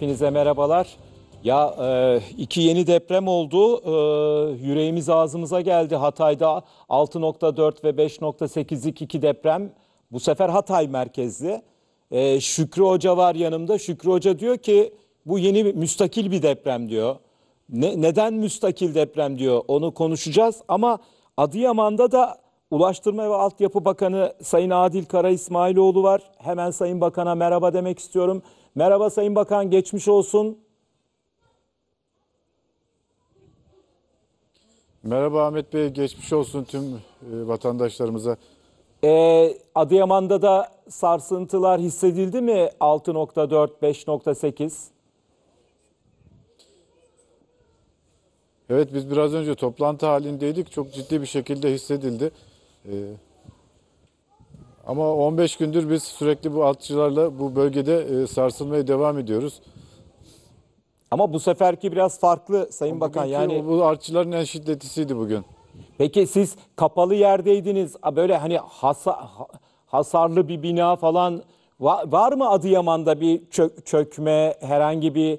hepinize merhabalar. Ya e, iki yeni deprem oldu. E, yüreğimiz ağzımıza geldi. Hatay'da 6.4 ve 5.8'lik iki deprem. Bu sefer Hatay merkezli. E, Şükrü Hoca var yanımda. Şükrü Hoca diyor ki bu yeni müstakil bir deprem diyor. Ne, neden müstakil deprem diyor onu konuşacağız. Ama Adıyaman'da da Ulaştırma ve Altyapı Bakanı Sayın Adil Kara İsmailoğlu var. Hemen Sayın Bakan'a merhaba demek istiyorum. Merhaba Sayın Bakan geçmiş olsun. Merhaba Ahmet Bey, geçmiş olsun tüm e, vatandaşlarımıza. Ee, Adıyaman'da da sarsıntılar hissedildi mi 6.4, 5.8? Evet biz biraz önce toplantı halindeydik, çok ciddi bir şekilde hissedildi. E, ama 15 gündür biz sürekli bu altçılarla bu bölgede e, sarsılmaya devam ediyoruz. Ama bu seferki biraz farklı Sayın Bakan. Bugünkü Yani bu artçıların en şiddetlisiydi bugün. peki siz kapalı yerdeydiniz. Böyle hani hasa- ha- hasarlı bir bina falan va- var mı Adıyaman'da bir çö- çökme, herhangi bir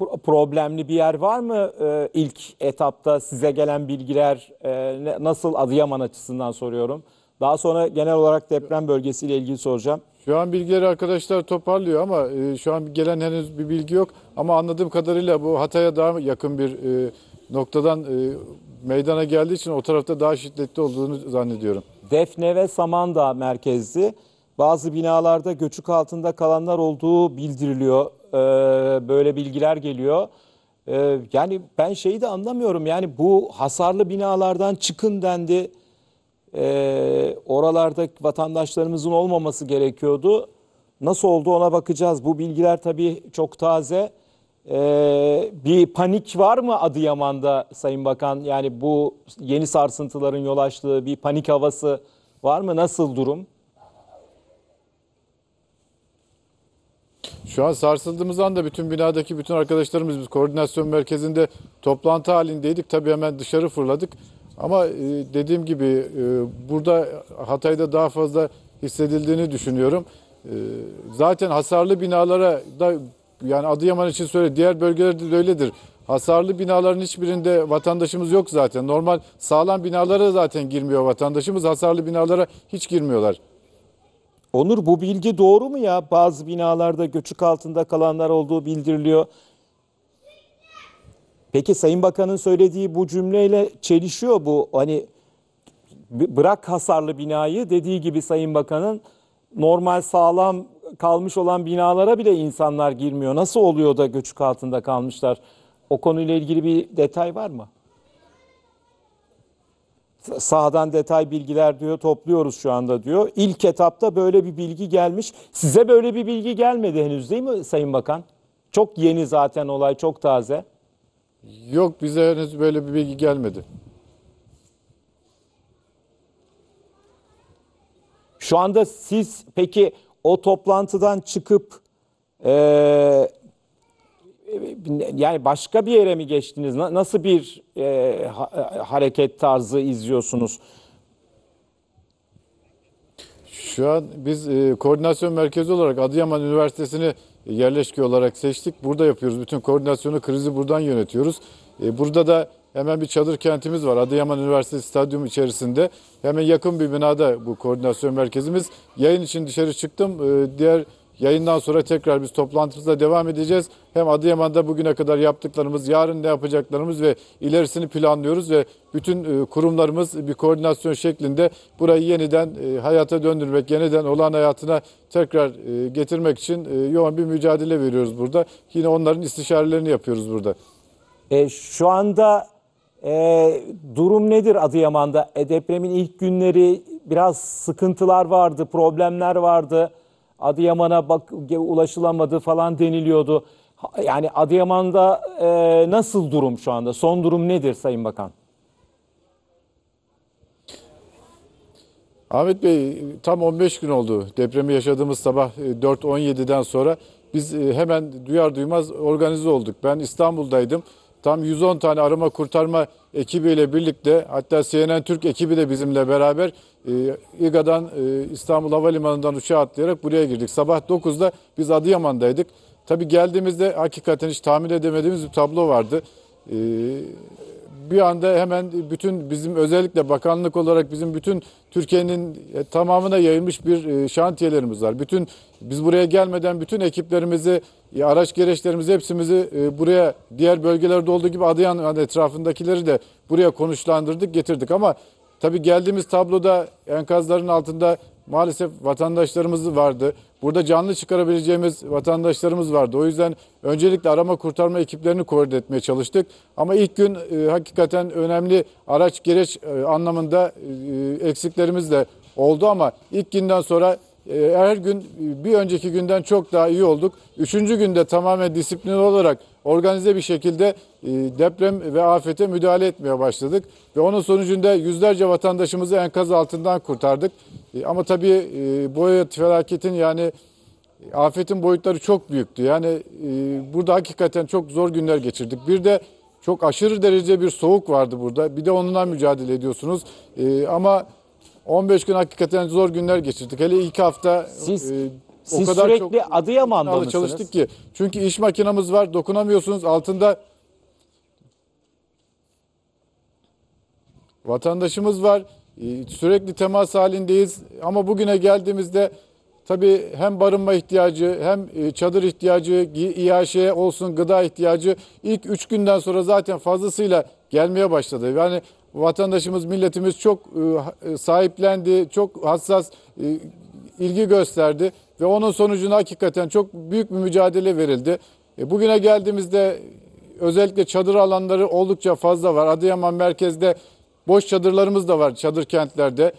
pro- problemli bir yer var mı? Ee, ilk etapta size gelen bilgiler e, nasıl Adıyaman açısından soruyorum. Daha sonra genel olarak deprem bölgesiyle ilgili soracağım. Şu an bilgileri arkadaşlar toparlıyor ama e, şu an gelen henüz bir bilgi yok. Ama anladığım kadarıyla bu Hatay'a daha yakın bir e, noktadan e, meydana geldiği için o tarafta daha şiddetli olduğunu zannediyorum. Defne ve Samandağ merkezli. Bazı binalarda göçük altında kalanlar olduğu bildiriliyor. Ee, böyle bilgiler geliyor. Ee, yani ben şeyi de anlamıyorum. Yani bu hasarlı binalardan çıkın dendi. Ee, oralarda vatandaşlarımızın olmaması gerekiyordu. Nasıl oldu ona bakacağız. Bu bilgiler tabii çok taze. Ee, bir panik var mı Adıyaman'da Sayın Bakan? Yani bu yeni sarsıntıların yol açtığı bir panik havası var mı? Nasıl durum? Şu an sarsıldığımız anda bütün binadaki bütün arkadaşlarımız biz koordinasyon merkezinde toplantı halindeydik. Tabii hemen dışarı fırladık. Ama e, dediğim gibi e, burada Hatay'da daha fazla hissedildiğini düşünüyorum. E, zaten hasarlı binalara da yani Adıyaman için söyle diğer bölgelerde de öyledir. Hasarlı binaların hiçbirinde vatandaşımız yok zaten. Normal sağlam binalara zaten girmiyor vatandaşımız. Hasarlı binalara hiç girmiyorlar. Onur bu bilgi doğru mu ya? Bazı binalarda göçük altında kalanlar olduğu bildiriliyor. Peki Sayın Bakan'ın söylediği bu cümleyle çelişiyor bu. Hani bırak hasarlı binayı dediği gibi Sayın Bakan'ın normal sağlam kalmış olan binalara bile insanlar girmiyor. Nasıl oluyor da göçük altında kalmışlar? O konuyla ilgili bir detay var mı? Sahadan detay bilgiler diyor topluyoruz şu anda diyor. İlk etapta böyle bir bilgi gelmiş. Size böyle bir bilgi gelmedi henüz değil mi Sayın Bakan? Çok yeni zaten olay çok taze. Yok bize henüz böyle bir bilgi gelmedi. Şu anda siz peki o toplantıdan çıkıp eee, yani başka bir yere mi geçtiniz? Na- Nasıl bir eee, ha- hareket tarzı izliyorsunuz? Şu an biz e, koordinasyon merkezi olarak Adıyaman Üniversitesi'ni yerleşke olarak seçtik. Burada yapıyoruz. Bütün koordinasyonu, krizi buradan yönetiyoruz. E, burada da hemen bir çadır kentimiz var. Adıyaman Üniversitesi Stadyum içerisinde. Hemen yakın bir binada bu koordinasyon merkezimiz. Yayın için dışarı çıktım. E, diğer yayından sonra tekrar biz toplantımıza devam edeceğiz. Hem Adıyaman'da bugüne kadar yaptıklarımız, yarın ne yapacaklarımız ve ilerisini planlıyoruz ve bütün e, kurumlarımız bir koordinasyon şeklinde burayı yeniden e, hayata döndürmek, yeniden olan hayatına tekrar e, getirmek için yoğun bir mücadele veriyoruz burada. Yine onların istişarelerini yapıyoruz burada. E, şu anda e, durum nedir Adıyaman'da? E, depremin ilk günleri biraz sıkıntılar vardı, problemler vardı. Adıyaman'a bak ulaşılamadı falan deniliyordu. Yani Adıyaman'da e, nasıl durum şu anda? Son durum nedir Sayın Bakan? Ahmet Bey tam 15 gün oldu depremi yaşadığımız sabah e, 4.17'den sonra biz e, hemen duyar duymaz organize olduk. Ben İstanbul'daydım. Tam 110 tane arama kurtarma ekibiyle birlikte hatta CNN Türk ekibi de bizimle beraber e, İGA'dan e, İstanbul Havalimanı'ndan uçağa atlayarak buraya girdik. Sabah 9'da biz Adıyaman'daydık. tabii geldiğimizde hakikaten hiç tahmin edemediğimiz bir tablo vardı. Ee, bir anda hemen bütün bizim özellikle bakanlık olarak bizim bütün Türkiye'nin e, tamamına yayılmış bir e, şantiyelerimiz var. Bütün biz buraya gelmeden bütün ekiplerimizi, e, araç gereçlerimizi hepsimizi e, buraya diğer bölgelerde olduğu gibi Adıyaman etrafındakileri de buraya konuşlandırdık, getirdik ama tabii geldiğimiz tabloda enkazların altında maalesef vatandaşlarımız vardı. Burada canlı çıkarabileceğimiz vatandaşlarımız vardı. O yüzden öncelikle arama kurtarma ekiplerini koordine etmeye çalıştık. Ama ilk gün e, hakikaten önemli araç gereç e, anlamında e, eksiklerimiz de oldu ama ilk günden sonra e, her gün bir önceki günden çok daha iyi olduk. Üçüncü günde tamamen disiplinli olarak organize bir şekilde e, deprem ve afete müdahale etmeye başladık. Ve onun sonucunda yüzlerce vatandaşımızı enkaz altından kurtardık. E, Ama tabii e, bu felaketin yani afetin boyutları çok büyüktü. Yani burada hakikaten çok zor günler geçirdik. Bir de çok aşırı derece bir soğuk vardı burada. Bir de onunla mücadele ediyorsunuz. Ama 15 gün hakikaten zor günler geçirdik. Hele ilk hafta Siz- e, siz sürekli Adıyaman'da fırtınalı mısınız? çalıştık ki. Çünkü iş makinamız var, dokunamıyorsunuz. Altında vatandaşımız var. E, Sürekli temas halindeyiz. Ama bugüne geldiğimizde tabii hem barınma ihtiyacı hem e, çadır ihtiyacı, gi- İHŞ olsun gıda ihtiyacı ilk üç günden sonra zaten fazlasıyla gelmeye başladı. Yani vatandaşımız, milletimiz çok e, e, sahiplendi, çok hassas e, ilgi gösterdi ve onun sonucunda hakikaten çok büyük bir mücadele verildi. Bugüne geldiğimizde özellikle çadır alanları oldukça fazla var. Adıyaman merkezde boş çadırlarımız da var çadır kentlerde.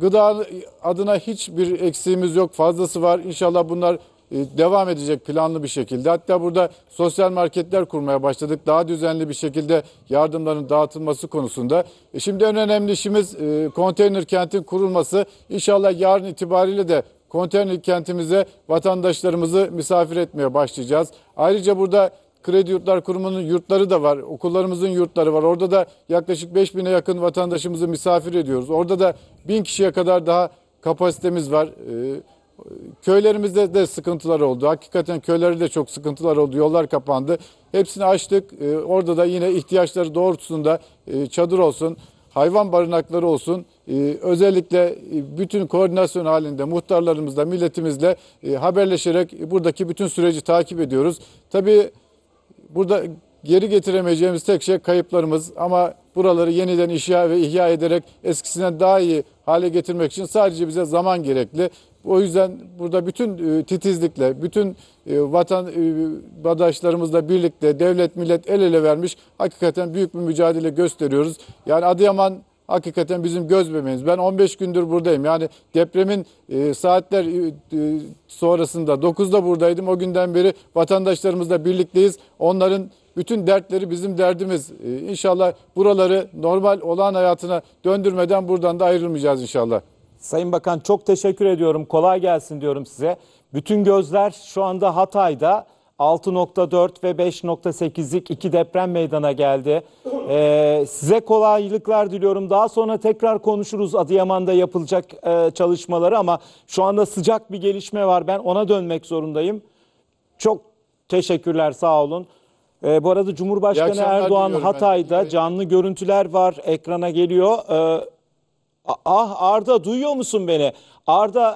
Gıda adına hiçbir eksiğimiz yok. Fazlası var. İnşallah bunlar devam edecek planlı bir şekilde. Hatta burada sosyal marketler kurmaya başladık. Daha düzenli bir şekilde yardımların dağıtılması konusunda. E, Şimdi en önemli işimiz e, konteyner kentin kurulması. İnşallah yarın itibariyle de konteyner kentimize vatandaşlarımızı misafir etmeye başlayacağız. Ayrıca burada Kredi Yurtlar Kurumu'nun yurtları da var. Okullarımızın yurtları var. Orada da yaklaşık 5000'e yakın vatandaşımızı misafir ediyoruz. Orada da 1000 kişiye kadar daha kapasitemiz var. Ee, Köylerimizde de sıkıntılar oldu. Hakikaten köylerde de çok sıkıntılar oldu. Yollar kapandı. Hepsini açtık. Ee, Orada da yine ihtiyaçları doğrultusunda e, çadır olsun, hayvan barınakları olsun. Ee, Özellikle e, bütün koordinasyon halinde muhtarlarımızla, milletimizle e, haberleşerek buradaki bütün süreci takip ediyoruz. Tabii Burada geri getiremeyeceğimiz tek şey kayıplarımız ama buraları yeniden ihya ve ihya ederek eskisinden daha iyi hale getirmek için sadece bize zaman gerekli. O yüzden burada bütün e, titizlikle, bütün e, e, vatandaşlarımızla birlikte devlet millet el ele vermiş hakikaten büyük bir mücadele gösteriyoruz. Yani Adıyaman hakikaten bizim göz bebeğimiz. Ben 15 gündür buradayım. Yani depremin saatler sonrasında 9'da buradaydım. O günden beri vatandaşlarımızla birlikteyiz. Onların bütün dertleri bizim derdimiz. E, inşallah buraları normal olağan hayatına döndürmeden buradan da ayrılmayacağız inşallah. Sayın Bakan çok teşekkür ediyorum. Kolay gelsin diyorum size. Bütün gözler şu anda Hatay'da 6.4 ve 5.8'lik iki deprem meydana geldi. Ee, size kolaylıklar diliyorum. Daha sonra tekrar konuşuruz Adıyaman'da yapılacak e, çalışmaları ama şu anda sıcak bir gelişme var. Ben ona dönmek zorundayım. Çok teşekkürler sağ olun. Ee, bu arada Cumhurbaşkanı Erdoğan. Hatay'da canlı görüntüler var ekrana geliyor. Ee, Ah Arda duyuyor musun beni? Arda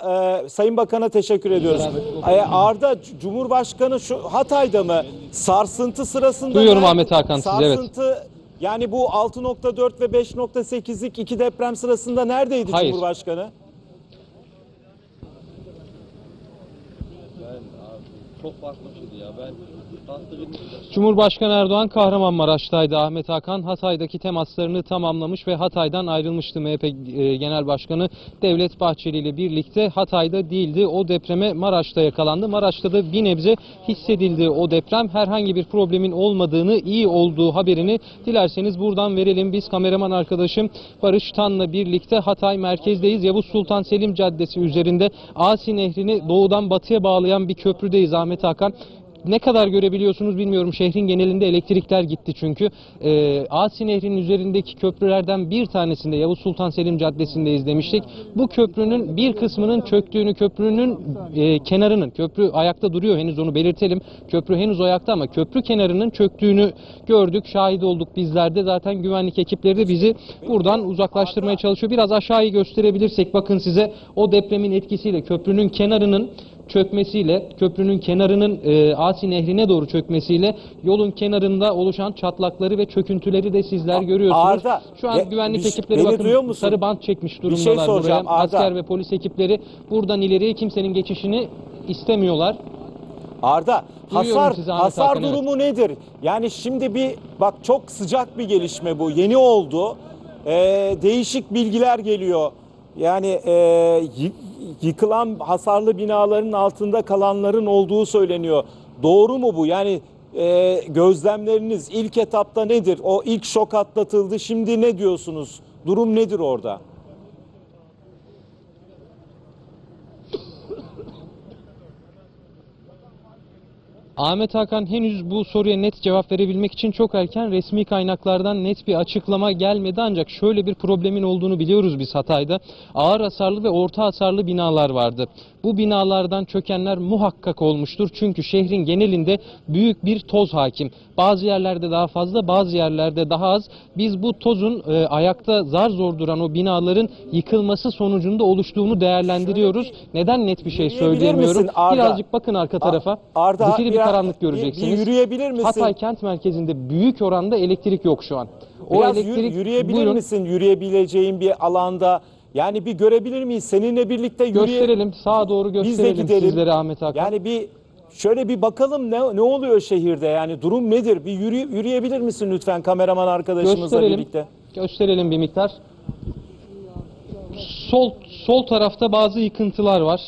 e, Sayın Bakan'a teşekkür ediyoruz. E, Arda Cumhurbaşkanı şu Hatay'da mı? Sarsıntı sırasında Duyuyorum nerede- Ahmet Hakan sizi, evet. Sarsıntı yani bu 6.4 ve 5.8'lik iki deprem sırasında neredeydi Hayır. Cumhurbaşkanı? Çok farklı bir şeydi ya. Ben hasta bir Cumhurbaşkanı Erdoğan Kahramanmaraş'taydı. Ahmet Hakan Hatay'daki temaslarını tamamlamış ve Hatay'dan ayrılmıştı MHP e, Genel Başkanı Devlet Bahçeli ile birlikte Hatay'da değildi. O depreme Maraş'ta yakalandı. Maraş'ta da bir nebze hissedildi o deprem. Herhangi bir problemin olmadığını, iyi olduğu haberini dilerseniz buradan verelim. Biz kameraman arkadaşım Barış Tan'la birlikte Hatay merkezdeyiz. Yavuz Sultan Selim Caddesi üzerinde Asi Nehri'ni doğudan batıya bağlayan bir köprüdeyiz Ahmet Hakan. Ne kadar görebiliyorsunuz bilmiyorum. Şehrin genelinde elektrikler gitti çünkü. Ee, Asi Nehri'nin üzerindeki köprülerden bir tanesinde Yavuz Sultan Selim Caddesi'nde izlemiştik. Bu köprünün bir kısmının çöktüğünü, köprünün e, kenarının, köprü ayakta duruyor henüz onu belirtelim. Köprü henüz ayakta ama köprü kenarının çöktüğünü gördük, şahit olduk bizler de. Zaten güvenlik ekipleri de bizi buradan uzaklaştırmaya çalışıyor. Biraz aşağıyı gösterebilirsek bakın size o depremin etkisiyle köprünün kenarının çökmesiyle, köprünün kenarının e, Asi Nehri'ne doğru çökmesiyle yolun kenarında oluşan çatlakları ve çöküntüleri de sizler görüyorsunuz. Arda, Şu an ya, güvenlik bir şey- ekipleri bakın sarı bant çekmiş Bir şey durumdalar soracağım, buraya. Arda. Asker ve polis ekipleri buradan ileriye kimsenin geçişini istemiyorlar. Arda Duyuyorum hasar hasar Hakan, evet. durumu nedir? Yani şimdi bir bak çok sıcak bir gelişme bu. Yeni oldu. Ee, değişik bilgiler geliyor. Yani e, yıkılan hasarlı binaların altında kalanların olduğu söyleniyor. Doğru mu bu? Yani e, gözlemleriniz ilk etapta nedir? O ilk şok atlatıldı. Şimdi ne diyorsunuz? Durum nedir orada? Ahmet Hakan henüz bu soruya net cevap verebilmek için çok erken resmi kaynaklardan net bir açıklama gelmedi ancak şöyle bir problemin olduğunu biliyoruz biz Hatay'da. Ağır hasarlı ve orta hasarlı binalar vardı. Bu binalardan çökenler muhakkak olmuştur çünkü şehrin genelinde büyük bir toz hakim. Bazı yerlerde daha fazla bazı yerlerde daha az. Biz bu tozun e, ayakta zar zor duran o binaların yıkılması sonucunda oluştuğunu değerlendiriyoruz. Neden net bir şey söyleyemiyorum? Birazcık bakın arka tarafa. Arda, Zifiri bir karanlık göreceksiniz. yürüyebilir misin? Hatay kent merkezinde büyük oranda elektrik yok şu an. O Biraz elektrik yürüyebilir buyurun misin? Yürüyebileceğin bir alanda. Yani bir görebilir miyiz? Seninle birlikte yürüye... gösterelim. Sağa doğru Biz de gösterelim gidelim. sizlere Ahmet Hakan. Yani bir şöyle bir bakalım ne ne oluyor şehirde? Yani durum nedir? Bir yürü, yürüyebilir misin lütfen kameraman arkadaşımızla gösterelim. birlikte? Gösterelim bir miktar. Sol sol tarafta bazı yıkıntılar var.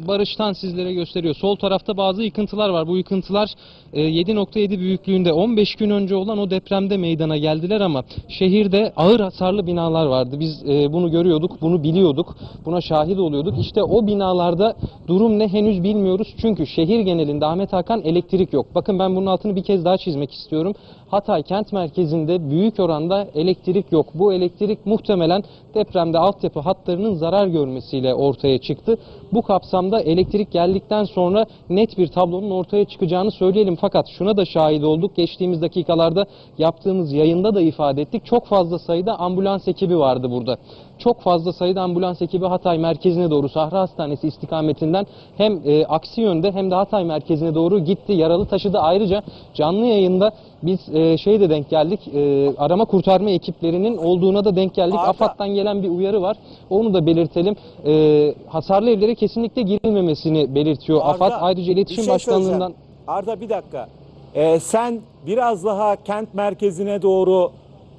Barış'tan sizlere gösteriyor. Sol tarafta bazı yıkıntılar var. Bu yıkıntılar e, 7.7 büyüklüğünde 15 gün önce olan o depremde meydana geldiler ama şehirde ağır hasarlı binalar vardı. Biz e, bunu görüyorduk, bunu biliyorduk, buna şahit oluyorduk. İşte o binalarda durum ne henüz bilmiyoruz. Çünkü şehir genelinde Ahmet Hakan elektrik yok. Bakın ben bunun altını bir kez daha çizmek istiyorum. Hatay kent merkezinde büyük oranda elektrik yok. Bu elektrik muhtemelen depremde altyapı hatlarının zarar görmesiyle ortaya çıktı. Bu kapsamda elektrik geldikten sonra net bir tablonun ortaya çıkacağını söyleyelim. Fakat şuna da şahit olduk. Geçtiğimiz dakikalarda yaptığımız yayında da ifade ettik. Çok fazla sayıda ambulans ekibi vardı burada. Çok fazla sayıda ambulans ekibi Hatay merkezine doğru Sahra Hastanesi istikametinden hem e, aksi yönde hem de Hatay merkezine doğru gitti. Yaralı taşıdı. Ayrıca canlı yayında biz e, şeye de denk geldik. E, arama kurtarma ekiplerinin olduğuna da denk geldik. Arda. AFAD'dan gelen bir uyarı var. Onu da belirtelim. E, hasarlı evlere kesinlikle girilmemesini belirtiyor Arda, AFAD. Ayrıca iletişim şey başkanlığından. Arda bir dakika. Ee, sen biraz daha kent merkezine doğru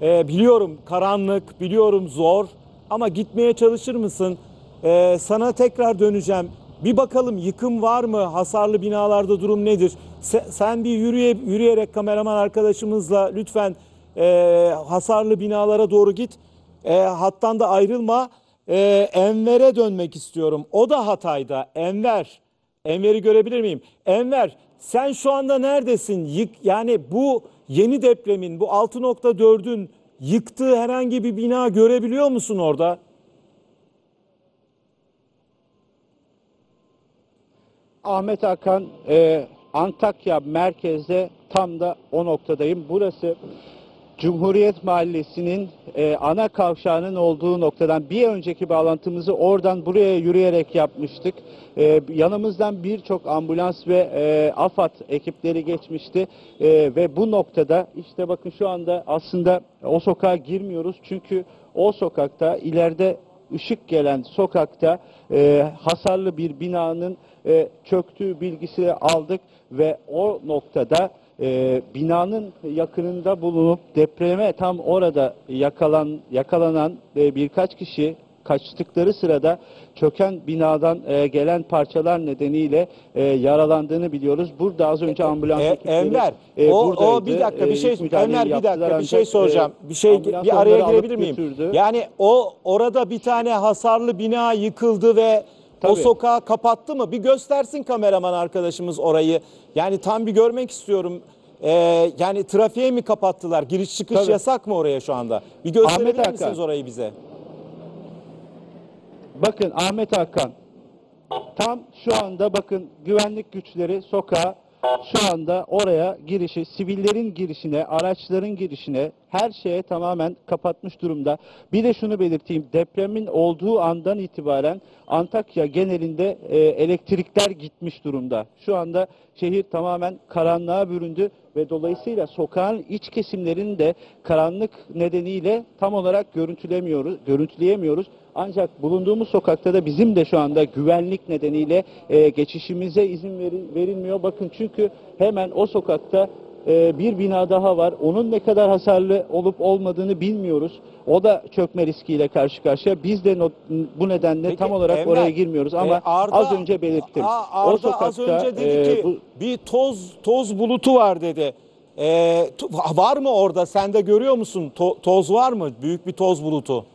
e, biliyorum karanlık, biliyorum zor ama gitmeye çalışır mısın? Ee, sana tekrar döneceğim. Bir bakalım yıkım var mı? Hasarlı binalarda durum nedir? Se- sen bir yürüye, yürüyerek kameraman arkadaşımızla lütfen e, hasarlı binalara doğru git. E, hattan da ayrılma. E, Enver'e dönmek istiyorum. O da Hatay'da. Enver. Enver'i görebilir miyim? Enver sen şu anda neredesin? Yık, yani bu yeni depremin bu 6.4'ün yıktığı herhangi bir bina görebiliyor musun orada? Ahmet Hakan e, Antakya merkezde tam da o noktadayım. Burası Cumhuriyet Mahallesi'nin e, ana kavşağının olduğu noktadan bir önceki bağlantımızı oradan buraya yürüyerek yapmıştık. E, yanımızdan birçok ambulans ve e, AFAD ekipleri geçmişti. E, ve bu noktada işte bakın şu anda aslında o sokağa girmiyoruz. Çünkü o sokakta ileride ışık gelen sokakta e, hasarlı bir binanın e, çöktüğü bilgisini aldık. Ve o noktada e, binanın yakınında bulunup depreme tam orada yakalan yakalanan e, birkaç kişi kaçtıkları sırada çöken binadan e, gelen parçalar nedeniyle e, yaralandığını biliyoruz. Burada az önce ambulans E, Enver, e, o, o bir dakika E, bir şey ilk müdahaleyi Enver bir dakika bir şey ancak, e, soracağım. Bir şey ambulans bir araya onları alıp girebilir miyim? götürdü. Yani o orada bir tane hasarlı bina yıkıldı ve O Tabii. sokağı kapattı mı? Bir göstersin kameraman arkadaşımız orayı. Yani tam bir görmek istiyorum. Ee, yani trafiğe mi kapattılar? Giriş çıkış Tabii. yasak mı oraya şu anda? Bir gösterebilir Ahmet Hakan. misiniz orayı bize? Bakın Ahmet Hakan. Tam şu anda bakın güvenlik güçleri sokağa şu anda oraya girişi, sivillerin girişine, araçların girişine her şeye tamamen kapatmış durumda. Bir de şunu belirteyim. Depremin olduğu andan itibaren Antakya genelinde e, elektrikler gitmiş durumda. Şu anda şehir tamamen karanlığa büründü ve dolayısıyla sokağın iç kesimlerini de karanlık nedeniyle tam olarak görüntülemiyoruz, görüntüleyemiyoruz. Ancak bulunduğumuz sokakta da bizim de şu anda güvenlik nedeniyle e, geçişimize izin veri- verilmiyor. Bakın çünkü hemen o sokakta e, bir bina daha var. Onun ne kadar hasarlı olup olmadığını bilmiyoruz. O da çökme riskiyle karşı karşıya. Biz de no- bu nedenle Peki, tam olarak Enver, oraya girmiyoruz ama e, Arda- az önce belirttim. Aa, Arda o sokakta az önce dedi e, ki bu- bir toz toz bulutu var dedi. To- var mı orada? Sen de görüyor musun? To- toz var mı? Büyük bir toz bulutu.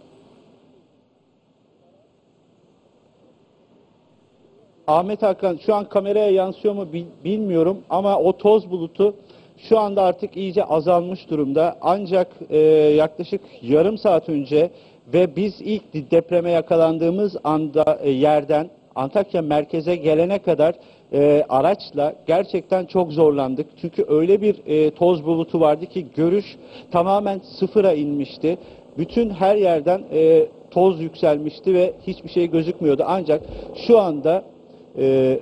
Ahmet Hakan şu an kameraya yansıyor mu bil- bilmiyorum ama o toz bulutu şu anda artık iyice azalmış durumda. Ancak e, yaklaşık yarım saat önce ve biz ilk depreme yakalandığımız anda e, yerden Antakya merkeze gelene kadar e, araçla gerçekten çok zorlandık. Çünkü öyle bir e, toz bulutu vardı ki görüş tamamen sıfıra inmişti. Bütün her yerden e, toz yükselmişti ve hiçbir şey gözükmüyordu. Ancak şu anda ee,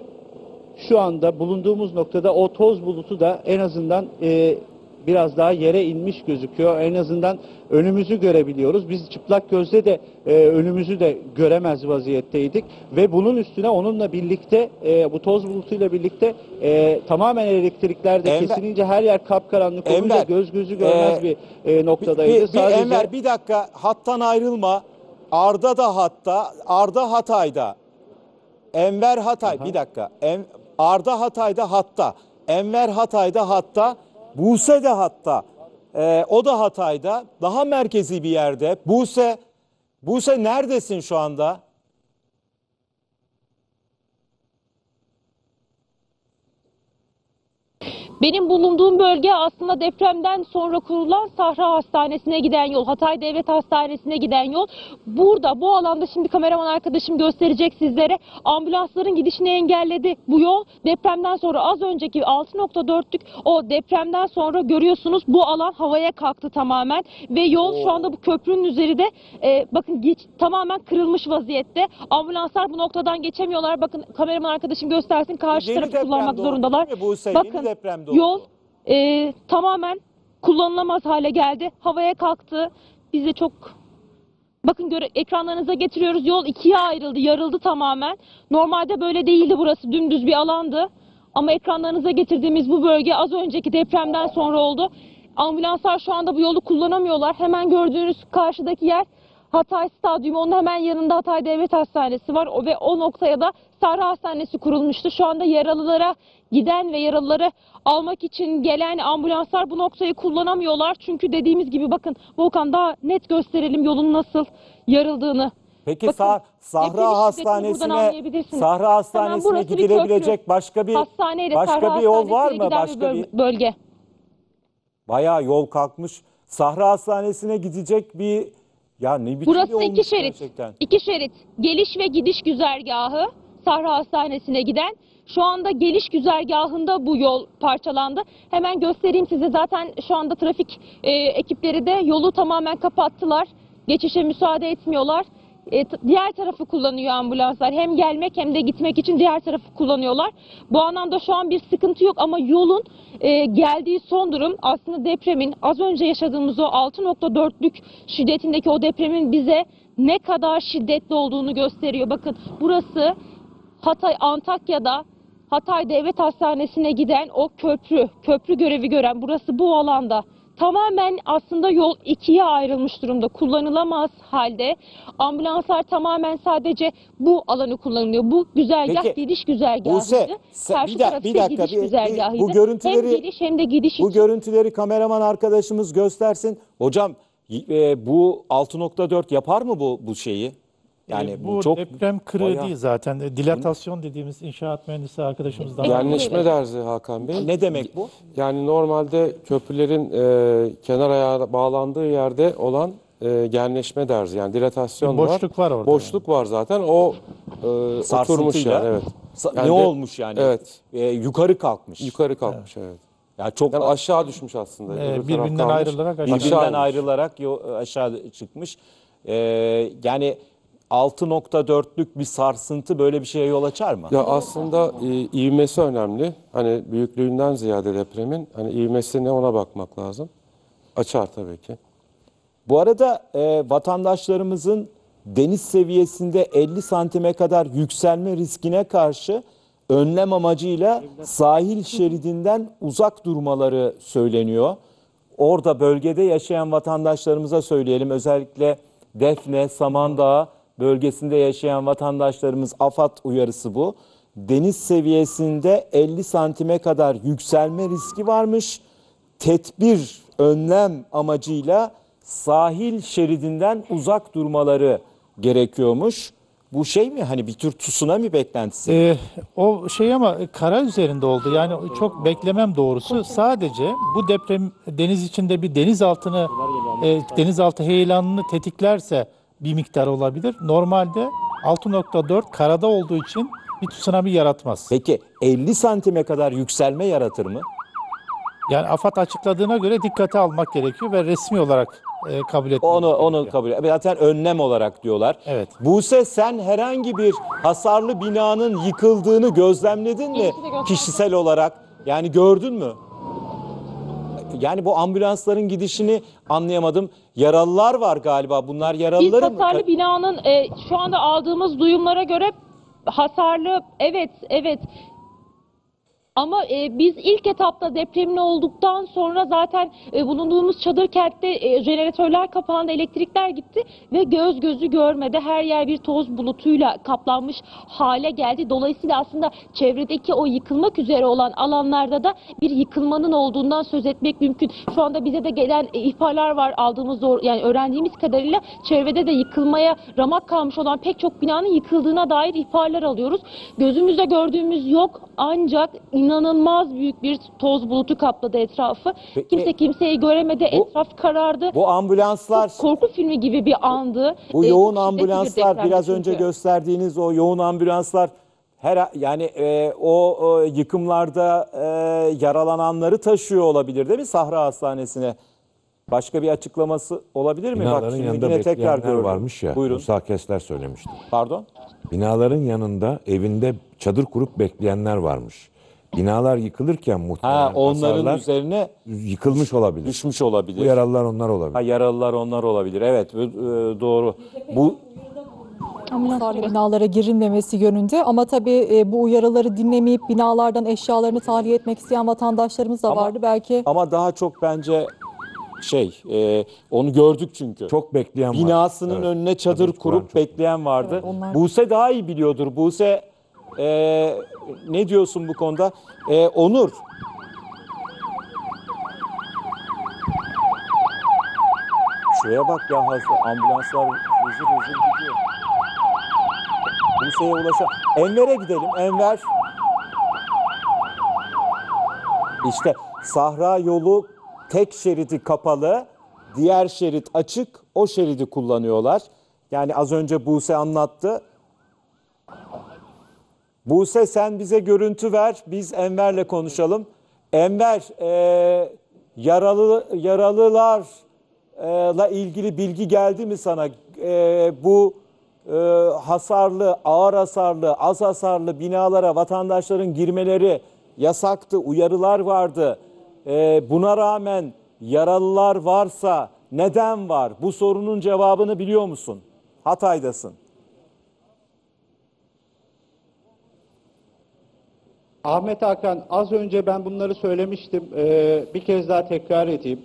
şu anda bulunduğumuz noktada o toz bulutu da en azından e, biraz daha yere inmiş gözüküyor. En azından önümüzü görebiliyoruz. Biz çıplak gözle de e, önümüzü de göremez vaziyetteydik ve bunun üstüne onunla birlikte e, bu toz bulutuyla birlikte e, tamamen elektrikler de Enver- kesilince her yer kapkaranlık olunca Enver, göz gözü görmez e, bir e, noktadaydı. Bir, bir, Sadece Enver bir dakika hattan ayrılma. Arda da hatta, Arda Hatay'da. Enver Hatay bir dakika. En, Arda Hatay'da hatta. Enver Hatay'da hatta. Buse de hatta. Ee, o da Hatay'da. Daha merkezi bir yerde. Buse, Buse neredesin şu anda? Benim bulunduğum bölge aslında depremden sonra kurulan Sahra Hastanesi'ne giden yol, Hatay Devlet Hastanesi'ne giden yol. Burada bu alanda şimdi kameraman arkadaşım gösterecek sizlere ambulansların gidişini engelledi. Bu yol depremden sonra az önceki 6.4'lük o depremden sonra görüyorsunuz bu alan havaya kalktı tamamen ve yol şu anda bu köprünün üzerinde e, bakın geç, tamamen kırılmış vaziyette. Ambulanslar bu noktadan geçemiyorlar. Bakın kameraman arkadaşım göstersin karşı Yeni tarafı kullanmak zorundalar. Yeni Bakın depremde yol e, tamamen kullanılamaz hale geldi. Havaya kalktı. Bize çok Bakın göre, ekranlarınıza getiriyoruz. Yol ikiye ayrıldı, yarıldı tamamen. Normalde böyle değildi burası. Dümdüz bir alandı. Ama ekranlarınıza getirdiğimiz bu bölge az önceki depremden sonra oldu. Ambulanslar şu anda bu yolu kullanamıyorlar. Hemen gördüğünüz karşıdaki yer Hatay Stadyumu. Onun hemen yanında Hatay Devlet Hastanesi var. Ve o noktaya da Sahra Hastanesi kurulmuştu. Şu anda yaralılara giden ve yaralıları almak için gelen ambulanslar bu noktayı kullanamıyorlar. Çünkü dediğimiz gibi bakın Volkan daha net gösterelim yolun nasıl yarıldığını. Peki Bakın, Sah- Sahra Hastanesi'ne. Sahra Hemen Hastanesi'ne bir gidilebilecek başka bir Hastaneyle başka Sahra bir yol var mı? Başka bir bir böl- bölge. Bayağı yol kalkmış. Sahra Hastanesi'ne gidecek bir ya ne biçim bir Burası olmuş iki şerit. gerçekten. İki şerit. Geliş ve gidiş güzergahı Sahra Hastanesi'ne giden. Şu anda geliş güzergahında bu yol parçalandı. Hemen göstereyim size. Zaten şu anda trafik e, ekipleri de yolu tamamen kapattılar. Geçişe müsaade etmiyorlar. E, diğer tarafı kullanıyor ambulanslar. Hem gelmek hem de gitmek için diğer tarafı kullanıyorlar. Bu anlamda şu an bir sıkıntı yok ama yolun e, geldiği son durum aslında depremin az önce yaşadığımız o 6.4'lük şiddetindeki o depremin bize ne kadar şiddetli olduğunu gösteriyor. Bakın burası Hatay Antakya'da Hatay Devlet Hastanesi'ne giden o köprü, köprü görevi gören burası bu alanda. Tamamen aslında yol ikiye ayrılmış durumda. Kullanılamaz halde. Ambulanslar tamamen sadece bu alanı kullanılıyor. Bu güzergah Peki, gidiş güzergahıydı. Buse, sen- Karşı bir bir dakika, gidiş bir- bir- güzergahıydı. bu görüntüleri- hem geliş hem de gidiş Bu için. görüntüleri kameraman arkadaşımız göstersin. Hocam e, bu 6.4 yapar mı bu bu şeyi? Yani E, bu, bu çok deprem kırığı bayağı- değil zaten. E, Dilatasyon dediğimiz inşaat mühendisi arkadaşımızdan. Yerleşme derzi Hakan Bey. ne demek bu? Yani normalde köprülerin e, kenar ayağı bağlandığı yerde olan e, genleşme derzi yani dilatasyon Bir boşluk var orada Boşluk var zaten. O e, oturmuş yani evet. Yani ne de- olmuş yani? Evet. Ee, yukarı kalkmış. Yukarı kalkmış evet. Ya çok Yani aşağı düşmüş aslında. E, Öbür birbirinden ayrılarak aşağı. birbirinden ayrılarak yo- aşağı çıkmış. Ee, yani 6.4'lük bir sarsıntı böyle bir şeye yol açar mı? Ya aslında e, ivmesi önemli. Hani büyüklüğünden ziyade depremin hani ivmesi ne ona bakmak lazım. Açar tabii ki. Bu arada e, vatandaşlarımızın deniz seviyesinde 50 santime kadar yükselme riskine karşı önlem amacıyla sahil şeridinden uzak durmaları söyleniyor. Orada bölgede yaşayan vatandaşlarımıza söyleyelim özellikle Defne, Samandağ bölgesinde yaşayan vatandaşlarımız AFAD uyarısı bu. Deniz seviyesinde 50 santime kadar yükselme riski varmış tedbir, önlem amacıyla sahil şeridinden uzak durmaları gerekiyormuş. Bu şey mi hani bir tür tsunami beklentisi? E, o şey ama kara üzerinde oldu. Yani çok beklemem doğrusu. Sadece bu deprem deniz içinde bir denizaltını e, denizaltı heyelanını tetiklerse bir miktar olabilir. Normalde 6.4 karada olduğu için bir tsunami yaratmaz. Peki 50 santime kadar yükselme yaratır mı? Yani AFAD açıkladığına göre dikkate almak gerekiyor ve resmi olarak e, kabul etmek Onu onu gerekiyor. kabul. Zaten önlem olarak diyorlar. Evet. Buse sen herhangi bir hasarlı binanın yıkıldığını gözlemledin mi İyi ki de gösterdim. kişisel olarak? Yani gördün mü? Yani bu ambulansların gidişini anlayamadım. Yaralılar var galiba. Bunlar Biz yaralıları mı? hasarlı binanın e, şu anda aldığımız duyumlara göre hasarlı evet evet ama e, biz ilk etapta depremin olduktan sonra zaten e, bulunduğumuz çadır kentte e, jeneratörler kapandı, elektrikler gitti ve göz gözü görmedi. Her yer bir toz bulutuyla kaplanmış hale geldi. Dolayısıyla aslında çevredeki o yıkılmak üzere olan alanlarda da bir yıkılmanın olduğundan söz etmek mümkün. Şu anda bize de gelen e, ihbarlar var aldığımız doğru, yani öğrendiğimiz kadarıyla çevrede de yıkılmaya ramak kalmış olan pek çok binanın yıkıldığına dair ihbarlar alıyoruz. Gözümüzde gördüğümüz yok ancak inanılmaz büyük bir toz bulutu kapladı etrafı. Peki- Kimse kimseyi göremedi. Bu- Etraf karardı. Bu ambulanslar Korku filmi gibi bir andı. Bu Ee, yoğun çok ambulanslar biraz çünkü. önce gösterdiğiniz o yoğun ambulanslar her yani e, o, o yıkımlarda e, yaralananları taşıyor olabilir değil mi Sahra Hastanesi'ne? Başka bir açıklaması olabilir mi? Binaların şimdi yanında yine tekrar bekleyenler gördüm. varmış ya. Buyurun. Musa Kesler söylemişti. Pardon. Binaların yanında evinde çadır kurup bekleyenler varmış. Binalar yıkılırken muhtemelen Ha onların hasarlar üzerine yıkılmış olabilir. düşmüş Bu olabilir. yaralılar onlar olabilir. Ha, yaralılar onlar olabilir. Evet, e, doğru. Bu binalara girilmemesi yönünde ama tabii e, bu uyarıları dinlemeyip binalardan eşyalarını tahliye etmek isteyen vatandaşlarımız da Ama- vardı. Belki ama daha çok bence şey, e, onu gördük çünkü. Çok bekleyen var. binasının Evet. önüne çadır, Çadır kuran kurup çok. bekleyen vardı. Evet, onlar- Buse daha iyi biliyordur. Buse e, ne diyorsun bu konuda? E, Onur. Şuraya bak ya hasta ambulanslar hızır hızır gidiyor. Buse'ye ulaşa. Enver'e gidelim. Enver. İşte Sahra yolu tek şeridi kapalı, diğer şerit açık. O şeridi kullanıyorlar. Yani az önce Buse anlattı. Buse sen bize görüntü ver, biz Enver'le konuşalım. Enver, e, yaralı yaralılarla ilgili bilgi geldi mi sana? E, bu e, hasarlı, ağır hasarlı, az hasarlı binalara vatandaşların girmeleri yasaktı, uyarılar vardı. E, buna rağmen yaralılar varsa neden var? Bu sorunun cevabını biliyor musun? Hatay'dasın. Ahmet Hakan az önce ben bunları söylemiştim. Ee, bir kez daha tekrar edeyim.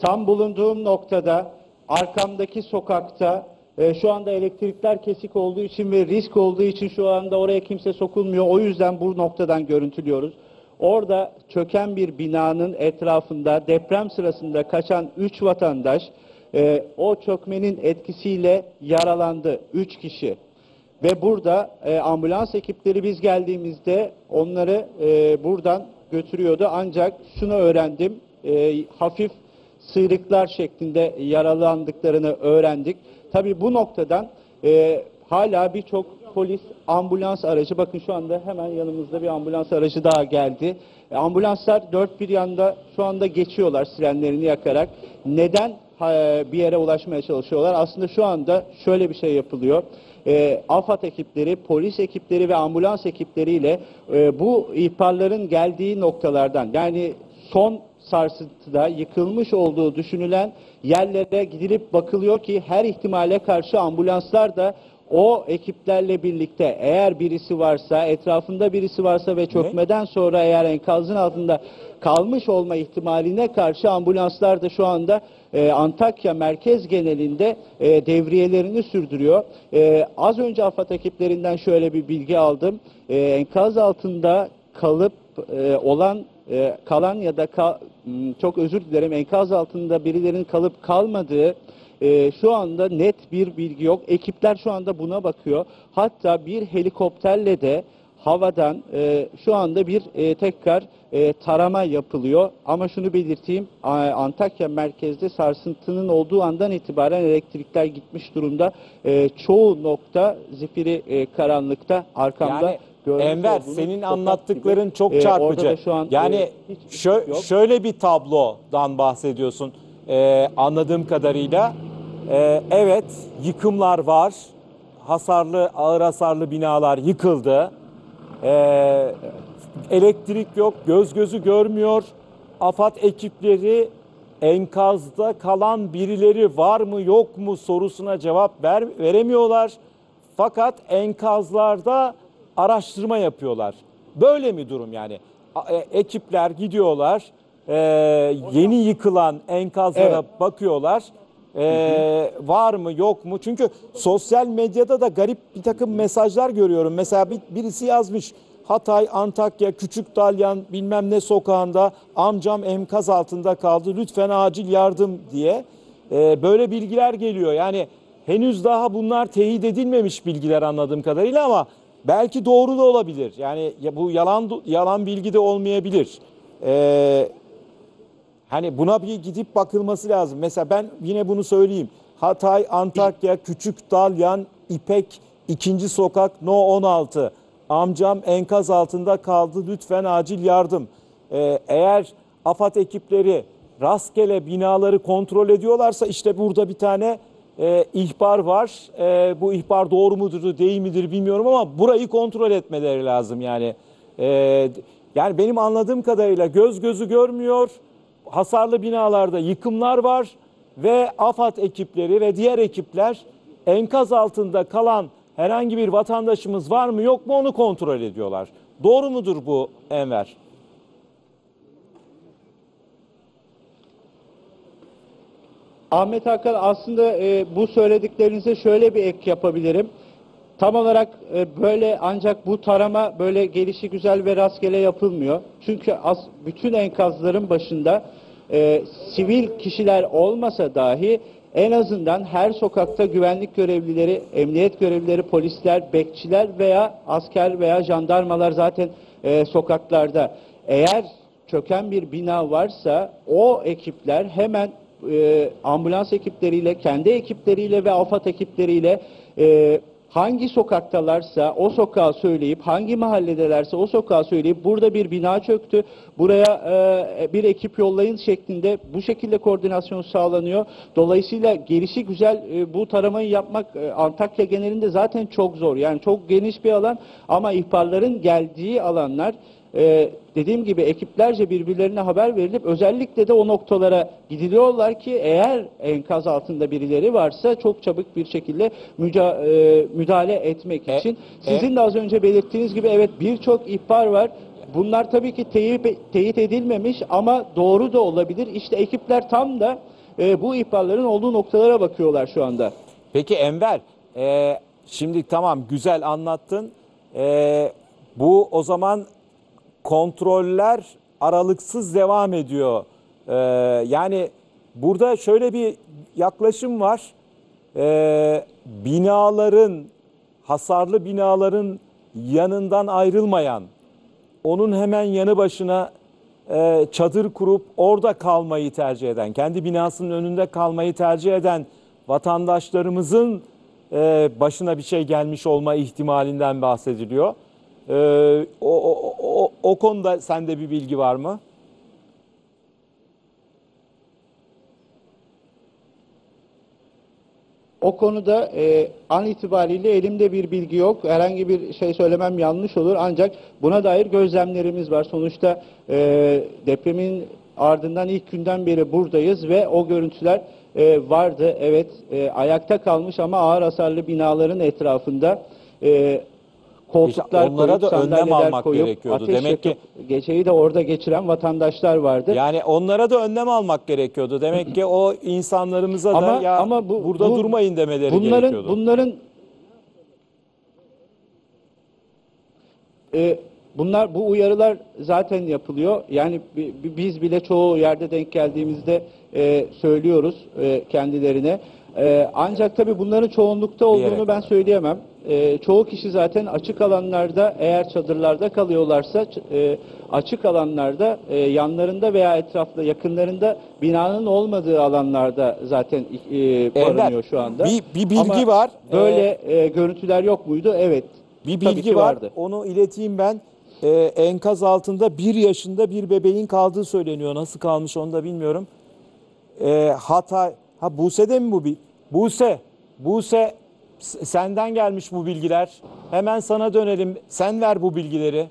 Tam bulunduğum noktada arkamdaki sokakta e, şu anda elektrikler kesik olduğu için ve risk olduğu için şu anda oraya kimse sokulmuyor. O yüzden bu noktadan görüntülüyoruz. Orada çöken bir binanın etrafında deprem sırasında kaçan 3 vatandaş e, o çökmenin etkisiyle yaralandı. 3 kişi. Ve burada e, ambulans ekipleri biz geldiğimizde onları e, buradan götürüyordu. Ancak şunu öğrendim, e, hafif sıyrıklar şeklinde yaralandıklarını öğrendik. Tabii bu noktadan e, hala birçok polis ambulans aracı, bakın şu anda hemen yanımızda bir ambulans aracı daha geldi. E, ambulanslar dört bir yanda şu anda geçiyorlar sirenlerini yakarak. Neden e, bir yere ulaşmaya çalışıyorlar? Aslında şu anda şöyle bir şey yapılıyor. E, AFAD ekipleri, polis ekipleri ve ambulans ekipleriyle e, bu ihbarların geldiği noktalardan yani son sarsıntıda yıkılmış olduğu düşünülen yerlere gidilip bakılıyor ki her ihtimale karşı ambulanslar da o ekiplerle birlikte eğer birisi varsa, etrafında birisi varsa ve çökmeden sonra eğer enkazın altında kalmış olma ihtimaline karşı ambulanslar da şu anda e, Antakya merkez genelinde e, devriyelerini sürdürüyor. E, az önce AFAD ekiplerinden şöyle bir bilgi aldım. E, enkaz altında kalıp e, olan e, kalan ya da ka- çok özür dilerim enkaz altında birilerinin kalıp kalmadığı e, şu anda net bir bilgi yok. Ekipler şu anda buna bakıyor. Hatta bir helikopterle de havadan e, şu anda bir e, tekrar e, tarama yapılıyor. Ama şunu belirteyim Antakya merkezde sarsıntının olduğu andan itibaren elektrikler gitmiş durumda. E, çoğu nokta zifiri e, karanlıkta arkamda Yani Enver senin anlattıkların gibi. çok E, çarpıcı. da şu an, yani e, şö- yok. şöyle bir tablodan bahsediyorsun e, anladığım kadarıyla. E, evet yıkımlar var. Hasarlı, ağır hasarlı binalar yıkıldı. E, elektrik yok, göz gözü görmüyor. AFAD ekipleri enkazda kalan birileri var mı yok mu sorusuna cevap ver, veremiyorlar. Fakat enkazlarda araştırma yapıyorlar. Böyle mi durum yani? E, Ekipler gidiyorlar, e, yeni yıkılan enkazlara Evet. bakıyorlar. E, var mı yok mu? Çünkü sosyal medyada da garip bir takım mesajlar görüyorum. Mesela bir, birisi yazmış Hatay, Antakya, Küçük Dalyan bilmem ne sokağında amcam enkaz altında kaldı lütfen acil yardım diye. E, böyle bilgiler geliyor. Yani henüz daha bunlar teyit edilmemiş bilgiler anladığım kadarıyla ama belki doğru da olabilir. Yani ya bu yalan yalan bilgi de olmayabilir. E, Hani buna bir gidip bakılması lazım. Mesela ben yine bunu söyleyeyim. Hatay, Antakya, Küçük Dalyan, İpek, ikinci sokak, No 16. Amcam enkaz altında kaldı. Lütfen acil yardım. Ee, eğer AFAD ekipleri rastgele binaları kontrol ediyorlarsa işte burada bir tane e, ihbar var. E, bu ihbar doğru mudur değil midir bilmiyorum ama burayı kontrol etmeleri lazım yani. E, yani benim anladığım kadarıyla göz gözü görmüyor hasarlı binalarda yıkımlar var ve AFAD ekipleri ve diğer ekipler enkaz altında kalan herhangi bir vatandaşımız var mı yok mu onu kontrol ediyorlar. Doğru mudur bu Enver? Ahmet Hakan aslında e, bu söylediklerinize şöyle bir ek yapabilirim. Tam olarak e, böyle ancak bu tarama böyle gelişi güzel ve rastgele yapılmıyor. Çünkü as, bütün enkazların başında e, sivil kişiler olmasa dahi en azından her sokakta güvenlik görevlileri, emniyet görevlileri, polisler, bekçiler veya asker veya jandarmalar zaten e, sokaklarda. Eğer çöken bir bina varsa o ekipler hemen e, ambulans ekipleriyle, kendi ekipleriyle ve AFAD ekipleriyle e, hangi sokaktalarsa o sokağı söyleyip, hangi mahalledelerse o sokağı söyleyip burada bir bina çöktü, buraya e, bir ekip yollayın şeklinde bu şekilde koordinasyon sağlanıyor. Dolayısıyla gelişi güzel e, bu taramayı yapmak e, Antakya genelinde zaten çok zor. Yani çok geniş bir alan ama ihbarların geldiği alanlar ee, dediğim gibi ekiplerce birbirlerine haber verilip özellikle de o noktalara gidiliyorlar ki eğer enkaz altında birileri varsa çok çabuk bir şekilde müca- e, müdahale etmek E, için. e- Sizin de az önce belirttiğiniz gibi evet birçok ihbar var. Bunlar tabii ki teyit, teyit edilmemiş ama doğru da olabilir. İşte ekipler tam da e, bu ihbarların olduğu noktalara bakıyorlar şu anda. Peki Enver, e, şimdi tamam güzel anlattın. E, bu o zaman kontroller aralıksız devam ediyor. E, yani burada şöyle bir yaklaşım var. E, binaların hasarlı binaların yanından ayrılmayan, onun hemen yanı başına e, çadır kurup orada kalmayı tercih eden, kendi binasının önünde kalmayı tercih eden vatandaşlarımızın e, başına bir şey gelmiş olma ihtimalinden bahsediliyor. E, o, o, o, o konuda sende bir bilgi var mı? O konuda e, an itibariyle elimde bir bilgi yok. Herhangi bir şey söylemem yanlış olur. Ancak buna dair gözlemlerimiz var. Sonuçta e, depremin ardından ilk günden beri buradayız ve o görüntüler e, vardı. Evet e, ayakta kalmış ama ağır hasarlı binaların etrafında e, koltuklar İşte onlara koyup, da önlem almak koyup, gerekiyordu. ateş Demek ki- geceyi de orada geçiren vatandaşlar vardı. Yani onlara da önlem almak gerekiyordu. Demek ki o insanlarımıza da Ama- ya ama bu- burada bu- durmayın demeleri bunların gerekiyordu. bunların e, bunlar bu uyarılar zaten yapılıyor. Yani bi- bi- biz bile çoğu yerde denk geldiğimizde e, söylüyoruz e, kendilerine. E, ancak tabii bunların çoğunlukta olduğunu ben söyleyemem. E, çoğu kişi zaten açık alanlarda eğer çadırlarda kalıyorlarsa e, açık alanlarda e, yanlarında veya etrafta yakınlarında binanın olmadığı alanlarda zaten e, barınıyor şu anda. bir- bir bilgi Ama var. Böyle e, görüntüler yok muydu? Evet. Bir Tabii bilgi ki var. vardı. Onu ileteyim ben. Ee, enkaz altında bir yaşında bir bebeğin kaldığı söyleniyor. Nasıl kalmış onu da bilmiyorum. Ee, Hatay, ha Buse'de mi bu? bi- Buse, Buse senden gelmiş bu bilgiler. Hemen sana dönelim. Sen ver bu bilgileri.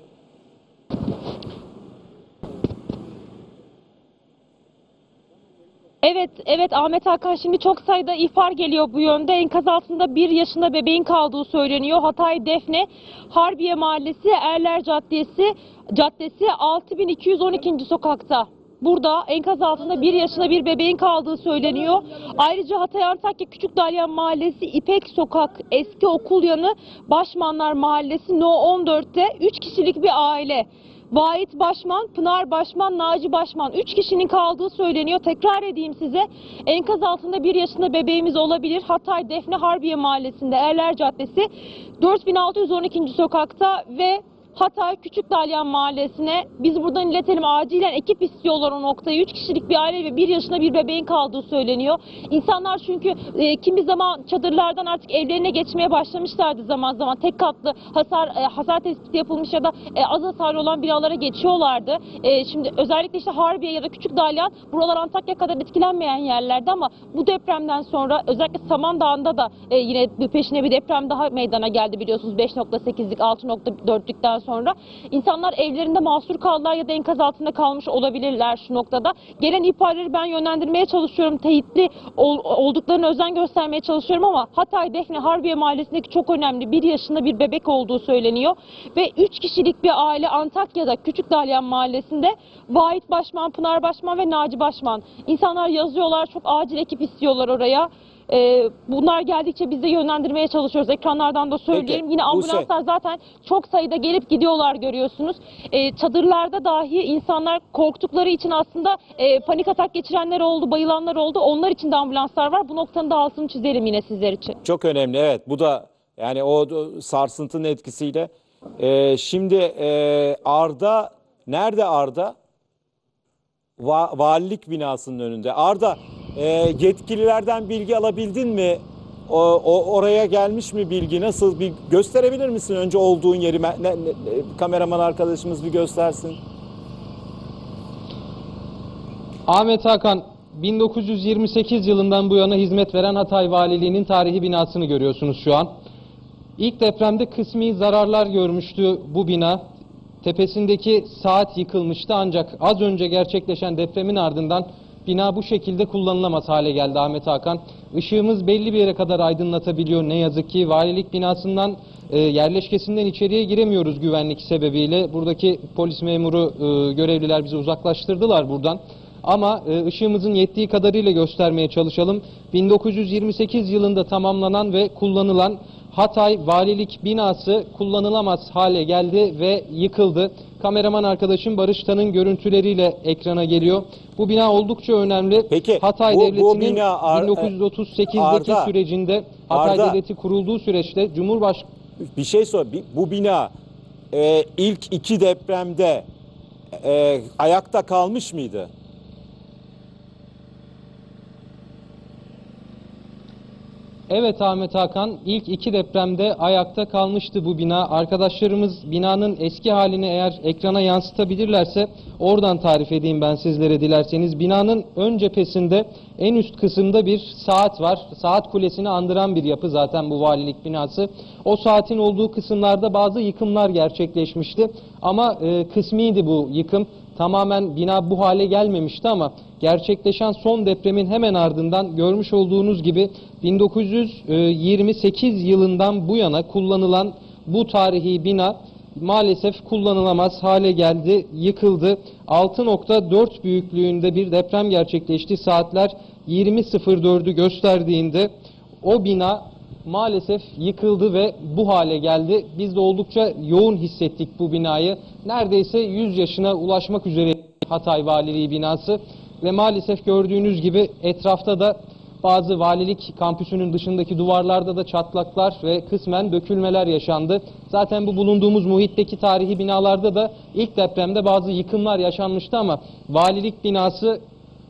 Evet, evet Ahmet Hakan şimdi çok sayıda ihbar geliyor bu yönde. Enkaz altında bir yaşında bebeğin kaldığı söyleniyor. Hatay Defne, Harbiye Mahallesi, Erler Caddesi, Caddesi 6212. sokakta. Burada enkaz altında bir yaşında bir bebeğin kaldığı söyleniyor. Ayrıca Hatay Antakya Küçük Dalyan Mahallesi, İpek Sokak, Eski Okul Yanı, Başmanlar Mahallesi No 14'te 3 kişilik bir aile. Vahit Başman, Pınar Başman, Naci Başman 3 kişinin kaldığı söyleniyor. Tekrar edeyim size. Enkaz altında 1 yaşında bebeğimiz olabilir. Hatay Defne Harbiye Mahallesi'nde Erler Caddesi 4612. sokakta ve Hatay Küçük Dalyan Mahallesi'ne biz buradan iletelim acilen ekip istiyorlar o noktayı. 3 kişilik bir aile ve 1 yaşında bir bebeğin kaldığı söyleniyor. İnsanlar çünkü e, kimi zaman çadırlardan artık evlerine geçmeye başlamışlardı zaman zaman. Tek katlı hasar e, hasar tespiti yapılmış ya da e, az hasarlı olan binalara geçiyorlardı. E, şimdi özellikle işte Harbiye ya da Küçük Dalyan buralar Antakya kadar etkilenmeyen yerlerdi ama bu depremden sonra özellikle Samandağ'ında da e, yine peşine bir deprem daha meydana geldi biliyorsunuz 5.8'lik 6.4'lükten sonra. İnsanlar evlerinde mahsur kaldılar ya da enkaz altında kalmış olabilirler şu noktada. Gelen ihbarları ben yönlendirmeye çalışıyorum. Teyitli ol- olduklarını özen göstermeye çalışıyorum ama Hatay Defne Harbiye Mahallesi'ndeki çok önemli bir yaşında bir bebek olduğu söyleniyor. Ve 3 kişilik bir aile Antakya'da Küçük Dalyan Mahallesi'nde Vahit Başman, Pınar Başman ve Naci Başman. İnsanlar yazıyorlar çok acil ekip istiyorlar oraya. Ee, bunlar geldikçe biz de yönlendirmeye çalışıyoruz. Ekranlardan da söyleyelim. Peki, Yine Buse. ambulanslar zaten çok sayıda gelip gidiyorlar görüyorsunuz. Ee, çadırlarda dahi insanlar korktukları için aslında e, panik atak geçirenler oldu, bayılanlar oldu. Onlar için de ambulanslar var. Bu noktanın da altını çizelim yine sizler için. Çok önemli evet. Bu da yani o sarsıntının etkisiyle. Ee, şimdi e, Arda nerede Arda? Va- valilik binasının önünde. Arda e, yetkililerden bilgi alabildin mi? O, o- oraya gelmiş mi bilgi? Nasıl bir gösterebilir misin önce olduğun yeri? Ne- ne- kameraman arkadaşımız bir göstersin. Ahmet Hakan 1928 yılından bu yana hizmet veren Hatay Valiliği'nin tarihi binasını görüyorsunuz şu an. İlk depremde kısmi zararlar görmüştü bu bina. Tepesindeki saat yıkılmıştı ancak az önce gerçekleşen depremin ardından bina bu şekilde kullanılamaz hale geldi Ahmet Hakan. Işığımız belli bir yere kadar aydınlatabiliyor ne yazık ki. Valilik binasından e, yerleşkesinden içeriye giremiyoruz güvenlik sebebiyle. Buradaki polis memuru e, görevliler bizi uzaklaştırdılar buradan. Ama e, ışığımızın yettiği kadarıyla göstermeye çalışalım. 1928 yılında tamamlanan ve kullanılan Hatay Valilik binası kullanılamaz hale geldi ve yıkıldı. Kameraman arkadaşım Barış Tan'ın görüntüleriyle ekrana geliyor. Bu bina oldukça önemli. Peki, Hatay bu- bu Devleti'nin bina Ar- 1938'deki Arda, sürecinde Hatay Arda. Devleti kurulduğu süreçte Cumhurbaş bir şey sor. Bu bina e, ilk iki depremde e, ayakta kalmış mıydı? Evet Ahmet Hakan ilk iki depremde ayakta kalmıştı bu bina. Arkadaşlarımız binanın eski halini eğer ekrana yansıtabilirlerse oradan tarif edeyim ben sizlere dilerseniz. Binanın ön cephesinde en üst kısımda bir saat var. Saat kulesini andıran bir yapı zaten bu valilik binası. O saatin olduğu kısımlarda bazı yıkımlar gerçekleşmişti. Ama e, kısmiydi bu yıkım. Tamamen bina bu hale gelmemişti ama gerçekleşen son depremin hemen ardından görmüş olduğunuz gibi 1928 yılından bu yana kullanılan bu tarihi bina maalesef kullanılamaz hale geldi, yıkıldı. 6.4 büyüklüğünde bir deprem gerçekleşti. Saatler 20.04'ü gösterdiğinde o bina maalesef yıkıldı ve bu hale geldi. Biz de oldukça yoğun hissettik bu binayı. Neredeyse 100 yaşına ulaşmak üzere Hatay Valiliği binası ve maalesef gördüğünüz gibi etrafta da bazı valilik kampüsünün dışındaki duvarlarda da çatlaklar ve kısmen dökülmeler yaşandı. Zaten bu bulunduğumuz muhitteki tarihi binalarda da ilk depremde bazı yıkımlar yaşanmıştı ama valilik binası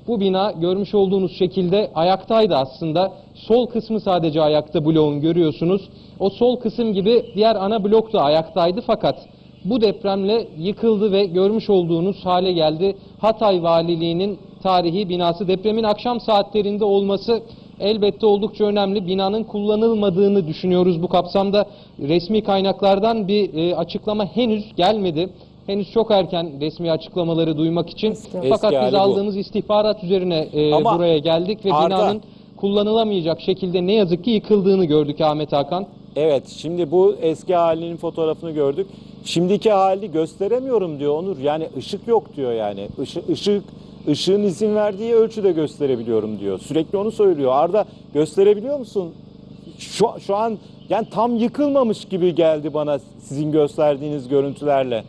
bu bina görmüş olduğunuz şekilde ayaktaydı aslında. Sol kısmı sadece ayakta bloğun görüyorsunuz. O sol kısım gibi diğer ana blok da ayaktaydı fakat bu depremle yıkıldı ve görmüş olduğunuz hale geldi. Hatay Valiliği'nin tarihi binası depremin akşam saatlerinde olması elbette oldukça önemli. Binanın kullanılmadığını düşünüyoruz bu kapsamda. Resmi kaynaklardan bir e, açıklama henüz gelmedi. Henüz çok erken resmi açıklamaları duymak için. Eski. Fakat Eski biz hali bu. aldığımız istihbarat üzerine e, Ama buraya geldik ve Arda- binanın kullanılamayacak şekilde ne yazık ki yıkıldığını gördük Ahmet Hakan. Evet, şimdi bu eski halinin fotoğrafını gördük. Şimdiki hali gösteremiyorum diyor Onur. Yani ışık yok diyor yani. Işık, ışık ışığın izin verdiği ölçüde gösterebiliyorum diyor. Sürekli onu söylüyor. Arda gösterebiliyor musun? Şu, şu an yani tam yıkılmamış gibi geldi bana sizin gösterdiğiniz görüntülerle.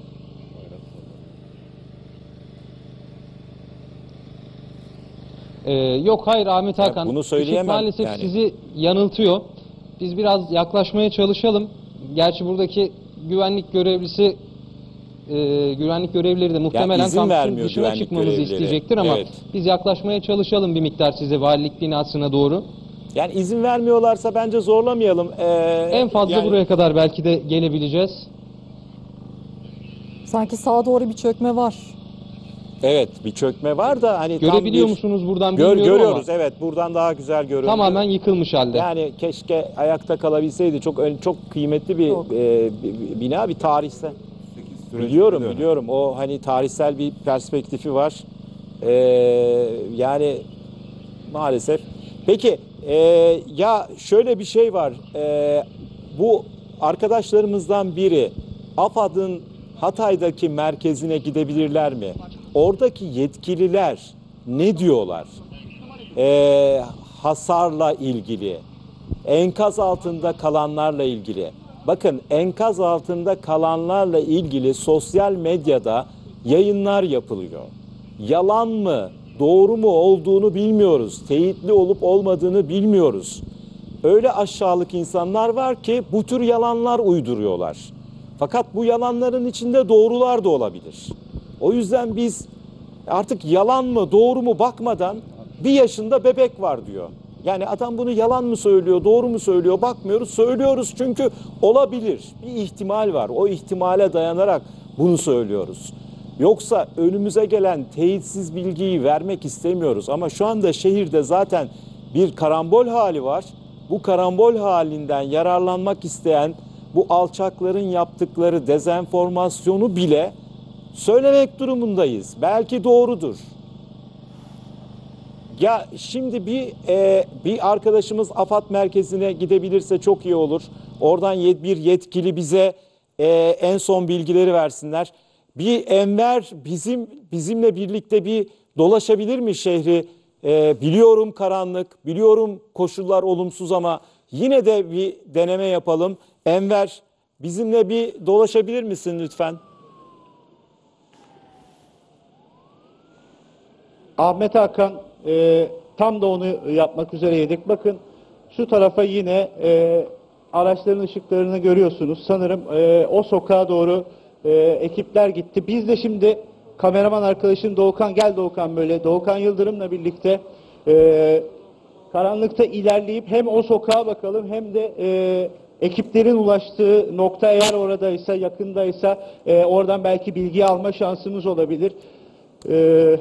Ee, yok hayır Ahmet Ya Hakan. bunu Işık söyleyemem maalesef yani. sizi yanıltıyor. Biz biraz yaklaşmaya çalışalım. Gerçi buradaki güvenlik görevlisi e, güvenlik görevlileri de muhtemelen izin kampüsün vermiyor dışına güvenlik çıkmamızı görevlileri. isteyecektir ama Evet. biz yaklaşmaya çalışalım bir miktar size valilik binasına doğru. Yani izin vermiyorlarsa bence zorlamayalım. Ee, En fazla yani- buraya kadar belki de gelebileceğiz. Sanki sağa doğru bir çökme var. Evet, bir çökme var da hani tam Görebiliyor bir- musunuz buradan Gör, bilmiyorum görüyoruz ama evet buradan daha güzel görünüyor. tamamen yıkılmış halde. Yani keşke ayakta kalabilseydi. Çok çok kıymetli bir, Çok. e, bir- bir bina, bir tarihsel. Biliyorum, biliyorum. O hani tarihsel bir perspektifi var. Ee, yani maalesef. Peki e, ya şöyle bir şey var. E, bu arkadaşlarımızdan biri AFAD'ın Hatay'daki merkezine gidebilirler mi? Oradaki yetkililer ne diyorlar? Ee, hasarla ilgili, enkaz altında kalanlarla ilgili. Bakın enkaz altında kalanlarla ilgili sosyal medyada yayınlar yapılıyor. Yalan mı, doğru mu olduğunu bilmiyoruz. Teyitli olup olmadığını bilmiyoruz. Öyle aşağılık insanlar var ki bu tür yalanlar uyduruyorlar. Fakat bu yalanların içinde doğrular da olabilir. O yüzden biz artık yalan mı doğru mu bakmadan bir yaşında bebek var diyor. Yani adam bunu yalan mı söylüyor, doğru mu söylüyor bakmıyoruz. Söylüyoruz çünkü olabilir. Bir ihtimal var. O ihtimale dayanarak bunu söylüyoruz. Yoksa önümüze gelen teyitsiz bilgiyi vermek istemiyoruz. Ama şu anda şehirde zaten bir karambol hali var. Bu karambol halinden yararlanmak isteyen bu alçakların yaptıkları dezenformasyonu bile söylemek durumundayız. Belki doğrudur. Ya şimdi bir e, bir arkadaşımız AFAD merkezine gidebilirse çok iyi olur. Oradan yet- bir yetkili bize e, en son bilgileri versinler. Bir Enver bizim bizimle birlikte bir dolaşabilir mi şehri? E, biliyorum karanlık, biliyorum koşullar olumsuz ama yine de bir deneme yapalım. Enver bizimle bir dolaşabilir misin lütfen? Ahmet Hakan e, tam da onu yapmak üzereydik. Bakın şu tarafa yine e, araçların ışıklarını görüyorsunuz. Sanırım e, o sokağa doğru e, ekipler gitti. Biz de şimdi kameraman arkadaşım Doğukan, gel Doğukan böyle, Doğukan Yıldırım'la birlikte e, karanlıkta ilerleyip hem o sokağa bakalım hem de e, ekiplerin ulaştığı nokta eğer oradaysa, yakındaysa e, oradan belki bilgi alma şansımız olabilir. E,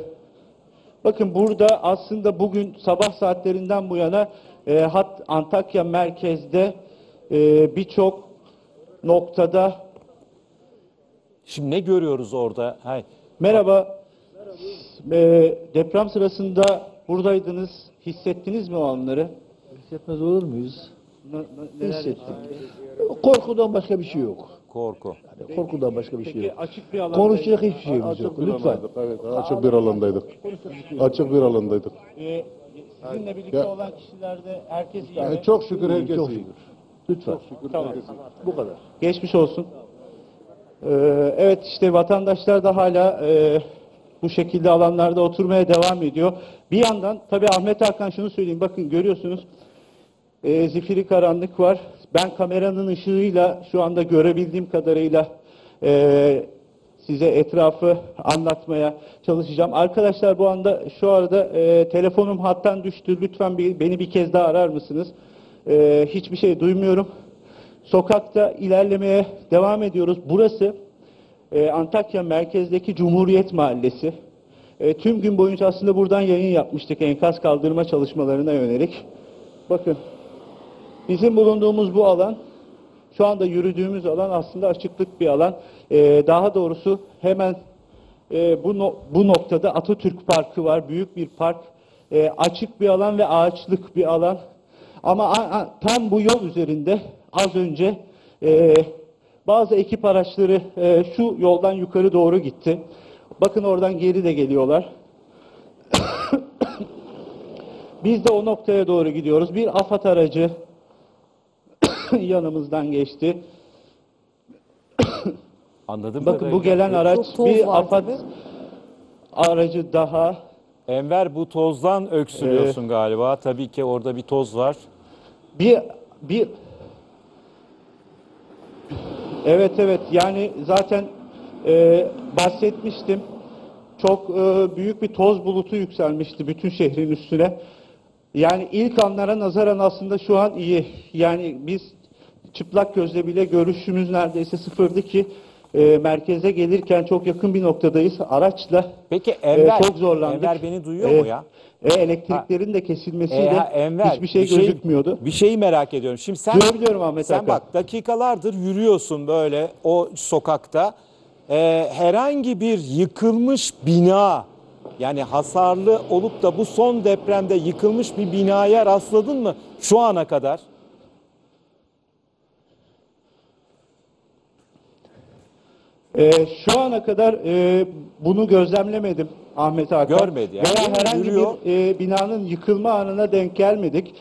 bakın burada aslında bugün sabah saatlerinden bu yana e, hat Antakya merkezde e, birçok noktada Şimdi ne görüyoruz orada? Hay. merhaba e, deprem sırasında buradaydınız hissettiniz mi o anları? Hissetmez olur muyuz? Ne- ne- neler Hissettik. Korkudan başka bir şey yok. Korku. Korkudan başka bir şey yok. açık bir alanda Konuşacak hiçbir şeyimiz yok. Lütfen. evet. Açık bir alandaydık. Açık bir alandaydık. e, sizinle birlikte Ya- olan kişilerde herkes iyi? Yani çok şükür herkes Çok iyi. şükür. Lütfen. Tamam. Bu kadar. Geçmiş olsun. Ee, evet işte vatandaşlar da hala e, bu şekilde alanlarda oturmaya devam ediyor. Bir yandan tabii Ahmet Hakan şunu söyleyeyim. Bakın görüyorsunuz e, zifiri karanlık var. Ben kameranın ışığıyla şu anda görebildiğim kadarıyla e, size etrafı anlatmaya çalışacağım. Arkadaşlar bu anda şu arada e, telefonum hattan düştü. Lütfen bir, beni bir kez daha arar mısınız? E, hiçbir şey duymuyorum. Sokakta ilerlemeye devam ediyoruz. Burası e, Antakya merkezdeki Cumhuriyet Mahallesi. E, tüm gün boyunca aslında buradan yayın yapmıştık enkaz kaldırma çalışmalarına yönelik. Bakın bizim bulunduğumuz bu alan şu anda yürüdüğümüz alan aslında açıklık bir alan. E, daha doğrusu hemen e, bu, no- bu noktada Atatürk Parkı var. Büyük bir park. E, açık bir alan ve ağaçlık bir alan. Ama tam bu yol üzerinde az önce e, bazı ekip araçları e, şu yoldan yukarı doğru gitti. Bakın oradan geri de geliyorlar. Biz de o noktaya doğru gidiyoruz. Bir AFAD aracı yanımızdan geçti. Anladım. Bakın bu gelen araç Çok toz bir var tabii. aracı daha. Enver bu tozdan öksürüyorsun galiba. Tabii ki orada bir toz var. Bir bir Evet evet yani zaten e, bahsetmiştim. Çok e, büyük bir toz bulutu yükselmişti bütün şehrin üstüne. Yani ilk anlara nazaran aslında şu an iyi. Yani biz çıplak gözle bile görüşümüz neredeyse sıfırdı ki e, merkeze gelirken çok yakın bir noktadayız. Araçla Peki e, Enver, çok zorlandık. Enver beni duyuyor E, mu ya? E, elektriklerin de kesilmesiyle E, ha, Enver, hiçbir şey bir şey- gözükmüyordu. Bir şeyi merak ediyorum. Şimdi sen Duyabiliyorum Ahmet sen Hakan. bak dakikalardır yürüyorsun böyle o sokakta. Ee, herhangi bir yıkılmış bina yani hasarlı olup da bu son depremde yıkılmış bir binaya rastladın mı şu ana kadar? Ee, şu ana kadar e, bunu gözlemlemedim Ahmet Hakan. Görmedi yani. Veya herhangi Yürüyor. bir e, binanın yıkılma anına denk gelmedik.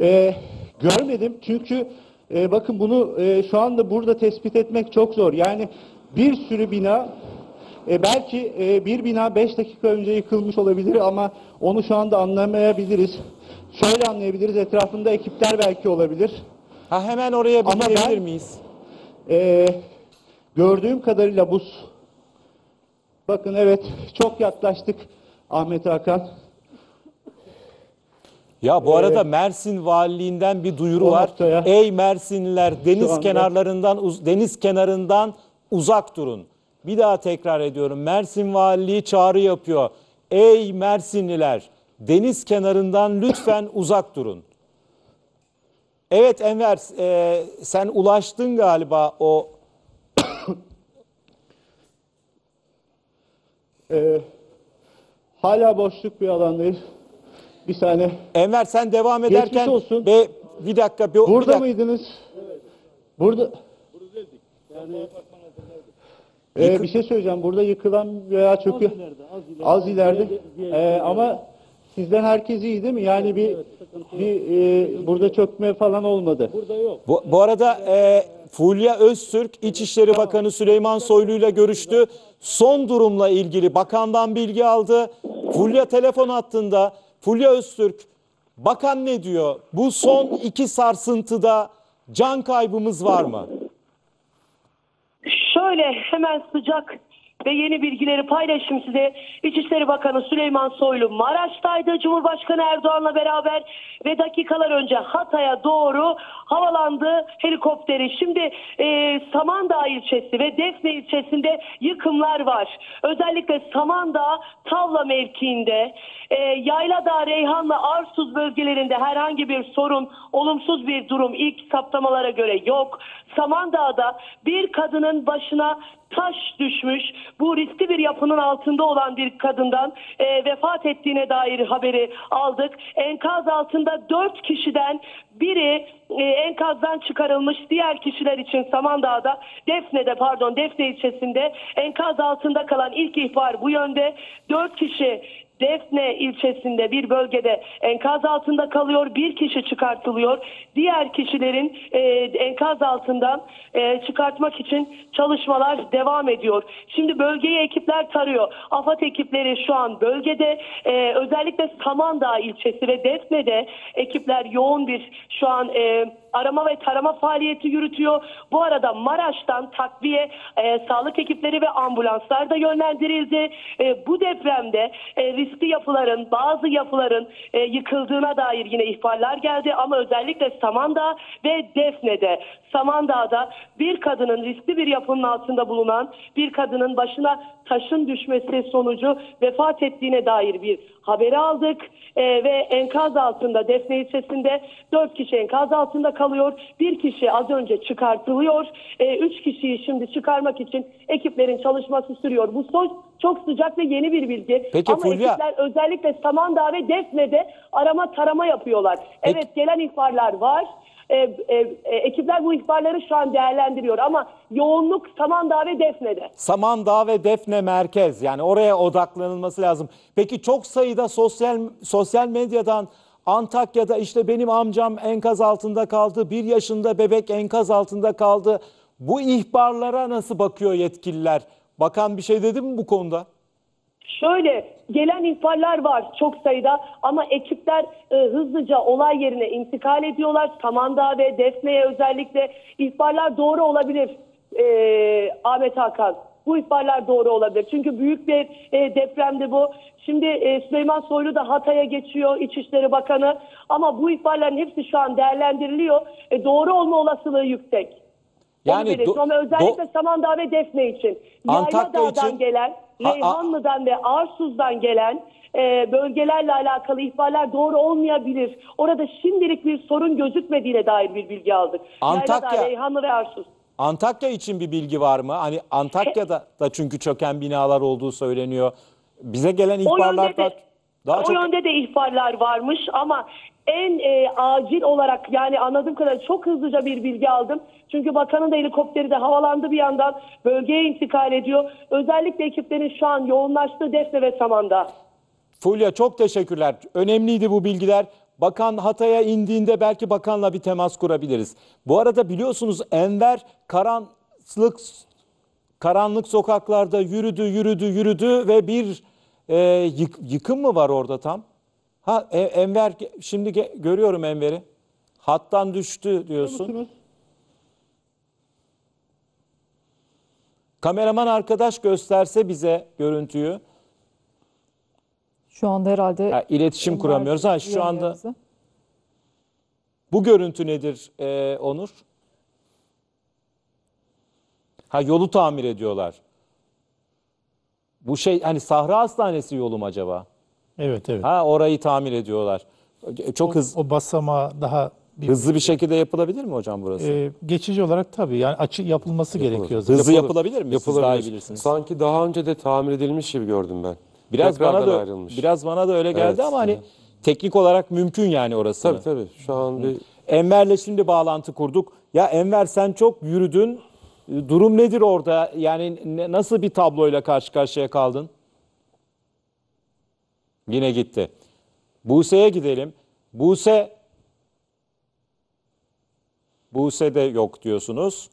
E, görmedim çünkü e, bakın bunu e, şu anda burada tespit etmek çok zor. Yani bir sürü bina e, belki e, bir bina 5 dakika önce yıkılmış olabilir ama onu şu anda anlamayabiliriz. Şöyle anlayabiliriz etrafında ekipler belki olabilir. Ha hemen oraya Ama bir ben- miyiz? Ee, gördüğüm kadarıyla buz. Bakın evet çok yaklaştık Ahmet Hakan. Ya bu Ee, arada Mersin Valiliğinden bir duyuru o var. noktaya- Ey Mersinliler deniz anda- kenarlarından uz- deniz kenarından uzak durun. Bir daha tekrar ediyorum. Mersin Valiliği çağrı yapıyor. Ey Mersinliler deniz kenarından lütfen uzak durun. Evet Enver e, sen ulaştın galiba o Ee, hala boşluk bir alandayız. Bir saniye. Enver sen devam Geçmiş ederken olsun. Be, bir dakika bir, bir Burada dakika. mıydınız? Burada. Ee, bir şey söyleyeceğim. Burada yıkılan veya çökü az ileride. Ee, ama sizden herkes iyi değil mi? Yani bir bir e, burada çökme falan olmadı. Bu, bu arada e, Fulya Öztürk İçişleri Bakanı Süleyman Soylu ile görüştü. Son durumla ilgili bakandan bilgi aldı. Fulya telefon hattında. Fulya Öztürk Bakan ne diyor? Bu son iki sarsıntıda can kaybımız var mı? Şöyle hemen sıcak ve yeni bilgileri paylaşayım size. İçişleri Bakanı Süleyman Soylu Maraş'taydı Cumhurbaşkanı Erdoğan'la beraber ve dakikalar önce Hatay'a doğru havalandı helikopteri. Şimdi e, Samandağ ilçesi ve Defne ilçesinde yıkımlar var. Özellikle Samandağ Tavla mevkiinde e, Yayladağ, Reyhanlı, Arsuz bölgelerinde herhangi bir sorun, olumsuz bir durum ilk saptamalara göre yok. Samandağ'da bir kadının başına taş düşmüş. Bu riskli bir yapının altında olan bir kadından e, vefat ettiğine dair haberi aldık. Enkaz altında dört kişiden biri e, enkazdan çıkarılmış. Diğer kişiler için Samandağ'da, Defne'de pardon Defne ilçesinde enkaz altında kalan ilk ihbar bu yönde. Dört kişi Defne ilçesinde bir bölgede enkaz altında kalıyor. Bir kişi çıkartılıyor. Diğer kişilerin e, enkaz altından e, çıkartmak için çalışmalar devam ediyor. Şimdi bölgeyi ekipler tarıyor. AFAD ekipleri şu an bölgede. E, özellikle Samandağ ilçesi ve Defne'de ekipler yoğun bir şu an e, arama ve tarama faaliyeti yürütüyor. Bu arada Maraş'tan takviye e, sağlık ekipleri ve ambulanslar da yönlendirildi. E, bu depremde e, riskli yapıların, bazı yapıların e, yıkıldığına dair yine ihbarlar geldi ama özellikle Samandağ ve Defne'de Samandağ'da bir kadının riskli bir yapının altında bulunan bir kadının başına taşın düşmesi sonucu vefat ettiğine dair bir haberi aldık Ee, ve enkaz altında Defne ilçesinde dört kişi enkaz altında kalıyor. Bir kişi az önce çıkartılıyor. Üç kişiyi şimdi çıkarmak için ekiplerin çalışması sürüyor. Bu son çok sıcak ve yeni bir bilgi. Peki Ama Fulya- ekipler özellikle Samandağ ve Defne'de arama tarama yapıyorlar. Evet gelen ihbarlar var. Ee, e, e, ekipler bu ihbarları şu an değerlendiriyor ama yoğunluk Samandağ ve Defne'de. Samandağ ve Defne merkez yani oraya odaklanılması lazım. Peki çok sayıda sosyal sosyal medyadan Antakya'da işte benim amcam enkaz altında kaldı, bir yaşında bebek enkaz altında kaldı. Bu ihbarlara nasıl bakıyor yetkililer? Bakan bir şey dedi mi bu konuda? Şöyle gelen ihbarlar var çok sayıda ama ekipler e, hızlıca olay yerine intikal ediyorlar. Samandağ ve Defne'ye özellikle ihbarlar doğru olabilir e, Ahmet Hakan. Bu ihbarlar doğru olabilir. Çünkü büyük bir e, depremdi bu. Şimdi e, Süleyman Soylu da Hatay'a geçiyor İçişleri Bakanı. Ama bu ihbarların hepsi şu an değerlendiriliyor. E, doğru olma olasılığı yüksek. Yani Onu do- ama özellikle do- Samandağ ve Defne için. Antakya Yayladağ'dan için- gelen, Reyhanlı'dan ve Arsuz'dan gelen e, bölgelerle alakalı ihbarlar doğru olmayabilir. Orada şimdilik bir sorun gözükmediğine dair bir bilgi aldık. Antakya- Yayladağ, Reyhanlı ve Arsuz. Antakya için bir bilgi var mı? Hani Antakya'da da çünkü çöken binalar olduğu söyleniyor. Bize gelen ihbarlar da daha o çok yönde de ihbarlar varmış ama en e, acil olarak yani anladığım kadarıyla çok hızlıca bir bilgi aldım. Çünkü bakanın da helikopteri de havalandı bir yandan bölgeye intikal ediyor. Özellikle ekiplerin şu an yoğunlaştığı Defne ve Samandağ. Fulya çok teşekkürler. Önemliydi bu bilgiler. Bakan Hatay'a indiğinde belki bakanla bir temas kurabiliriz. Bu arada biliyorsunuz Enver karanlık karanlık sokaklarda yürüdü, yürüdü, yürüdü ve bir e, yık- yıkım mı var orada tam? Ha E- Enver şimdi görüyorum Enver'i. Hattan düştü diyorsun. Kameraman arkadaş gösterse bize görüntüyü. Şu anda herhalde Ha, iletişim kuramıyoruz. Ha, şu anda bu görüntü nedir e, Onur? Ha yolu tamir ediyorlar. Bu şey hani Sahra Hastanesi yolu mu acaba? Evet evet. Ha orayı tamir ediyorlar. Çok hız, O basamağı daha bir hızlı bir şekilde yapılabilir mi hocam burası? e, geçici olarak tabii yani açı yapılması gerekiyor. zaten. Hızlı Yapılır. yapılabilir mi? Siz daha iyi Yapılabilir. bilirsiniz. Sanki daha önce de tamir edilmiş gibi gördüm ben. Biraz bana da ayrılmış. biraz bana da öyle geldi Evet, ama hani teknik olarak mümkün yani orası. Tabii tabii. Şu an bir Enver'le şimdi bağlantı kurduk. Ya Enver sen çok yürüdün. Durum nedir orada? Yani ne- nasıl bir tabloyla karşı karşıya kaldın? Yine gitti. Buse'ye gidelim. Buse Buse de yok diyorsunuz.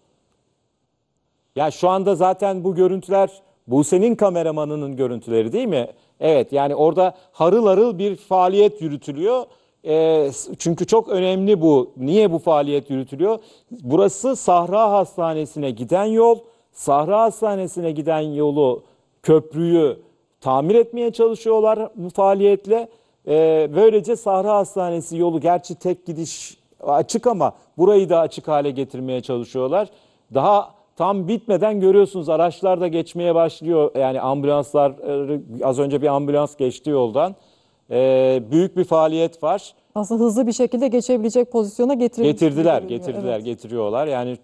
Ya şu anda zaten bu görüntüler Buse'nin kameramanının görüntüleri değil mi? Evet yani orada harıl harıl bir faaliyet yürütülüyor e, çünkü çok önemli bu. Niye bu faaliyet yürütülüyor? Burası Sahra Hastanesi'ne giden yol. Sahra Hastanesi'ne giden yolu, köprüyü tamir etmeye çalışıyorlar bu faaliyetle. E, böylece Sahra Hastanesi yolu gerçi tek gidiş açık ama burayı da açık hale getirmeye çalışıyorlar. Daha tam bitmeden görüyorsunuz araçlar da geçmeye başlıyor. Yani ambulanslar az önce bir ambulans geçti yoldan. E, büyük bir faaliyet var. Aslında hızlı bir şekilde geçebilecek pozisyona getirilmiş. gibi Getirdiler, getirdiler, Evet. getiriyorlar. Yani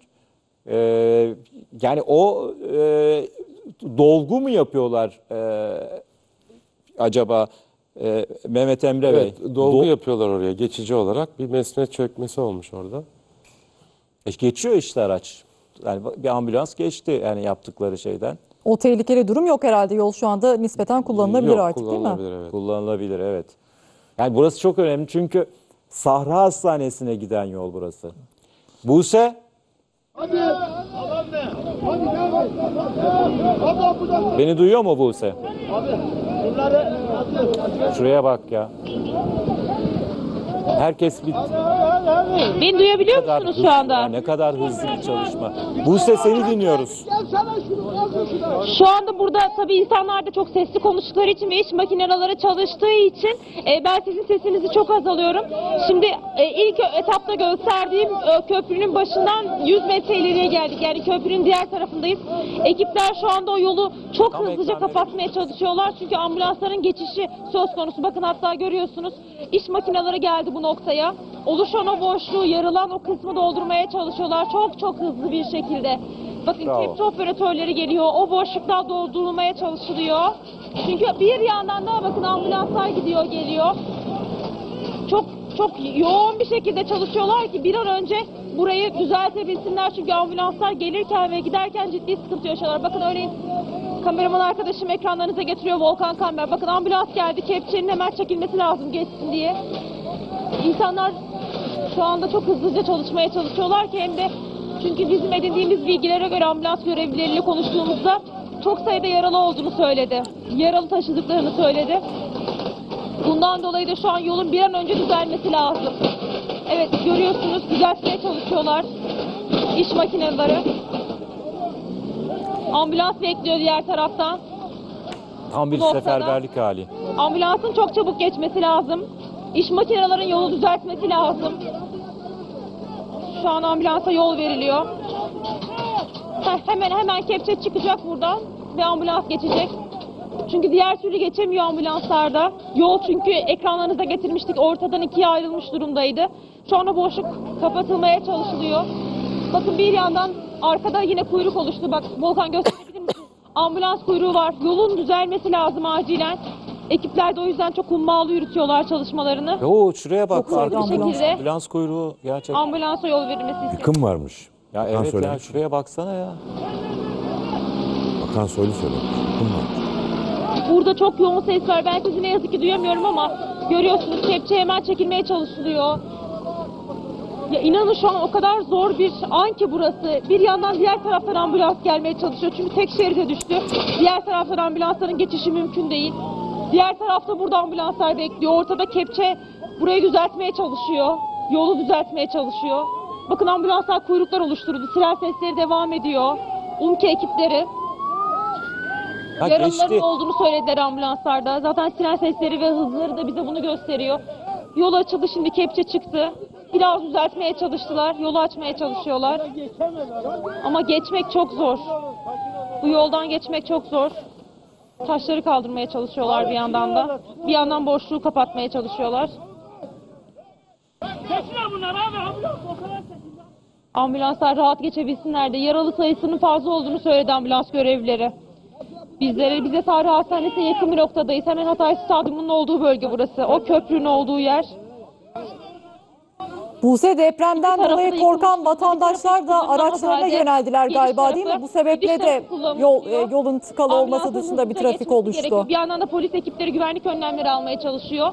e, yani o e, dolgu mu yapıyorlar e, acaba e, Mehmet Emre Bey? Evet, dolgu Do- yapıyorlar oraya geçici olarak. Bir mesne çökmesi olmuş orada. E, geçiyor işte araç. Yani bir ambulans geçti yani yaptıkları şeyden. O tehlikeli durum yok herhalde. Yol şu anda nispeten kullanılabilir Yok, artık değil mi? kullanılabilir, evet. Kullanılabilir evet. Yani burası çok önemli çünkü Sahra Hastanesi'ne giden yol burası. Buse beni duyuyor mu Buse? Şuraya bak ya. Herkes bir Beni duyabiliyor kadar musunuz hızlı, şu anda? ne kadar hızlı bir çalışma. Buse seni dinliyoruz. Şu anda burada tabii insanlar da çok sesli konuştukları için ve iş makineleri çalıştığı için e, ben sizin sesinizi çok az alıyorum. Şimdi e, ilk etapta gösterdiğim e, köprünün başından 100 metre ileriye geldik. Yani köprünün diğer tarafındayız. Ekipler şu anda o yolu çok Tam hızlıca kapatmaya çalışıyorlar. Çünkü ambulansların geçişi söz konusu. Bakın hatta görüyorsunuz iş makineleri geldi bu noktaya. Oluşan o boşluğu, yarılan o kısmı doldurmaya çalışıyorlar. Çok çok hızlı bir şekilde. Bakın Bravo. kepçe operatörleri geliyor. O boşluklar doldurulmaya çalışılıyor. Çünkü bir yandan da bakın ambulanslar gidiyor geliyor. Çok çok yoğun bir şekilde çalışıyorlar ki bir an önce burayı düzeltebilsinler. Çünkü ambulanslar gelirken ve giderken ciddi sıkıntı yaşıyorlar. Bakın örneğin kameraman arkadaşım ekranlarınıza getiriyor Volkan Kamber. Bakın ambulans geldi. Kepçenin hemen çekilmesi lazım geçsin diye. İnsanlar şu anda çok hızlıca çalışmaya çalışıyorlar ki hem de çünkü bizim edindiğimiz bilgilere göre ambulans görevlileriyle konuştuğumuzda çok sayıda yaralı olduğunu söyledi. Yaralı taşıdıklarını söyledi. Bundan dolayı da şu an yolun bir an önce düzelmesi lazım. Evet görüyorsunuz düzeltmeye çalışıyorlar iş makineleri. Ambulans bekliyor diğer taraftan. Tam bir seferberlik hali. Ambulansın çok çabuk geçmesi lazım. İş makinelerin yolu düzeltmesi lazım. Şu an ambulansa yol veriliyor. Heh, hemen hemen kepçe çıkacak buradan ve ambulans geçecek. Çünkü diğer türlü geçemiyor ambulanslarda. Yol çünkü ekranlarınıza getirmiştik. Ortadan ikiye ayrılmış durumdaydı. Şu anda boşluk kapatılmaya çalışılıyor. Bakın bir yandan arkada yine kuyruk oluştu. Bak Volkan gösterebilir misin? Ambulans kuyruğu var. Yolun düzelmesi lazım acilen. Ekipler de o yüzden çok hummalı yürütüyorlar çalışmalarını. Yo şuraya bak. Çok sayıda Ambulans, ambulans. ambulans kuyruğu gerçekten. Ambulansa yol verilmesi istiyor. Yıkım varmış. Ya Bakan evet ya söylemiş. şuraya baksana ya. Bakan Soylu söylemiş. Yıkım varmış. Burada çok yoğun ses var. Ben sizi ne yazık ki duyamıyorum ama görüyorsunuz kepçe hemen çekilmeye çalışılıyor. Ya inanın şu an o kadar zor bir an ki burası. Bir yandan diğer taraftan ambulans gelmeye çalışıyor. Çünkü tek şeride düştü. Diğer taraftan ambulansların geçişi mümkün değil. Diğer tarafta burada ambulanslar bekliyor. Ortada kepçe burayı düzeltmeye çalışıyor. Yolu düzeltmeye çalışıyor. Bakın ambulanslar kuyruklar oluşturdu. Siren sesleri devam ediyor. UMKE ekipleri. Ha Yaralıların geçti. olduğunu söylediler ambulanslarda. Zaten siren sesleri ve hızları da bize bunu gösteriyor. Yol açıldı şimdi kepçe çıktı. Biraz düzeltmeye çalıştılar. Yolu açmaya çalışıyorlar. Ama geçmek çok zor. Bu yoldan geçmek çok zor. Taşları kaldırmaya çalışıyorlar bir yandan da. Bir yandan boşluğu kapatmaya çalışıyorlar. Ambulanslar rahat geçebilsinler de yaralı sayısının fazla olduğunu söyledi ambulans görevlileri. Bizlere, bize Sahra Hastanesi'ne yakın bir noktadayız. Hemen Hatay Stadyumu'nun olduğu bölge burası. O köprünün olduğu yer. Buse depremden İki dolayı korkan yıkılmış, vatandaşlar bir da tarafı araçlarına yöneldiler galiba değil mi? tarafı- Bu sebeple de tarafı kullanılıyor. yol e, yolun tıkalı olması Ambulansın dışında bir hızlıca trafik geçmesi oluştu. gerekiyor. Bir yandan da polis ekipleri güvenlik önlemleri almaya çalışıyor.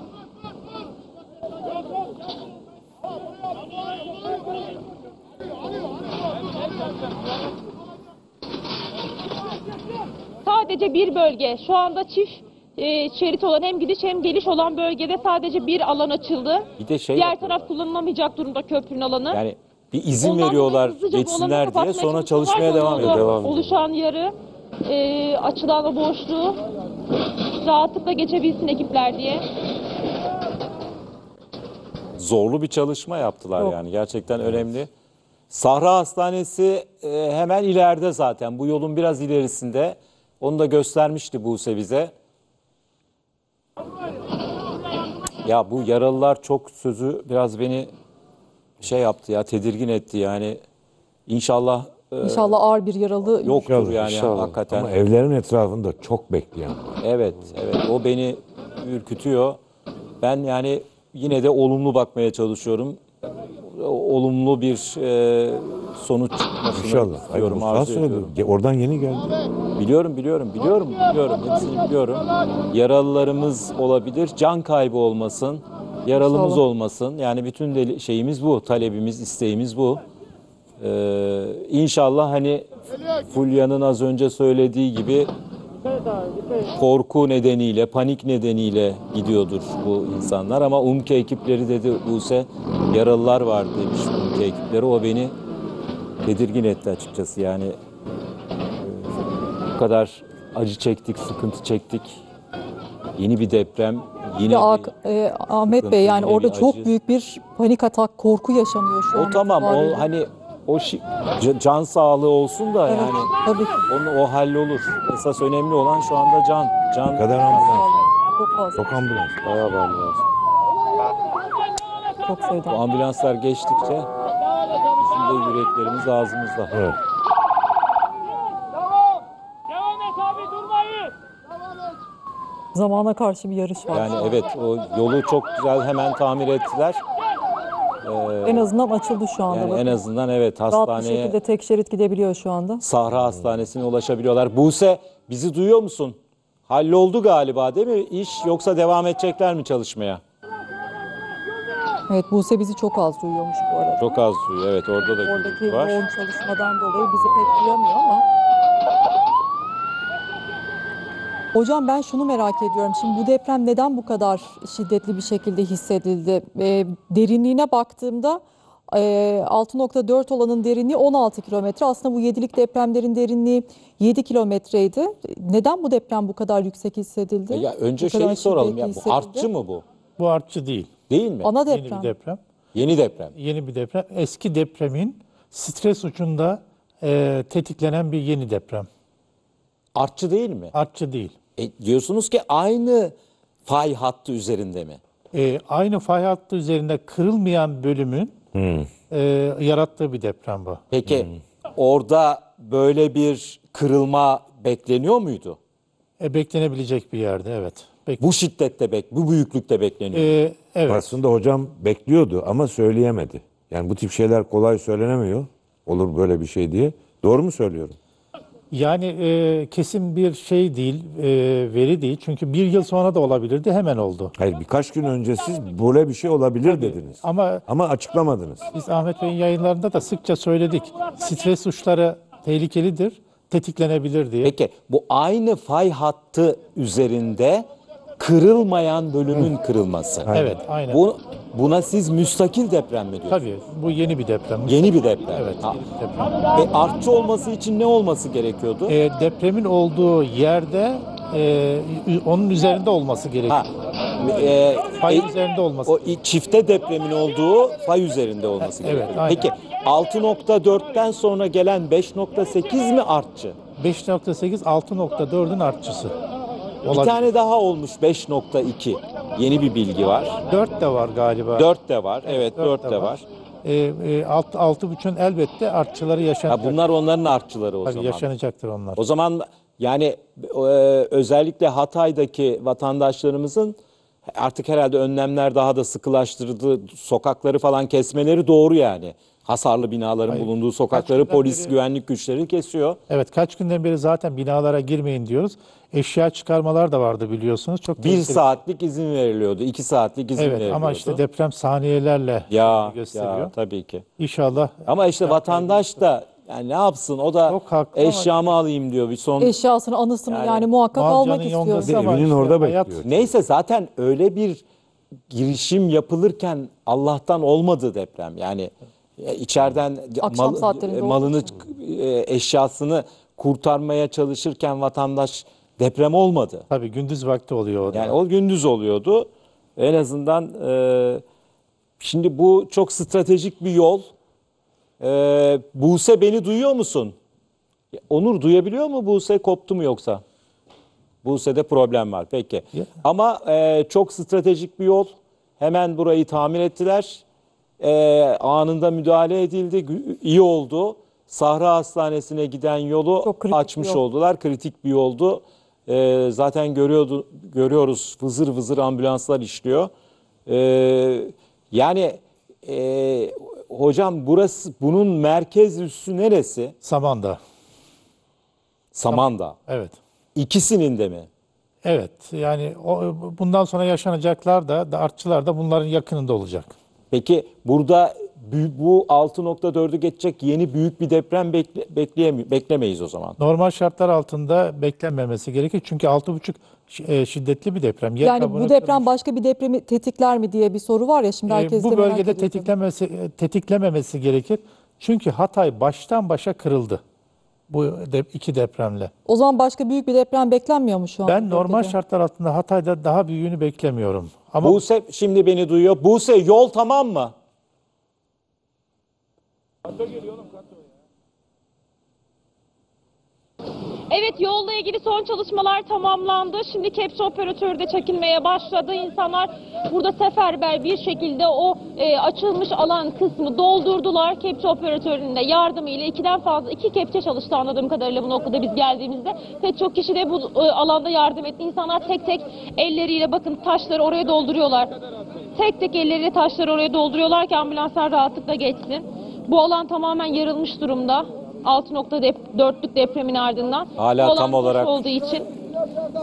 Sadece bir bölge. Şu anda çift e, şerit olan hem gidiş hem geliş olan bölgede sadece bir alan açıldı. Bir de şey Diğer yapıyorlar. taraf kullanılamayacak durumda köprünün alanı. Yani bir izin Ondan veriyorlar dolayı hızlıca bu alanı geçsinler diye kapatmaya sonra çalışıyorlar. çalışmaya devam Sonra ediyor. Devam ediyor. Oluşan yarı e, açılan o boşluğu rahatlıkla geçebilsin ekipler diye. Zorlu bir çalışma yaptılar Çok. yani gerçekten önemli. Sahra Hastanesi e, hemen ileride zaten bu yolun biraz ilerisinde. Onu da göstermişti Buse bize. Ya bu yaralılar çok sözü biraz beni şey yaptı ya tedirgin etti yani. İnşallah e, İnşallah ağır bir yaralı yoktur İnşallah, yani inşallah. hakikaten. Ama evlerin etrafında çok bekleyen var. Evet, evet. O beni ürkütüyor. Ben yani yine de olumlu bakmaya çalışıyorum. Olumlu bir e, sonuç çıkmasını İnşallah. Mustafa arzu söyledi. ediyorum. Oradan yeni geldi. Biliyorum, biliyorum, biliyorum, biliyorum. Hepsini biliyorum. Yaralılarımız olabilir, can kaybı olmasın, yaralımız olmasın. Yani bütün de şeyimiz bu, talebimiz, isteğimiz bu. Ee, inşallah hani Fulya'nın az önce söylediği gibi korku nedeniyle, panik nedeniyle gidiyordur bu insanlar. Ama UMKE ekipleri dedi Buse, yaralılar var demiş UMKE ekipleri. O beni tedirgin etti açıkçası. Yani e, bu kadar acı çektik, sıkıntı çektik. Yeni bir deprem, yine de bir... E, Ahmet Bey yani orada çok acı. büyük bir panik atak, korku yaşanıyor şu O an. tamam, itibariyle. o hani o şi- ca- can sağlığı olsun da Evet, yani tabii ki. onu o hallolur. Esas önemli olan şu anda can. Can Ne kadar ambulans. Çok fazla. Çok ambulans. Bayağı ambulans. Çok sayıda. Bu ambulanslar geçtikçe bizim de yüreklerimiz ağzımızda. Evet. Zamana karşı bir yarış var. Yani evet o yolu çok güzel hemen tamir ettiler. En azından açıldı şu anda. Yani bakın. en azından evet Rahat bir hastaneye şekilde tek şerit gidebiliyor şu anda. Sahra Hastanesi'ne ulaşabiliyorlar. Buse bizi duyuyor musun? Halloldu galiba değil mi iş yoksa devam edecekler mi çalışmaya? Evet Buse bizi çok az duyuyormuş bu arada. Çok az duyuyor evet orada da Oradaki var. yoğun çalışmadan dolayı bizi pek duyamıyor ama. Hocam ben şunu merak ediyorum. Şimdi bu deprem neden bu kadar şiddetli bir şekilde hissedildi? Ee, derinliğine baktığımda e, 6.4 olanın derinliği 16 kilometre. Aslında bu 7'lik depremlerin derinliği 7 kilometreydi. Neden bu deprem bu kadar yüksek hissedildi? Ya önce şeyi soralım ya bu hissedildi. artçı mı bu? Bu artçı değil. Değil mi? Ana Yeni deprem. bir deprem. Yeni deprem. Yeni bir deprem. Eski depremin stres ucunda e, tetiklenen bir yeni deprem. Artçı değil mi? Artçı değil. E, diyorsunuz ki aynı fay hattı üzerinde mi? E, aynı fay hattı üzerinde kırılmayan bölümün e, yarattığı bir deprem bu. Peki orada böyle bir kırılma bekleniyor muydu? E, beklenebilecek bir yerde evet. Bek- Bu şiddette bek, bu büyüklükte bekleniyor. E, evet. Aslında hocam bekliyordu ama söyleyemedi. Yani bu tip şeyler kolay söylenemiyor. Olur böyle bir şey diye. Doğru mu söylüyorum? Yani e, kesin bir şey değil, e, veri değil. Çünkü bir yıl sonra da olabilirdi, hemen oldu. Hayır birkaç gün önce siz böyle bir şey olabilir dediniz. Ama Ama açıklamadınız. biz Ahmet Bey'in yayınlarında da sıkça söyledik. Stres uçları tehlikelidir, tetiklenebilir diye. Peki bu aynı fay hattı üzerinde kırılmayan bölümün kırılması. Evet, aynen. Bu, buna siz müstakil deprem mi diyorsunuz? Tabii bu yeni bir deprem. Yeni bir deprem. Evet, Ha, yeni bir deprem. Ve artçı olması için ne olması gerekiyordu? E, depremin olduğu yerde e, onun üzerinde olması gerekiyor. ha, e, Fay e, üzerinde olması. o i- çifte depremin olduğu fay üzerinde olması Evet, gerekiyor. aynen. Peki 6.4'ten sonra gelen 5.8 mi artçı? 5.8 6.4'ün artçısı. Bir Olabilir. tane daha olmuş 5.2. Yeni bir bilgi var. 4 de var galiba. 4 de var. Evet 4 dört de var. E, e, alt, altı buçuğun elbette artçıları Ha, yaşanacak. bunlar onların artçıları o Tabii zaman. yaşanacaktır onlar. O zaman yani e, özellikle Hatay'daki vatandaşlarımızın artık herhalde önlemler daha da sıkılaştırıldı. Sokakları falan kesmeleri doğru yani. Hasarlı binaların Hayır. bulunduğu sokakları polis beri- güvenlik güçleri kesiyor. Evet kaç günden beri zaten binalara girmeyin diyoruz. Eşya çıkarmalar da vardı biliyorsunuz. Çok Bir tehlikeli. saatlik izin veriliyordu. iki saatlik izin Evet veriliyordu. ama işte deprem saniyelerle ya, gösteriyor. ya tabii ki. İnşallah Ama işte vatandaş da Yani ne yapsın? O da haklı ama- eşyamı alayım diyor bir son. Eşyasını, anısını yani, Yani muhakkak almak istiyor. Evinin işte orada hayat- bekliyor. Neyse zaten öyle bir girişim yapılırken Allah'tan olmadı deprem. Yani içeriden Akşam saatlerinde olduğu malını e, eşyasını kurtarmaya çalışırken vatandaş deprem olmadı. Tabii gündüz vakti oluyor o da. Yani o gündüz oluyordu. En azından e, şimdi bu çok stratejik bir yol. E, Buse beni duyuyor musun? Onur duyabiliyor mu Buse koptu mu yoksa? Buse'de problem var peki. Ya. Ama e, çok stratejik bir yol. Hemen burayı tamir ettiler. E, anında müdahale edildi. İyi oldu. Sahra Hastanesi'ne giden yolu açmış yol. oldular. Kritik bir yoldu. E, zaten görüyordu, görüyoruz vızır vızır ambulanslar işliyor. E, yani e, hocam burası bunun merkez üssü neresi? Samanda. Samandağ. Evet. İkisinin de mi? Evet. Yani o, bundan sonra yaşanacaklar da, da artçılar da bunların yakınında olacak. Peki burada bü- bu 6.4'ü geçecek yeni büyük bir deprem bekle, bekleyemi- beklemeyiz o zaman. Normal şartlar altında beklenmemesi gerekir. Çünkü 6,5 şi- e, şiddetli bir deprem. Yer Yani bu deprem kırmış. başka bir depremi tetikler mi diye bir soru var ya şimdi E, herkes de bu merak bölgede tetiklemesi e, tetiklememesi gerekir. Çünkü Hatay baştan başa kırıldı. Bu de, iki depremle. O zaman başka büyük bir deprem beklenmiyor mu şu an? Ben normal bölgede? şartlar altında Hatay'da daha büyüğünü beklemiyorum. Ama Buse şimdi beni duyuyor. Buse yol tamam mı? Evet yolla ilgili son çalışmalar tamamlandı. Şimdi kepçe operatörü de çekilmeye başladı. İnsanlar burada seferber bir şekilde o e, açılmış alan kısmı doldurdular. Kepçe operatörünün de yardımıyla ikiden fazla iki kepçe çalıştı anladığım kadarıyla bu noktada biz geldiğimizde. Pek çok kişi de bu e, alanda yardım etti. İnsanlar tek tek elleriyle bakın taşları oraya dolduruyorlar. Tek tek elleriyle taşları oraya dolduruyorlar ki ambulanslar rahatlıkla geçsin. Bu alan tamamen yarılmış durumda. 6.4'lük depremin ardından. Hala tam olarak- olduğu için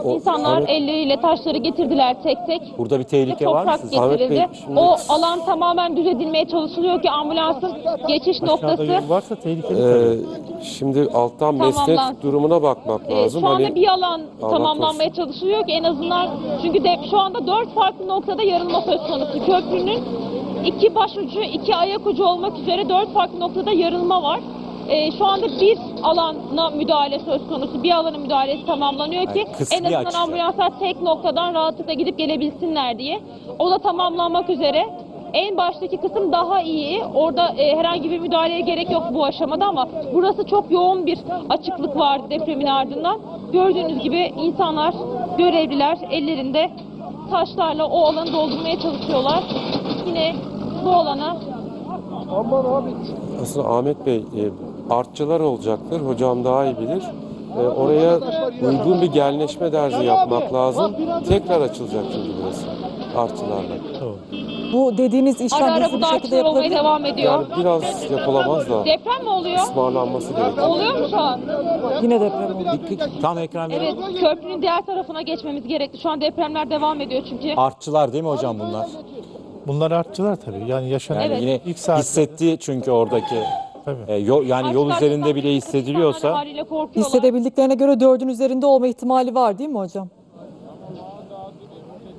O- insanlar Evet. elleriyle taşları getirdiler tek tek. Burada bir tehlike var mı? Ahmet Bey, getirildi. şimdi- O alan tamamen düz edilmeye çalışılıyor ki ambulansın geçiş aşağıda noktası yol varsa tehlikeli Ee, şimdi alttan meslek durumuna bakmak Ee, lazım. şu anda Hani bir alan Allah tamamlanmaya çalışılıyor ki en azından çünkü de şu anda dört farklı noktada yarılma söz konusu. Köprünün iki baş ucu, iki ayak ucu olmak üzere dört farklı noktada yarılma var. Ee, şu anda bir alana müdahale söz konusu. Bir alanın müdahalesi tamamlanıyor ki Yani en azından açacak. ambulanslar tek noktadan rahatlıkla gidip gelebilsinler diye. O da tamamlanmak üzere. En baştaki kısım daha iyi. Orada e, herhangi bir müdahaleye gerek yok bu aşamada ama burası çok yoğun bir açıklık vardı depremin ardından. Gördüğünüz gibi insanlar, görevliler ellerinde taşlarla o alanı doldurmaya çalışıyorlar. Yine bu alana aslında Ahmet Bey e, artçılar olacaktır. Hocam daha iyi bilir. E, oraya uygun bir genleşme derzi yapmak lazım. Tekrar açılacak çünkü burası artçılarla. Bu dediğiniz işlem ara ara bu da şekilde olmaya yapılabilir. mi? devam ediyor. Yani biraz yapılamaz da Deprem mi oluyor? ısmarlanması gerekiyor. Oluyor mu şu an? Yine deprem oldu. Tam ekran. Evet, köprünün diğer tarafına geçmemiz gerekli. Şu an depremler devam ediyor çünkü. Artçılar değil mi hocam bunlar? Bunlar artçılar tabii. Yani yaşanan Yani Evet. yine ilk saat hissetti çünkü oradaki Tabii. e, yol, yani yol üzerinde bile hissediliyorsa. Hissedebildiklerine göre dördün üzerinde olma ihtimali var değil mi hocam?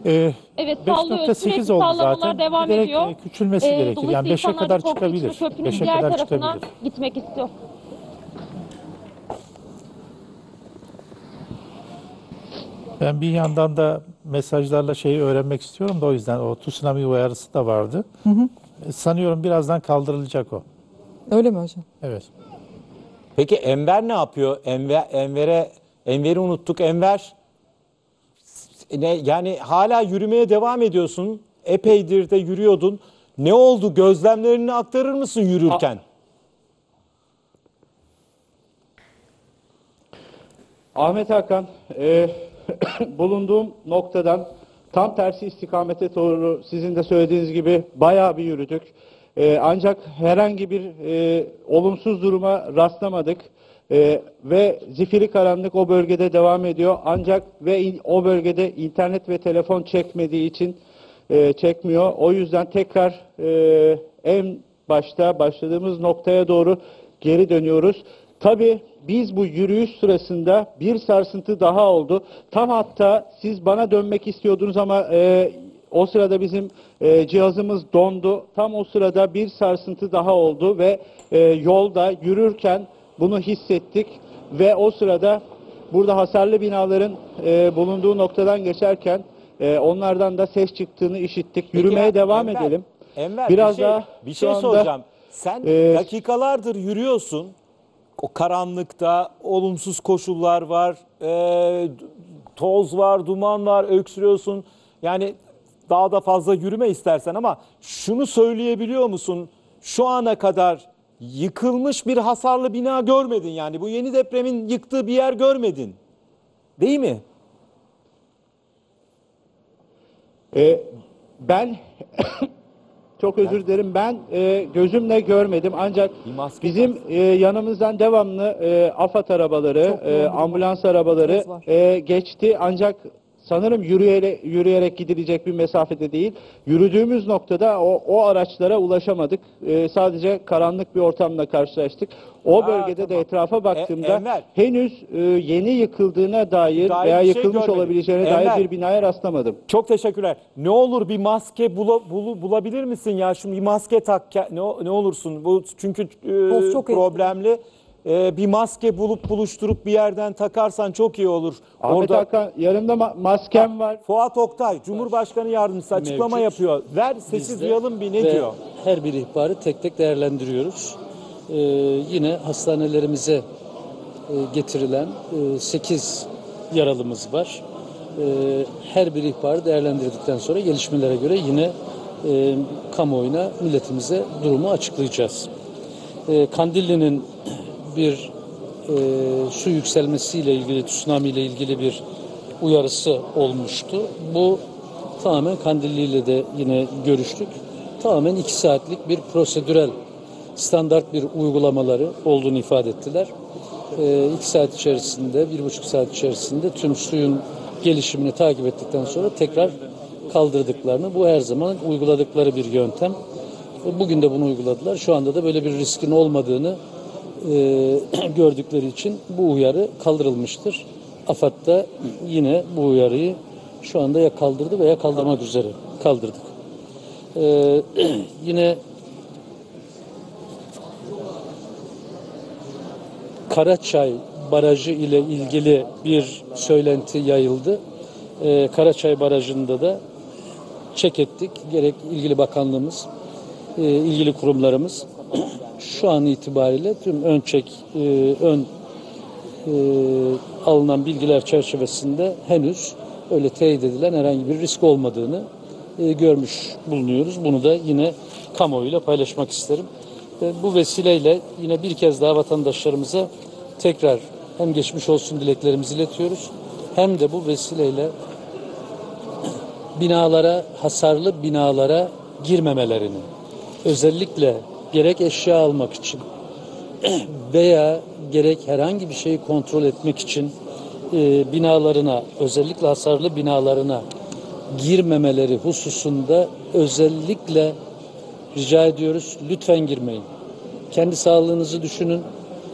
Ee, Evet sallıyor. 5.8 Sürekli oldu zaten. devam Giderek ediyor. e, küçülmesi Ee, gerekir. Yani 5'e insanlar kadar çıkabilir. Köprünün 5'e diğer kadar tarafına çıkabilir. gitmek istiyor. Ben bir yandan da mesajlarla şeyi öğrenmek istiyorum da o yüzden o tsunami uyarısı da vardı. E, Sanıyorum birazdan kaldırılacak o. Öyle mi hocam? Evet. Peki Enver ne yapıyor? Enver Enver'e Enver'i unuttuk. Enver ne yani hala yürümeye devam ediyorsun. Epeydir de yürüyordun. Ne oldu? Gözlemlerini aktarır mısın yürürken? Ahmet Hakan, e, bulunduğum noktadan tam tersi istikamete doğru sizin de söylediğiniz gibi bayağı bir yürüdük. E, ancak herhangi bir e, olumsuz duruma rastlamadık. E, ve zifiri karanlık o bölgede devam ediyor. Ancak ve in- o bölgede internet ve telefon çekmediği için e, çekmiyor. O yüzden tekrar e, en başta başladığımız noktaya doğru geri dönüyoruz. Tabii biz bu yürüyüş sırasında bir sarsıntı daha oldu. Tam hatta siz bana dönmek istiyordunuz ama e, o sırada bizim e, cihazımız dondu. Tam o sırada bir sarsıntı daha oldu ve e, yolda yürürken bunu hissettik ve o sırada burada hasarlı binaların e, bulunduğu noktadan geçerken e, onlardan da ses çıktığını işittik. Peki, Yürümeye devam Enver, edelim. Enver Biraz bir şey, daha bir şey anda, soracağım. Sen e, dakikalardır yürüyorsun. O karanlıkta olumsuz koşullar var. e, toz var, duman var, öksürüyorsun. Yani daha da fazla yürüme istersen ama şunu söyleyebiliyor musun? Şu ana kadar yıkılmış bir hasarlı bina görmedin yani. Bu yeni depremin yıktığı bir yer görmedin. Değil mi? E, ben çok özür dilerim. Ben e, gözümle görmedim ancak bizim e, yanımızdan devamlı e, AFAD arabaları, e, ambulans arabaları e, geçti ancak sanırım yürüyerek, yürüyerek gidilecek bir mesafede değil. Yürüdüğümüz noktada o, o araçlara ulaşamadık. E, sadece karanlık bir ortamla karşılaştık. O Ha, bölgede de tamam. etrafa baktığımda Enver. henüz e, yeni yıkıldığına dair Dair veya şey yıkılmış görmedim. olabileceğine Enver. dair bir binaya rastlamadım. Çok teşekkürler. Ne olur bir maske bula- bulu- bulabilir misin ya? Şu bir maske tak ne, ne olursun. Bu çünkü e, çok problemli. E, bir maske bulup buluşturup bir yerden takarsan çok iyi olur. Ahmet Orada Hakan yanımda ma- maskem var. Fuat Oktay, Cumhurbaşkanı Yardımcısı açıklama Mevcut. yapıyor. Ver sesi Biz de duyalım bir ne ve diyor? Her bir ihbarı tek tek değerlendiriyoruz. Ee, yine hastanelerimize e, getirilen 8 yaralımız var. Ee, her bir ihbarı değerlendirdikten sonra gelişmelere göre yine e, kamuoyuna, milletimize durumu açıklayacağız. Ee, Kandilli'nin bir e, su yükselmesiyle ilgili, tsunami ile ilgili bir uyarısı olmuştu. Bu tamamen Kandilli ile de yine görüştük. Tamamen iki saatlik bir prosedürel standart bir uygulamaları olduğunu ifade ettiler. E, iki saat içerisinde, bir buçuk saat içerisinde tüm suyun gelişimini takip ettikten sonra tekrar kaldırdıklarını, bu her zaman uyguladıkları bir yöntem. Bugün de bunu uyguladılar. Şu anda da böyle bir riskin olmadığını e, gördükleri için bu uyarı kaldırılmıştır. AFAD da yine bu uyarıyı şu anda ya kaldırdı veya kaldırmak üzere kaldırdık. E, yine Karaçay Barajı ile ilgili bir söylenti yayıldı. E, Karaçay Barajı'nda da çek ettik. Gerek ilgili bakanlığımız, e, ilgili kurumlarımız şu an itibariyle tüm ön çek, e, ön e, alınan bilgiler çerçevesinde henüz öyle teyit edilen herhangi bir risk olmadığını e, görmüş bulunuyoruz. Bunu da yine kamuoyuyla paylaşmak isterim. E, bu vesileyle yine bir kez daha vatandaşlarımıza tekrar hem geçmiş olsun dileklerimizi iletiyoruz hem de bu vesileyle binalara, hasarlı binalara girmemelerini, özellikle gerek eşya almak için veya gerek herhangi bir şeyi kontrol etmek için e, binalarına, özellikle hasarlı binalarına girmemeleri hususunda özellikle rica ediyoruz. Lütfen girmeyin. Kendi sağlığınızı düşünün,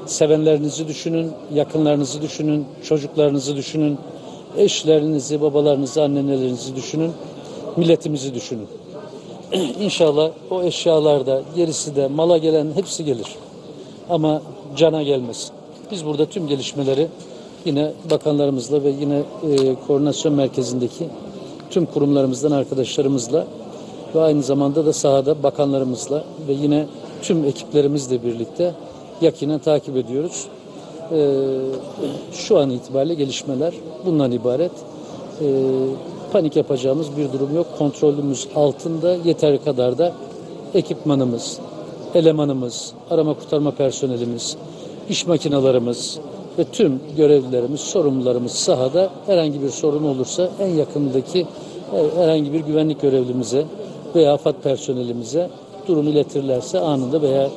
sevenlerinizi düşünün, yakınlarınızı düşünün, çocuklarınızı düşünün, eşlerinizi, babalarınızı, annelerinizi düşünün, milletimizi düşünün. İnşallah o eşyalar da, gerisi de, mala gelen hepsi gelir. Ama cana gelmesin. Biz burada tüm gelişmeleri yine bakanlarımızla ve yine e, koordinasyon merkezindeki tüm kurumlarımızdan arkadaşlarımızla ve aynı zamanda da sahada bakanlarımızla ve yine tüm ekiplerimizle birlikte yakinen takip ediyoruz. Ee, şu an itibariyle gelişmeler bundan ibaret. Ee, panik yapacağımız bir durum yok. Kontrolümüz altında yeteri kadar da ekipmanımız, elemanımız, arama kurtarma personelimiz, iş makinalarımız ve tüm görevlilerimiz, sorumlularımız sahada herhangi bir sorun olursa en yakındaki e, herhangi bir güvenlik görevlimize veya AFAD personelimize durumu iletirlerse anında veya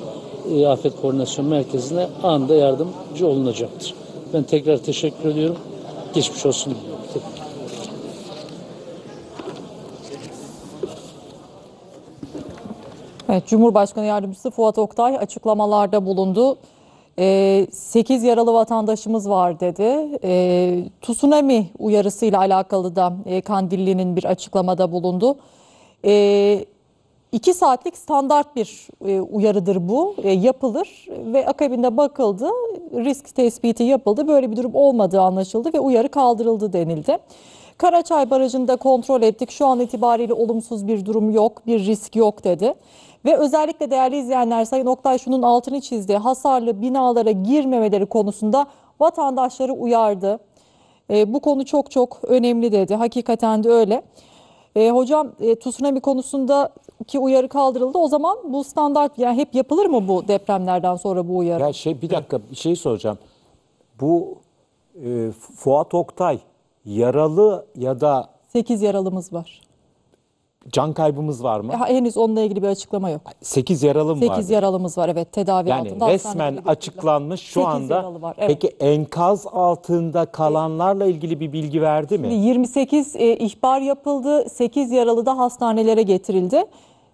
e, Afet Koordinasyon Merkezi'ne anında yardımcı olunacaktır. Ben tekrar teşekkür ediyorum. Geçmiş olsun. Evet, Cumhurbaşkanı Yardımcısı Fuat Oktay açıklamalarda bulundu. 8 yaralı vatandaşımız var dedi. E, tsunami uyarısıyla alakalı da e, Kandilli'nin bir açıklamada bulundu. E, 2 saatlik standart bir e, uyarıdır bu. E, yapılır ve akabinde bakıldı. Risk tespiti yapıldı. Böyle bir durum olmadığı anlaşıldı ve uyarı kaldırıldı denildi. Karaçay Barajı'nda kontrol ettik. Şu an itibariyle olumsuz bir durum yok, bir risk yok dedi. Ve özellikle değerli izleyenler Sayın Oktay şunun altını çizdi. Hasarlı binalara girmemeleri konusunda vatandaşları uyardı. E, bu konu çok çok önemli dedi. Hakikaten de öyle. E, hocam e, tsunami konusunda ki uyarı kaldırıldı. O zaman bu standart yani hep yapılır mı bu depremlerden sonra bu uyarı? Ya şey bir dakika bir şey soracağım. Bu e, Fuat Oktay yaralı ya da 8 yaralımız var. Can kaybımız var mı? Ha, henüz onunla ilgili bir açıklama yok. 8 yaralı mı var? 8 yaralımız var evet tedavi Yani altında. resmen hastanede götürüldüler. açıklanmış şu anda. yaralı var, evet. Peki enkaz altında kalanlarla ilgili bir bilgi verdi mi? 28 e, ihbar yapıldı. 8 yaralı da hastanelere getirildi.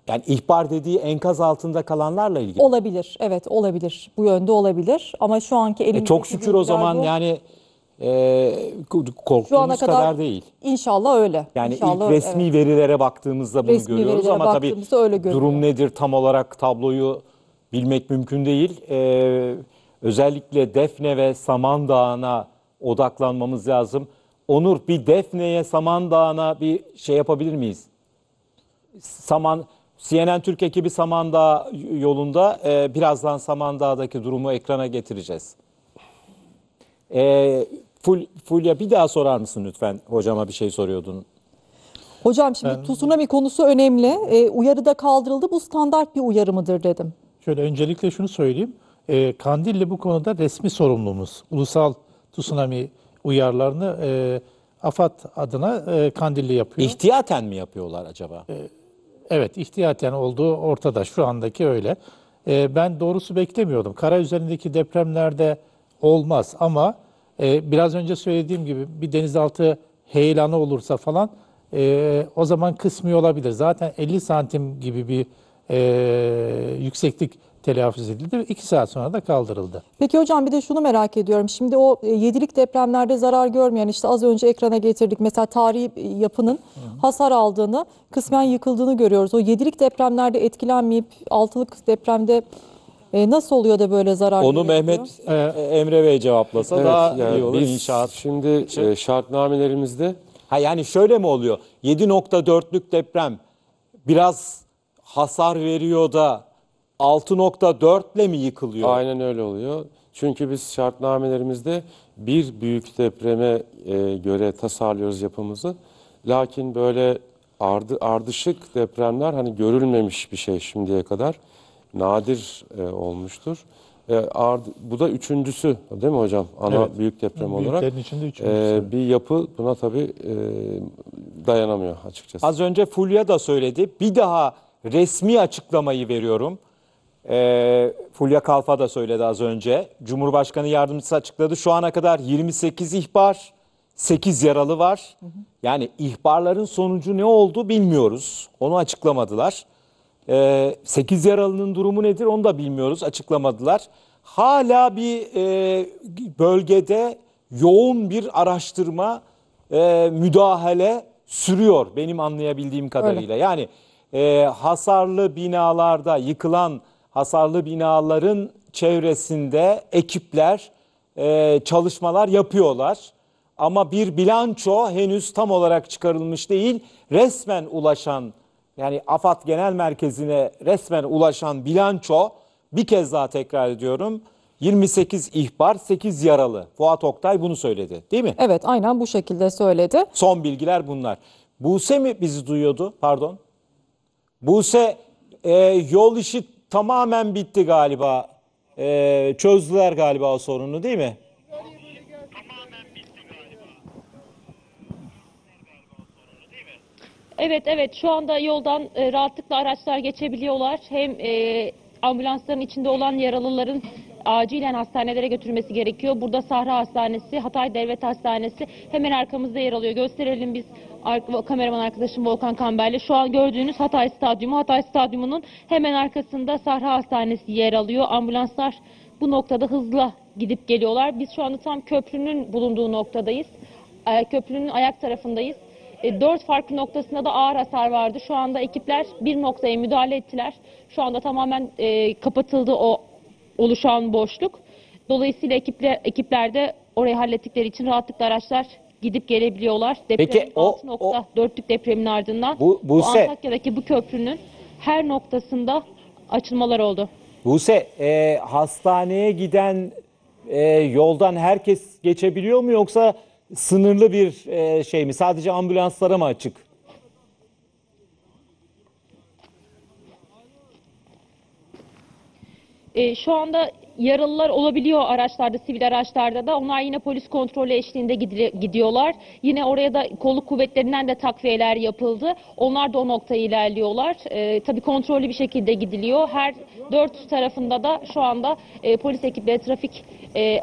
Yani ihbar dediği enkaz altında kalanlarla ilgili. Olabilir. Evet olabilir. Bu yönde olabilir. Ama şu anki E, elimizdeki çok şükür o zaman bu. yani e, korktuğumuz Şu ana kadar, kadar değil. İnşallah öyle. Yani İnşallah ilk resmi evet. verilere baktığımızda bunu Resmi görüyoruz ama tabii öyle görünüyor. durum nedir tam olarak tabloyu bilmek mümkün değil. Ee, özellikle Defne ve Samandağ'ına odaklanmamız lazım. Onur bir Defne'ye Samandağ'ına bir şey yapabilir miyiz? Saman CNN Türk ekibi Samandağ yolunda e, birazdan Samandağ'daki durumu ekrana getireceğiz. E, Ful, Fulya bir daha sorar mısın lütfen? Hocama bir şey soruyordun. Hocam şimdi tsunami konusu önemli. E, uyarı da kaldırıldı. Bu standart bir uyarı mıdır dedim. Şöyle öncelikle şunu söyleyeyim. E, Kandilli bu konuda resmi sorumlumuz. Ulusal tsunami uyarılarını e, AFAD adına e, Kandilli yapıyor. İhtiyaten mi yapıyorlar acaba? Evet, ihtiyaten olduğu ortada. Şu andaki öyle. E, ben doğrusu beklemiyordum. Kara üzerindeki depremlerde olmaz ama e, biraz önce söylediğim gibi bir denizaltı heyelanı olursa falan e, o zaman kısmi olabilir. Zaten 50 santim gibi bir e, yükseklik telaffuz edildi. 2 saat sonra da kaldırıldı. Peki hocam bir de şunu merak ediyorum. Şimdi o e, yedilik depremlerde zarar görmeyen işte az önce ekrana getirdik mesela tarihi e, yapının hasar aldığını, kısmen yıkıldığını görüyoruz. O yedilik depremlerde etkilenmeyip altılık depremde e, nasıl oluyor da böyle zarar Onu? Mehmet e, Emre Bey cevaplasa Evet, daha yani iyi olur biz inşaat. Şimdi e, şartnamelerimizde Ha yani şöyle mi oluyor? 7.4'lük deprem biraz hasar veriyor da 6.4 ile mi yıkılıyor? aynen öyle oluyor. Çünkü biz şartnamelerimizde bir büyük depreme e, göre tasarlıyoruz yapımızı. Lakin böyle ardı, ardışık depremler hani görülmemiş bir şey şimdiye kadar. Nadir e, olmuştur. E, ard, bu da üçüncüsü değil mi hocam? Ana Evet. büyük deprem olarak. İçinde üçüncüsü. E, bir yapı buna tabii e, dayanamıyor açıkçası. Az önce Fulya da söyledi. Bir daha resmi açıklamayı veriyorum. Ee, Fulya Kalfa da söyledi az önce. Cumhurbaşkanı yardımcısı açıkladı. Şu ana kadar 28 ihbar, 8 yaralı var. Yani ihbarların sonucu ne oldu bilmiyoruz. Onu açıklamadılar. Ee, 8 yaralının durumu nedir onu da bilmiyoruz. Açıklamadılar. Hala bir e, bölgede yoğun bir araştırma, e, müdahale sürüyor benim anlayabildiğim kadarıyla. Yani e, hasarlı binalarda yıkılan hasarlı binaların çevresinde ekipler e, çalışmalar yapıyorlar. Ama bir bilanço henüz tam olarak çıkarılmış değil. Resmen ulaşan yani AFAD Genel Merkezi'ne resmen ulaşan bilanço bir kez daha tekrar ediyorum. 28 ihbar, 8 yaralı. Fuat Oktay bunu söyledi değil mi? Evet aynen bu şekilde söyledi. Son bilgiler bunlar. Buse mi bizi duyuyordu? Pardon. Buse e, yol işi tamamen bitti galiba. E, çözdüler galiba o sorunu değil mi? Evet evet şu anda yoldan e, rahatlıkla araçlar geçebiliyorlar. Hem e, ambulansların içinde olan yaralıların acilen hastanelere götürülmesi gerekiyor. Burada Sahra Hastanesi, Hatay Devlet Hastanesi hemen arkamızda yer alıyor. Gösterelim biz kameraman arkadaşım Volkan Kamber'le. Şu an gördüğünüz Hatay Stadyumu. Hatay Stadyumu'nun hemen arkasında Sahra Hastanesi yer alıyor. Ambulanslar bu noktada hızla gidip geliyorlar. Biz şu anda tam köprünün bulunduğu noktadayız. E, köprünün ayak tarafındayız. E, dört farklı noktasında da ağır hasar vardı. Şu anda ekipler bir noktaya müdahale ettiler. Şu anda tamamen e, kapatıldı o oluşan boşluk. Dolayısıyla ekipler, ekipler de orayı hallettikleri için rahatlıkla araçlar gidip gelebiliyorlar. Depremin Peki, o- 6.4'lük depremin ardından Bu- bu Buse- Antakya'daki bu köprünün her noktasında açılmalar oldu. Buse, e, hastaneye giden e, yoldan herkes geçebiliyor mu yoksa sınırlı bir e, şey mi? Sadece ambulanslara mı açık? E, şu anda yaralılar olabiliyor araçlarda, sivil araçlarda da. Onlar yine polis kontrolü eşliğinde gidiyorlar. Yine oraya da kolluk kuvvetlerinden de takviyeler yapıldı. Onlar da o noktaya ilerliyorlar. E, tabii kontrollü bir şekilde gidiliyor. Her dört tarafında da şu anda e, polis ekipleri, trafik e,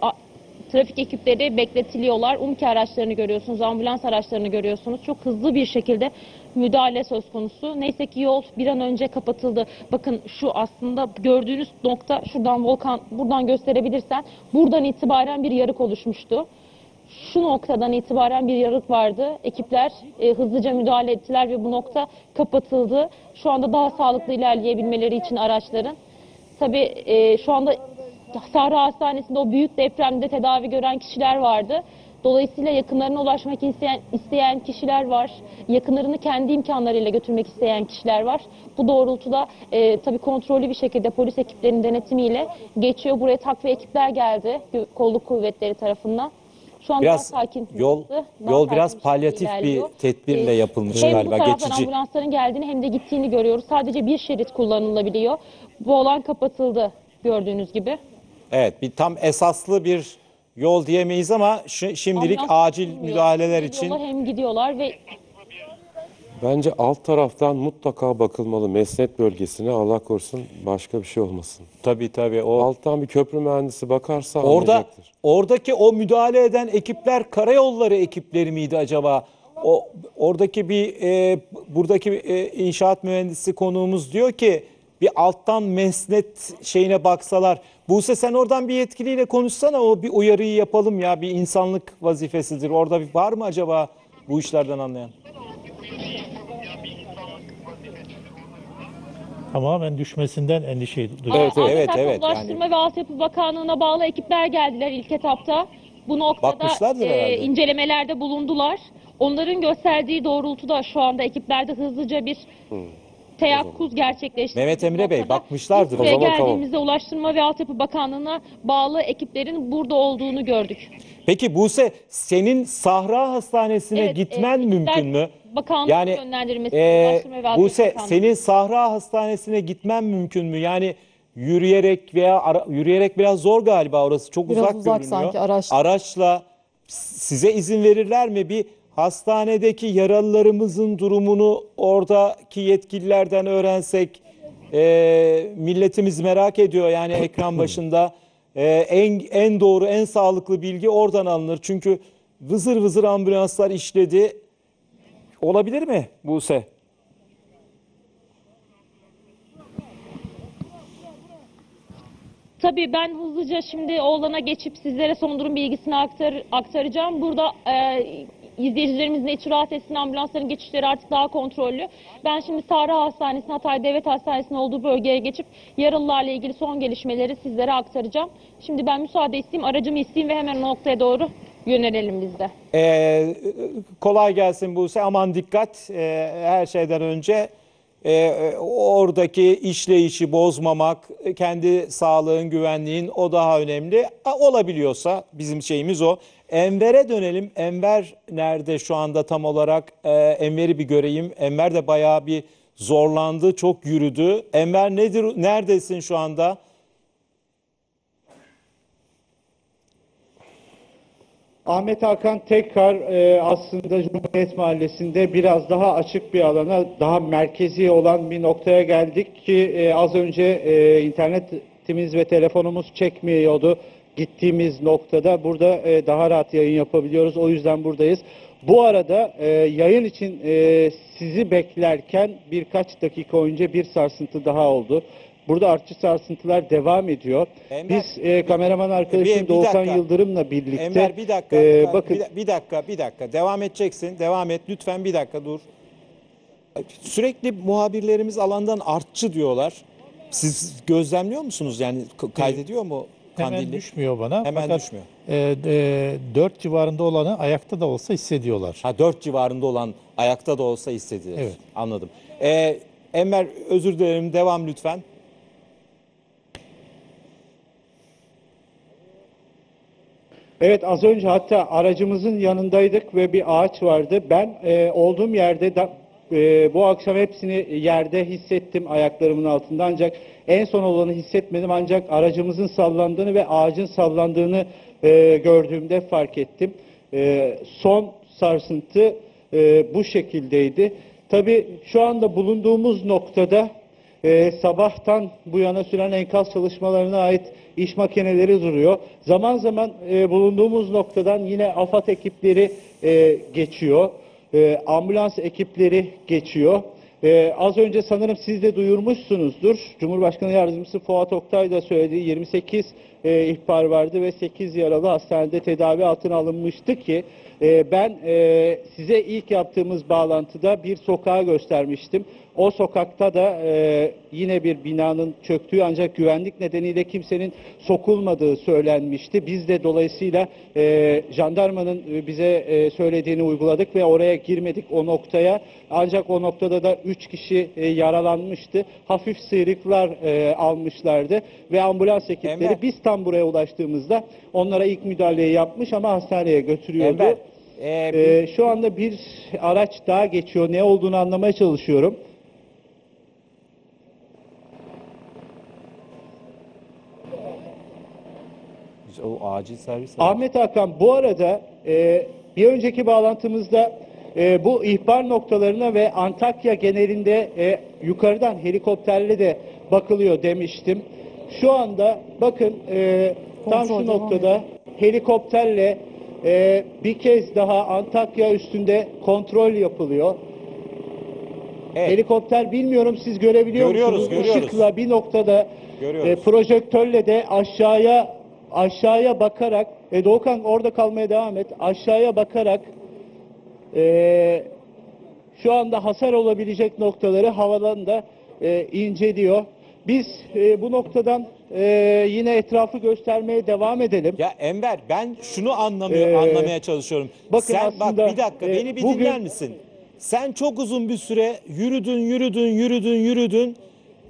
trafik ekipleri bekletiliyorlar. UMKE araçlarını görüyorsunuz, ambulans araçlarını görüyorsunuz. Çok hızlı bir şekilde müdahale söz konusu. Neyse ki yol bir an önce kapatıldı. Bakın şu aslında gördüğünüz nokta şuradan volkan buradan gösterebilirsen buradan itibaren bir yarık oluşmuştu. Şu noktadan itibaren bir yarık vardı. Ekipler e, hızlıca müdahale ettiler ve bu nokta kapatıldı. Şu anda daha sağlıklı ilerleyebilmeleri için araçların. Tabii e, şu anda Sahra Hastanesi'nde o büyük depremde tedavi gören kişiler vardı. Dolayısıyla yakınlarına ulaşmak isteyen, isteyen kişiler var. Yakınlarını kendi imkanlarıyla götürmek isteyen kişiler var. Bu doğrultuda e, tabii kontrollü bir şekilde polis ekiplerinin denetimiyle geçiyor. Buraya takviye ekipler geldi kolluk kuvvetleri tarafından. Şu an Biraz daha sakin. yol daha yol sakin biraz palyatif bir tedbirle E, yapılmış hem galiba bu taraftan geçici. ambulansların geldiğini hem de gittiğini görüyoruz. Sadece bir şerit kullanılabiliyor. Bu alan kapatıldı gördüğünüz gibi. Evet, bir tam esaslı bir yol diyemeyiz ama şi- şimdilik Ambulans acil gitmiyor. müdahaleler Hem için gidiyorlar Hem gidiyorlar ve Bence alt taraftan mutlaka bakılmalı mesnet bölgesine Allah korusun başka bir şey olmasın. tabii tabii o Alttan bir köprü mühendisi bakarsa Orada anlayacaktır. oradaki o müdahale eden ekipler karayolları ekipleri miydi acaba? O oradaki bir e, buradaki e, inşaat mühendisi konuğumuz diyor ki bir alttan mesnet şeyine baksalar. Buse sen oradan bir yetkiliyle konuşsana o bir uyarıyı yapalım ya bir insanlık vazifesidir. Orada bir var mı acaba bu işlerden anlayan? Tamamen düşmesinden endişe duyuyorum. Evet, evet, Antalya evet, Ulaştırma ve Altyapı Bakanlığı'na bağlı ekipler geldiler ilk etapta. Bu noktada e, incelemelerde bulundular. Onların gösterdiği doğrultuda şu anda ekiplerde hızlıca bir teyakkuz gerçekleşti. Mehmet Emre Bey, bakmışlardır. Buraya geldiğimizde Ulaştırma ve Altyapı Bakanlığı'na bağlı ekiplerin burada olduğunu gördük. Peki Buse senin Sahra Hastanesi'ne Evet, gitmen e, mümkün mü? Bakanlık Yani yönlendirmesi e, Ulaştırma ve Altyapı Buse Bakanlığı. senin Sahra Hastanesi'ne gitmen mümkün mü? Yani yürüyerek veya ara- yürüyerek biraz zor galiba orası çok Biraz uzak, uzak görünüyor. sanki, araçla. Araçla size izin verirler mi? Bir hastanedeki yaralılarımızın durumunu oradaki yetkililerden öğrensek e, milletimiz merak ediyor yani ekran başında. E, en en doğru en sağlıklı bilgi oradan alınır. Çünkü vızır vızır ambulanslar işledi. Olabilir mi Buse? Tabii ben hızlıca şimdi oğlana geçip sizlere son durum bilgisini aktar, aktaracağım. Burada e, izleyicilerimizin rahat etsin ambulansların geçişleri artık daha kontrollü. Ben şimdi Sahra Hastanesi'nin Hatay Devlet Hastanesi'nin olduğu bölgeye geçip yaralılarla ilgili son gelişmeleri sizlere aktaracağım. Şimdi ben müsaade isteyeyim, aracımı isteyeyim ve hemen noktaya doğru yönelelim biz de. Ee, kolay gelsin Buse. Aman dikkat ee, her şeyden önce ee, oradaki işleyişi bozmamak, kendi sağlığın, güvenliğin o daha önemli. Olabiliyorsa bizim şeyimiz o. Enver'e dönelim. Enver nerede şu anda tam olarak? Ee, Enver'i bir göreyim. Enver de bayağı bir zorlandı, çok yürüdü. Enver nedir? Neredesin şu anda? Ahmet Hakan tekrar e, aslında Cumhuriyet Mahallesi'nde biraz daha açık bir alana, daha merkezi olan bir noktaya geldik ki e, az önce e, internetimiz ve telefonumuz çekmiyordu gittiğimiz noktada. Burada e, daha rahat yayın yapabiliyoruz. O yüzden buradayız. Bu arada e, yayın için e, sizi beklerken birkaç dakika önce bir sarsıntı daha oldu. Burada artçı sarsıntılar devam ediyor. Enver, Biz e, kameraman arkadaşım bir- bir Doğukan dakika. Yıldırım'la birlikte Enver bir dakika, e, bakın bir, bir dakika, bir dakika. Devam edeceksin. Devam et. Lütfen bir dakika dur. Sürekli muhabirlerimiz alandan artçı diyorlar. Siz gözlemliyor musunuz? Yani kaydediyor mu Hemen Kandilli? düşmüyor bana. Hemen Fakat, düşmüyor. E, e, 4 civarında olanı ayakta da olsa hissediyorlar. Ha 4 civarında olan ayakta da olsa hissedilir. Evet. Anladım. Ee, Enver özür dilerim. Devam lütfen. Evet az önce hatta aracımızın yanındaydık ve bir ağaç vardı. Ben e, olduğum yerde da, e, bu akşam hepsini yerde hissettim ayaklarımın altında ancak en son olanı hissetmedim ancak aracımızın sallandığını ve ağacın sallandığını e, gördüğümde fark ettim. E, son sarsıntı e, bu şekildeydi. Tabii şu anda bulunduğumuz noktada e, sabahtan bu yana süren enkaz çalışmalarına ait iş makineleri duruyor. Zaman zaman e, bulunduğumuz noktadan yine AFAD ekipleri e, geçiyor. E, ambulans ekipleri geçiyor. E, az önce sanırım siz de duyurmuşsunuzdur. Cumhurbaşkanı Yardımcısı Fuat Oktay da söylediği 28 e, ihbar vardı ve 8 yaralı hastanede tedavi altına alınmıştı ki e, ben e, size ilk yaptığımız bağlantıda bir sokağı göstermiştim. O sokakta da e, yine bir binanın çöktüğü ancak güvenlik nedeniyle kimsenin sokulmadığı söylenmişti. Biz de dolayısıyla e, jandarmanın bize e, söylediğini uyguladık ve oraya girmedik o noktaya. Ancak o noktada da 3 kişi e, yaralanmıştı. Hafif sıyrıklar e, almışlardı ve ambulans ekipleri Enver. biz tam buraya ulaştığımızda onlara ilk müdahaleyi yapmış ama hastaneye götürüyordu. Enver, e, bir- Ee, şu anda bir araç daha geçiyor. Ne olduğunu anlamaya çalışıyorum. o acil servis. Ahmet Hakan bu arada e, bir önceki bağlantımızda e, bu ihbar noktalarına ve Antakya genelinde e, yukarıdan helikopterle de bakılıyor demiştim. Şu anda bakın e, tam şu noktada helikopterle e, bir kez daha Antakya üstünde kontrol yapılıyor. Evet. Helikopter bilmiyorum siz görebiliyor Görüyoruz, musunuz? görüyoruz. Işıkla bir noktada Görüyoruz. e, projektörle de aşağıya aşağıya bakarak e, Doğukan orada kalmaya devam et. Aşağıya bakarak e, şu anda hasar olabilecek noktaları havadan da e, inceliyor. Biz e, bu noktadan e, yine etrafı göstermeye devam edelim. Ya Enver ben şunu anlamıyor, Ee, anlamaya çalışıyorum. bakın Sen aslında, bak bir dakika e, beni bir bugün- dinler misin? Sen çok uzun bir süre yürüdün, yürüdün, yürüdün, yürüdün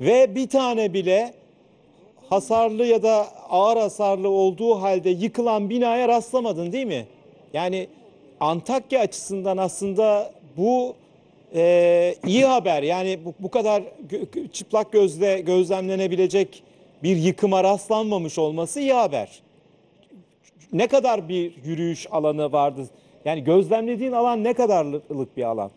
ve bir tane bile hasarlı ya da ağır hasarlı olduğu halde yıkılan binaya rastlamadın değil mi? Yani Antakya açısından aslında bu e, iyi haber. Yani bu, bu kadar gö- çıplak gözle gözlemlenebilecek bir yıkıma rastlanmamış olması iyi haber. Ne kadar bir yürüyüş alanı vardı? Yani gözlemlediğin alan ne kadarlık bir alan?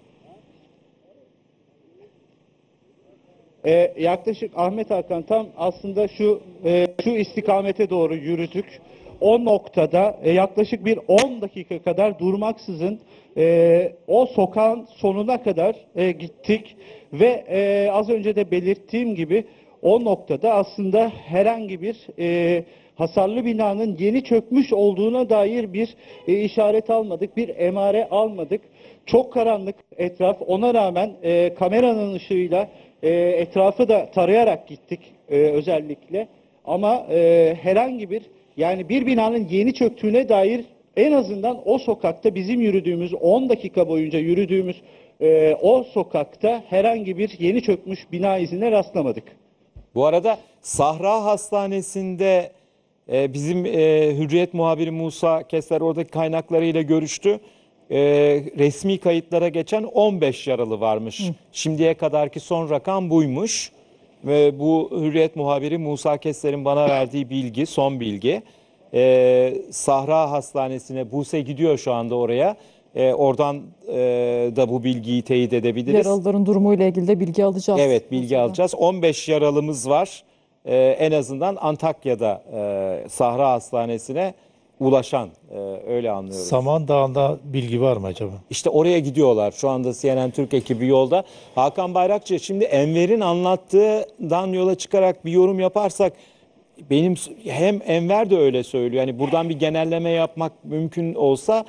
Ee, yaklaşık Ahmet Hakan tam aslında şu e, şu istikamete doğru yürüdük. O noktada e, yaklaşık bir 10 dakika kadar durmaksızın e, o sokağın sonuna kadar e, gittik ve e, az önce de belirttiğim gibi o noktada aslında herhangi bir e, hasarlı binanın yeni çökmüş olduğuna dair bir e, işaret almadık, bir emare almadık. Çok karanlık etraf. Ona rağmen e, kameranın ışığıyla e, etrafı da tarayarak gittik e, özellikle. Ama e, herhangi bir yani bir binanın yeni çöktüğüne dair en azından o sokakta bizim yürüdüğümüz 10 dakika boyunca yürüdüğümüz e, o sokakta herhangi bir yeni çökmüş bina izine rastlamadık. Bu arada Sahra Hastanesi'nde e, bizim e, Hürriyet muhabiri Musa Kesler oradaki kaynaklarıyla görüştü. E, resmi kayıtlara geçen 15 yaralı varmış. Şimdiye kadarki son rakam buymuş. Ve bu Hürriyet muhabiri Musa Kesler'in bana verdiği bilgi, son bilgi. E, Sahra Hastanesi'ne Buse gidiyor şu anda oraya. E, oradan e, da bu bilgiyi teyit edebiliriz. Yaralıların durumuyla ilgili de bilgi alacağız. Evet bilgi alacağız. 15 yaralımız var. Ee, en azından Antakya'da e, Sahra Hastanesi'ne ulaşan e, öyle anlıyorum. Samandağ'da bilgi var mı acaba? İşte oraya gidiyorlar. Şu anda CNN Türk ekibi yolda. Hakan Bayrakçı şimdi Enver'in anlattığından yola çıkarak bir yorum yaparsak benim hem Enver de öyle söylüyor. Yani buradan bir genelleme yapmak mümkün olsa e,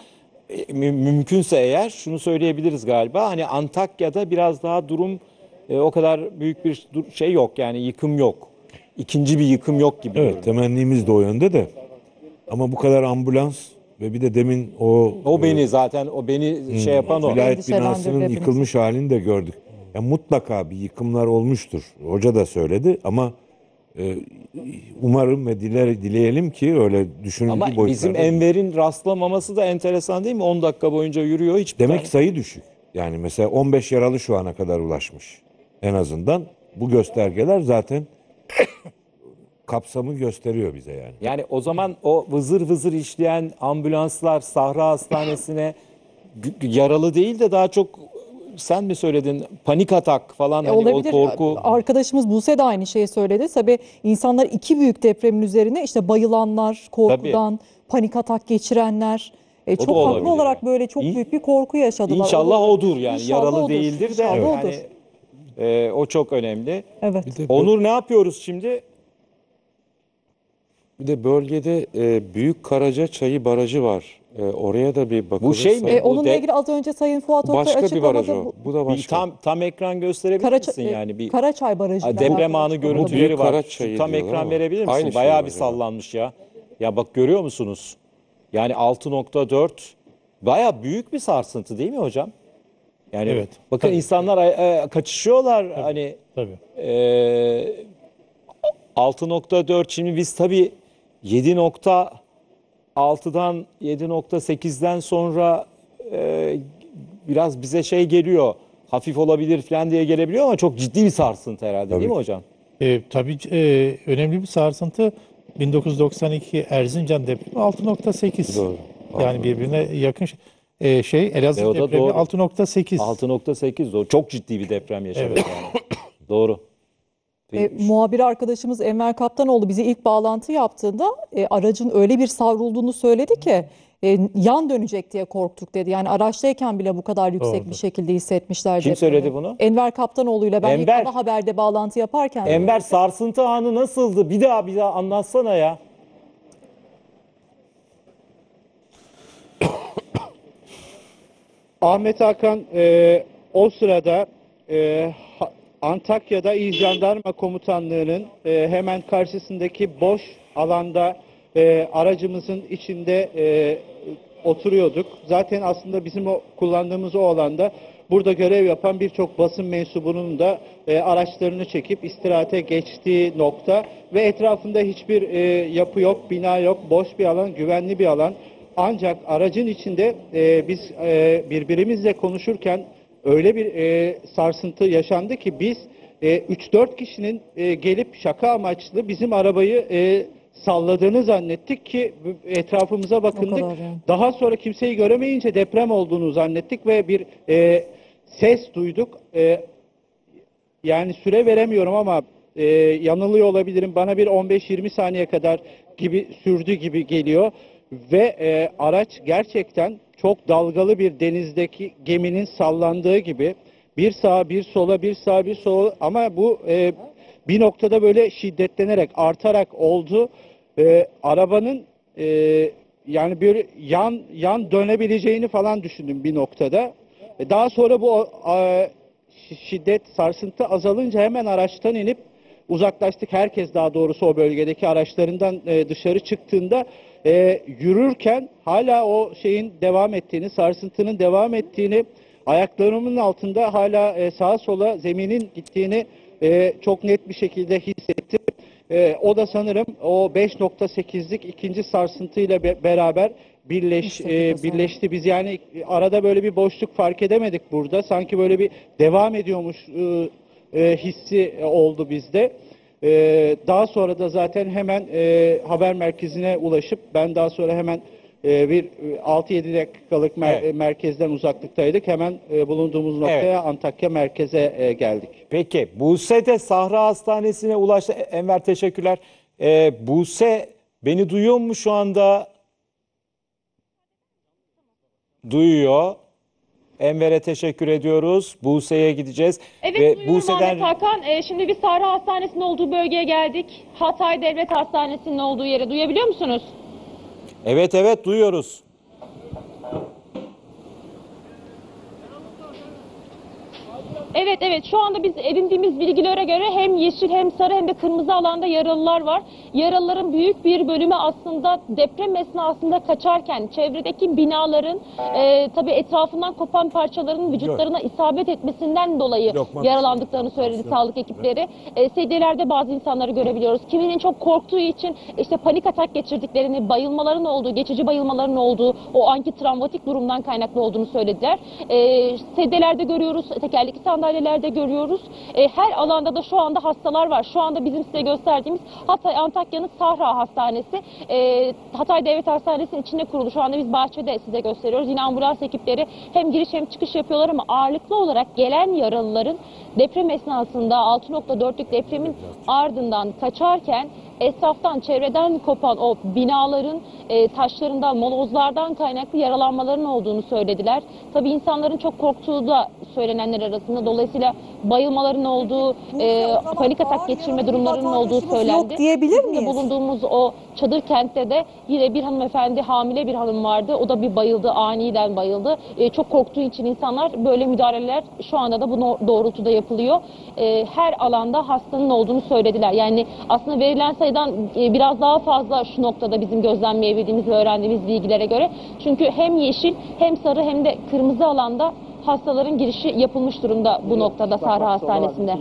mümkünse eğer şunu söyleyebiliriz galiba. Hani Antakya'da biraz daha durum e, o kadar büyük bir şey yok. Yani yıkım yok. İkinci bir yıkım yok gibi. Evet temennimiz de o yönde de. Ama bu kadar ambulans ve bir de demin o O beni zaten o beni şey yapan o. vilayet binasının yıkılmış halini de gördük. Ya mutlaka bir yıkımlar olmuştur. Hoca da söyledi ama e, umarım ve diler, dileyelim ki öyle düşünüldüğü Ama boyutlarda. bizim. Enver'in rastlamaması da enteresan değil mi? 10 dakika boyunca yürüyor hiç Demek ki sayı düşük. Yani mesela 15 yaralı şu ana kadar ulaşmış. En azından bu göstergeler zaten kapsamı gösteriyor bize yani. Yani o zaman o vızır vızır işleyen ambulanslar Sahra Hastanesi'ne yaralı değil de daha çok sen mi söyledin panik atak falan E, hani olabilir. o korku Arkadaşımız Buse de aynı şeyi söyledi. Tabii insanlar iki büyük depremin üzerine işte bayılanlar, korkudan, panik atak geçirenler e, çok haklı olarak böyle çok İn- büyük bir korku yaşadılar. İnşallah O- odur yani İnşallah yaralı odur. değildir de İnşallah yani odur. e, o çok önemli. Evet. Bir de, bö- Onur ne yapıyoruz şimdi? Bir de bölgede e, Büyük Karaca Çayı Barajı var. E, oraya da bir bakılırsa. şey mi? E, bu onunla de- ilgili az önce Sayın Fuat Oktay Başka bir açıklamada baraj o. bu- Bu da Bir başka. tam tam ekran gösterebilir Karaça- misin e, yani bir Karaçay Barajı. Deprem anı görüntüleri var. Karaçay'ı Şu tam ekran ama verebilir misin? aynı şey Bayağı bir acaba? sallanmış ya. Ya bak görüyor musunuz? Yani 6.4 bayağı büyük bir sarsıntı değil mi hocam? Yani Evet, bakın tabii. insanlar e, kaçışıyorlar hani Tabii. e, 6.4 şimdi biz tabii 7.6'dan 7.8'den sonra e, biraz bize şey geliyor. Hafif olabilir falan diye gelebiliyor ama çok ciddi bir sarsıntı herhalde değil mi Tabii. hocam? E, tabii e, önemli bir sarsıntı 1992 Erzincan depremi 6.8. Doğru. Yani birbirine yakın şey. E, şey Elazığ E, depremi doğru. 6.8. 6.8 doğru. Çok ciddi bir deprem yaşadık Evet. yani. Doğru. E, muhabir arkadaşımız Enver Kaptanoğlu bize ilk bağlantı yaptığında e, aracın öyle bir savrulduğunu söyledi ki e, yan dönecek diye korktuk dedi. Yani araçtayken bile bu kadar yüksek Doğru. bir şekilde hissetmişler Kim söyledi bunu? Enver Kaptanoğlu ile ben Enver. ilk ana haberde bağlantı yaparken Enver sarsıntı anı nasıldı? Bir daha bir daha anlatsana ya. Ahmet Hakan e, o sırada e, Antakya'da İl Jandarma Komutanlığı'nın e, hemen karşısındaki boş alanda e, aracımızın içinde e, oturuyorduk. Zaten aslında bizim o kullandığımız o alanda burada görev yapan birçok basın mensubunun da e, araçlarını çekip istirahate geçtiği nokta ve etrafında hiçbir e, yapı yok, bina yok, boş bir alan, güvenli bir alan. Ancak aracın içinde e, biz e, birbirimizle konuşurken öyle bir e, sarsıntı yaşandı ki biz e, 3-4 kişinin e, gelip şaka amaçlı bizim arabayı e, salladığını zannettik ki etrafımıza bakındık. Daha sonra kimseyi göremeyince deprem olduğunu zannettik ve bir e, ses duyduk. E, yani süre veremiyorum ama e, yanılıyor olabilirim. Bana bir 15-20 saniye kadar gibi sürdü gibi geliyor. Ve e, araç gerçekten çok dalgalı bir denizdeki geminin sallandığı gibi bir sağa bir sola bir sağa bir sola ama bu e, bir noktada böyle şiddetlenerek artarak oldu. E, arabanın e, yani böyle yan yan dönebileceğini falan düşündüm bir noktada. E, Daha sonra bu e, şiddet, sarsıntı azalınca hemen araçtan inip uzaklaştık. Herkes daha doğrusu o bölgedeki araçlarından e, dışarı çıktığında e, yürürken hala o şeyin devam ettiğini, sarsıntının devam ettiğini, ayaklarımın altında hala e, sağa sola zeminin gittiğini e, çok net bir şekilde hissettim. E, o da sanırım o 5.8'lik ikinci sarsıntıyla be- beraber birleş e, birleşti. Biz yani arada böyle bir boşluk fark edemedik burada. Sanki böyle bir devam ediyormuş e, e, hissi oldu bizde. E, daha sonra da zaten hemen e, haber merkezine ulaşıp ben daha sonra hemen e, bir e, 6-7 dakikalık mer- Evet. merkezden uzaklıktaydık. Hemen e, bulunduğumuz noktaya Antakya merkeze e, geldik. Peki Buse de Sahra Hastanesi'ne ulaştı. E, Enver teşekkürler. Ee, Buse beni duyuyor mu şu anda? duyuyor. Enver'e teşekkür ediyoruz. Buse'ye gideceğiz. Evet Ve Buse'den Hakan. Ee, şimdi biz Sahra Hastanesi'nin olduğu bölgeye geldik. Hatay Devlet Hastanesi'nin olduğu yere duyabiliyor musunuz? Evet evet duyuyoruz. Evet evet şu anda biz edindiğimiz bilgilere göre hem yeşil hem sarı hem de kırmızı alanda yaralılar var. Yaralıların büyük bir bölümü aslında deprem esnasında kaçarken çevredeki binaların e, tabii etrafından kopan parçaların vücutlarına isabet etmesinden dolayı Yok, yaralandıklarını söyledi sağlık ekipleri. E, sedyelerde bazı insanları görebiliyoruz. Kiminin çok korktuğu için işte panik atak geçirdiklerini, bayılmaların olduğu, geçici bayılmaların olduğu, o anki travmatik durumdan kaynaklı olduğunu söylediler. E, sedyelerde görüyoruz, tekerlekli sandalyelerde görüyoruz. E, her alanda da şu anda hastalar var. Şu anda bizim size gösterdiğimiz Hatay Antakya'nın Sahra Hastanesi. E, Hatay Devlet Hastanesi'nin içinde kurulu. Şu anda biz bahçede size gösteriyoruz. Yine ambulans ekipleri hem giriş hem çıkış yapıyorlar ama ağırlıklı olarak gelen yaralıların deprem esnasında 6.4'lük depremin ardından kaçarken etraftan, çevreden kopan o binaların e, taşlarından, molozlardan kaynaklı yaralanmaların olduğunu söylediler. Tabii insanların çok korktuğu da söylenenler arasında. Dolayısıyla bayılmaların olduğu, e, panik atak geçirme durumlarının olduğu söylendi. Yok diyebilir miyiz? bulunduğumuz o çadır kentte de yine bir hanımefendi, hamile bir hanım vardı. O da bir bayıldı, aniden bayıldı. E, çok korktuğu için insanlar böyle müdahaleler şu anda da bu doğrultuda yapılıyor. E, her alanda hastanın olduğunu söylediler. Yani aslında verilen sayıdan e, biraz daha fazla şu noktada bizim gözlemleyebildiğimiz ve öğrendiğimiz bilgilere göre. Çünkü hem yeşil hem sarı hem de kırmızı alanda hastaların girişi yapılmış durumda bu noktada Sahra Hastanesi'nde.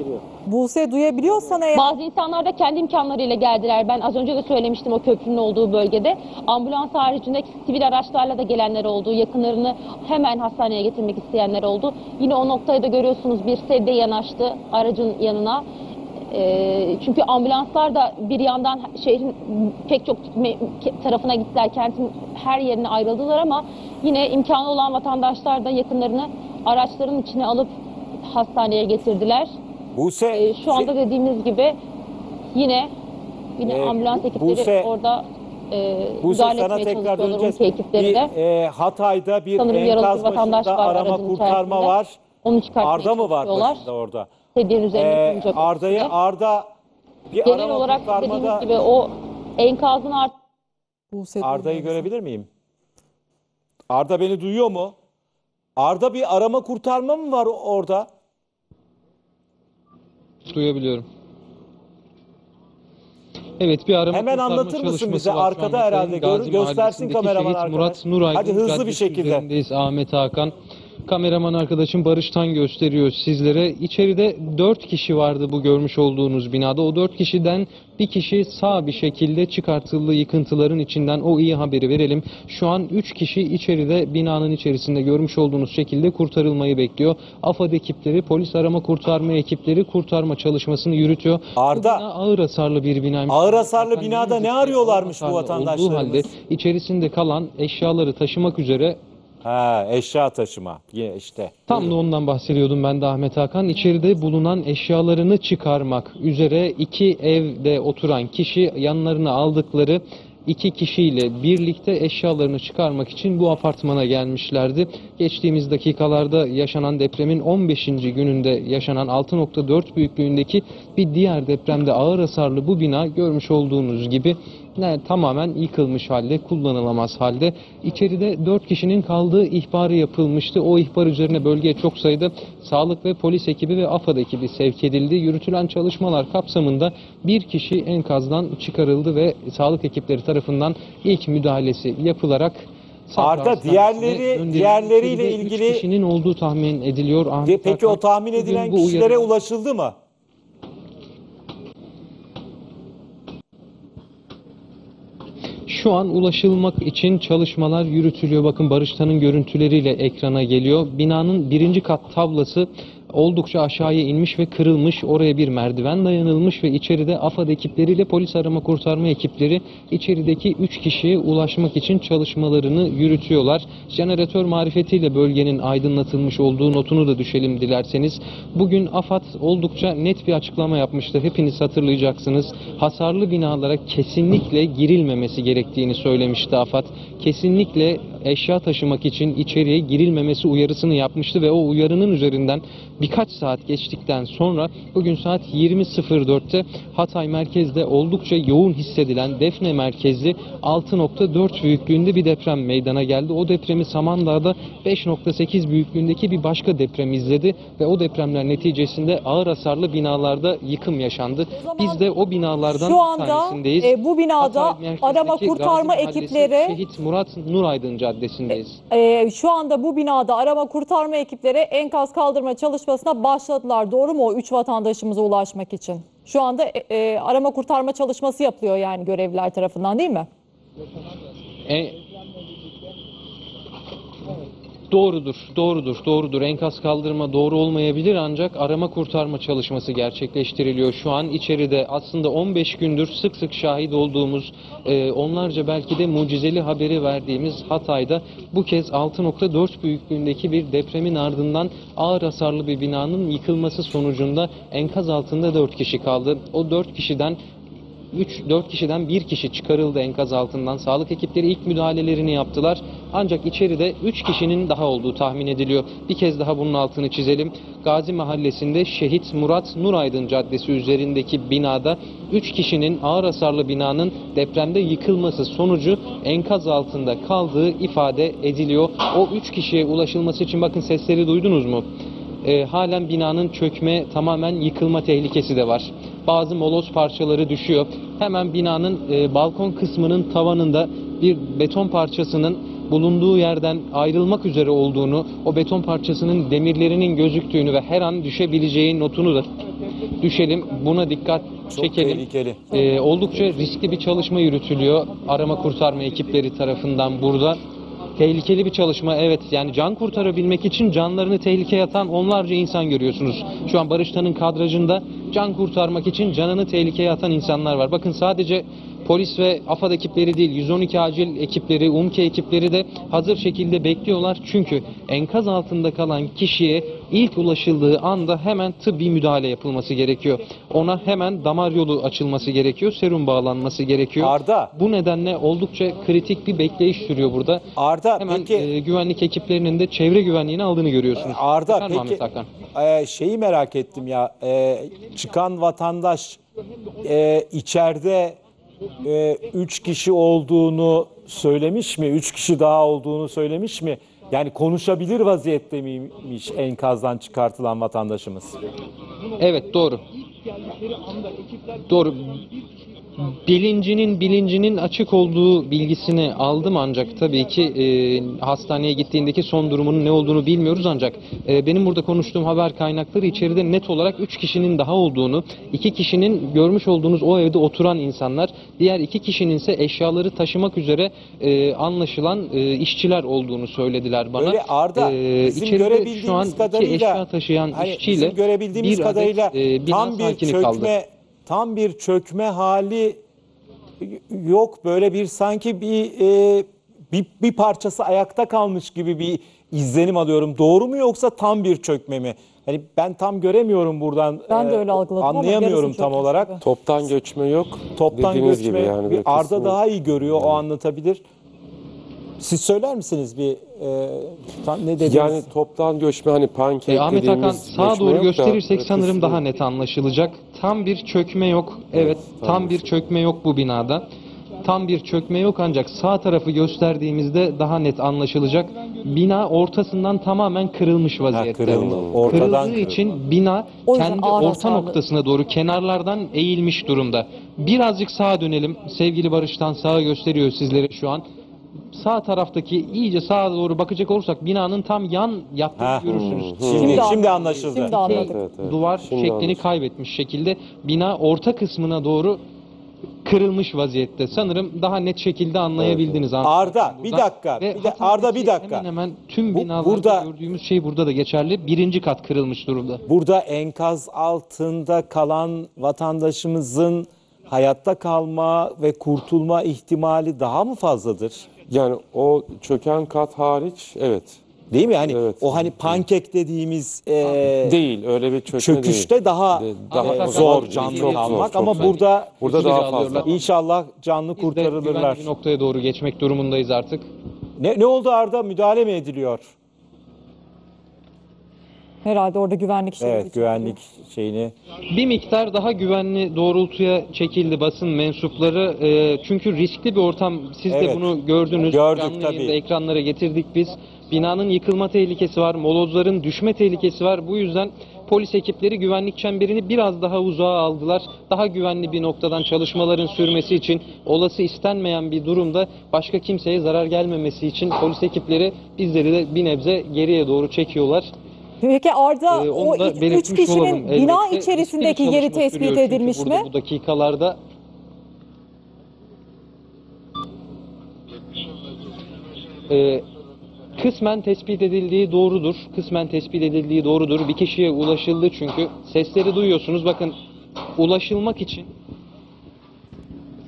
Buse duyabiliyorsan eğer Bazı insanlar da kendi imkanlarıyla geldiler. Ben az önce de söylemiştim o köprünün olduğu bölgede. Ambulans haricinde sivil araçlarla da gelenler oldu. Yakınlarını hemen hastaneye getirmek isteyenler oldu. Yine o noktayı da görüyorsunuz bir sedye yanaştı aracın yanına. Ee, çünkü ambulanslar da bir yandan şehrin pek çok tarafına gittiler. Kentin her yerine ayrıldılar ama yine imkanı olan vatandaşlar da yakınlarını araçların içine alıp hastaneye getirdiler. Buse Ee, şu anda dediğimiz gibi yine yine Ee, ambulans Bu- ekipleri Buse- orada e, Buse müdahale sana etmeye tekrar döneceğiz. Bir, e, Hatay'da bir Sanırım enkaz başında var arama kurtarma içerisinde. var. Onu Arda mı var başında orada? Sedyenin üzerine Ee, konacak Arda'yı. Arda bir Genel arama olarak kurtarmada dediğimiz gibi o enkazın art Arda'yı görebilir miyim? Arda beni duyuyor mu? Arda bir arama kurtarma mı var orada? Duyabiliyorum. Evet bir arama Hemen kurtarma anlatır mısın çalışması bize? var şu Arkada anda herhalde. Sayın Gör- Gazi göstersin Mahallesi'ndeki kameraman şehit arkadaş. Murat Nuraydın Hadi hızlı bir Caddesi şekilde. üzerindeyiz Ahmet Hakan. Kameraman arkadaşım Barış'tan gösteriyor sizlere. İçeride 4 kişi vardı bu görmüş olduğunuz binada. O 4 kişiden bir kişi sağ bir şekilde çıkartıldı yıkıntıların içinden. O iyi haberi verelim. Şu an 3 kişi içeride binanın içerisinde görmüş olduğunuz şekilde kurtarılmayı bekliyor. AFAD ekipleri, polis arama kurtarma ekipleri kurtarma çalışmasını yürütüyor. Arda. Bu bina ağır hasarlı bir binaymış. Ağır hasarlı binada ne arıyorlarmış bu hasarlı Olduğu vatandaşlarımız? halde içerisinde kalan eşyaları taşımak üzere Ha, eşya taşıma. İşte. Tam da ondan bahsediyordum ben de Ahmet Hakan. İçeride bulunan eşyalarını çıkarmak üzere iki evde oturan kişi yanlarına aldıkları iki kişiyle birlikte eşyalarını çıkarmak için bu apartmana gelmişlerdi. Geçtiğimiz dakikalarda yaşanan depremin 15. gününde yaşanan 6.4 büyüklüğündeki bir diğer depremde ağır hasarlı bu bina görmüş olduğunuz gibi ne, tamamen yıkılmış halde, kullanılamaz halde. İçeride 4 kişinin kaldığı ihbarı yapılmıştı. O ihbar üzerine bölgeye çok sayıda sağlık ve polis ekibi ve AFAD ekibi sevk edildi. Yürütülen çalışmalar kapsamında bir kişi enkazdan çıkarıldı ve sağlık ekipleri tarafından ilk müdahalesi yapılarak Arda, diğerleri- diğerleriyle ilgili- kişinin olduğu tahmin ediliyor. Ahmet Peki o Hakan, tahmin bugün edilen kişilere uyarı- ulaşıldı mı? Şu an ulaşılmak için çalışmalar yürütülüyor. Bakın Barıştan'ın görüntüleriyle ekrana geliyor. Binanın birinci kat tablası oldukça aşağıya inmiş ve kırılmış. Oraya bir merdiven dayanılmış ve içeride AFAD ekipleriyle polis arama kurtarma ekipleri içerideki 3 kişiye ulaşmak için çalışmalarını yürütüyorlar. Jeneratör marifetiyle bölgenin aydınlatılmış olduğu notunu da düşelim dilerseniz. Bugün AFAD oldukça net bir açıklama yapmıştı. Hepiniz hatırlayacaksınız. Hasarlı binalara kesinlikle girilmemesi gerektiğini söylemişti AFAD. Kesinlikle eşya taşımak için içeriye girilmemesi uyarısını yapmıştı ve o uyarının üzerinden birkaç saat geçtikten sonra bugün saat 20.04'te Hatay merkezde oldukça yoğun hissedilen Defne merkezli 6.4 büyüklüğünde bir deprem meydana geldi. O depremi Samandağ'da 5.8 büyüklüğündeki bir başka deprem izledi ve o depremler neticesinde ağır hasarlı binalarda yıkım yaşandı. Biz de o binalardan Şu bir anda tanesindeyiz. e, bu binada arama Gazi kurtarma Mahallesi ekipleri Şehit Murat Nuraydın Caddesi'ndeyiz. e, şu anda bu binada arama kurtarma ekipleri enkaz kaldırma çalışmasına başladılar. Doğru mu o 3 vatandaşımıza ulaşmak için? Şu anda e, e, arama kurtarma çalışması yapılıyor yani görevliler tarafından değil mi? E, Doğrudur, doğrudur, doğrudur. Enkaz kaldırma doğru olmayabilir ancak arama kurtarma çalışması gerçekleştiriliyor. Şu an içeride aslında 15 gündür sık sık şahit olduğumuz, e, onlarca belki de mucizeli haberi verdiğimiz Hatay'da bu kez 6.4 büyüklüğündeki bir depremin ardından ağır hasarlı bir binanın yıkılması sonucunda enkaz altında 4 kişi kaldı. O 4 kişiden 3-4 kişiden bir kişi çıkarıldı enkaz altından. Sağlık ekipleri ilk müdahalelerini yaptılar. Ancak içeride 3 kişinin daha olduğu tahmin ediliyor. Bir kez daha bunun altını çizelim. Gazi Mahallesi'nde Şehit Murat Nuraydın Caddesi üzerindeki binada 3 kişinin ağır hasarlı binanın depremde yıkılması sonucu enkaz altında kaldığı ifade ediliyor. O 3 kişiye ulaşılması için bakın sesleri duydunuz mu? e, halen binanın çökme, tamamen yıkılma tehlikesi de var. Bazı moloz parçaları düşüyor. Hemen binanın e, balkon kısmının tavanında bir beton parçasının bulunduğu yerden ayrılmak üzere olduğunu, o beton parçasının demirlerinin gözüktüğünü ve her an düşebileceği notunu da düşelim. Buna dikkat Çok çekelim. tehlikeli. Ee, oldukça riskli bir çalışma yürütülüyor arama kurtarma ekipleri tarafından burada. Tehlikeli bir çalışma evet yani can kurtarabilmek için canlarını tehlikeye atan onlarca insan görüyorsunuz. Şu an Barıştan'ın kadrajında can kurtarmak için canını tehlikeye atan insanlar var. Bakın sadece polis ve AFAD ekipleri değil 112 acil ekipleri, UMKE ekipleri de hazır şekilde bekliyorlar. Çünkü enkaz altında kalan kişiye ilk ulaşıldığı anda hemen tıbbi müdahale yapılması gerekiyor. Ona hemen damar yolu açılması gerekiyor, serum bağlanması gerekiyor. Arda. Bu nedenle oldukça kritik bir bekleyiş sürüyor burada. Arda Hemen peki e, güvenlik ekiplerinin de çevre güvenliğini aldığını görüyorsunuz. Arda Efendim peki Ahmet Hakan. e, şeyi merak ettim ya e, çıkan vatandaş e, içeride e, üç kişi olduğunu söylemiş mi? Üç kişi daha olduğunu söylemiş mi? Yani konuşabilir vaziyette miymiş enkazdan çıkartılan vatandaşımız? Evet doğru. Doğru. Bilincinin bilincinin açık olduğu bilgisini aldım ancak tabii ki e, hastaneye gittiğindeki son durumunun ne olduğunu bilmiyoruz ancak e, benim burada konuştuğum haber kaynakları içeride net olarak 3 kişinin daha olduğunu, 2 kişinin görmüş olduğunuz o evde oturan insanlar, diğer 2 kişinin ise eşyaları taşımak üzere e, anlaşılan e, işçiler olduğunu söylediler bana. Böyle Arda E, bizim görebildiğimiz şu an kadarıyla eşya taşıyan hani işçiyle bizim görebildiğimiz bir adet, kadarıyla e, bina tam bir çökme kaldı. Tam bir çökme hali yok böyle bir sanki bir e, bir, bir parçası ayakta kalmış gibi bir izlenim alıyorum. Doğru mu yoksa tam bir çökme mi? Hani ben tam göremiyorum buradan. Ben de e, öyle algıladım Anlayamıyorum tam olarak. gibi. Toptan göçme yok. Toptan Dediğiniz göçme gibi yani bir Arda kısmı- daha iyi görüyor o anlatabilir. Siz söyler misiniz bir e, tam ne dediniz? Yani toptan göçme hani pankek E, Ahmet Hakan sağa doğru da, gösterirsek sanırım daha net anlaşılacak. Tam bir çökme yok. Evet, tam bir çökme yok bu binada. Tam bir çökme yok ancak sağ tarafı gösterdiğimizde daha net anlaşılacak. Bina ortasından tamamen kırılmış vaziyette. kırıldı. Ortadan Kırıldığı kırıldı. için bina kendi orta hasarlı. noktasına doğru kenarlardan eğilmiş durumda. Birazcık sağa dönelim. Sevgili Barış'tan sağa gösteriyor sizlere şu an. Sağ taraftaki iyice sağa doğru bakacak olursak binanın tam yan yattığını Ha. görürsünüz. Şimdi, Şimdi şimdi, anladım. anlaşıldı. Şimdi anladık. Evet, evet. duvar Şimdi şeklini anlaşıldı. kaybetmiş şekilde bina orta kısmına doğru kırılmış vaziyette. Sanırım daha net şekilde anlayabildiniz. Arda, bir dakika, bir de- Arda, bir dakika. Hemen hemen tüm Bu- binalarda burada- gördüğümüz şey burada da geçerli. Birinci kat kırılmış durumda. Burada enkaz altında kalan vatandaşımızın hayatta kalma ve kurtulma ihtimali daha mı fazladır? Yani o çöken kat hariç evet. Değil mi? Hani Evet. o hani pankek dediğimiz e, Değil öyle bir çökme çöküşte değil. daha, De- daha e, zor Çok canlı zor, kalmak çok ama zor. burada Burada daha fazla. inşallah canlı Biz de kurtarılırlar. bir noktaya doğru geçmek durumundayız artık. Ne, ne oldu Arda? Müdahale mi ediliyor? Herhalde orada güvenlik şeridi Evet, güvenlik şeyini. Bir miktar daha güvenli doğrultuya çekildi basın mensupları. Ee, çünkü riskli bir ortam. Siz Evet. de bunu gördünüz. Gördük Canlı tabii. yayında ekranlara getirdik biz. Binanın yıkılma tehlikesi var, molozların düşme tehlikesi var. Bu yüzden polis ekipleri güvenlik çemberini biraz daha uzağa aldılar. Daha güvenli bir noktadan çalışmaların sürmesi için olası istenmeyen bir durumda başka kimseye zarar gelmemesi için polis ekipleri bizleri de bir nebze geriye doğru çekiyorlar. Peki Arda Ee, onu o da üç belirtmiş kişinin olalım bina elbette. içerisindeki Riskli bir yeri çalışma tespit çünkü edilmiş burada mi? Bu dakikalarda Ee, kısmen tespit edildiği doğrudur. Kısmen tespit edildiği doğrudur. Bir kişiye ulaşıldı çünkü. Sesleri duyuyorsunuz. Bakın ulaşılmak için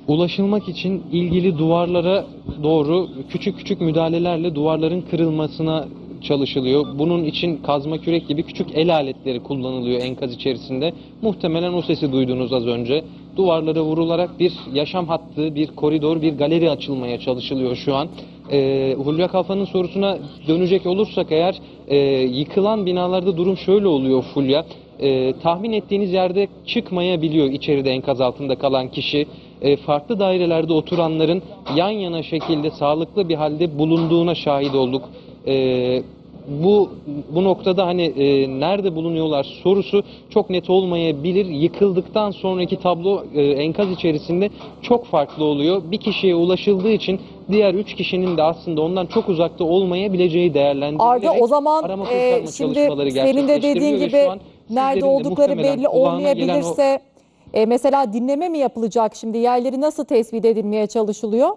ulaşılmak için ilgili duvarlara doğru küçük küçük müdahalelerle duvarların kırılmasına çalışılıyor. Bunun için kazma kürek gibi küçük el aletleri kullanılıyor enkaz içerisinde. Muhtemelen o sesi duydunuz az önce. Duvarlara vurularak bir yaşam hattı, bir koridor, bir galeri açılmaya çalışılıyor şu an. Ee, Hulya Kalfa'nın sorusuna dönecek olursak eğer e, yıkılan binalarda durum şöyle oluyor Fulya. Ee, tahmin ettiğiniz yerde çıkmayabiliyor içeride enkaz altında kalan kişi. Ee, farklı dairelerde oturanların yan yana şekilde sağlıklı bir halde bulunduğuna şahit olduk. Ee, bu bu noktada hani e, nerede bulunuyorlar sorusu çok net olmayabilir. Yıkıldıktan sonraki tablo e, enkaz içerisinde çok farklı oluyor. Bir kişiye ulaşıldığı için diğer üç kişinin de aslında ondan çok uzakta olmayabileceği değerlendirilerek Arda o zaman e, şimdi senin de dediğin gibi nerede oldukları belli gelen o- olmayabilirse e, mesela dinleme mi yapılacak şimdi yerleri nasıl tespit edilmeye çalışılıyor?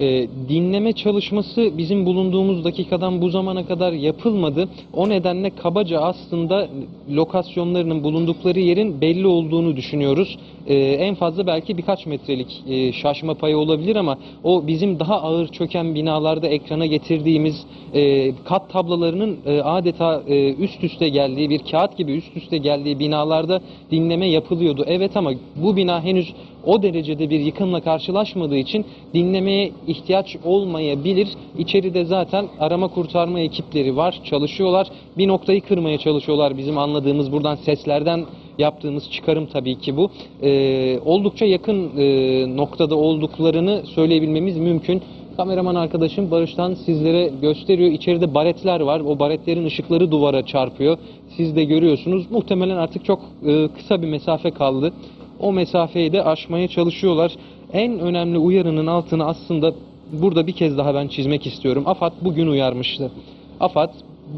E, dinleme çalışması bizim bulunduğumuz dakikadan bu zamana kadar yapılmadı. O nedenle kabaca aslında lokasyonlarının bulundukları yerin belli olduğunu düşünüyoruz. E, en fazla belki birkaç metrelik e, şaşma payı olabilir ama o bizim daha ağır çöken binalarda ekrana getirdiğimiz e, kat tablolarının e, adeta e, üst üste geldiği bir kağıt gibi üst üste geldiği binalarda dinleme yapılıyordu. Evet ama bu bina henüz o derecede bir yıkımla karşılaşmadığı için dinlemeye ihtiyaç olmayabilir. İçeride zaten arama kurtarma ekipleri var, çalışıyorlar. Bir noktayı kırmaya çalışıyorlar bizim anladığımız buradan seslerden yaptığımız çıkarım tabii ki bu. Ee, oldukça yakın e, noktada olduklarını söyleyebilmemiz mümkün. Kameraman arkadaşım Barış'tan sizlere gösteriyor. İçeride baretler var. O baretlerin ışıkları duvara çarpıyor. Siz de görüyorsunuz. Muhtemelen artık çok e, kısa bir mesafe kaldı. O mesafeyi de aşmaya çalışıyorlar. En önemli uyarının altını aslında burada bir kez daha ben çizmek istiyorum. AFAD bugün uyarmıştı. AFAD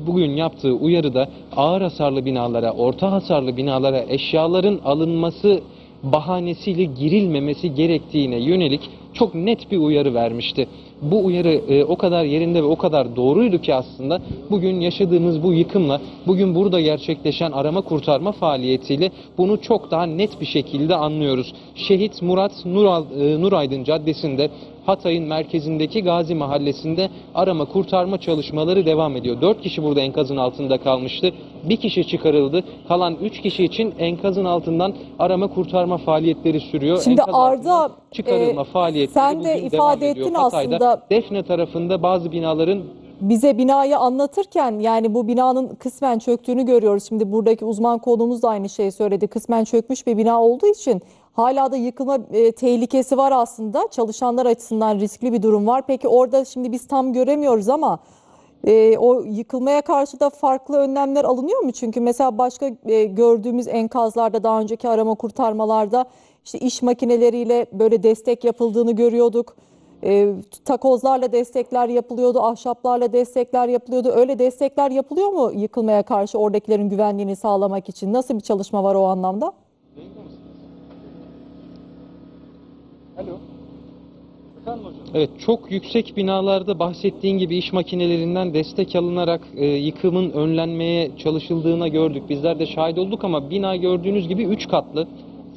bugün yaptığı uyarıda ağır hasarlı binalara, orta hasarlı binalara eşyaların alınması bahanesiyle girilmemesi gerektiğine yönelik çok net bir uyarı vermişti. Bu uyarı e, o kadar yerinde ve o kadar doğruydu ki aslında bugün yaşadığımız bu yıkımla, bugün burada gerçekleşen arama kurtarma faaliyetiyle bunu çok daha net bir şekilde anlıyoruz. Şehit Murat Nural, e, Nuraydın Caddesi'nde Hatay'ın merkezindeki Gazi Mahallesi'nde arama kurtarma çalışmaları devam ediyor. Dört kişi burada enkazın altında kalmıştı. Bir kişi çıkarıldı. Kalan üç kişi için enkazın altından arama kurtarma faaliyetleri sürüyor. Şimdi Enkaz Arda, çıkarılma e, faaliyetleri sen de ifade ettin Hatay'da, aslında. Defne tarafında bazı binaların bize binayı anlatırken yani bu binanın kısmen çöktüğünü görüyoruz. Şimdi buradaki uzman konuğumuz da aynı şeyi söyledi. Kısmen çökmüş bir bina olduğu için hala da yıkılma e, tehlikesi var aslında. Çalışanlar açısından riskli bir durum var. Peki orada şimdi biz tam göremiyoruz ama e, o yıkılmaya karşı da farklı önlemler alınıyor mu? Çünkü mesela başka e, gördüğümüz enkazlarda daha önceki arama kurtarmalarda işte iş makineleriyle böyle destek yapıldığını görüyorduk. e, takozlarla destekler yapılıyordu, ahşaplarla destekler yapılıyordu. Öyle destekler yapılıyor mu yıkılmaya karşı oradakilerin güvenliğini sağlamak için? Nasıl bir çalışma var o anlamda? Evet çok yüksek binalarda bahsettiğin gibi iş makinelerinden destek alınarak e, yıkımın önlenmeye çalışıldığına gördük. Bizler de şahit olduk ama bina gördüğünüz gibi 3 katlı.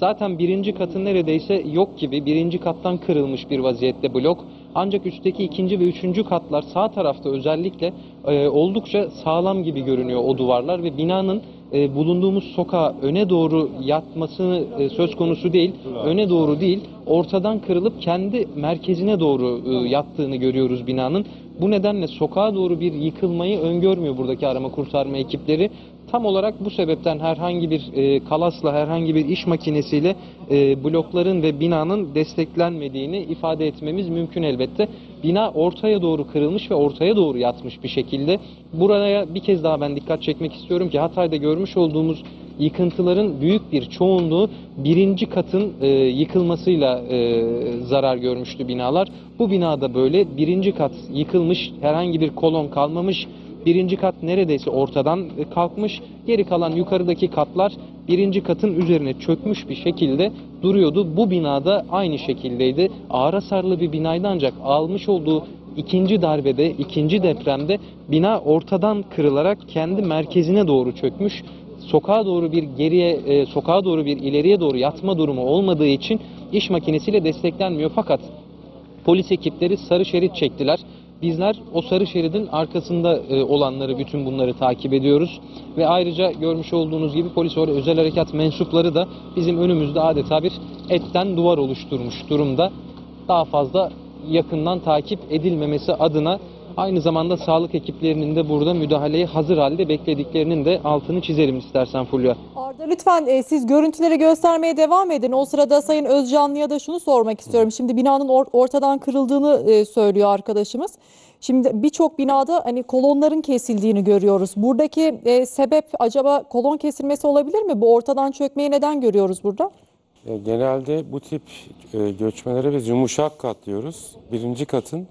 Zaten birinci katı neredeyse yok gibi birinci kattan kırılmış bir vaziyette blok. Ancak üstteki ikinci ve üçüncü katlar sağ tarafta özellikle e, oldukça sağlam gibi görünüyor o duvarlar ve binanın e, bulunduğumuz sokağa öne doğru yatması e, söz konusu değil. Öne doğru değil, ortadan kırılıp kendi merkezine doğru e, yattığını görüyoruz binanın. Bu nedenle sokağa doğru bir yıkılmayı öngörmüyor buradaki arama kurtarma ekipleri. Tam olarak bu sebepten herhangi bir e, kalasla, herhangi bir iş makinesiyle e, blokların ve binanın desteklenmediğini ifade etmemiz mümkün elbette. Bina ortaya doğru kırılmış ve ortaya doğru yatmış bir şekilde. Buraya bir kez daha ben dikkat çekmek istiyorum ki Hatay'da görmüş olduğumuz yıkıntıların büyük bir çoğunluğu birinci katın e, yıkılmasıyla e, zarar görmüştü binalar. Bu binada böyle birinci kat yıkılmış, herhangi bir kolon kalmamış, Birinci kat neredeyse ortadan kalkmış. Geri kalan yukarıdaki katlar birinci katın üzerine çökmüş bir şekilde duruyordu. Bu binada aynı şekildeydi. Ağır hasarlı bir binaydı ancak almış olduğu ikinci darbede, ikinci depremde bina ortadan kırılarak kendi merkezine doğru çökmüş. Sokağa doğru bir geriye, e, sokağa doğru bir ileriye doğru yatma durumu olmadığı için iş makinesiyle desteklenmiyor. Fakat polis ekipleri sarı şerit çektiler. Bizler o sarı şeridin arkasında e, olanları bütün bunları takip ediyoruz. Ve ayrıca görmüş olduğunuz gibi polis özel harekat mensupları da bizim önümüzde adeta bir etten duvar oluşturmuş durumda. Daha fazla yakından takip edilmemesi adına aynı zamanda sağlık ekiplerinin de burada müdahaleye hazır halde beklediklerinin de altını çizelim istersen Fulya. Arda lütfen e, siz görüntüleri göstermeye devam edin. O sırada Sayın Özcanlı'ya da şunu sormak istiyorum. Şimdi binanın or- ortadan kırıldığını e, söylüyor arkadaşımız. Şimdi birçok binada hani kolonların kesildiğini görüyoruz. Buradaki e, sebep acaba kolon kesilmesi olabilir mi? Bu ortadan çökmeyi neden görüyoruz burada? E, Genelde bu tip e, göçmelere biz yumuşak kat diyoruz. Birinci katın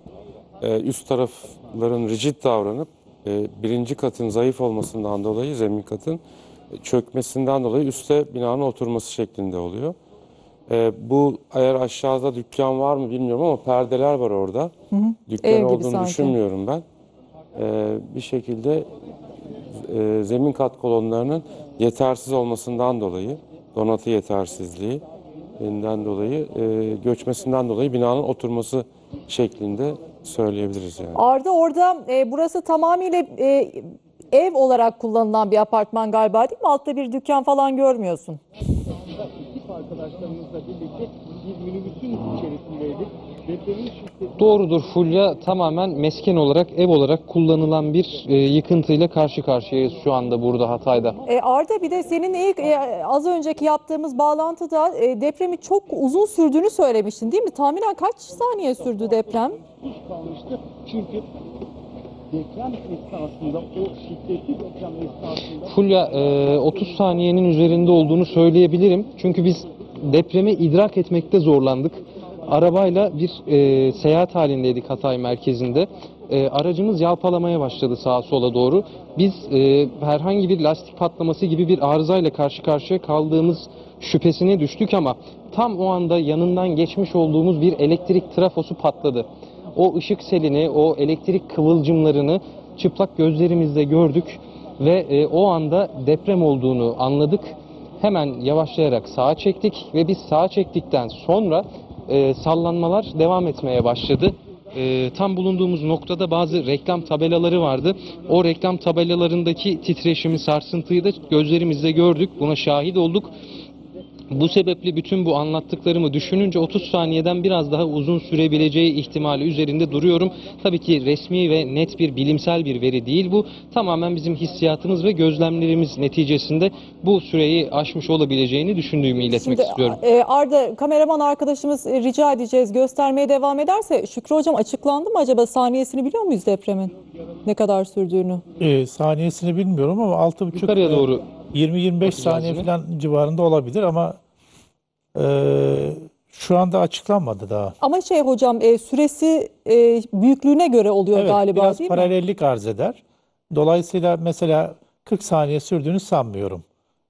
üst tarafların rigid davranıp e, birinci katın zayıf olmasından dolayı zemin katın e, çökmesinden dolayı üste binanın oturması şeklinde oluyor. E, bu eğer aşağıda dükkan var mı bilmiyorum ama perdeler var orada. Hı hı. Dükkan Ev olduğunu sanki. düşünmüyorum ben. E, bir şekilde e, zemin kat kolonlarının yetersiz olmasından dolayı, donatı yetersizliği dolayı, e, göçmesinden dolayı binanın oturması şeklinde söyleyebiliriz yani. Arda orada e, burası tamamıyla e, ev olarak kullanılan bir apartman galiba değil mi? Altta bir dükkan falan görmüyorsun. Arkadaşlarımızla birlikte bir minibüsün içerisindeydik. Depremin şiddeti Doğrudur Fulya tamamen mesken olarak ev olarak kullanılan bir e, yıkıntıyla karşı karşıyayız şu anda burada Hatay'da. E, Arda bir de senin ilk e, az önceki yaptığımız bağlantıda e, depremi çok uzun sürdüğünü söylemiştin değil mi? Tahminen kaç saniye sürdü deprem? tuz kalmıştı. Çünkü deprem esnasında o şiddetli deprem esnasında Fulya e, 30 saniyenin üzerinde olduğunu söyleyebilirim. Çünkü biz depremi idrak etmekte zorlandık. Arabayla bir e, seyahat halindeydik Hatay merkezinde. E, aracımız yalpalamaya başladı sağa sola doğru. Biz e, herhangi bir lastik patlaması gibi bir arızayla karşı karşıya kaldığımız şüphesine düştük ama tam o anda yanından geçmiş olduğumuz bir elektrik trafosu patladı. O ışık selini, o elektrik kıvılcımlarını çıplak gözlerimizle gördük ve e, o anda deprem olduğunu anladık. Hemen yavaşlayarak sağa çektik ve biz sağa çektikten sonra e, sallanmalar devam etmeye başladı. E, tam bulunduğumuz noktada bazı reklam tabelaları vardı. O reklam tabelalarındaki titreşimi, sarsıntıyı da gözlerimizle gördük. Buna şahit olduk. Bu sebeple bütün bu anlattıklarımı düşününce 30 saniyeden biraz daha uzun sürebileceği ihtimali üzerinde duruyorum. Tabii ki resmi ve net bir bilimsel bir veri değil bu. Tamamen bizim hissiyatımız ve gözlemlerimiz neticesinde bu süreyi aşmış olabileceğini düşündüğümü iletmek Şimdi istiyorum. e, Arda kameraman arkadaşımız e, rica edeceğiz göstermeye devam ederse Şükrü hocam açıklandı mı acaba saniyesini biliyor muyuz depremin? Ne kadar sürdüğünü? E, saniyesini bilmiyorum ama 6,5 Yukarıya e, doğru 20-25 bakacağız saniye yine. falan civarında olabilir ama e, Şu anda açıklanmadı daha. Ama şey hocam e, süresi e, büyüklüğüne göre oluyor Evet, galiba biraz değil mi? paralellik arz eder. Dolayısıyla mesela 40 saniye sürdüğünü sanmıyorum.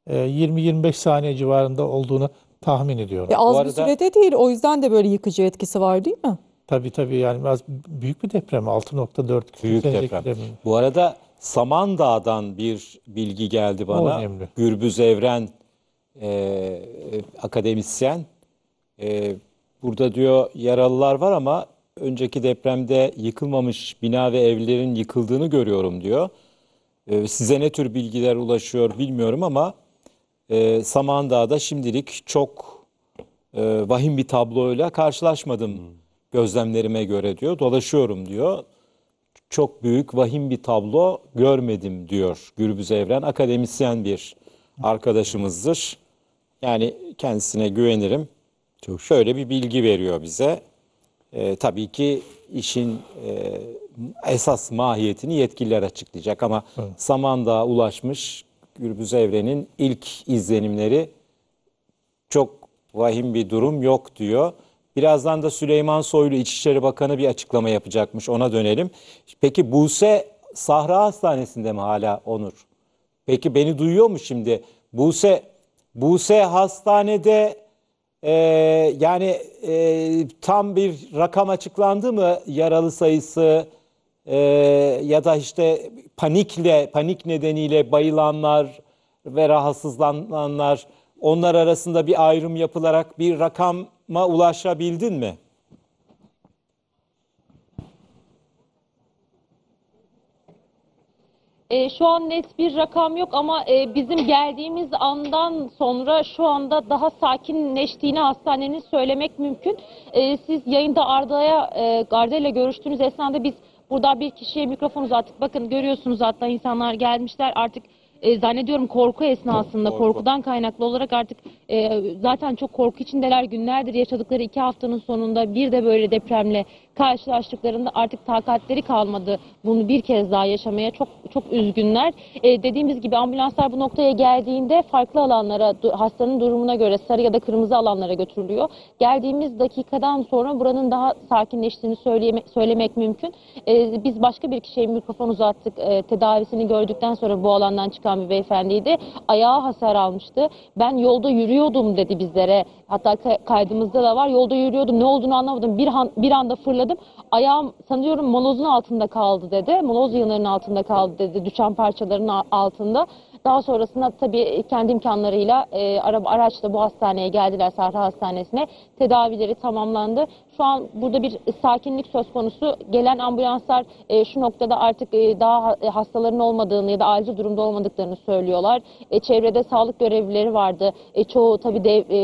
Ee, 20-25 saniye civarında olduğunu tahmin ediyorum. E, az Bu bir arada- sürede değil o yüzden de böyle yıkıcı etkisi var değil mi? Tabii tabii yani biraz büyük bir deprem 6.4 Büyük deprem. deprem. Bu arada Samandağ'dan bir bilgi geldi bana. önemli. Gürbüz Evren e, akademisyen. E, burada diyor yaralılar var ama önceki depremde yıkılmamış bina ve evlerin yıkıldığını görüyorum diyor. E, size ne tür bilgiler ulaşıyor bilmiyorum ama e, Samandağ'da şimdilik çok e, vahim bir tabloyla karşılaşmadım gözlemlerime göre diyor. Dolaşıyorum diyor çok büyük vahim bir tablo görmedim diyor Gürbüz Evren. Akademisyen bir arkadaşımızdır. Yani kendisine güvenirim. Çok şöyle bir bilgi veriyor bize. Ee, tabii ki işin e, esas mahiyetini yetkililer açıklayacak ama Samandağ'a ulaşmış Gürbüz Evren'in ilk izlenimleri çok vahim bir durum yok diyor. Birazdan da Süleyman Soylu İçişleri Bakanı bir açıklama yapacakmış. Ona dönelim. Peki Buse Sahra Hastanesi'nde mi hala Onur? Peki beni duyuyor mu şimdi? Buse Buse hastanede e, yani e, tam bir rakam açıklandı mı? Yaralı sayısı e, ya da işte panikle panik nedeniyle bayılanlar ve rahatsızlananlar onlar arasında bir ayrım yapılarak bir rakama ulaşabildin mi? E, şu an net bir rakam yok ama e, bizim geldiğimiz andan sonra şu anda daha sakinleştiğini hastanenin söylemek mümkün. E, siz yayında Arda'ya e, Arda ile görüştüğünüz esnada biz burada bir kişiye mikrofon uzattık. Bakın görüyorsunuz hatta insanlar gelmişler artık e, zannediyorum korku esnasında Korku. korkudan kaynaklı olarak artık e, zaten çok korku içindeler günlerdir yaşadıkları iki haftanın sonunda bir de böyle depremle karşılaştıklarında artık takatleri kalmadı bunu bir kez daha yaşamaya çok çok üzgünler. E, dediğimiz gibi ambulanslar bu noktaya geldiğinde farklı alanlara hastanın durumuna göre sarı ya da kırmızı alanlara götürülüyor. Geldiğimiz dakikadan sonra buranın daha sakinleştiğini söyleyeme- söylemek mümkün. E, biz başka bir kişiye mikrofon uzattık. E, tedavisini gördükten sonra bu alandan çıkan bir beyefendiydi. Ayağı hasar almıştı. Ben yolda yürüyordum dedi bizlere. Hatta kay- kaydımızda da var. Yolda yürüyordum. Ne olduğunu anlamadım. Bir, han- bir anda fırladım. Ayağım sanıyorum molozun altında kaldı dedi. Moloz yığınlarının altında kaldı dedi. Düşen parçaların altında. Daha sonrasında tabii kendi imkanlarıyla e, araçla bu hastaneye geldiler Sahra Hastanesi'ne. Tedavileri tamamlandı. Şu an burada bir sakinlik söz konusu. Gelen ambulanslar e, şu noktada artık e, daha ha- e, hastaların olmadığını ya da acil durumda olmadıklarını söylüyorlar. E, çevrede sağlık görevlileri vardı. E, çoğu tabii de e,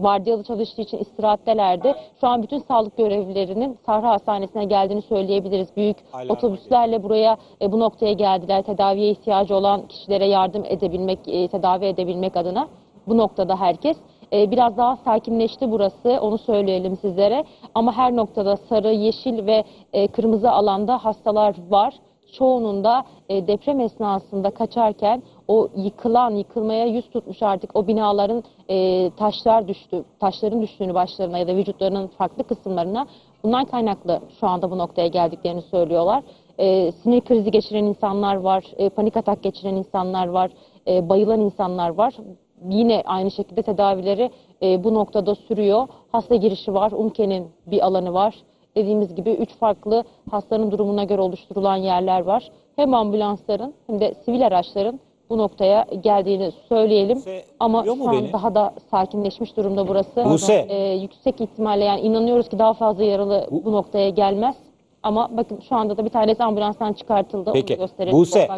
vardiyalı çalıştığı için istirahattelerdi. Şu an bütün sağlık görevlilerinin Sahra Hastanesi'ne geldiğini söyleyebiliriz. Büyük Alarm otobüslerle buraya e, bu noktaya geldiler. Tedaviye ihtiyacı olan kişilere yardım edebilmek, e, tedavi edebilmek adına bu noktada herkes. E, biraz daha sakinleşti burası, onu söyleyelim sizlere. Ama her noktada sarı, yeşil ve e, kırmızı alanda hastalar var. Çoğunun da e, deprem esnasında kaçarken o yıkılan, yıkılmaya yüz tutmuş artık o binaların e, taşlar düştü, taşların düştüğünü başlarına ya da vücutlarının farklı kısımlarına bundan kaynaklı şu anda bu noktaya geldiklerini söylüyorlar. E, sinir krizi geçiren insanlar var, e, panik atak geçiren insanlar var, e, bayılan insanlar var. Yine aynı şekilde tedavileri e, bu noktada sürüyor. Hasta girişi var, UMKE'nin bir alanı var. Dediğimiz gibi üç farklı hastanın durumuna göre oluşturulan yerler var. Hem ambulansların hem de sivil araçların bu noktaya geldiğini söyleyelim. Buse, Ama şu an beni? daha da sakinleşmiş durumda burası. Buse. E, yüksek ihtimalle yani inanıyoruz ki daha fazla yaralı bu noktaya gelmez. Ama bakın şu anda da bir tanesi ambulanstan çıkartıldı. Peki Onu gösterelim. Buse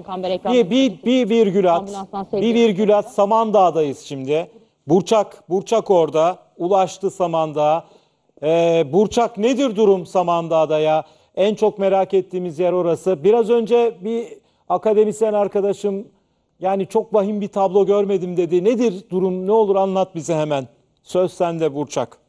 bir, bir, bir virgül at. Bir virgül at. Samandağ'dayız şimdi. Burçak, Burçak orada. Ulaştı Samandağ'a. Ee, Burçak nedir durum Samandağ'da ya? En çok merak ettiğimiz yer orası. Biraz önce bir akademisyen arkadaşım yani çok vahim bir tablo görmedim dedi. Nedir durum? Ne olur anlat bize hemen. Söz sende Burçak.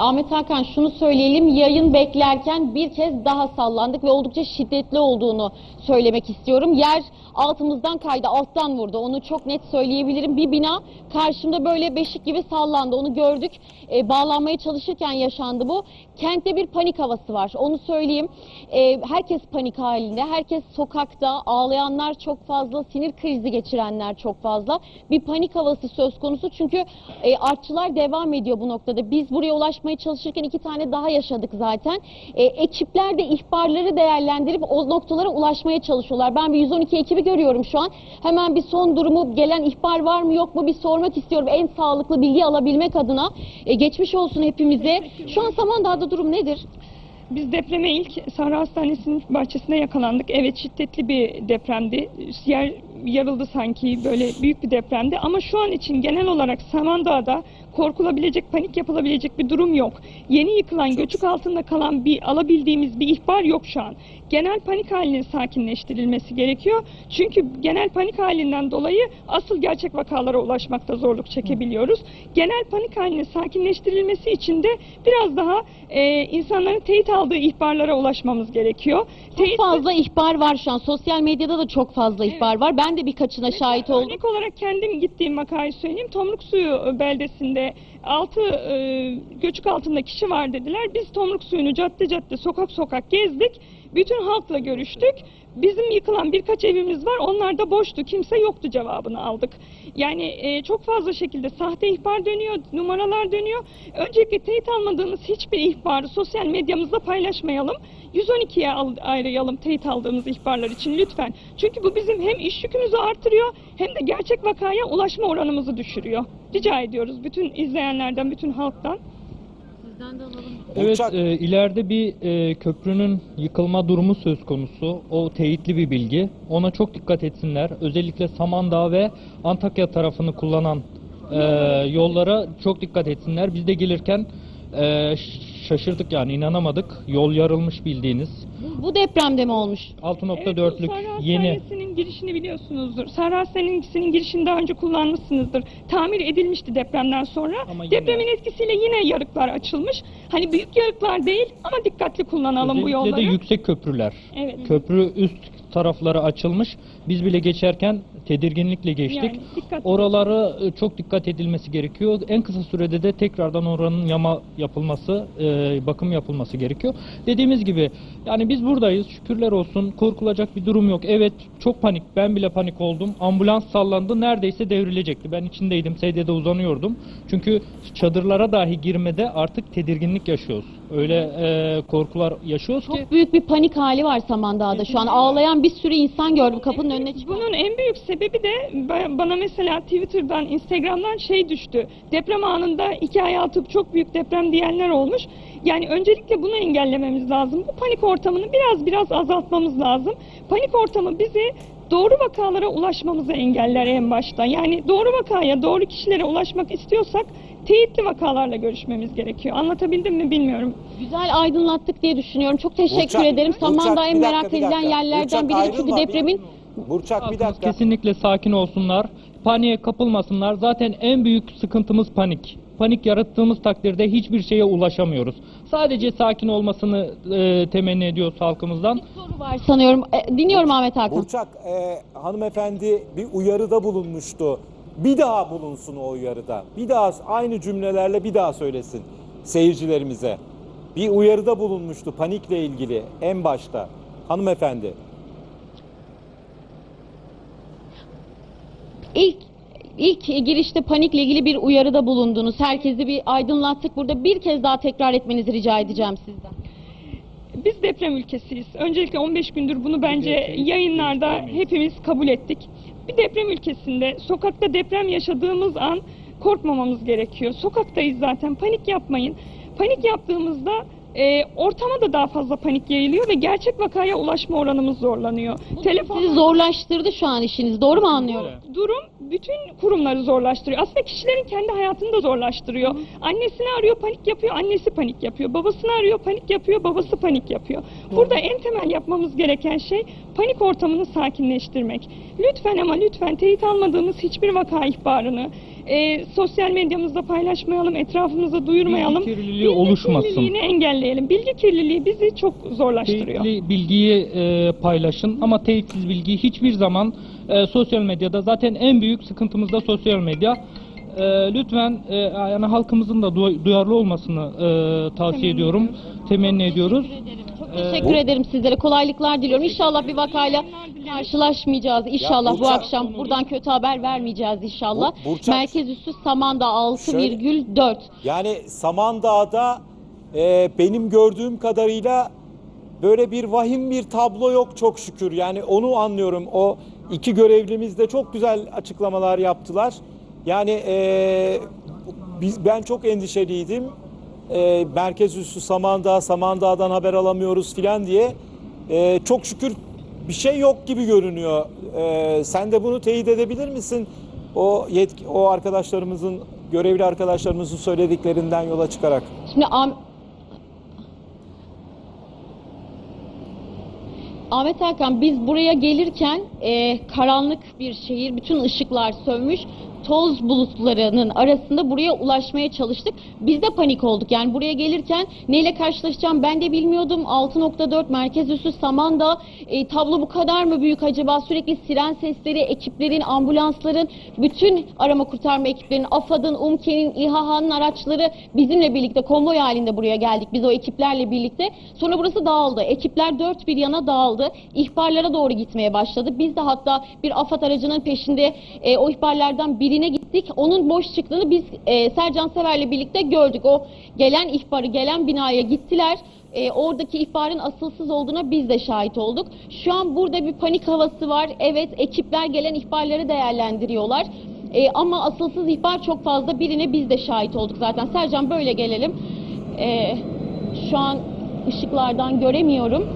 Ahmet Hakan şunu söyleyelim yayın beklerken bir kez daha sallandık ve oldukça şiddetli olduğunu söylemek istiyorum. Yer altımızdan kaydı alttan vurdu onu çok net söyleyebilirim. Bir bina karşımda böyle beşik gibi sallandı onu gördük. E, bağlanmaya çalışırken yaşandı bu. Kentte bir panik havası var onu söyleyeyim. E, herkes panik halinde herkes sokakta ağlayanlar çok fazla sinir krizi geçirenler çok fazla. Bir panik havası söz konusu çünkü e, artçılar devam ediyor bu noktada. Biz buraya ulaşmaya çalışırken iki tane daha yaşadık zaten. E, ekipler de ihbarları değerlendirip o noktalara ulaşmaya çalışıyorlar. Ben bir 112 ekibi görüyorum şu an. Hemen bir son durumu gelen ihbar var mı yok mu bir sormak istiyorum. En sağlıklı bilgi alabilmek adına. E, geçmiş olsun hepimize. Şu an Samandağ'da durum nedir? Biz depreme ilk Sahra Hastanesi'nin bahçesinde yakalandık. Evet şiddetli bir depremdi. Yer yarıldı sanki böyle büyük bir depremdi. Ama şu an için genel olarak Samandağ'da korkulabilecek, panik yapılabilecek bir durum yok. Yeni yıkılan, göçük altında kalan bir alabildiğimiz bir ihbar yok şu an. Genel panik halinin sakinleştirilmesi gerekiyor. Çünkü genel panik halinden dolayı asıl gerçek vakalara ulaşmakta zorluk çekebiliyoruz. Genel panik halinin sakinleştirilmesi için de biraz daha e, insanların teyit aldığı ihbarlara ulaşmamız gerekiyor. Çok fazla ihbar var şu an. Sosyal medyada da çok fazla ihbar var. Ben de birkaçına şahit oldum. Örnek olarak kendim gittiğim vakayı söyleyeyim. Tomruk Suyu beldesinde 6 göçük altında kişi var dediler. Biz Tomruk Suyu'nu cadde cadde sokak sokak gezdik. Bütün halkla görüştük. Bizim yıkılan birkaç evimiz var. Onlar da boştu. Kimse yoktu cevabını aldık. Yani e, çok fazla şekilde sahte ihbar dönüyor, numaralar dönüyor. Öncelikle teyit almadığımız hiçbir ihbarı sosyal medyamızda paylaşmayalım. 112'ye al- arayalım teyit aldığımız ihbarlar için lütfen. Çünkü bu bizim hem iş yükümüzü artırıyor hem de gerçek vakaya ulaşma oranımızı düşürüyor. Rica ediyoruz bütün izleyenlerden, bütün halktan. Evet, e, ileride bir e, köprünün yıkılma durumu söz konusu. O teyitli bir bilgi. Ona çok dikkat etsinler. Özellikle Samandağ ve Antakya tarafını kullanan e, yollara çok dikkat etsinler. Biz de gelirken e, şaşırdık yani inanamadık. Yol yarılmış bildiğiniz. Bu depremde mi olmuş? 6.4'lük Sahra yeni Hastanesi'nin girişini biliyorsunuzdur. Sahra Hastanesi'nin girişini daha önce kullanmışsınızdır. Tamir edilmişti depremden sonra. Ama yine- Depremin etkisiyle yine yarıklar açılmış. Hani büyük yarıklar değil ama dikkatli kullanalım bu Özellikle yolları. de yüksek köprüler. Evet. Köprü üst tarafları açılmış. Biz bile geçerken tedirginlikle geçtik. Yani Oraları e, çok dikkat edilmesi gerekiyor. En kısa sürede de tekrardan oranın yama yapılması, e, bakım yapılması gerekiyor. Dediğimiz gibi yani biz buradayız. Şükürler olsun. Korkulacak bir durum yok. Evet çok panik. Ben bile panik oldum. Ambulans sallandı. Neredeyse devrilecekti. Ben içindeydim. Sedyede uzanıyordum. Çünkü çadırlara dahi girmede artık tedirginlik yaşıyoruz. Öyle e, korkular yaşıyoruz ki. Çok büyük bir panik hali var Samandağ'da şu an. Ağlayan bir sürü insan gördüm kapının önüne çıkan. Bunun en büyük sebebi de ba- bana mesela Twitter'dan, Instagram'dan şey düştü. Deprem anında iki ay altı çok büyük deprem diyenler olmuş. Yani öncelikle bunu engellememiz lazım. Bu panik ortamını biraz biraz azaltmamız lazım. Panik ortamı bizi doğru vakalara ulaşmamızı engeller en başta. Yani doğru vakaya, doğru kişilere ulaşmak istiyorsak teyitli vakalarla görüşmemiz gerekiyor. Anlatabildim mi bilmiyorum. Güzel aydınlattık diye düşünüyorum. Çok teşekkür Burçak, ederim. Samandağ en bir merak bir edilen yerlerden Burçak, biri çünkü depremin Burçak bir dakika. kesinlikle sakin olsunlar. Paniğe kapılmasınlar. Zaten en büyük sıkıntımız panik. Panik yarattığımız takdirde hiçbir şeye ulaşamıyoruz. Sadece sakin olmasını e, temenni ediyoruz halkımızdan. soru var sanıyorum. E, dinliyorum Ahmet Hakan. Burçak e, hanımefendi bir uyarıda bulunmuştu. Bir daha bulunsun o uyarıda. Bir daha aynı cümlelerle bir daha söylesin seyircilerimize. Bir uyarıda bulunmuştu panikle ilgili en başta. Hanımefendi. İlk ilk girişte panikle ilgili bir uyarıda bulundunuz. Herkesi bir aydınlattık. Burada bir kez daha tekrar etmenizi rica edeceğim sizden. Biz deprem ülkesiyiz. Öncelikle 15 gündür bunu bence yayınlarda hepimiz kabul ettik. Bir deprem ülkesinde sokakta deprem yaşadığımız an korkmamamız gerekiyor. Sokaktayız zaten panik yapmayın. Panik yaptığımızda e, ortama da daha fazla panik yayılıyor ve gerçek vakaya ulaşma oranımız zorlanıyor. Telefon Sizi zorlaştırdı şu an işiniz. Doğru mu anlıyorum? durum bütün kurumları zorlaştırıyor. Aslında kişilerin kendi hayatını da zorlaştırıyor. Annesini arıyor panik yapıyor, annesi panik yapıyor. Babasını arıyor panik yapıyor, babası panik yapıyor. Burada en temel yapmamız gereken şey panik ortamını sakinleştirmek. Lütfen ama lütfen teyit almadığımız hiçbir vaka ihbarını e, sosyal medyamızda paylaşmayalım, etrafımızda duyurmayalım. Bilgi kirliliği oluşmasın. kirliliğini engelleyelim. Bilgi kirliliği bizi çok zorlaştırıyor. Teyitli bilgiyi e, paylaşın ama teyitsiz bilgiyi hiçbir zaman e, sosyal medyada zaten en büyük sıkıntımız da sosyal medya. E, lütfen e, yani halkımızın da du- duyarlı olmasını e, tavsiye ediyorum, temenni ediyoruz. Teşekkür ederim sizlere. Kolaylıklar diliyorum. İnşallah bir vakayla karşılaşmayacağız. İnşallah bu Burçak- akşam buradan kötü haber vermeyeceğiz inşallah. Bu- Burçak- Merkez üssü Samandağ 6,4. Yani Samandağ'da e, benim gördüğüm kadarıyla böyle bir vahim bir tablo yok çok şükür. Yani onu anlıyorum. O iki görevlimiz de çok güzel açıklamalar yaptılar. Yani e, biz ben çok endişeliydim. E, merkez üssü Samandağ, Samandağ'dan haber alamıyoruz filan diye. E, çok şükür bir şey yok gibi görünüyor. E, sen de bunu teyit edebilir misin? O yetki, o arkadaşlarımızın, görevli arkadaşlarımızın söylediklerinden yola çıkarak. Şimdi Am- Ahmet Hakan biz buraya gelirken e, karanlık bir şehir, bütün ışıklar sönmüş. Toz bulutlarının arasında buraya ulaşmaya çalıştık. Biz de panik olduk. Yani buraya gelirken neyle karşılaşacağım ben de bilmiyordum. 6.4 merkez üssü Samandağ. E, tablo bu kadar mı büyük acaba? Sürekli siren sesleri, ekiplerin, ambulansların, bütün arama kurtarma ekiplerinin, AFAD'ın, UMKE'nin, İHA'nın araçları bizimle birlikte konvoy halinde buraya geldik. Biz o ekiplerle birlikte. Sonra burası dağıldı. Ekipler dört bir yana dağıldı. İhbarlara doğru gitmeye başladı. Biz de hatta bir AFAD aracının peşinde e, o ihbarlardan birine gittik. Onun boş çıktığını biz e, Sercan Sever'le birlikte gördük. O gelen ihbarı, gelen binaya gittiler. E, oradaki ihbarın asılsız olduğuna biz de şahit olduk. Şu an burada bir panik havası var. Evet ekipler gelen ihbarları değerlendiriyorlar. E, ama asılsız ihbar çok fazla. Birine biz de şahit olduk zaten. Sercan böyle gelelim. E, şu an ışıklardan göremiyorum.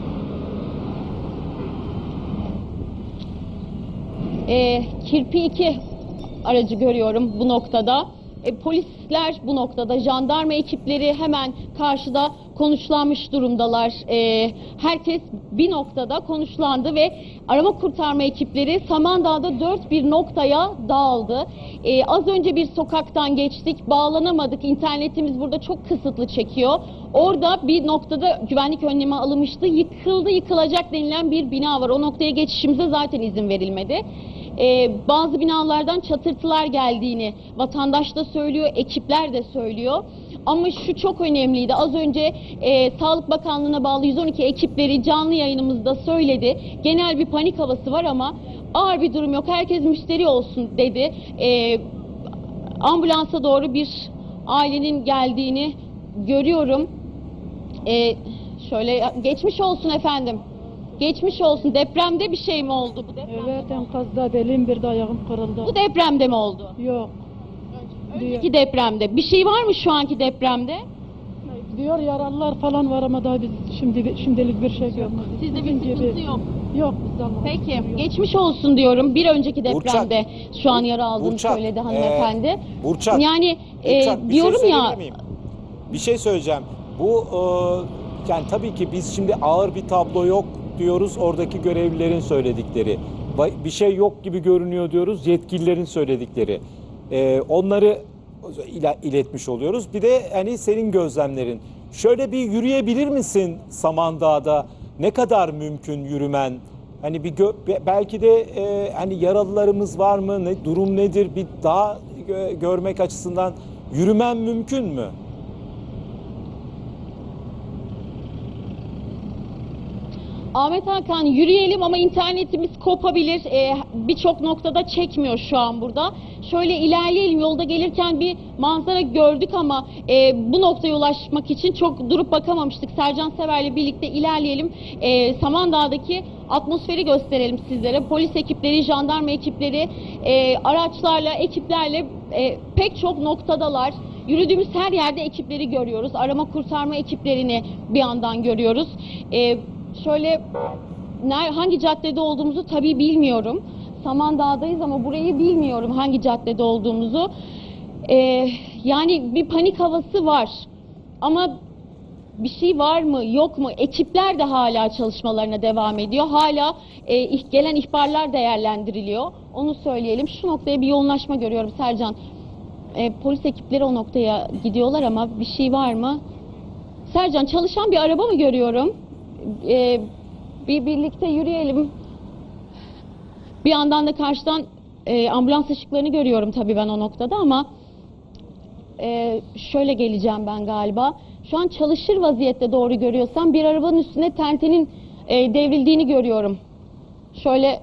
E, Kirpi 2 aracı görüyorum bu noktada. E, polisler bu noktada, jandarma ekipleri hemen karşıda konuşlanmış durumdalar. E, herkes bir noktada konuşlandı ve arama kurtarma ekipleri Samandağ'da dört bir noktaya dağıldı. E, az önce bir sokaktan geçtik, bağlanamadık. İnternetimiz burada çok kısıtlı çekiyor. Orada bir noktada güvenlik önlemi alınmıştı. Yıkıldı, yıkılacak denilen bir bina var. O noktaya geçişimize zaten izin verilmedi. Ee, bazı binalardan çatırtılar geldiğini vatandaş da söylüyor, ekipler de söylüyor. Ama şu çok önemliydi. Az önce e, Sağlık Bakanlığı'na bağlı 112 ekipleri canlı yayınımızda söyledi. Genel bir panik havası var ama ağır bir durum yok. Herkes müşteri olsun dedi. E, ambulansa doğru bir ailenin geldiğini görüyorum. E, şöyle geçmiş olsun efendim. Geçmiş olsun. Depremde bir şey mi oldu bu depremde? Evet enkazda belim bir de ayağım kırıldı. Bu depremde mi oldu? Yok. Önceki depremde. Bir şey var mı şu anki depremde? Diyor yaralılar falan var ama daha biz şimdi şimdilik bir şey görmedik. Sizde bir Sizin gibi- sıkıntı yok. Yok bizde Allah'a Peki. şükür yok. Geçmiş olsun diyorum. Bir önceki Burçak, depremde şu an yara aldığını Burçak, söyledi e, hanımefendi. Burçak, yani e, bir şey diyorum ya söyleyebilir miyim? Bir şey söyleyeceğim. Bu e, yani tabii ki biz şimdi ağır bir tablo yok diyoruz oradaki görevlilerin söyledikleri. Bir şey yok gibi görünüyor diyoruz yetkililerin söyledikleri. E, onları iletmiş oluyoruz. Bir de hani senin gözlemlerin. Şöyle bir yürüyebilir misin Samandağ'da? Ne kadar mümkün yürümen? Hani bir belki de e, hani yaralılarımız var mı? Ne durum nedir? Bir daha gö- görmek açısından yürümen mümkün mü? Ahmet Hakan yürüyelim ama internetimiz kopabilir. Ee, Birçok noktada çekmiyor şu an burada. Şöyle ilerleyelim. Yolda gelirken bir manzara gördük ama e, bu noktaya ulaşmak için çok durup bakamamıştık. Sercan Sever'le birlikte ilerleyelim. Ee, Samandağ'daki atmosferi gösterelim sizlere. Polis ekipleri, jandarma ekipleri, e, araçlarla, ekiplerle e, pek çok noktadalar. Yürüdüğümüz her yerde ekipleri görüyoruz. Arama kurtarma ekiplerini bir yandan görüyoruz. Ee, şöyle hangi caddede olduğumuzu tabii bilmiyorum. Samandağ'dayız ama burayı bilmiyorum hangi caddede olduğumuzu. Ee, yani bir panik havası var. Ama bir şey var mı yok mu? Ekipler de hala çalışmalarına devam ediyor. Hala e, gelen ihbarlar değerlendiriliyor. Onu söyleyelim. Şu noktaya bir yoğunlaşma görüyorum Sercan. e, polis ekipleri o noktaya gidiyorlar ama bir şey var mı? Sercan çalışan bir araba mı görüyorum? E, bir birlikte yürüyelim. Bir yandan da karşıdan e, ambulans ışıklarını görüyorum tabii ben o noktada ama e, şöyle geleceğim ben galiba. Şu an çalışır vaziyette doğru görüyorsam bir arabanın üstüne tentenin e, devrildiğini görüyorum. Şöyle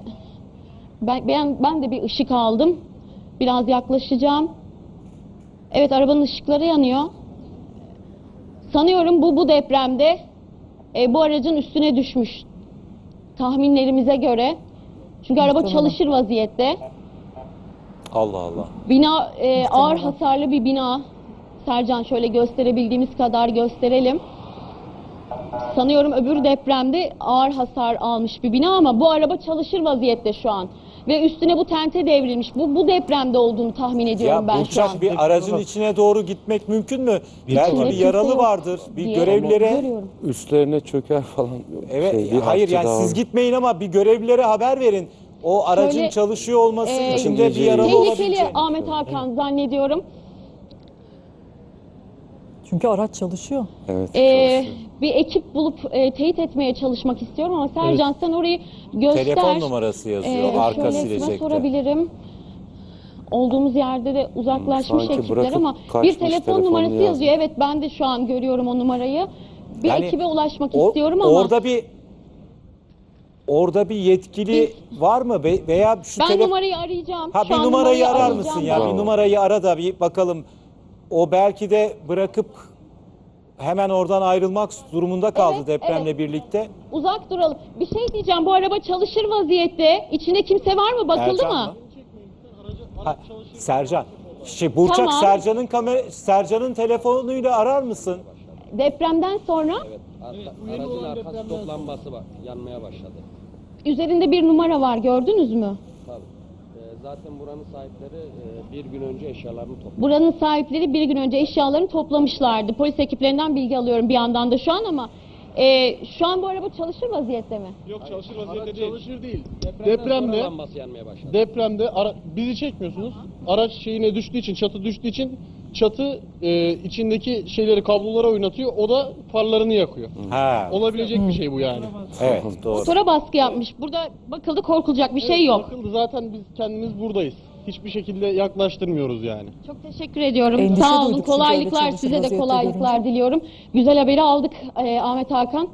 ben, ben, ben de bir ışık aldım. Biraz yaklaşacağım. Evet arabanın ışıkları yanıyor. Sanıyorum bu bu depremde e, bu aracın üstüne düşmüş. Tahminlerimize göre. Çünkü araba çalışır vaziyette. Allah Allah. Bina e, ağır hasarlı bir bina. Sercan şöyle gösterebildiğimiz kadar gösterelim. Sanıyorum öbür depremde ağır hasar almış bir bina ama bu araba çalışır vaziyette şu an. Ve üstüne bu tente devrilmiş. Bu bu depremde olduğunu tahmin ediyorum Ya ben şu an. Burçak bir aracın içine doğru gitmek mümkün mü? Belki İçinde bir kimse yaralı yok vardır. Bir diye görevlilere görüyorum. Üstlerine çöker falan. Evet şey, bir hayır yani daha- siz gitmeyin ama bir görevlilere haber verin. O aracın Şöyle, çalışıyor olması e, içinde bir yaralı Tehlikeli olabilecek. Ahmet Hakan zannediyorum. Çünkü araç çalışıyor. Evet. Ee, bir ekip bulup e, teyit etmeye çalışmak istiyorum ama Sercan sen orayı göster. Telefon numarası yazıyor Ee, arka şöyle kime silecekte. sorabilirim. Olduğumuz yerde de uzaklaşmış Sanki ekipler bırakıp ama bir kaçmış telefon numarası yazmış. yazıyor. Evet ben de şu an görüyorum o numarayı. Bir Yani ekibe ulaşmak O- istiyorum ama Orada bir orada bir yetkili var mı Ve- veya şu ben tele- numarayı arayacağım. Ha Şu bir an numarayı arar mısın ya? Bir numarayı ara da bir bakalım. O belki de bırakıp hemen oradan ayrılmak durumunda kaldı Evet, depremle evet. birlikte. Uzak duralım. Bir şey diyeceğim. Bu araba çalışır vaziyette. İçinde kimse var mı? Bakıldı Ercan mı? mı? Ha, Sercan. Şey, Burçak Tamam. Sercan'ın kamera Sercan'ın telefonuyla arar mısın? Depremden sonra Evet. Arka, aracın arkası top lambası var. Yanmaya başladı. üzerinde bir numara var. Gördünüz mü? Zaten buranın sahipleri e, bir gün önce eşyalarını topladı. Buranın sahipleri bir gün önce eşyalarını toplamışlardı. Polis ekiplerinden bilgi alıyorum bir yandan da şu an ama e, şu an bu araba çalışır vaziyette mi? Yok çalışır vaziyette değil. Çalışır değil. Depremden sonra Depremde lambası yanmaya başladı. depremde ara- bizi çekmiyorsunuz. Araç şeyine düştüğü için, çatı düştüğü için çatı e, içindeki şeyleri kablolara oynatıyor. O da farlarını yakıyor. Ha. Olabilecek bir şey bu yani. Evet doğru. Motora baskı yapmış. Burada bakıldı korkulacak bir şey yok. Bakıldı zaten biz kendimiz buradayız. Hiçbir şekilde yaklaştırmıyoruz yani. Çok teşekkür ediyorum. Endişe Sağ olun. duyduk çünkü öyle Kolaylıklar size de vaziyette kolaylıklar diliyorum. Güzel haberi aldık e, Ahmet Hakan.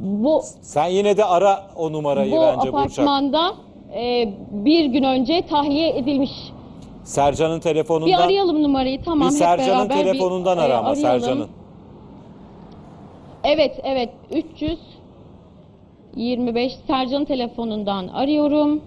Bu Sen yine de ara o numarayı bu bence Burçak. apartmanda e, bir gün önce tahliye edilmiş. Sercan'ın Bir telefonundan arayalım numarayı. Tamam bir hep Sercan'ın beraber bir, telefonundan e, ara ama arayalım. Sercan'ın. Evet evet 325 Sercan'ın telefonundan arıyorum.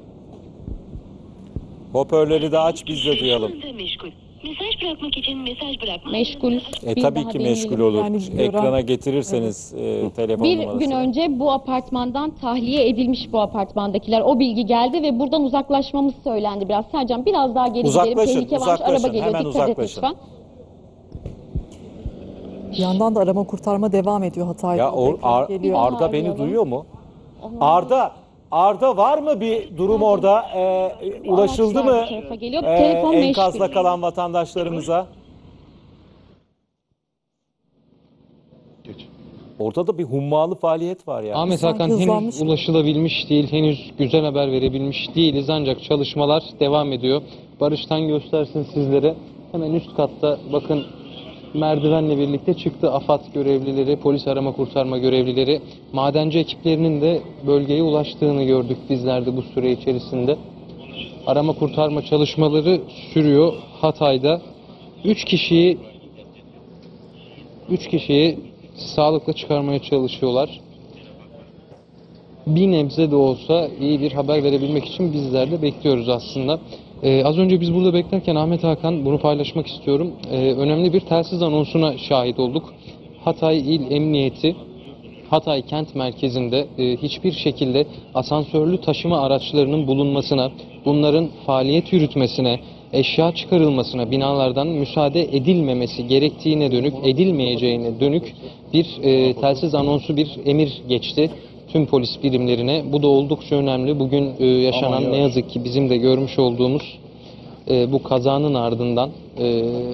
Hoparlörleri de aç biz de duyalım. meşgul. Mesaj bırakmak için mesaj bırakmak. Meşgul. E Bir tabii daha ki meşgul deneyelim. olur. Yani Ekrana getirirseniz e, telefon Bir numarasını. gün önce bu apartmandan tahliye edilmiş bu apartmandakiler. O bilgi geldi ve buradan uzaklaşmamız söylendi biraz. Sercan biraz daha geri Uzaklaşın, gidelim. Tehlike varmış. Araba uzaklaşın. geliyor. Hemen Dikkat uzaklaşın. lütfen. Bir yandan da arama kurtarma devam ediyor Hatay'da. Ya o, Ar- geliyor. Arda beni duyuyor mu? Arda Arda var mı bir durum orada? E, ulaşıldı mı? Geliyor. e, Telefon enkazda meşgul. kalan vatandaşlarımıza? Orada da bir hummalı faaliyet var yani. Ahmet Sanki Hakan henüz hızlanmış. ulaşılabilmiş değil, henüz güzel haber verebilmiş değiliz ancak çalışmalar devam ediyor. Barış'tan göstersin sizlere. Hemen üst katta bakın merdivenle birlikte çıktı AFAD görevlileri, polis arama kurtarma görevlileri. Madenci ekiplerinin de bölgeye ulaştığını gördük bizler de bu süre içerisinde. Arama kurtarma çalışmaları sürüyor Hatay'da. 3 kişiyi 3 kişiyi sağlıkla çıkarmaya çalışıyorlar. Bir nebze de olsa iyi bir haber verebilmek için bizler de bekliyoruz aslında. Ee, az önce biz burada beklerken Ahmet Hakan bunu paylaşmak istiyorum. Ee, önemli bir telsiz anonsuna şahit olduk. Hatay İl Emniyeti Hatay kent merkezinde e, hiçbir şekilde asansörlü taşıma araçlarının bulunmasına, bunların faaliyet yürütmesine, eşya çıkarılmasına binalardan müsaade edilmemesi gerektiğine dönük, edilmeyeceğine dönük bir e, telsiz anonsu, bir emir geçti tüm polis birimlerine. Bu da oldukça önemli. Bugün e, yaşanan ne yazık ki bizim de görmüş olduğumuz e, bu kazanın ardından e,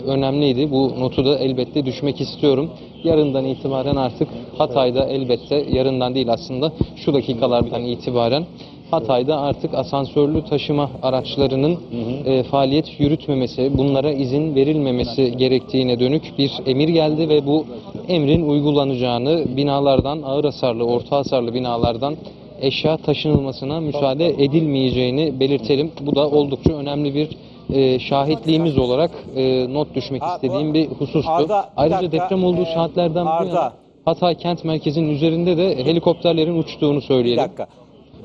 önemliydi. Bu notu da elbette düşmek istiyorum. Yarından itibaren artık Hatay'da elbette yarından değil aslında şu dakikalardan itibaren Hatay'da artık asansörlü taşıma araçlarının e, faaliyet yürütmemesi, bunlara izin verilmemesi gerektiğine dönük bir emir geldi ve bu emrin uygulanacağını binalardan ağır hasarlı, orta hasarlı binalardan eşya taşınılmasına müsaade edilmeyeceğini belirtelim. Bu da oldukça önemli bir e, şahitliğimiz olarak e, not düşmek istediğim bir husustu. Arda, bir Ayrıca dakika, deprem olduğu e, saatlerden bu yana Hatay kent merkezinin üzerinde de helikopterlerin uçtuğunu söyleyelim. Bir dakika.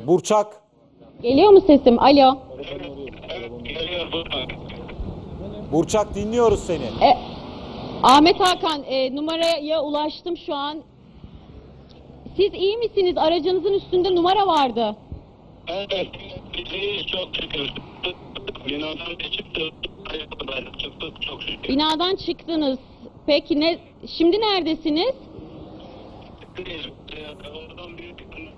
Burçak Geliyor mu sesim? Alo. Burçak dinliyoruz seni. E, Ahmet Hakan e, numaraya ulaştım şu an. Siz iyi misiniz? Aracınızın üstünde numara vardı. Evet, bizi çok şükür. Binadan da çıktık. Çıktık çok şükür. Binadan çıktınız. Peki ne? Şimdi neredesiniz? Oradan büyük bir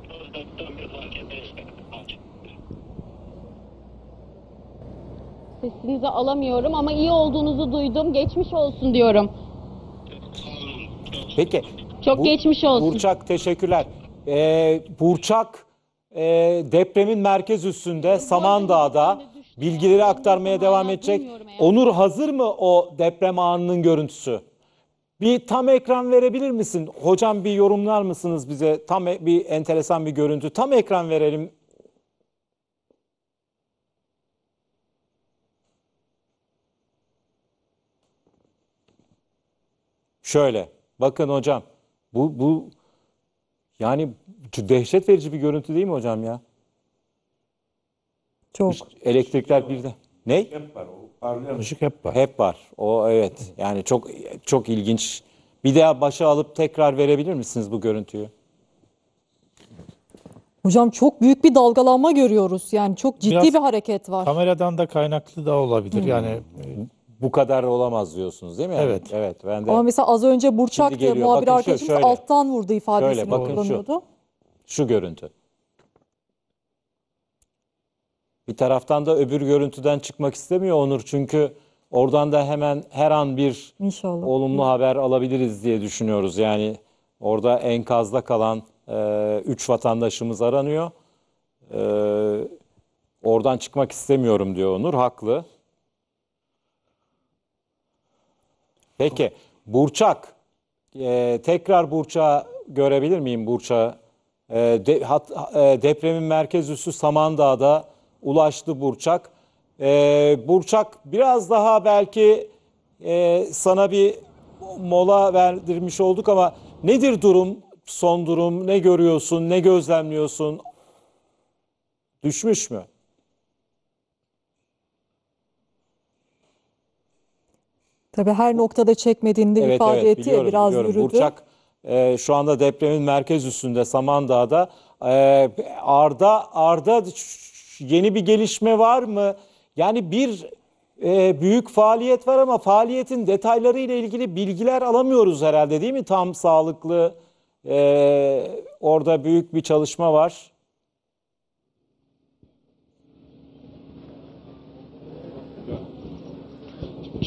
Sesinizi alamıyorum ama iyi olduğunuzu duydum. Geçmiş olsun diyorum. Peki. Çok geçmiş olsun. Burçak teşekkürler. Ee, Burçak e, depremin merkez üstünde Samandağ'da bilgileri aktarmaya devam edecek. Onur hazır mı o deprem anının görüntüsü? Bir tam ekran verebilir misin? Hocam bir yorumlar mısınız bize? Tam e- bir enteresan bir görüntü. Tam ekran verelim. Şöyle. Bakın hocam. Bu bu yani dehşet verici bir görüntü değil mi hocam ya? Çok. Elektrikler birden. Ne? Hep var. O parlayan ışık hep var. Hep var. O evet. Yani çok çok ilginç. Bir daha başa alıp tekrar verebilir misiniz bu görüntüyü? Hocam çok büyük bir dalgalanma görüyoruz. Yani çok ciddi Biraz bir hareket var. Kameradan da kaynaklı da olabilir. Hı. Yani bu kadar olamaz diyorsunuz değil mi? Evet. Evet. Ben de Ama mesela az önce Burçak Şimdi e, geliyor. muhabir Bakın şu, arkadaşımız şöyle. alttan vurdu ifadesini Şöyle, bakın şu. kullanıyordu. şu görüntü. Bir taraftan da öbür görüntüden çıkmak istemiyor Onur çünkü oradan da hemen her an bir İnşallah. olumlu haber alabiliriz diye düşünüyoruz. Yani orada enkazda kalan 3 vatandaşımız aranıyor. E, oradan çıkmak istemiyorum diyor Onur. Haklı. Peki Burçak e, tekrar Burçak'ı görebilir miyim Burçak'ı? E, de, hat, e, depremin merkez üssü Samandağ'da ulaştı Burçak. E, Burçak biraz daha belki e, sana bir mola verdirmiş olduk ama nedir durum, son durum, ne görüyorsun, ne gözlemliyorsun? Düşmüş mü? Tabii her noktada çekmediğini de ifade etti ya biraz biliyorum. yürüdü. Burçak e, şu anda depremin merkez üstünde Samandağ'da. E, Arda Arda yeni bir gelişme var mı? Yani bir e, büyük faaliyet var ama faaliyetin detayları ile ilgili bilgiler alamıyoruz herhalde değil mi? Tam sağlıklı e, orada büyük bir çalışma var.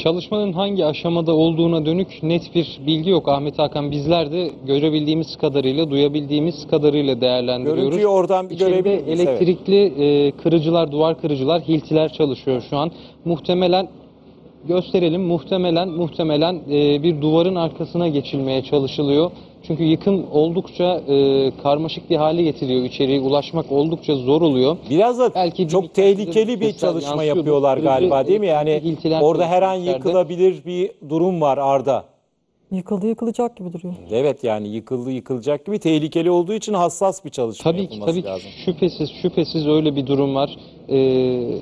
Çalışmanın hangi aşamada olduğuna dönük net bir bilgi yok Ahmet Hakan. Bizler de görebildiğimiz kadarıyla, duyabildiğimiz kadarıyla değerlendiriyoruz. Görüntüyü oradan bir İçeride görebilir miyiz? Evet. elektrikli e, kırıcılar, duvar kırıcılar, hiltiler çalışıyor şu an. Muhtemelen gösterelim. Muhtemelen muhtemelen e, bir duvarın arkasına geçilmeye çalışılıyor. Çünkü yıkım oldukça e, karmaşık bir hale getiriyor. İçeriye ulaşmak oldukça zor oluyor. Biraz da Belki çok tehlikeli bir çalışma yapıyorlar galiba değil mi? Yani orada her an yıkılabilir bir durum var Arda. Yıkıldı yıkılacak gibi duruyor. Evet yani yıkıldı yıkılacak gibi tehlikeli olduğu için hassas bir çalışma Tabii ki yapılması tabii ki lazım. şüphesiz şüphesiz öyle bir durum var. Ee,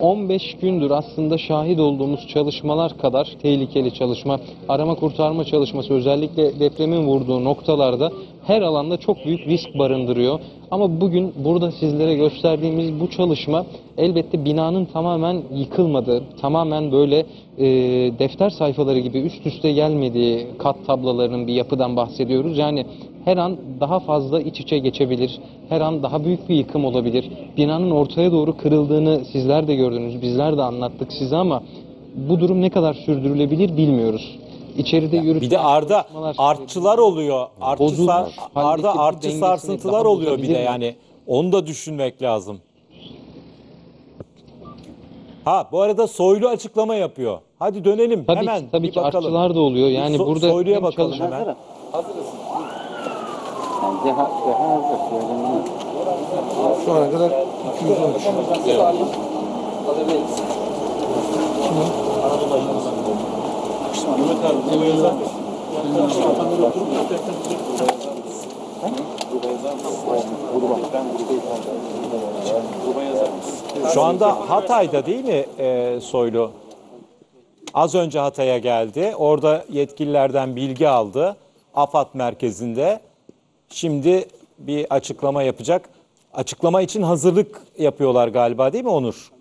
15 gündür aslında şahit olduğumuz çalışmalar kadar tehlikeli çalışma, arama kurtarma çalışması özellikle depremin vurduğu noktalarda her alanda çok büyük risk barındırıyor. Ama bugün burada sizlere gösterdiğimiz bu çalışma elbette binanın tamamen yıkılmadığı, tamamen böyle e, defter sayfaları gibi üst üste gelmediği kat tablolarının bir yapıdan bahsediyoruz. Yani her an daha fazla iç içe geçebilir, her an daha büyük bir yıkım olabilir. Binanın ortaya doğru kırıldığını sizler de gördünüz, bizler de anlattık size ama bu durum ne kadar sürdürülebilir bilmiyoruz. İçeride yürütülen Bir de Arda çalışmalar- artçılar oluyor. Artçı Bozulmuş sar- haldeki Arda bu artçı dengesini sarsıntılar daha oluyor bir de bozabilir mi? yani. Onu da düşünmek lazım. Ha bu arada Soylu açıklama yapıyor. Hadi dönelim Tabii hemen ki, tabii bir ki bakalım. artçılar da oluyor. Yani So- burada Soylu'ya hem bakalım çalışan- hemen. Şu ana kadar 213. Şu anda Hatay'da değil mi e, Soylu? Az önce Hatay'a geldi. Orada yetkililerden bilgi aldı. AFAD merkezinde. Şimdi bir açıklama yapacak. Açıklama için hazırlık yapıyorlar galiba değil mi Onur?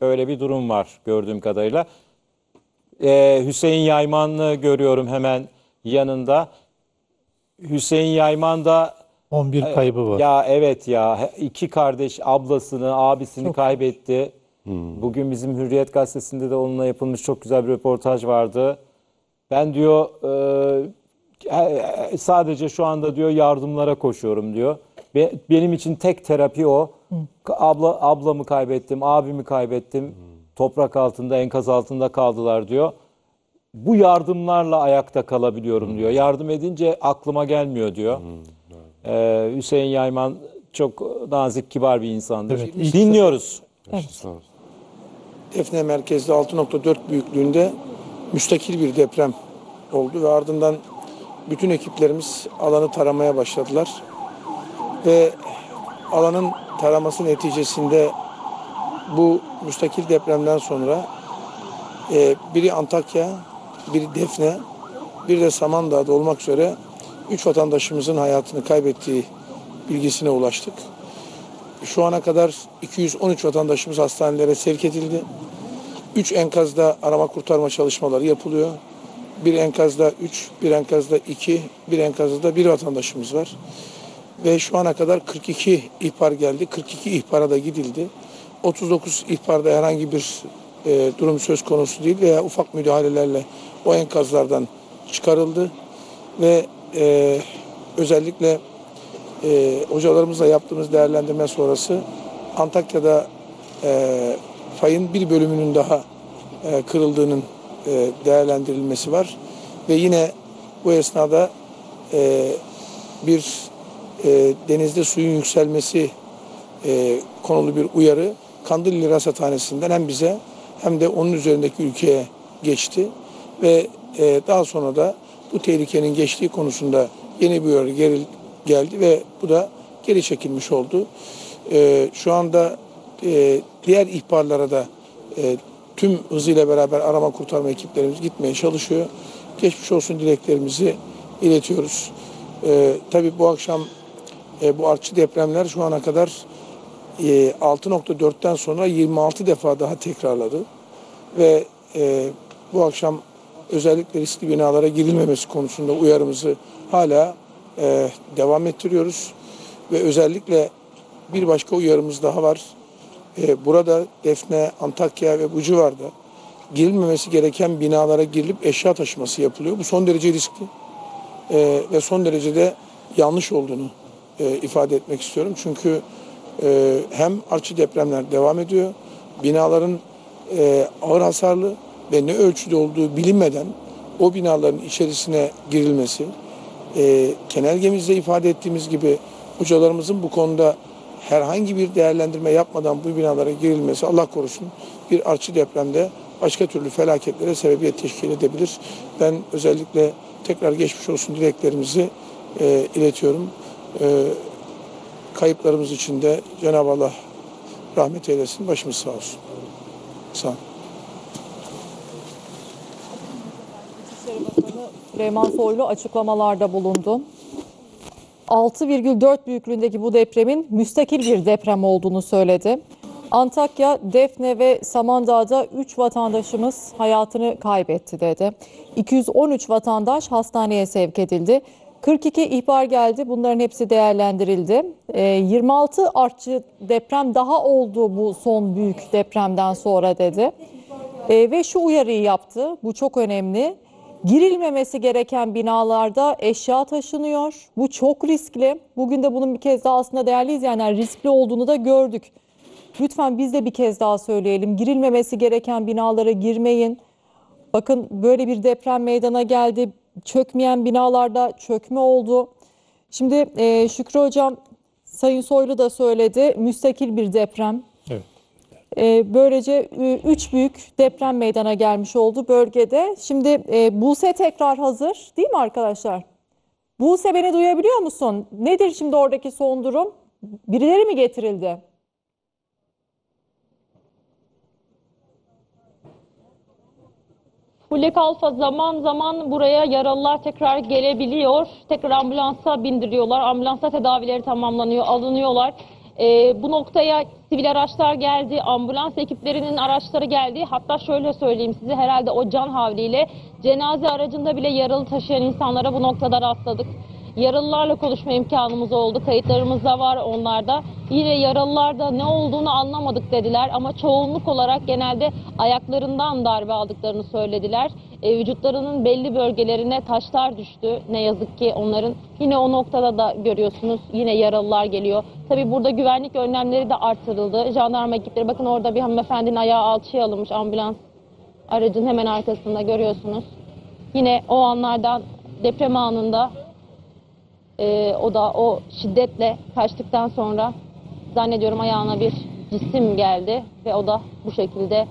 Öyle bir durum var gördüğüm kadarıyla. Ee, Hüseyin Yayman'ı görüyorum hemen yanında. Hüseyin Yayman da 11 kaybı var. ya evet ya iki kardeş ablasını abisini kaybetti. Bugün bizim Hürriyet gazetesinde de onunla yapılmış çok güzel bir röportaj vardı. Ben diyor e, sadece şu anda diyor yardımlara koşuyorum diyor. Be- benim için tek terapi o. Abla ablamı kaybettim, abimi kaybettim. Toprak altında, enkaz altında kaldılar diyor. Bu yardımlarla ayakta kalabiliyorum diyor. Yardım edince aklıma gelmiyor diyor. Ee, Hüseyin Yayman çok nazik, kibar bir insandır. Evet, Dinliyoruz. Defne merkezde 6.4 büyüklüğünde müstakil bir deprem oldu ve ardından bütün ekiplerimiz alanı taramaya başladılar. Ve alanın taraması neticesinde bu müstakil depremden sonra e, biri Antakya, biri Defne, bir de Samandağ'da olmak üzere 3 vatandaşımızın hayatını kaybettiği bilgisine ulaştık. Şu ana kadar 213 vatandaşımız hastanelere sevk edildi. 3 enkazda arama kurtarma çalışmaları yapılıyor. Bir enkazda 3, bir enkazda 2, bir enkazda 1 vatandaşımız var. Ve şu ana kadar 42 ihbar geldi. 42 ihbara da gidildi. 39 ihbarda herhangi bir e, durum söz konusu değil veya ufak müdahalelerle o enkazlardan çıkarıldı. Ve e, özellikle e, hocalarımızla yaptığımız değerlendirme sonrası Antakya'da e, fayın bir bölümünün daha e, kırıldığının e, değerlendirilmesi var. Ve yine bu esnada e, bir e, denizde suyun yükselmesi e, konulu bir uyarı Kandilli Rasathanesi'nden hem bize hem de onun üzerindeki ülkeye geçti. Ve e, daha sonra da bu tehlikenin geçtiği konusunda yeni bir uyarı geri, geldi ve bu da geri çekilmiş oldu. E, şu anda e, diğer ihbarlara da e, tüm hızıyla beraber arama kurtarma ekiplerimiz gitmeye çalışıyor. Geçmiş olsun dileklerimizi iletiyoruz. E, tabii bu akşam e, bu artçı depremler şu ana kadar e, 6.4'ten sonra 26 defa daha tekrarladı. Ve e, bu akşam özellikle riskli binalara girilmemesi konusunda uyarımızı hala e, devam ettiriyoruz. Ve özellikle bir başka uyarımız daha var. E, burada Defne, Antakya ve bu civarda girilmemesi gereken binalara girilip eşya taşıması yapılıyor. Bu son derece riskli e, ve son derece de yanlış olduğunu e, ifade etmek istiyorum. Çünkü e, hem artçı depremler devam ediyor, binaların e, ağır hasarlı ve ne ölçüde olduğu bilinmeden o binaların içerisine girilmesi, e, genelgemizde ifade ettiğimiz gibi hocalarımızın bu konuda herhangi bir değerlendirme yapmadan bu binalara girilmesi Allah korusun bir artçı depremde başka türlü felaketlere sebebiyet teşkil edebilir. Ben özellikle tekrar geçmiş olsun dileklerimizi e, iletiyorum. E, kayıplarımız için de Cenab-ı Allah rahmet eylesin. Başımız sağ olsun. Sağ olun. İçişleri Süleyman Soylu açıklamalarda bulundu. 6,4 büyüklüğündeki bu depremin müstakil bir deprem olduğunu söyledi. Antakya, Defne ve Samandağ'da 3 vatandaşımız hayatını kaybetti dedi. 213 vatandaş hastaneye sevk edildi. 42 ihbar geldi. Bunların hepsi değerlendirildi. Ee, 26 artçı deprem daha oldu bu son büyük depremden sonra dedi. Ee, ve şu uyarıyı yaptı. Bu çok önemli. Girilmemesi gereken binalarda eşya taşınıyor. Bu çok riskli. Bugün de bunun bir kez daha aslında değerli izleyenler riskli olduğunu da gördük. Lütfen biz de bir kez daha söyleyelim. Girilmemesi gereken binalara girmeyin. Bakın böyle bir deprem meydana geldi. Çökmeyen binalarda çökme oldu. Şimdi e, Şükrü Hocam, Sayın Soylu da söyledi. Müstakil bir deprem. Evet. E, böylece 3 büyük deprem meydana gelmiş oldu bölgede. Şimdi e, Buse tekrar hazır değil mi arkadaşlar? Buse beni duyabiliyor musun? Nedir şimdi oradaki son durum? Birileri mi getirildi? Fulya Kalfa zaman zaman buraya yaralılar tekrar gelebiliyor. Tekrar ambulansa bindiriyorlar. Ambulansa tedavileri tamamlanıyor, alınıyorlar. Ee, bu noktaya sivil araçlar geldi, ambulans ekiplerinin araçları geldi. Hatta şöyle söyleyeyim size herhalde o can havliyle cenaze aracında bile yaralı taşıyan insanlara bu noktada rastladık. Yaralılarla konuşma imkanımız oldu. Kayıtlarımız da var onlarda. Yine yaralılarda ne olduğunu anlamadık dediler ama çoğunluk olarak genelde ayaklarından darbe aldıklarını söylediler. E, vücutlarının belli bölgelerine taşlar düştü ne yazık ki onların. Yine o noktada da görüyorsunuz yine yaralılar geliyor. Tabi burada güvenlik önlemleri de artırıldı. Jandarma ekipleri bakın orada bir hanımefendinin ayağı alçıya alınmış ambulans aracın hemen arkasında görüyorsunuz. Yine o anlardan deprem anında ee, o da o şiddetle kaçtıktan sonra zannediyorum ayağına bir cisim geldi ve o da bu şekilde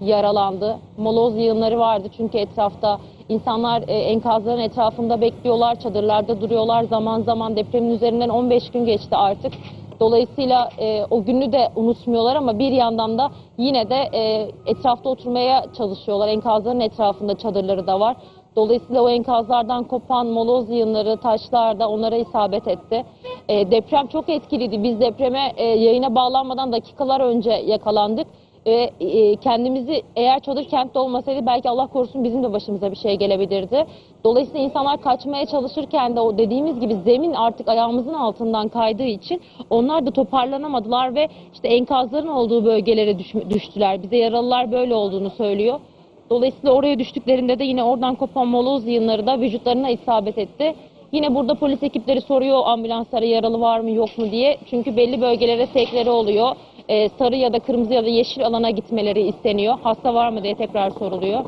yaralandı. Moloz yığınları vardı çünkü etrafta insanlar e, enkazların etrafında bekliyorlar, çadırlarda duruyorlar. Zaman zaman depremin üzerinden 15 gün geçti artık. Dolayısıyla e, o günü de unutmuyorlar ama bir yandan da yine de e, etrafta oturmaya çalışıyorlar. Enkazların etrafında çadırları da var. Dolayısıyla o enkazlardan kopan moloz yığınları, taşlar da onlara isabet etti. E, deprem çok etkiliydi. Biz depreme e, yayına bağlanmadan dakikalar önce yakalandık. Ve e, kendimizi eğer çadır kentte olmasaydı belki Allah korusun bizim de başımıza bir şey gelebilirdi. Dolayısıyla insanlar kaçmaya çalışırken de o dediğimiz gibi zemin artık ayağımızın altından kaydığı için onlar da toparlanamadılar ve işte enkazların olduğu bölgelere düş, düştüler. Bize yaralılar böyle olduğunu söylüyor. Dolayısıyla oraya düştüklerinde de yine oradan kopan moloz yığınları da vücutlarına isabet etti. Yine burada polis ekipleri soruyor ambulanslara yaralı var mı yok mu diye. Çünkü belli bölgelere sevkleri oluyor. Ee, sarı ya da kırmızı ya da yeşil alana gitmeleri isteniyor. Hasta var mı diye tekrar soruluyor.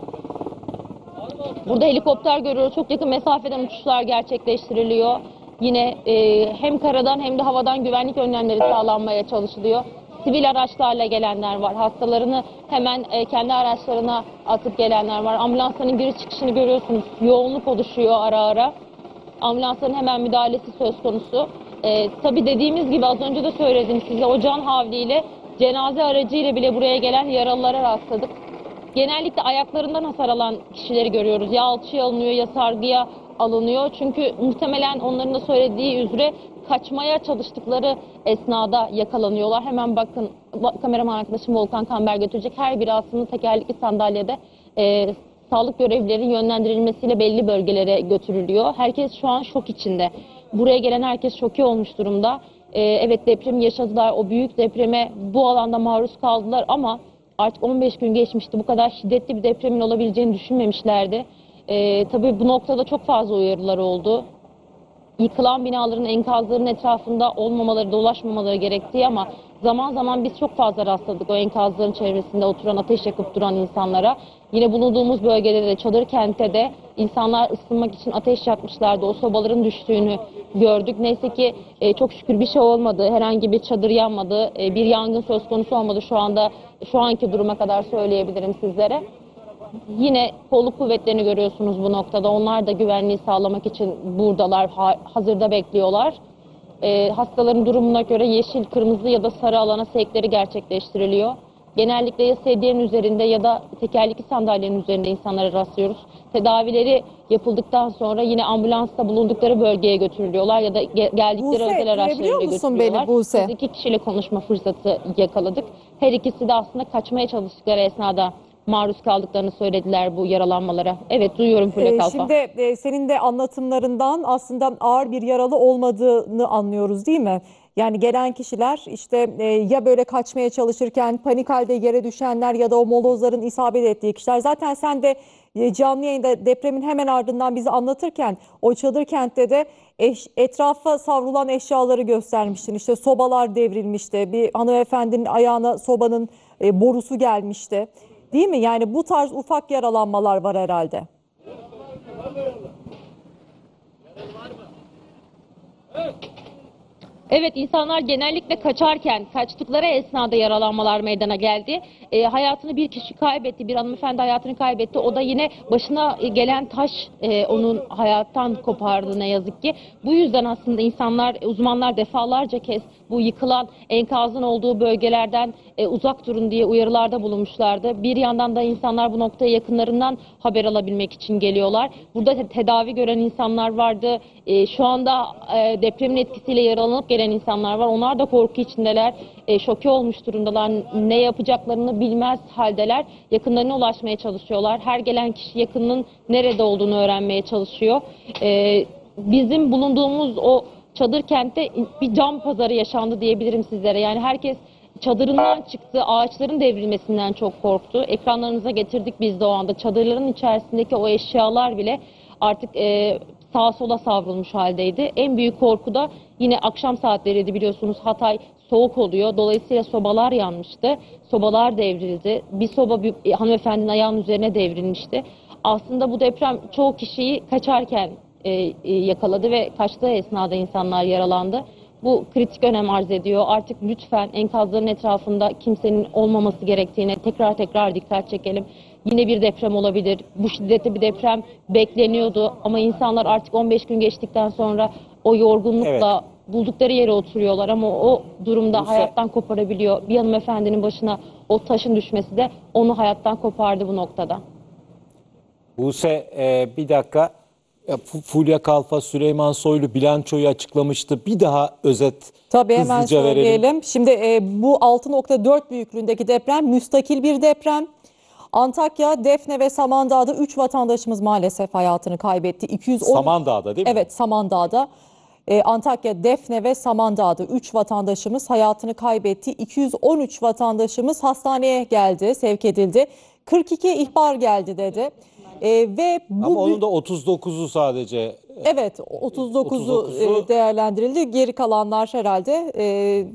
Burada helikopter görüyoruz. Çok yakın mesafeden uçuşlar gerçekleştiriliyor. Yine e, hem karadan hem de havadan güvenlik önlemleri sağlanmaya çalışılıyor. Sivil araçlarla gelenler var. Hastalarını hemen e, kendi araçlarına atıp gelenler var. Ambulansların giriş çıkışını görüyorsunuz. Yoğunluk oluşuyor ara ara. Ambulansların hemen müdahalesi söz konusu. E, tabii dediğimiz gibi az önce de söyledim size o can havliyle cenaze aracıyla bile buraya gelen yaralılara rastladık. Genellikle ayaklarından hasar alan kişileri görüyoruz. Ya alçıya alınıyor ya sargıya alınıyor. Çünkü muhtemelen onların da söylediği üzere kaçmaya çalıştıkları esnada yakalanıyorlar. Hemen bakın kameraman arkadaşım Volkan Kamber götürecek. Her biri aslında tekerlekli sandalyede e, sağlık görevlilerinin yönlendirilmesiyle belli bölgelere götürülüyor. Herkes şu an şok içinde. Buraya gelen herkes şoki olmuş durumda. E, evet deprem yaşadılar. O büyük depreme bu alanda maruz kaldılar ama artık 15 gün geçmişti. Bu kadar şiddetli bir depremin olabileceğini düşünmemişlerdi. E, tabii bu noktada çok fazla uyarılar oldu yıkılan binaların enkazların etrafında olmamaları, dolaşmamaları gerektiği ama zaman zaman biz çok fazla rastladık o enkazların çevresinde oturan, ateş yakıp duran insanlara. Yine bulunduğumuz bölgede de, çadır kentte de insanlar ısınmak için ateş yakmışlardı. O sobaların düştüğünü gördük. Neyse ki e, çok şükür bir şey olmadı. Herhangi bir çadır yanmadı. E, bir yangın söz konusu olmadı şu anda. Şu anki duruma kadar söyleyebilirim sizlere. Yine kolluk kuvvetlerini görüyorsunuz bu noktada. Onlar da güvenliği sağlamak için buradalar, ha- hazırda bekliyorlar. Ee, hastaların durumuna göre yeşil, kırmızı ya da sarı alana sevkleri gerçekleştiriliyor. Genellikle ya sedyenin üzerinde ya da tekerlekli sandalyenin üzerinde insanlara rastlıyoruz. Tedavileri yapıldıktan sonra yine ambulansta bulundukları bölgeye götürülüyorlar ya da ge- geldikleri Buse, özel araçlarıyla duyabiliyor musun beni götürülüyorlar. Buse? Biz iki kişiyle konuşma fırsatı yakaladık. Her ikisi de aslında kaçmaya çalıştıkları esnada maruz kaldıklarını söylediler bu yaralanmalara. Evet duyuyorum Fulya Ee, Kalfa. şimdi e, senin de anlatımlarından aslında ağır bir yaralı olmadığını anlıyoruz değil mi? Yani gelen kişiler işte e, ya böyle kaçmaya çalışırken panik halde yere düşenler ya da o molozların isabet ettiği kişiler. Zaten sen de e, canlı yayında depremin hemen ardından bizi anlatırken o çadır kentte de eş- etrafa savrulan eşyaları göstermiştin. İşte sobalar devrilmişti. Bir hanımefendinin ayağına sobanın e, borusu gelmişti. Değil mi? Yani bu tarz ufak yaralanmalar var herhalde. Evet insanlar genellikle kaçarken kaçtıkları esnada yaralanmalar meydana geldi. E, hayatını bir kişi kaybetti, bir hanımefendi hayatını kaybetti. O da yine başına gelen taş e, onun hayattan kopardı ne yazık ki. Bu yüzden aslında insanlar, uzmanlar defalarca kez bu yıkılan enkazın olduğu bölgelerden e, uzak durun diye uyarılarda bulunmuşlardı. Bir yandan da insanlar bu noktaya yakınlarından haber alabilmek için geliyorlar. Burada te- tedavi gören insanlar vardı. E, şu anda e, depremin etkisiyle yaralanıp gelen insanlar var. Onlar da korku içindeler. E, şoke olmuş durumdalar. Ne yapacaklarını bilmez haldeler. Yakınlarına ulaşmaya çalışıyorlar. Her gelen kişi yakınının nerede olduğunu öğrenmeye çalışıyor. E, bizim bulunduğumuz o çadır kentte bir cam pazarı yaşandı diyebilirim sizlere. Yani herkes çadırından çıktı, ağaçların devrilmesinden çok korktu. Ekranlarınıza getirdik biz de o anda. Çadırların içerisindeki o eşyalar bile artık e, sağa sola savrulmuş haldeydi. En büyük korku da yine akşam saatleriydi biliyorsunuz Hatay soğuk oluyor. Dolayısıyla sobalar yanmıştı. Sobalar devrildi. Bir soba bir e, hanımefendinin ayağının üzerine devrilmişti. Aslında bu deprem çoğu kişiyi kaçarken e, e, yakaladı ve kaçtığı esnada insanlar yaralandı. Bu kritik önem arz ediyor. Artık lütfen enkazların etrafında kimsenin olmaması gerektiğine tekrar tekrar dikkat çekelim. Yine bir deprem olabilir. Bu şiddetli bir deprem bekleniyordu ama insanlar artık 15 gün geçtikten sonra o yorgunlukla buldukları yere oturuyorlar ama o durumda Buse- hayattan koparabiliyor. Bir hanımefendinin başına o taşın düşmesi de onu hayattan kopardı bu noktada. Buse e, bir dakika. Ya, Fu- Fulya Kalfa, Süleyman Soylu bilançoyu açıklamıştı. Bir daha özet Tabii hemen hızlıca verelim. söyleyelim. Şimdi e, bu 6.4 büyüklüğündeki deprem müstakil bir deprem. Antakya, Defne ve Samandağ'da 3 vatandaşımız maalesef hayatını kaybetti. 210 Samandağ'da değil mi? Evet Samandağ'da. Ee, Antakya, Defne ve Samandağ'da 3 vatandaşımız hayatını kaybetti. 213 vatandaşımız hastaneye geldi, sevk edildi. 42 ihbar geldi dedi. Ee, ve bu Ama onun da 39'u sadece Evet 39'u 39'u e, değerlendirildi. Geri kalanlar herhalde e,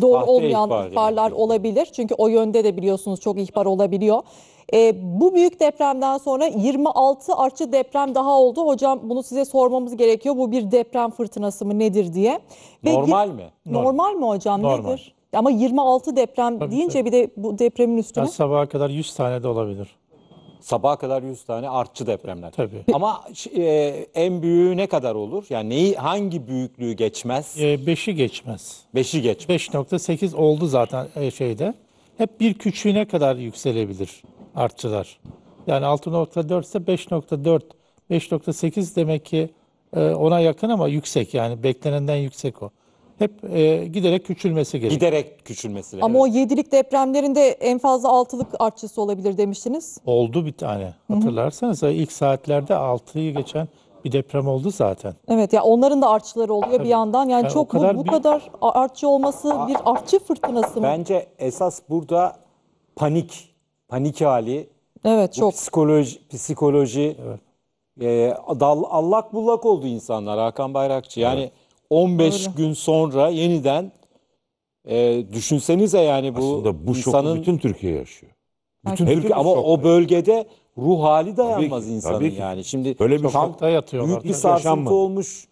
doğru Sahte olmayan ihbar yani. ihbarlar olabilir. Çünkü o yönde de biliyorsunuz çok ihbar olabiliyor. E, bu büyük depremden sonra 26 artçı deprem daha oldu. Hocam bunu size sormamız gerekiyor. Bu bir deprem fırtınası mı nedir diye. Ve normal mi? Normal mi hocam Normal. nedir? Ama 26 deprem Tabii, deyince bir de bu depremin üstüne. Ya sabaha kadar 100 tane de olabilir. Sabaha kadar 100 tane artçı depremler. Tabii. Ama e, en büyüğü ne kadar olur? Yani neyi hangi büyüklüğü geçmez? E, beşi geçmez. Beşi geçmez. 5.8 oldu zaten e, şeyde. Hep bir küçüğüne kadar yükselebilir artçılar. Yani 6.4 ise 5.4, 5.8 demek ki e, ona yakın ama yüksek yani beklenenden yüksek o. Hep e, giderek küçülmesi gerekiyor. Giderek küçülmesi lazım. Ama o yedilik depremlerinde en fazla altılık artçısı olabilir demiştiniz. Oldu bir tane. Hatırlarsanız ilk saatlerde 6'yı geçen bir deprem oldu zaten. Evet ya onların da artçıları oluyor bir yandan. Yani Yani o çok bu, kadar bu büyük- kadar artçı olması bir artçı fırtınası mı? Bence esas burada panik, panik hali, Evet bu çok. psikoloji, psikoloji e, dal- allak bullak oldu insanlar Hakan Bayrakçı. Yani 15 Öyle. gün sonra yeniden e, düşünsenize yani bu Aslında bu şoku insanın bütün Türkiye yaşıyor. bütün Hepimiz Türkiye ama o bölgede ruh hali dayanmaz ki, insanın tabii ki. yani. Şimdi Böyle bir Şokta yatıyorlar. büyük bir tabii. sarsıntı yaşanmadı. olmuş.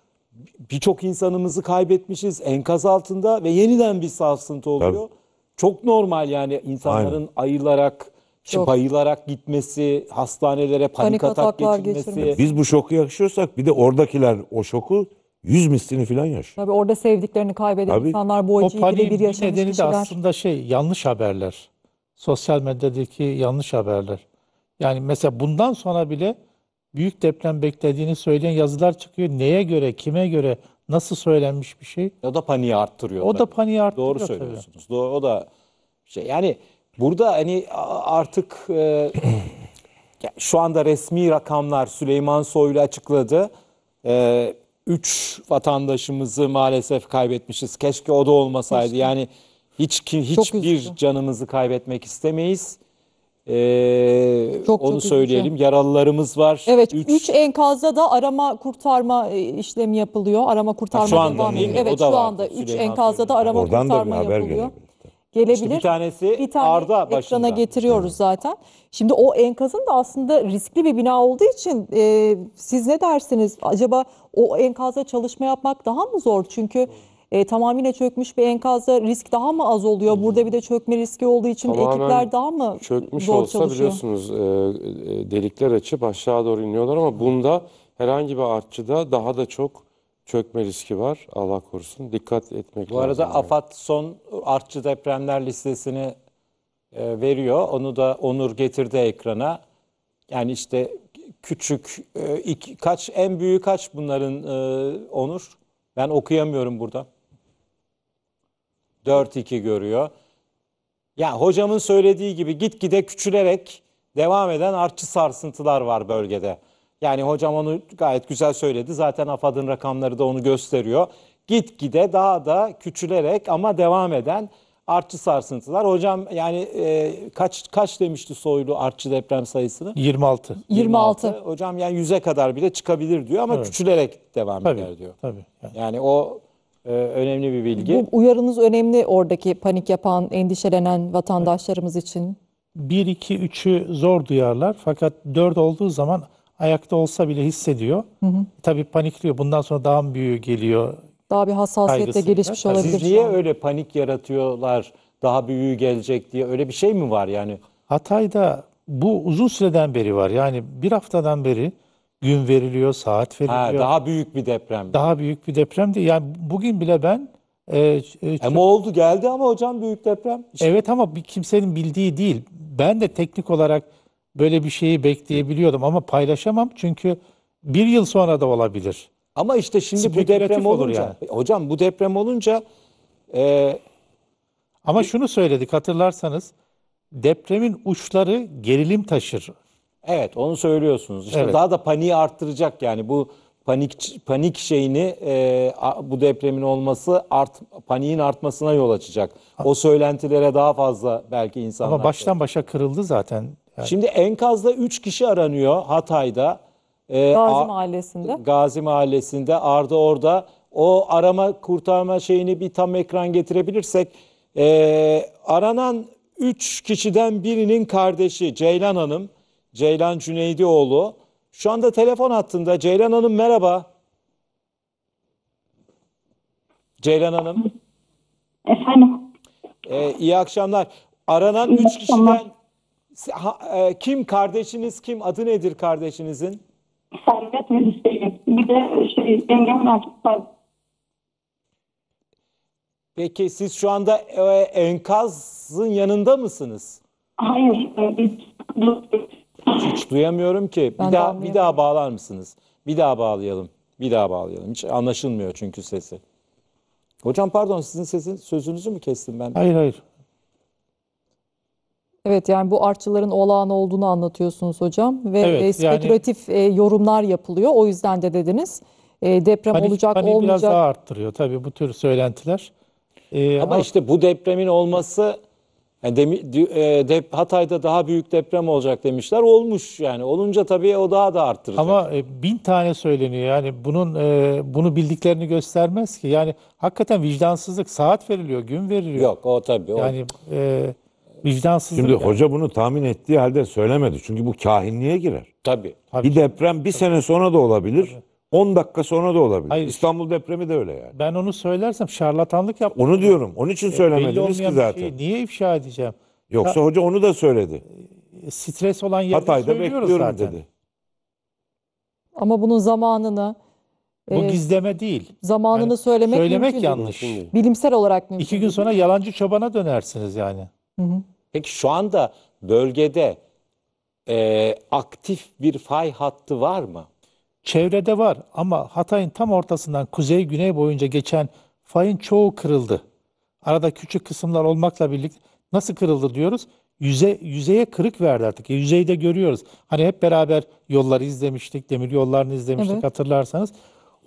Birçok insanımızı kaybetmişiz enkaz altında ve yeniden bir sarsıntı oluyor. Tabii. Çok normal yani insanların ayılarak, Çok. bayılarak gitmesi, hastanelere panik, Panik atak ataklar geçirmesi. geçirmesi. Biz bu şoku yaşıyorsak bir de oradakiler o şoku yüz mislini falan yaşıyor. Tabii orada sevdiklerini kaybeden Tabii. insanlar bu acıyı birebir bir yaşamış nedeni de kişiler. aslında şey yanlış haberler. sosyal medyadaki yanlış haberler. Yani mesela bundan sonra bile büyük deprem beklediğini söyleyen yazılar çıkıyor. Neye göre, kime göre, nasıl söylenmiş bir şey? O da paniği arttırıyor. O da tabii. paniği arttırıyor Doğru tabii. söylüyorsunuz. Doğru, o da şey yani burada hani artık e, ya şu anda resmi rakamlar Süleyman Soylu açıkladı. E, üç vatandaşımızı maalesef kaybetmişiz. Keşke o da olmasaydı. Keşke. Yani hiç ki Çok hiçbir üzücü. canımızı kaybetmek istemeyiz. E, Çok, onu çok üzücü. söyleyelim. Yaralılarımız var. Evet, Üç- 3 enkazda da arama kurtarma e, işlemi yapılıyor. Arama kurtarma şu anda devam ediyor. O Evet, da şu anda 3 Süleyman enkazda da arama Oradan da bir kurtarma haber yapılıyor. gelebilir. Gelebilir. İşte bir tanesi Bir tane Arda ekrana başında. getiriyoruz zaten. Şimdi o enkazın da aslında riskli bir bina olduğu için e, siz ne dersiniz? Acaba o enkazda çalışma yapmak daha mı zor? Çünkü e, tamamıyla çökmüş bir enkazda risk daha mı az oluyor? Burada bir de çökme riski olduğu için Tamamen ekipler daha mı Çökmüş zor olsa çalışıyor? biliyorsunuz e, e, delikler açıp aşağı doğru iniyorlar ama bunda herhangi bir artçıda daha da çok çökme riski var. Allah korusun. Dikkat etmek Bu arada lazım. AFAD son artçı depremler listesini e, veriyor. Onu da Onur getirdi ekrana. Yani işte küçük e, iki, kaç en büyük kaç bunların e, Onur? Ben okuyamıyorum burada. 4-2 görüyor. Ya hocamın söylediği gibi gitgide küçülerek devam eden artçı sarsıntılar var bölgede. Yani hocam onu gayet güzel söyledi. Zaten AFAD'ın rakamları da onu gösteriyor. Gitgide daha da küçülerek ama devam eden artçı sarsıntılar. Hocam yani e, kaç kaç demişti Soylu artçı deprem sayısını? 26. 26. Hocam yani yüze kadar bile çıkabilir diyor ama Evet. küçülerek devam Tabii, eder diyor. tabii. Yani o e, önemli bir bilgi. Bu uyarınız önemli oradaki panik yapan, endişelenen vatandaşlarımız için. 1, 2, 3'ü zor duyarlar fakat 4 olduğu zaman ayakta olsa bile hissediyor. Hı hı. Tabii panikliyor. Bundan sonra daha mı büyüğü geliyor? Daha bir hassasiyetle Kaygısıyla. gelişmiş olabilir. Siz şu niye an. öyle panik yaratıyorlar? Daha büyüğü gelecek diye öyle bir şey mi var yani? Hatay'da bu uzun süreden beri var. Yani bir haftadan beri gün veriliyor, saat veriliyor. Ha, daha büyük bir deprem. Daha büyük bir deprem değil. Yani bugün bile ben e, e, Ama oldu geldi ama hocam büyük deprem. İşte Evet ama bir kimsenin bildiği değil. Ben de teknik olarak böyle bir şeyi bekleyebiliyordum ama paylaşamam çünkü bir yıl sonra da olabilir. Ama işte şimdi bu Spekülatif deprem olur olunca, hocam bu deprem olunca e, Ama şunu söyledik hatırlarsanız depremin uçları gerilim taşır. evet onu söylüyorsunuz. İşte Evet. daha da paniği arttıracak yani bu panik panik şeyini e, a- bu depremin olması art paniğin artmasına yol açacak. O söylentilere daha fazla belki insanlar. Ama baştan başa kırıldı zaten. Yani Şimdi enkazda 3 kişi aranıyor Hatay'da. E, Gazi Mahallesi'nde. Gazi Mahallesi'nde Arda orada. O arama kurtarma şeyini bir tam ekran getirebilirsek e, aranan 3 kişiden birinin kardeşi Ceylan Hanım, Ceylan Cüneydioğlu. Şu anda telefon hattında. Ceylan Hanım merhaba. Ceylan Hanım. Efendim, e, iyi akşamlar. Aranan İyi 3 akşamlar. kişiden ha- e, kim kardeşiniz kim? Adı nedir kardeşinizin? Servet ve Hüseyin. Bir de şey, erkek var. Peki siz şu anda e, enkazın yanında mısınız? Hayır, e, biz Hiç duyamıyorum ki. Ben Bir de daha bir anlayamadım. daha bağlar mısınız? Bir daha bağlayalım. Bir daha bağlayalım. Hiç anlaşılmıyor çünkü sesi. Hocam pardon sizin sesin sözünüzü mü kestim ben? hayır hayır. Evet yani bu artçıların olağan olduğunu anlatıyorsunuz hocam ve Evet, e, yani- spekülatif e, yorumlar yapılıyor. O yüzden de dediniz e, deprem Panik, olacak paniği biraz olmayacak. daha arttırıyor tabii bu tür söylentiler. Ee, Ama işte bu depremin olması yani demi- di- e, dep- Hatay'da daha büyük deprem olacak demişler. Olmuş yani. Olunca tabii o daha da arttıracak. Ama e, bin tane söyleniyor yani bunun e, bunu bildiklerini göstermez ki. Yani hakikaten vicdansızlık saat veriliyor, gün veriliyor. Yok o tabii. O. Yani e, vicdansızlık. Şimdi yani. hoca bunu tahmin ettiği halde söylemedi. Çünkü bu kahinliğe girer. Tabii. Tabii Bir deprem bir sene sonra da olabilir. 10 dakika sonra da olabilir. Hayır. İstanbul depremi de öyle yani. Ben onu söylersem şarlatanlık yapmış. Onu diyorum. Onun için E, söylemediniz ki zaten. şeyi niye ifşa edeceğim? Yoksa hoca onu da söyledi. Ya, stres olan yerde Hatay'da söylüyoruz bekliyorum zaten. dedi. Ama bunun zamanını Bu e, gizleme değil. zamanını Yani söylemek, söylemek mümkün değil. yanlış. Bilimsel olarak mümkün İki gün değil. sonra yalancı çobana dönersiniz yani. Hı hı. Peki şu anda bölgede e, aktif bir fay hattı var mı? Çevrede var ama Hatay'ın tam ortasından kuzey-güney boyunca geçen fayın çoğu kırıldı. Arada küçük kısımlar olmakla birlikte nasıl kırıldı diyoruz? Yüze, yüzeye kırık verdi artık. Yüzeyde görüyoruz. Hani hep beraber yolları izlemiştik, demir yollarını izlemiştik Evet. hatırlarsanız.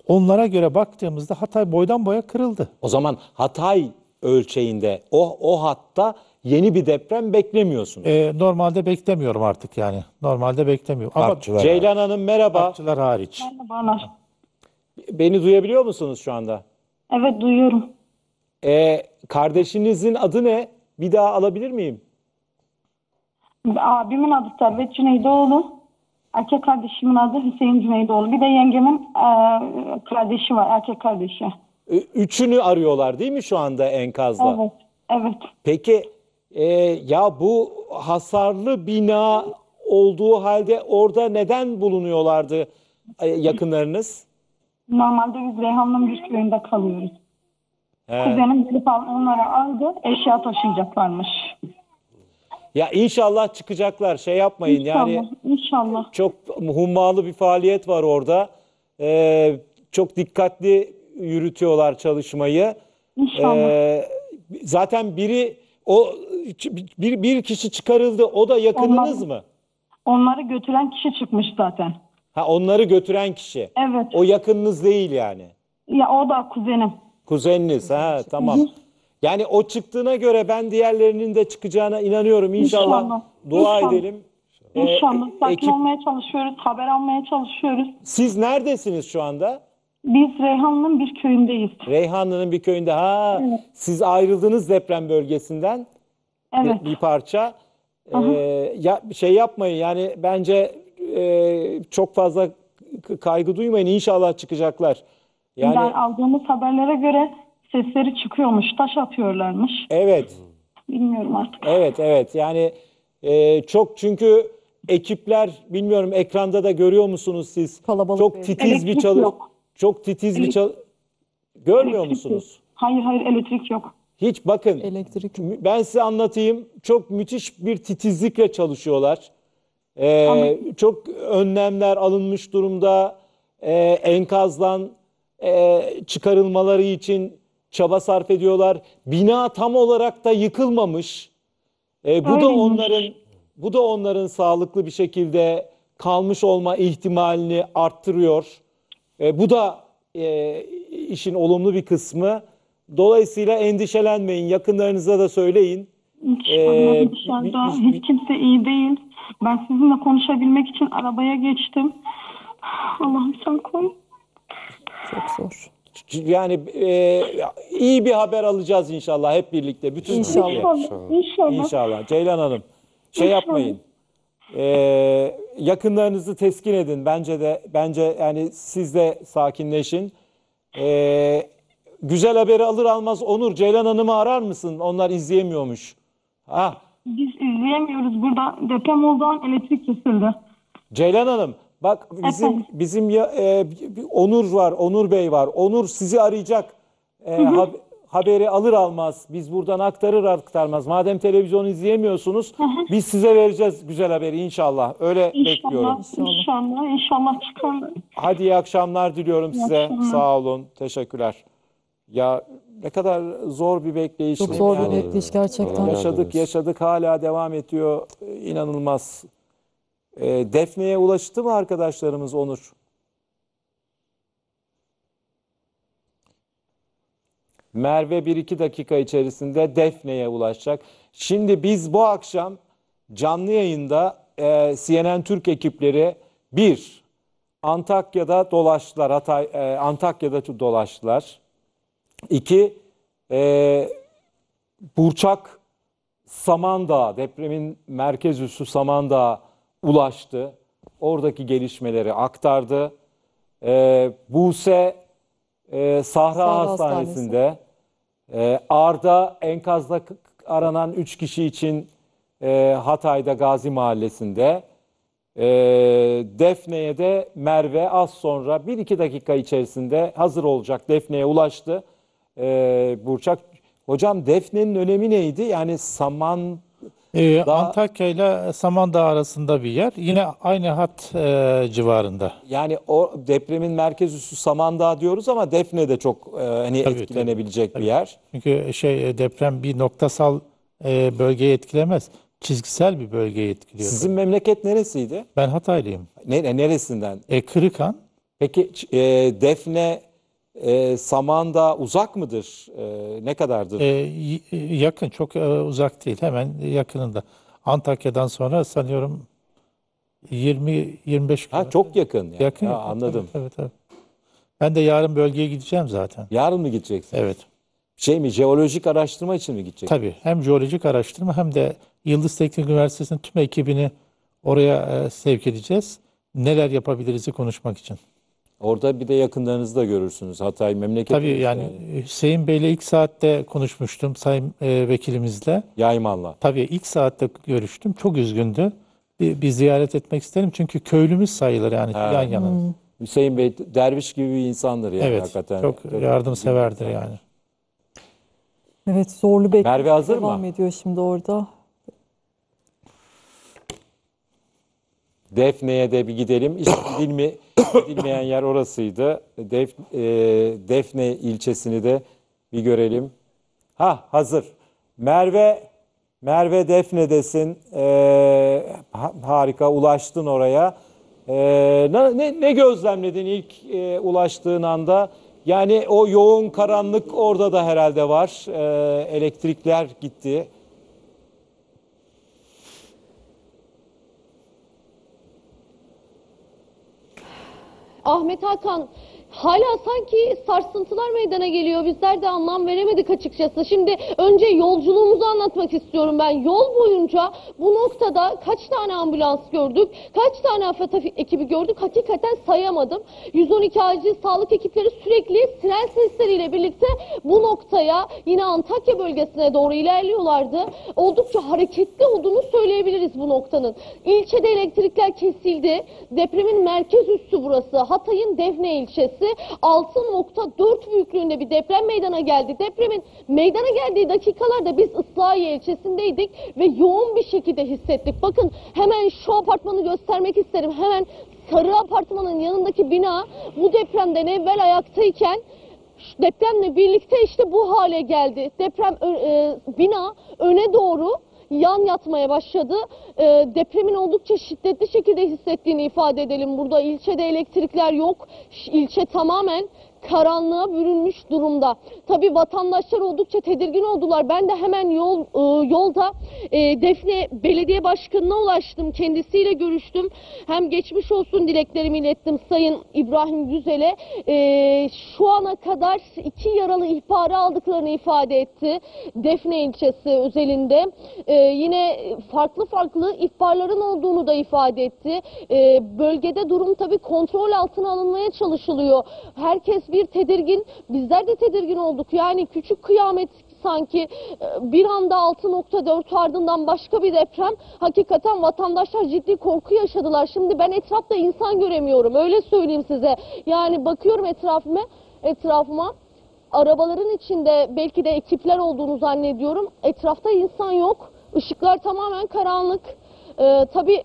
Onlara göre baktığımızda Hatay boydan boya kırıldı. O zaman Hatay ölçeğinde o, o hatta yeni bir deprem beklemiyorsunuz. Ee, normalde beklemiyorum artık yani. Normalde beklemiyorum. Ama Akçılar Ceylan Hanım merhaba. Akçılar hariç. Merhabalar. Beni duyabiliyor musunuz şu anda? Evet duyuyorum. E, kardeşinizin adı ne? Bir daha alabilir miyim? Abimin adı Servet Cüneydoğlu. Erkek kardeşimin adı Hüseyin Cüneydoğlu. Bir de yengemin e, kardeşi var, erkek kardeşi. E, Üçünü arıyorlar değil mi şu anda enkazda? Evet, evet. Peki e, ya bu hasarlı bina olduğu halde orada neden bulunuyorlardı e, yakınlarınız? Normalde biz Reyhanlı'nın bir köyünde kalıyoruz. He. Kuzenim gelip onları aldı, eşya taşıyacaklarmış. Ya inşallah çıkacaklar şey yapmayın yani İnşallah, inşallah. çok hummalı bir faaliyet var orada. E, çok dikkatli yürütüyorlar çalışmayı. İnşallah. E, zaten biri o bir, bir kişi çıkarıldı. O da yakınınız Onlar- mı? Onları götüren kişi çıkmış zaten. Ha onları götüren kişi. Evet. O yakınınız değil yani. Ya o da kuzenim. Kuzeniniz ha tamam. Yani o çıktığına göre ben diğerlerinin de çıkacağına inanıyorum. İnşallah, İnşallah. dua İnşallah. edelim. Ee, İnşallah. Sakin ekip- olmaya çalışıyoruz, haber almaya çalışıyoruz. Siz neredesiniz şu anda? Biz Reyhanlı'nın bir köyündeyiz. Reyhanlı'nın bir köyünde. Ha, siz ayrıldınız deprem bölgesinden Evet. bir parça. Ee, ya şey yapmayın yani bence e, çok fazla k- kaygı duymayın. İnşallah çıkacaklar. Yani, Yani aldığımız haberlere göre sesleri çıkıyormuş, taş atıyorlarmış. evet. Bilmiyorum artık. Evet evet yani e, çok çünkü ekipler bilmiyorum ekranda da görüyor musunuz siz? Kalabalık Çok bir- titiz bir Elektrik çalış yok. Çok titiz bir çal görmüyor Elektrik yok. musunuz? Hayır hayır elektrik yok. Hiç bakın Elektrik. ben size anlatayım. Çok müthiş bir titizlikle çalışıyorlar. Ee, çok önlemler alınmış durumda. Ee, enkazdan e, çıkarılmaları için çaba sarf ediyorlar. Bina tam olarak da yıkılmamış. Ee, bu da Öyleymiş. onların bu da onların sağlıklı bir şekilde kalmış olma ihtimalini arttırıyor. Ee, bu da e, işin olumlu bir kısmı. Dolayısıyla endişelenmeyin. Yakınlarınıza da söyleyin. İnşallah Ee, dışarıda bi- hiç kimse iyi değil. Ben sizinle konuşabilmek için arabaya geçtim. Allah'ım sen koy. Çok zor. Yani e, iyi bir haber alacağız inşallah hep birlikte. Bütün İnşallah. Türkiye. İnşallah. İnşallah. İnşallah. Ceylan Hanım şey İnşallah. yapmayın. Ee, yakınlarınızı teskin edin. Bence de bence yani siz de sakinleşin. Ee, güzel haberi alır almaz Onur Ceylan Hanım'ı arar mısın? Onlar izleyemiyormuş. Ha, Biz izleyemiyoruz. Burada deprem olduğu elektrik kesildi. Ceylan Hanım bak bizim Efendim? bizim ya, e, bir Onur var, Onur Bey var. Onur sizi arayacak. E, hab- haberi alır almaz biz buradan aktarır aktarmaz. Madem televizyon izleyemiyorsunuz biz size vereceğiz güzel haberi inşallah. Öyle bekliyorum. İnşallah. İnşallah. İnşallah. Hadi iyi akşamlar diliyorum İyi size. akşamlar. Sağ olun. Teşekkürler. Ya ne kadar zor bir bekleyiş. Çok zor bir Yani bekleyiş gerçekten. Yaşadık yaşadık hala devam ediyor. İnanılmaz. E, Defne'ye ulaştı mı arkadaşlarımız Onur? Merve 1-2 dakika içerisinde Defne'ye ulaşacak. Şimdi biz bu akşam canlı yayında e, CNN Türk ekipleri bir Antakya'da dolaştılar. Hatay, e, Antakya'da dolaştılar. İki e, Burçak Samandağ, depremin merkez üssü Samandağ'a ulaştı. Oradaki gelişmeleri aktardı. Ee, Buse e, Sahra, Sahra Hastanesi'nde, e, Arda enkazda aranan 3 kişi için e, Hatay'da Gazi Mahallesi'nde, e, Defne'ye de Merve az sonra 1-2 dakika içerisinde hazır olacak. Defne'ye ulaştı. E, Burçak, hocam Defne'nin önemi neydi? Yani saman Ee, Daha- Antakya ile Samandağ arasında bir yer. Yine aynı hat e, civarında. Yani o depremin merkez üssü Samandağ diyoruz ama Defne de çok e, hani Tabii, etkilenebilecek bir yer. Çünkü şey e, deprem bir noktasal e, bölgeyi etkilemez. Çizgisel bir bölgeyi etkiliyor. Sizin memleket neresiydi? Ben Hataylıyım. Ne, neresinden? E, Kırıkan. Peki ç- e, Defne e, Samandağ uzak mıdır? E, ne kadardır? E, yakın, çok e, uzak değil. Hemen yakınında. Antakya'dan sonra sanıyorum 20-25 Ha çok yakın yani. Yakın. Ha, yakın. anladım. Tabii, tabii, tabii. Ben de yarın bölgeye gideceğim zaten. Yarın mı gideceksin? Evet. Şey mi jeolojik araştırma için mi gideceksin? Tabii hem jeolojik araştırma hem de Yıldız Teknik Üniversitesi'nin tüm ekibini oraya e, sevk edeceğiz. Neler yapabiliriz'i konuşmak için. Orada bir de yakınlarınızı da görürsünüz. Hatay memleketiniz. Tabii yani Hüseyin Bey'le ilk saatte konuşmuştum Sayın e, Vekilimizle. Yayman'la. Tabii ilk saatte görüştüm. Çok üzgündü. Bir, bir ziyaret etmek isterim çünkü köylümüz sayılır yani Ha. yan yana. Hüseyin Bey derviş gibi bir insandır yani Evet, hakikaten. çok yardımseverdir yani. Evet zorlu bekleme Merve hazır mı? devam ediyor şimdi orada. Defne'ye de bir gidelim. İşte gidilme, gidilmeyen yer orasıydı. Def, e, Defne ilçesini de bir görelim. Ha hazır. Merve Merve Defne'desin. E, ha- harika ulaştın oraya. E, ne, ne gözlemledin ilk e, ulaştığın anda? Yani o yoğun karanlık orada da herhalde var. E, elektrikler gitti. Ahmet Hakan hala sanki sarsıntılar meydana geliyor. Bizler de anlam veremedik açıkçası. Şimdi önce yolculuğumuzu anlatmak istiyorum ben. Yol boyunca bu noktada kaç tane ambulans gördük, kaç tane afet ekibi gördük hakikaten sayamadım. 112 acil sağlık ekipleri sürekli siren sesleriyle birlikte bu noktaya yine Antakya bölgesine doğru ilerliyorlardı. Oldukça hareketli olduğunu söyleyebiliriz bu noktanın. İlçede elektrikler kesildi. Depremin merkez üssü burası. Hatay'ın Defne ilçesi. 6.4 büyüklüğünde bir deprem meydana geldi. Depremin meydana geldiği dakikalarda biz Islahiye ilçesindeydik ve yoğun bir şekilde hissettik. Bakın hemen şu apartmanı göstermek isterim. Hemen sarı apartmanın yanındaki bina bu depremden evvel ayaktayken depremle birlikte işte bu hale geldi. Deprem e, bina öne doğru yan yatmaya başladı. E, depremin oldukça şiddetli şekilde hissettiğini ifade edelim. Burada ilçede elektrikler yok. İlçe tamamen karanlığa bürünmüş durumda. Tabii vatandaşlar oldukça tedirgin oldular. Ben de hemen yol e, yolda e, Defne Belediye Başkanı'na ulaştım. Kendisiyle görüştüm. Hem geçmiş olsun dileklerimi ilettim Sayın İbrahim Güzel'e. E, şu ana kadar iki yaralı ihbarı aldıklarını ifade etti. Defne ilçesi özelinde. E, yine farklı farklı ihbarların olduğunu da ifade etti. E, bölgede durum tabii kontrol altına alınmaya çalışılıyor. Herkes bir tedirgin. Bizler de tedirgin olduk. Yani küçük kıyamet sanki e, bir anda 6.4 ardından başka bir deprem. Hakikaten vatandaşlar ciddi korku yaşadılar. Şimdi ben etrafta insan göremiyorum. Öyle söyleyeyim size. Yani bakıyorum etrafıma, etrafıma. Arabaların içinde belki de ekipler olduğunu zannediyorum. Etrafta insan yok. Işıklar tamamen karanlık. Ee, tabii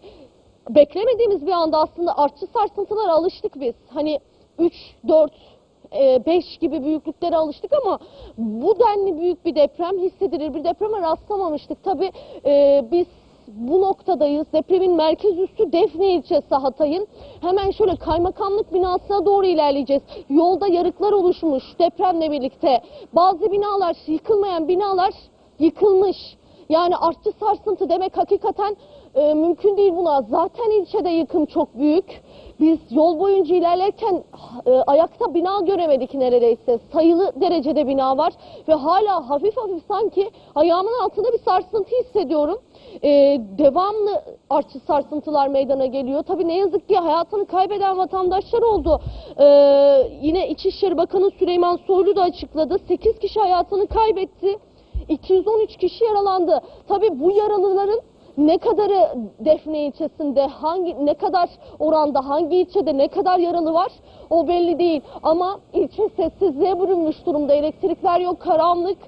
beklemediğimiz bir anda aslında artçı sarsıntılara alıştık biz. Hani 3, 4, 5 gibi büyüklüklere alıştık ama bu denli büyük bir deprem hissedilir bir depreme rastlamamıştık. Tabii e, biz bu noktadayız. Depremin merkez üssü Defne ilçesi Hatay'ın. Hemen şöyle kaymakamlık binasına doğru ilerleyeceğiz. Yolda yarıklar oluşmuş depremle birlikte. Bazı binalar, yıkılmayan binalar yıkılmış. Yani artçı sarsıntı demek hakikaten e, mümkün değil buna. Zaten ilçede yıkım çok büyük. Biz yol boyunca ilerlerken e, ayakta bina göremedik neredeyse. Sayılı derecede bina var ve hala hafif hafif sanki ayağımın altında bir sarsıntı hissediyorum. E, devamlı artçı sarsıntılar meydana geliyor. Tabii ne yazık ki hayatını kaybeden vatandaşlar oldu. E, yine İçişleri Bakanı Süleyman Soylu da açıkladı. 8 kişi hayatını kaybetti. 213 kişi yaralandı. Tabii bu yaralıların ne kadarı Defne ilçesinde, hangi ne kadar oranda, hangi ilçede ne kadar yaralı var o belli değil. Ama ilçe sessizliğe bürünmüş durumda. Elektrikler yok, karanlık.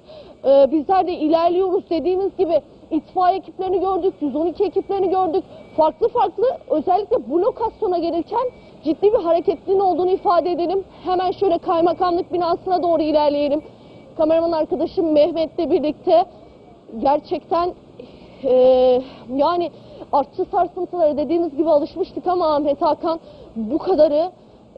Ee, bizler de ilerliyoruz dediğimiz gibi itfaiye ekiplerini gördük, 112 ekiplerini gördük. Farklı farklı özellikle bu lokasyona gelirken ciddi bir hareketliliğin olduğunu ifade edelim. Hemen şöyle kaymakamlık binasına doğru ilerleyelim. Kameraman arkadaşım Mehmet'le birlikte gerçekten eee, yani artçı sarsıntıları dediğimiz gibi alışmıştık ama Ahmet Hakan bu kadarı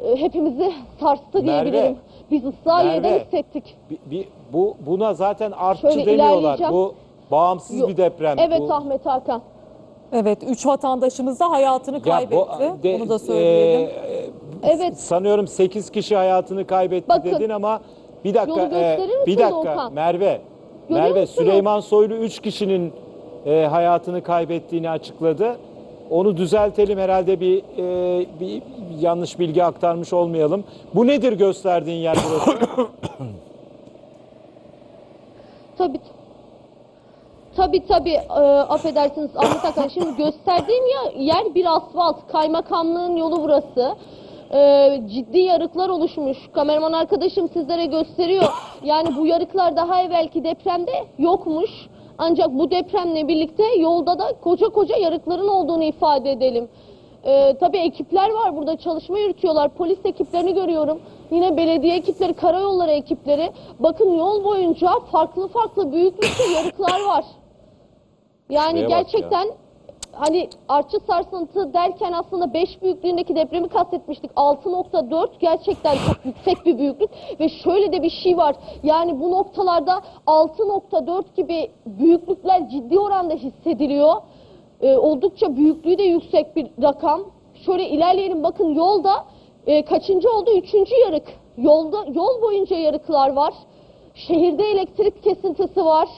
e, hepimizi sarstı diyebilirim. Merve, Biz ıslahiye'den Merve. hissettik. Bir, bir- bu buna zaten artçı Şöyle demiyorlar. ilerleyeceğim. Bu bağımsız Yok. bir deprem. Evet Bu- Ahmet Hakan. Evet, üç vatandaşımız da hayatını Ya bu, kaybetti. de- Onu da söyleyelim. e, Evet. Sanıyorum 8 kişi hayatını kaybetti Bakın, dedin ama bir dakika yolu gösterir e, bir misin dakika Doğukan? Merve. Görüyor Merve musunuz? Süleyman Soylu 3 kişinin e, hayatını kaybettiğini açıkladı. Onu düzeltelim herhalde bir, e, bir yanlış bilgi aktarmış olmayalım. Bu nedir gösterdiğin yer burası? Tabii. Tabii tabii e, affedersiniz Ahmet Hakan. Şimdi gösterdiğim ya, yer bir asfalt. Kaymakamlığın yolu burası. E, ciddi yarıklar oluşmuş. Kameraman arkadaşım sizlere gösteriyor. Yani bu yarıklar daha evvelki depremde yokmuş. Ancak bu depremle birlikte yolda da koca koca yarıkların olduğunu ifade edelim. Ee, tabii ekipler var burada çalışma yürütüyorlar. Polis ekiplerini görüyorum. Yine belediye ekipleri, karayolları ekipleri. Bakın yol boyunca farklı farklı büyüklükte yarıklar var. Yani Şuraya gerçekten hani artçı sarsıntı derken aslında 5 büyüklüğündeki depremi kastetmiştik. 6.4 gerçekten çok yüksek bir büyüklük ve şöyle de bir şey var. Yani bu noktalarda 6.4 gibi büyüklükler ciddi oranda hissediliyor. Ee, oldukça büyüklüğü de yüksek bir rakam. Şöyle ilerleyelim bakın yolda e, kaçıncı oldu? Üçüncü yarık. Yolda yol boyunca yarıklar var. Şehirde elektrik kesintisi var.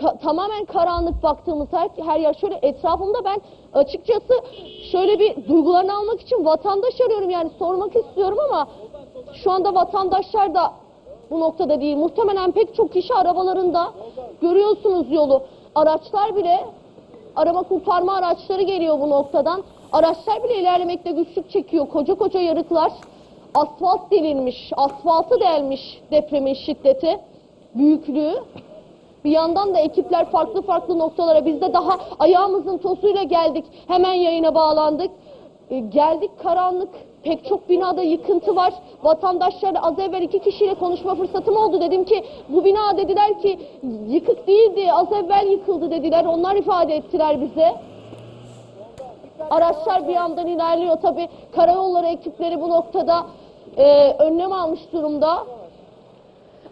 Ka- tamamen karanlık baktığımız her, her yer şöyle etrafımda ben açıkçası şöyle bir duygularını almak için vatandaş arıyorum yani sormak istiyorum ama şu anda vatandaşlar da bu noktada değil. Muhtemelen pek çok kişi arabalarında görüyorsunuz yolu. Araçlar bile arama kurtarma araçları geliyor bu noktadan. Araçlar bile ilerlemekte güçlük çekiyor. Koca koca yarıklar. Asfalt delinmiş, asfaltı delmiş depremin şiddeti, büyüklüğü. Bir yandan da ekipler farklı farklı noktalara biz de daha ayağımızın tozuyla geldik. Hemen yayına bağlandık. E, geldik karanlık. Pek çok binada yıkıntı var. Vatandaşlarla az evvel iki kişiyle konuşma fırsatım oldu. Dedim ki bu bina dediler ki yıkık değildi. Az evvel yıkıldı dediler. Onlar ifade ettiler bize. Araçlar bir yandan ilerliyor. Tabi karayolları ekipleri bu noktada e, önlem almış durumda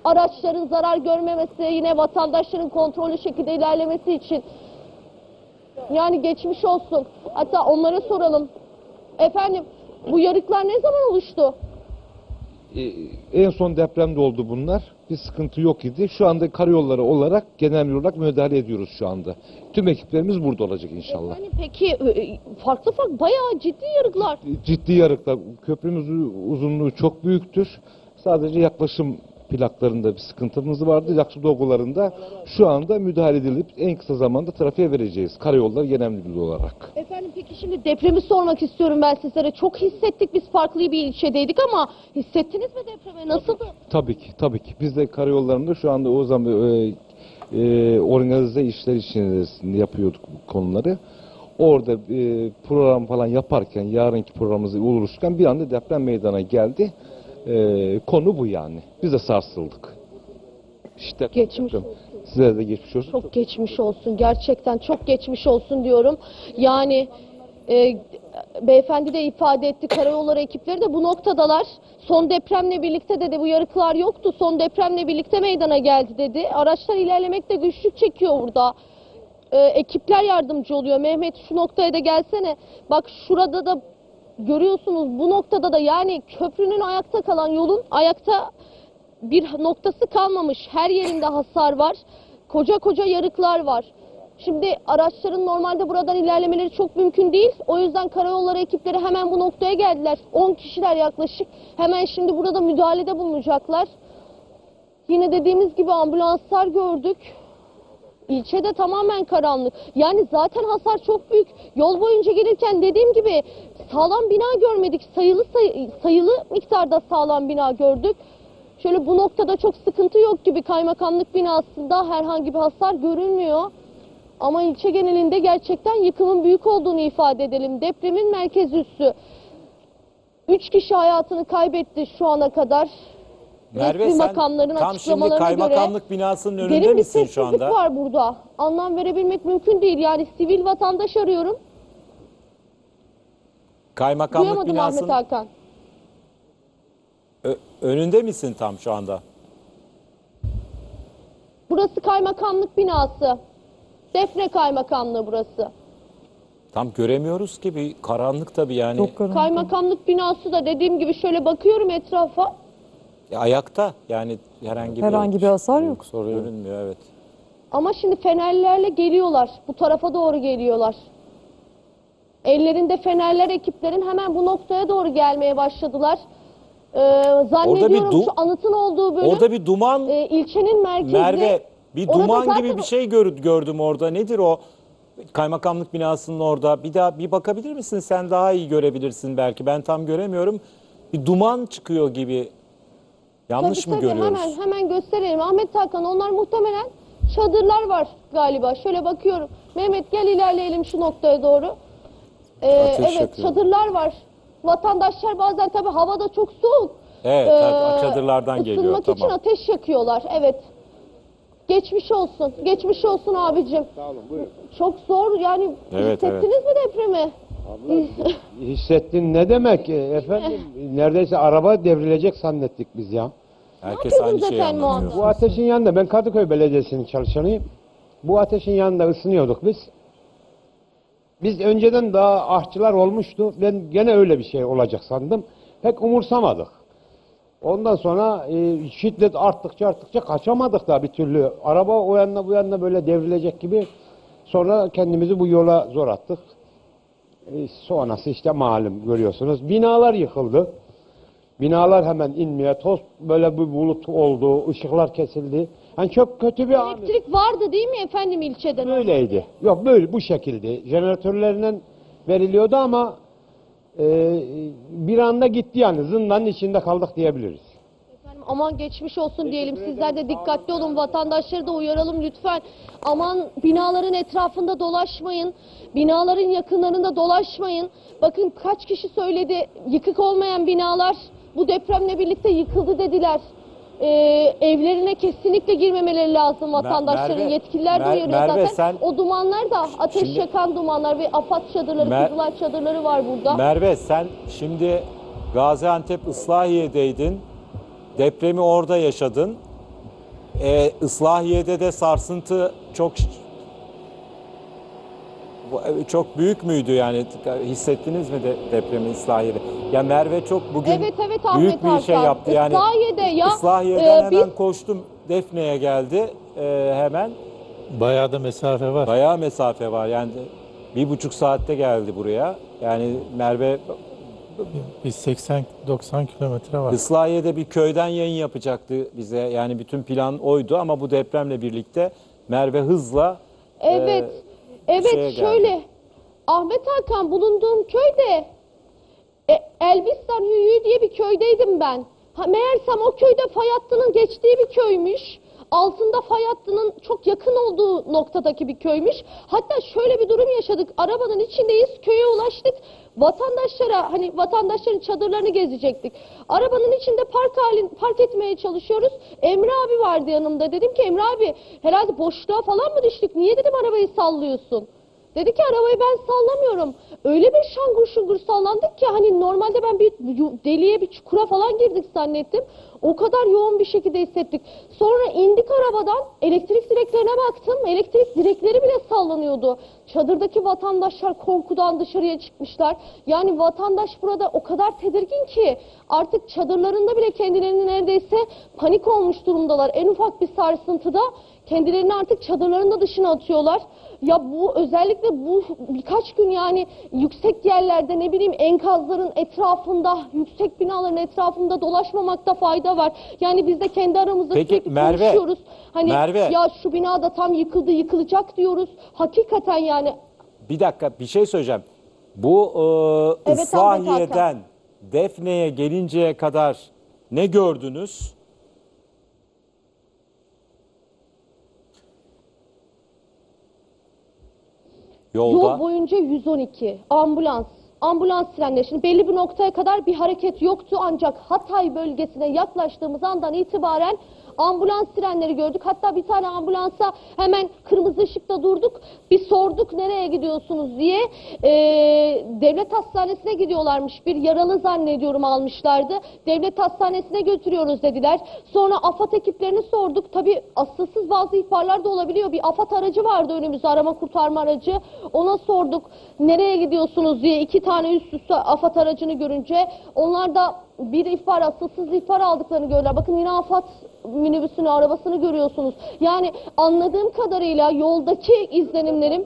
araçların zarar görmemesi, yine vatandaşların kontrollü şekilde ilerlemesi için. Yani geçmiş olsun. Hatta onlara soralım. Efendim bu yarıklar ne zaman oluştu? Ee, en son depremde oldu bunlar. Bir sıkıntı yok idi. Şu anda karayolları olarak genel olarak müdahale ediyoruz şu anda. Tüm ekiplerimiz burada olacak inşallah. Efendim peki e, farklı farklı bayağı ciddi yarıklar. Ciddi yarıklar. Köprümüzün uzunluğu çok büyüktür. Sadece yaklaşım plaklarında bir sıkıntımız vardı. Yaklaşım dolgularında şu anda müdahale edilip en kısa zamanda trafiğe vereceğiz. Karayolları genel müdürlüğü olarak. Efendim peki şimdi depremi sormak istiyorum ben sizlere. Çok hissettik biz farklı bir ilçedeydik ama hissettiniz mi depremi? Nasıldı? Tabii ki, tabii ki. Biz de karayollarında şu anda o zaman e, e, organize işler içerisinde yapıyorduk bu konuları. Orada e, program falan yaparken, yarınki programımızı oluştururken bir anda deprem meydana geldi. E, konu bu yani. Biz de sarsıldık. İşte Geçmiş deprem. Size de geçmiş olsun. Çok geçmiş olsun. Gerçekten çok geçmiş olsun diyorum. Yani e, beyefendi de ifade etti. Karayolları ekipleri de bu noktadalar. Son depremle birlikte dedi bu yarıklar yoktu. Son depremle birlikte meydana geldi dedi. Araçlar ilerlemekte güçlük çekiyor burada. E, ekipler yardımcı oluyor. Mehmet şu noktaya da gelsene. Bak şurada da görüyorsunuz bu noktada da yani köprünün ayakta kalan yolun ayakta bir noktası kalmamış. Her yerinde hasar var. Koca koca yarıklar var. Şimdi araçların normalde buradan ilerlemeleri çok mümkün değil. O yüzden karayolları ekipleri hemen bu noktaya geldiler. 10 kişiler yaklaşık. Hemen şimdi burada müdahalede bulunacaklar. Yine dediğimiz gibi ambulanslar gördük. İlçede tamamen karanlık. Yani zaten hasar çok büyük. Yol boyunca gelirken dediğim gibi sağlam bina görmedik. Sayılı sayı- sayılı miktarda sağlam bina gördük. Şöyle bu noktada çok sıkıntı yok gibi kaymakamlık binasında herhangi bir hasar görünmüyor. Ama ilçe genelinde gerçekten yıkımın büyük olduğunu ifade edelim. Depremin merkez üssü. Üç kişi hayatını kaybetti şu ana kadar. Merve Resmi sen tam şimdi kaymakamlık binasının göre önünde derin bir misin şu anda? var burada. Anlam verebilmek mümkün değil. Yani sivil vatandaş arıyorum. Kaymakamlık Duyamadım Ahmet binasının Hakan. ö- önünde misin tam şu anda? Burası kaymakamlık binası. Defne kaymakamlığı burası. Tam göremiyoruz ki bir karanlık tabii yani. Kaymakamlık binası da dediğim gibi şöyle bakıyorum etrafa. E, Ayakta yani herhangi bir Herhangi bir hasar yok. görünmüyor evet. Ama şimdi fenerlerle geliyorlar. Bu tarafa doğru geliyorlar. Ellerinde fenerler ekiplerin hemen bu noktaya doğru gelmeye başladılar. Ee, zannediyorum şu anıtın olduğu bölüm Orada bir duman e, ilçenin merkezi. Merve bir Orada duman zaten gibi bir şey gör- gördüm orada. Nedir o? Kaymakamlık binasının orada. Bir daha bir bakabilir misin? Sen daha iyi görebilirsin belki. Ben tam göremiyorum. Bir duman çıkıyor gibi. Yanlış Tabii, mı tabii, görüyoruz? Hemen, hemen gösterelim. Ahmet Hakan onlar muhtemelen çadırlar var galiba. Şöyle bakıyorum. Mehmet gel ilerleyelim şu noktaya doğru. Ee, Ateş evet yakıyor. çadırlar var. Vatandaşlar bazen tabii havada çok soğuk. Evet, Ee, tabii, çadırlardan geliyor, ısınmak için tamam. ateş yakıyorlar. Evet. Geçmiş olsun. Geçmiş olsun abicim. Çok zor yani Evet, hissettiniz mi depremi? Hissettin ne demek e, efendim? Neredeyse araba devrilecek zannettik biz ya. Herkes aynı şeyi efendim o anda? Bu ateşin yanında ben Kadıköy Belediyesi'nin çalışanıyım. Bu ateşin yanında ısınıyorduk biz. Biz önceden daha ahçılar olmuştu. Ben gene öyle bir şey olacak sandım. Pek umursamadık. Ondan sonra e, şiddet arttıkça arttıkça kaçamadık da bir türlü. Araba o yanına bu yanına böyle devrilecek gibi. Sonra kendimizi bu yola zor attık. E, sonrası işte malum görüyorsunuz. Binalar yıkıldı. Binalar hemen inmeye, toz böyle bir bulut oldu, ışıklar kesildi. Yani çok kötü bir an. Elektrik vardı değil mi efendim ilçeden? Böyleydi. Yok böyle bu şekilde. Jeneratörlerinden veriliyordu ama e, bir anda gitti yani. Zindanın içinde kaldık diyebiliriz. Aman geçmiş olsun diyelim. Sizler de dikkatli olun. Vatandaşları da uyaralım lütfen. Aman binaların etrafında dolaşmayın. Binaların yakınlarında dolaşmayın. Bakın kaç kişi söyledi. Yıkık olmayan binalar bu depremle birlikte yıkıldı dediler. Ee, evlerine kesinlikle girmemeleri lazım vatandaşların. Merve, Yetkililer de Mer- uyarıyor Merve, zaten. sen- O dumanlar da ateş Şimdi- yakan dumanlar ve AFAD çadırları, Mer- Kızılay çadırları var burada. Merve sen şimdi Gaziantep Islahiye'deydin. Depremi orada yaşadın. Ee, Islahiye'de de sarsıntı çok e, çok büyük müydü yani hissettiniz mi de depremi Islahiye'de? Ya Merve çok bugün Evet, evet, Ahmet büyük bir şey yaptı yani. Islahiye'de ya, Islahiye'den e, biz- hemen koştum Defne'ye geldi e, hemen. Bayağı da mesafe var. Bayağı mesafe var yani bir buçuk saatte geldi buraya. Yani Merve Bir 80-90 kilometre var. Islahiye'de bir köyden yayın yapacaktı bize. Yani bütün plan oydu ama bu depremle birlikte Merve hızla Evet. e, evet şeye geldi. şöyle. Ahmet Hakan bulunduğum köyde e, Elbistan Hüyü diye bir köydeydim ben. Ha, meğersem o köyde fay hattının geçtiği bir köymüş. Altında fay hattının çok yakın olduğu noktadaki bir köymüş. Hatta şöyle bir durum yaşadık. Arabanın içindeyiz, köye ulaştık. Vatandaşlara hani vatandaşların çadırlarını gezecektik. Arabanın içinde park halin park etmeye çalışıyoruz. Emre abi vardı yanımda. Dedim ki Emre abi herhalde boşluğa falan mı düştük? Niye dedim arabayı sallıyorsun? Dedi ki arabayı ben sallamıyorum. Öyle bir şangur şungur sallandık ki hani normalde ben bir deliğe bir çukura falan girdik zannettim. O kadar yoğun bir şekilde hissettik. Sonra indik arabadan elektrik direklerine baktım. Elektrik direkleri bile sallanıyordu. Çadırdaki vatandaşlar korkudan dışarıya çıkmışlar. Yani vatandaş burada o kadar tedirgin ki artık çadırlarında bile kendilerini neredeyse panik olmuş durumdalar. En ufak bir sarsıntıda kendilerini artık çadırlarında dışına atıyorlar. Ya bu özellikle bu birkaç gün yani yüksek yerlerde ne bileyim enkazların etrafında, yüksek binaların etrafında dolaşmamakta fayda var. Yani biz de kendi aramızda Peki, sürekli Merve, konuşuyoruz. Hani Merve. ya şu bina da tam yıkıldı, yıkılacak diyoruz. Hakikaten yani Bir dakika bir şey söyleyeceğim. Bu e, Evet, Islahiye'den Defne'ye gelinceye kadar ne gördünüz? Yolda. Yol boyunca 112 ambulans, ambulans sirenleri. Şimdi belli bir noktaya kadar bir hareket yoktu ancak Hatay bölgesine yaklaştığımız andan itibaren ambulans sirenleri gördük. Hatta bir tane ambulansa hemen kırmızı ışıkta durduk. Bir sorduk nereye gidiyorsunuz diye. Ee, devlet hastanesine gidiyorlarmış. Bir yaralı zannediyorum almışlardı. Devlet hastanesine götürüyoruz dediler. Sonra AFAD ekiplerini sorduk. Tabii asılsız bazı ihbarlar da olabiliyor. Bir AFAD aracı vardı önümüzde arama kurtarma aracı. Ona sorduk nereye gidiyorsunuz diye iki tane üst üste AFAD aracını görünce onlar da bir ihbar, asılsız ihbar aldıklarını gördüler. Bakın yine AFAD minibüsünü, arabasını görüyorsunuz. Yani anladığım kadarıyla yoldaki izlenimlerim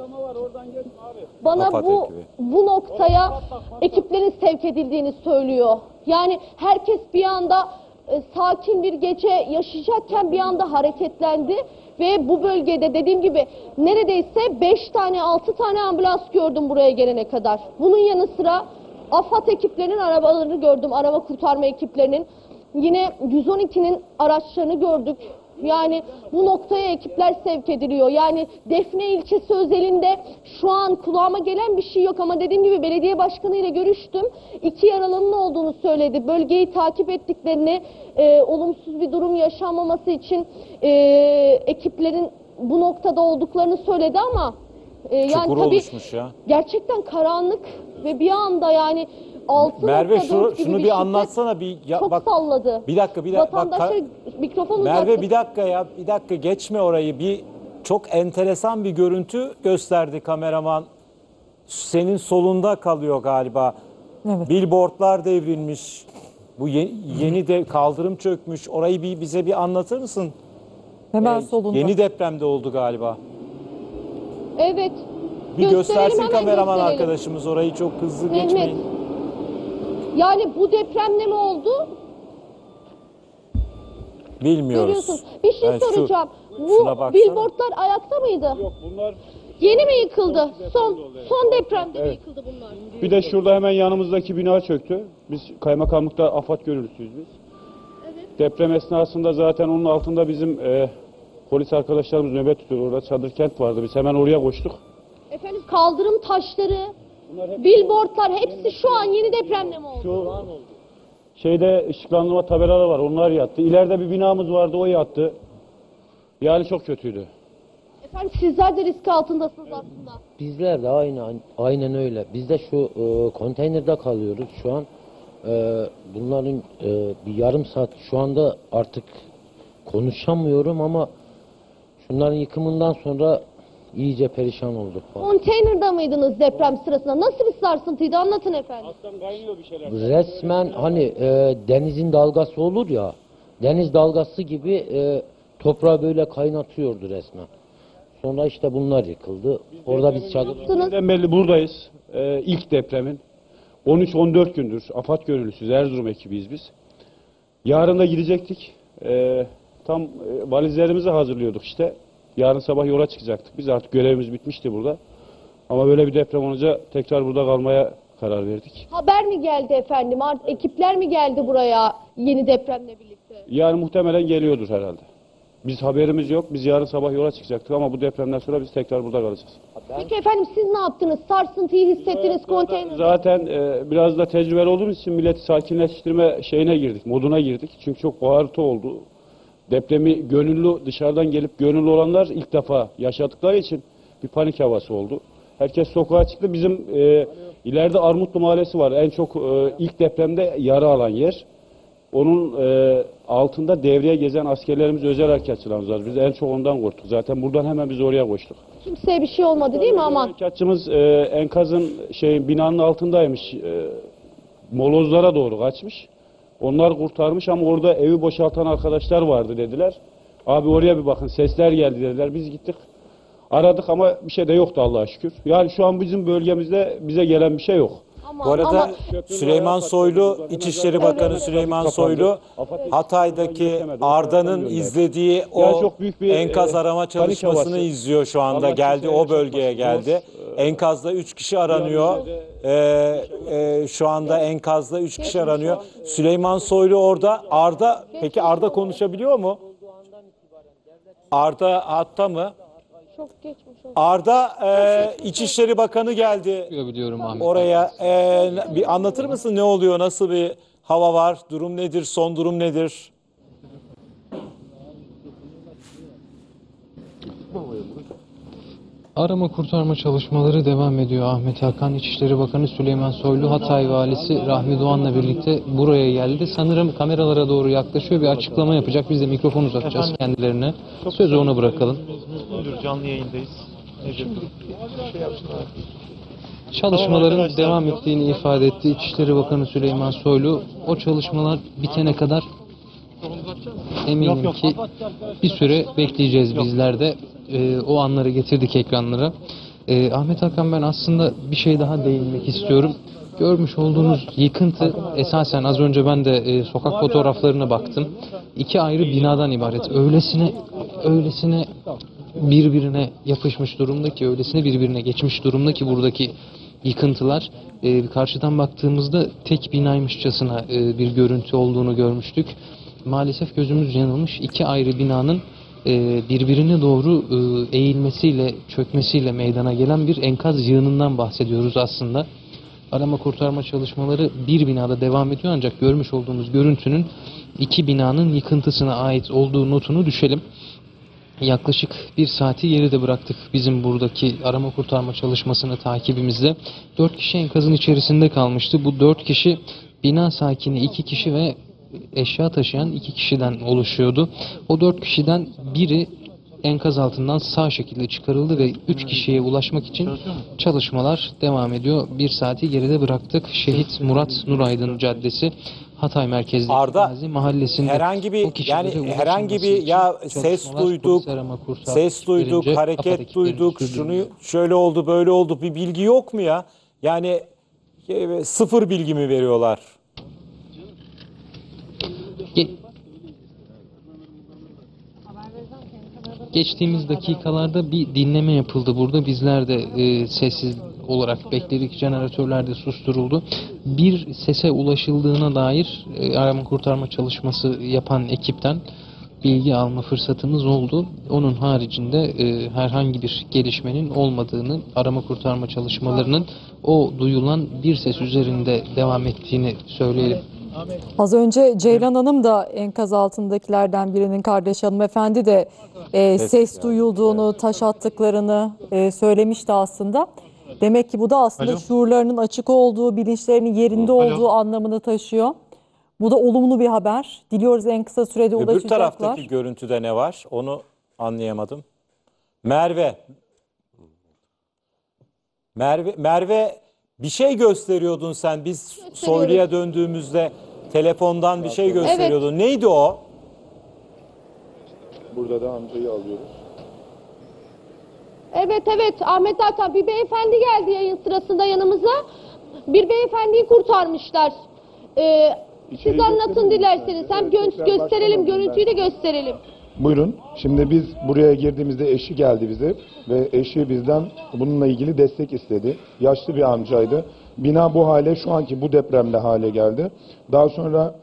bana bu ekibi. bu noktaya ekiplerin sevk edildiğini söylüyor. Yani herkes bir anda e, sakin bir gece yaşayacakken bir anda hareketlendi ve bu bölgede dediğim gibi neredeyse 5 tane 6 tane ambulans gördüm buraya gelene kadar. Bunun yanı sıra AFAD ekiplerinin arabalarını gördüm, araba kurtarma ekiplerinin. Yine 112'nin araçlarını gördük. Yani bu noktaya ekipler sevk ediliyor. Yani Defne ilçesi özelinde şu an kulağıma gelen bir şey yok ama dediğim gibi belediye başkanı ile görüştüm. İki yaralının olduğunu söyledi. Bölgeyi takip ettiklerini, e, olumsuz bir durum yaşanmaması için e, ekiplerin bu noktada olduklarını söyledi ama e, yani Çukur tabii ya. gerçekten karanlık ve bir anda yani 6 Merve şunu, şunu bir anlatsana bir ya, çok bak salladı. bir dakika bir dakika bak Vatandaşa ka- mikrofon Merve uzattı. bir dakika ya bir dakika geçme orayı bir çok enteresan bir görüntü gösterdi kameraman. Senin solunda kalıyor galiba. Evet. Billboardlar devrilmiş. Bu ye- yeni de kaldırım çökmüş. Orayı bir bize bir anlatır mısın? Hemen Ee, solunda. Yeni depremde oldu galiba. Evet. Bir Gösterelim, göstersin hemen kameraman gösterelim. arkadaşımız orayı çok hızlı Mehmet. geçmeyin. Yani bu depremle mi oldu? Bilmiyoruz. Görüyorsunuz. Bir şey şu- soracağım. şuna Bu baksana. billboardlar ayakta mıydı? Yok bunlar Yeni mi yıkıldı? Son son depremde mi Evet. yıkıldı bunlar? bir de şurada hemen yanımızdaki bina çöktü. Biz kaymakamlıkta AFAD gönüllüsüyüz biz. Deprem esnasında zaten onun altında bizim e, polis arkadaşlarımız nöbet tutuyor. Orada çadır kent vardı. Biz hemen oraya koştuk. Efendim kaldırım taşları, billboardlar hepsi şu an yeni depremle mi oldu? Şeyde ışıklandırma tabelaları var. Onlar yattı. İleride bir binamız vardı. O yattı. Yani çok kötüydü. Efendim sizler de risk altındasınız aslında. Bizler de aynen aynen öyle. Biz de şu e, konteynerde kalıyoruz şu an. E, bunların e, bir yarım saat şu anda artık konuşamıyorum ama şunların yıkımından sonra iyice perişan olduk. Konteynerda mıydınız deprem sırasında? Nasıl bir sarsıntıydı? Anlatın efendim. kaynıyor bir şeyler. Resmen hani e, denizin dalgası olur ya deniz dalgası gibi e, toprağı böyle kaynatıyordu resmen. Sonra işte bunlar yıkıldı. Orada biz çadır Bizden belli buradayız. Ee, ilk depremin. 13-14 gündür AFAD gönüllüsüyüz. Erzurum ekibiyiz biz. Yarın da gidecektik. Ee, tam e, valizlerimizi hazırlıyorduk işte. Yarın sabah yola çıkacaktık. Biz artık görevimiz bitmişti burada. Ama böyle bir deprem olunca tekrar burada kalmaya karar verdik. Haber mi geldi efendim? Art ekipler mi geldi buraya yeni depremle birlikte? Yani muhtemelen geliyordur herhalde. Biz haberimiz yok. Biz yarın sabah yola çıkacaktık ama bu depremden sonra biz tekrar burada kalacağız. Peki efendim siz ne yaptınız? Sarsıntıyı hissettiniz konteyner. Zaten e, biraz da tecrübeli olduğumuz için milleti sakinleştirme şeyine girdik, moduna girdik. Çünkü çok bağırtı oldu. Depremi gönüllü dışarıdan gelip gönüllü olanlar ilk defa yaşadıkları için bir panik havası oldu. Herkes sokağa çıktı. Bizim e, ileride Armutlu Mahallesi var. En çok e, ilk depremde yara alan yer. Onun e, altında devreye gezen askerlerimiz özel harekatçılarımız var. Biz en çok ondan korktuk. Zaten buradan hemen biz oraya koştuk. Kimseye bir şey olmadı değil mi aman? Harekatçımız e, enkazın şey binanın altındaymış. E, molozlara doğru kaçmış. Onlar kurtarmış ama orada evi boşaltan arkadaşlar vardı dediler. Abi oraya bir bakın sesler geldi dediler. Biz gittik. Aradık ama bir şey de yoktu Allah'a şükür. Yani şu an bizim bölgemizde bize gelen bir şey yok. Bu arada Süleyman Soylu, İçişleri Bakanı Süleyman Soylu, Hatay'daki Arda'nın izlediği o enkaz e, arama çalışmasını izliyor şu anda. Geldi o bölgeye geldi. Enkazda 3 kişi aranıyor. Ee, e, şu anda enkazda 3 kişi aranıyor. Süleyman Soylu orada. Arda, peki Arda konuşabiliyor mu? Arda hatta mı? Çok olsun. Arda e, İçişleri Bakanı geldi Biliyorum Ahmet. oraya. E, bir anlatır mısın ne oluyor? Nasıl bir hava var? Durum nedir? Son durum nedir? Arama kurtarma çalışmaları devam ediyor. Ahmet Hakan İçişleri Bakanı Süleyman Soylu Hatay Valisi Rahmi Doğan'la birlikte buraya geldi. Sanırım kameralara doğru yaklaşıyor bir açıklama yapacak. Biz de mikrofon uzatacağız kendilerine. Sözü ona bırakalım. Canlı yayındayız. Çalışmaların devam ettiğini ifade etti İçişleri Bakanı Süleyman Soylu. O çalışmalar bitene kadar eminim ki bir süre bekleyeceğiz bizler de. Ee, o anları getirdik ekranlara. Ee, Ahmet Hakan ben aslında bir şey daha değinmek istiyorum. Görmüş olduğunuz yıkıntı esasen az önce ben de e, sokak fotoğraflarına baktım. İki ayrı binadan ibaret. Öylesine öylesine birbirine yapışmış durumda ki öylesine birbirine geçmiş durumda ki buradaki yıkıntılar e, karşıdan baktığımızda tek binaymışçasına e, bir görüntü olduğunu görmüştük. Maalesef gözümüz yanılmış. İki ayrı binanın e, birbirine doğru e, eğilmesiyle, çökmesiyle meydana gelen bir enkaz yığınından bahsediyoruz aslında. Arama kurtarma çalışmaları bir binada devam ediyor ancak görmüş olduğumuz görüntünün iki binanın yıkıntısına ait olduğu notunu düşelim. Yaklaşık bir saati geride bıraktık bizim buradaki arama kurtarma çalışmasını takibimizde. Dört kişi enkazın içerisinde kalmıştı. Bu dört kişi bina sakini iki kişi ve eşya taşıyan iki kişiden oluşuyordu. O dört kişiden biri enkaz altından sağ şekilde çıkarıldı ve üç kişiye ulaşmak için çalışmalar devam ediyor. Bir saati geride bıraktık. Şehit Murat Nuraydın Caddesi Hatay merkezli Arda, Gazi mahallesinde Herhangi bir yani herhangi bir ya ses duyduk, kurtarma ses duyduk, hareket duyduk, şunu şöyle oldu, böyle oldu bir bilgi yok mu ya? Yani e, sıfır bilgi mi veriyorlar? Ge- Geçtiğimiz dakikalarda bir dinleme yapıldı burada. Bizler de e, sessiz olarak bekledik. Jeneratörler de susturuldu. Bir sese ulaşıldığına dair e, arama kurtarma çalışması yapan ekipten bilgi alma fırsatımız oldu. Onun haricinde e, herhangi bir gelişmenin olmadığını, arama kurtarma çalışmalarının o duyulan bir ses üzerinde devam ettiğini söyleyelim. Az önce Ceylan Hanım da enkaz altındakilerden birinin kardeşi hanımefendi de e, Ses duyulduğunu, taş attıklarını e, söylemişti aslında. Demek ki bu da aslında Alo. şuurlarının açık olduğu, bilinçlerinin yerinde Alo. olduğu anlamını taşıyor. Bu da olumlu bir haber. Diliyoruz en kısa sürede Öbür ulaşacaklar. taraftaki görüntüde ne var? Onu anlayamadım. Merve. Merve, Merve bir şey gösteriyordun sen. Biz Soylu'ya döndüğümüzde telefondan bir şey gösteriyordun. Neydi o? Burada da amcayı alıyoruz. Evet evet Ahmet Hakan bir beyefendi geldi yayın sırasında yanımıza. Bir beyefendiyi kurtarmışlar. Ee, siz anlatın dilerseniz. Hem gö- gösterelim, görüntüyü de gösterelim. Buyurun. Şimdi biz buraya girdiğimizde eşi geldi bize ve eşi bizden bununla ilgili destek istedi. Yaşlı bir amcaydı. Bina bu hale şu anki bu depremle hale geldi. Daha sonra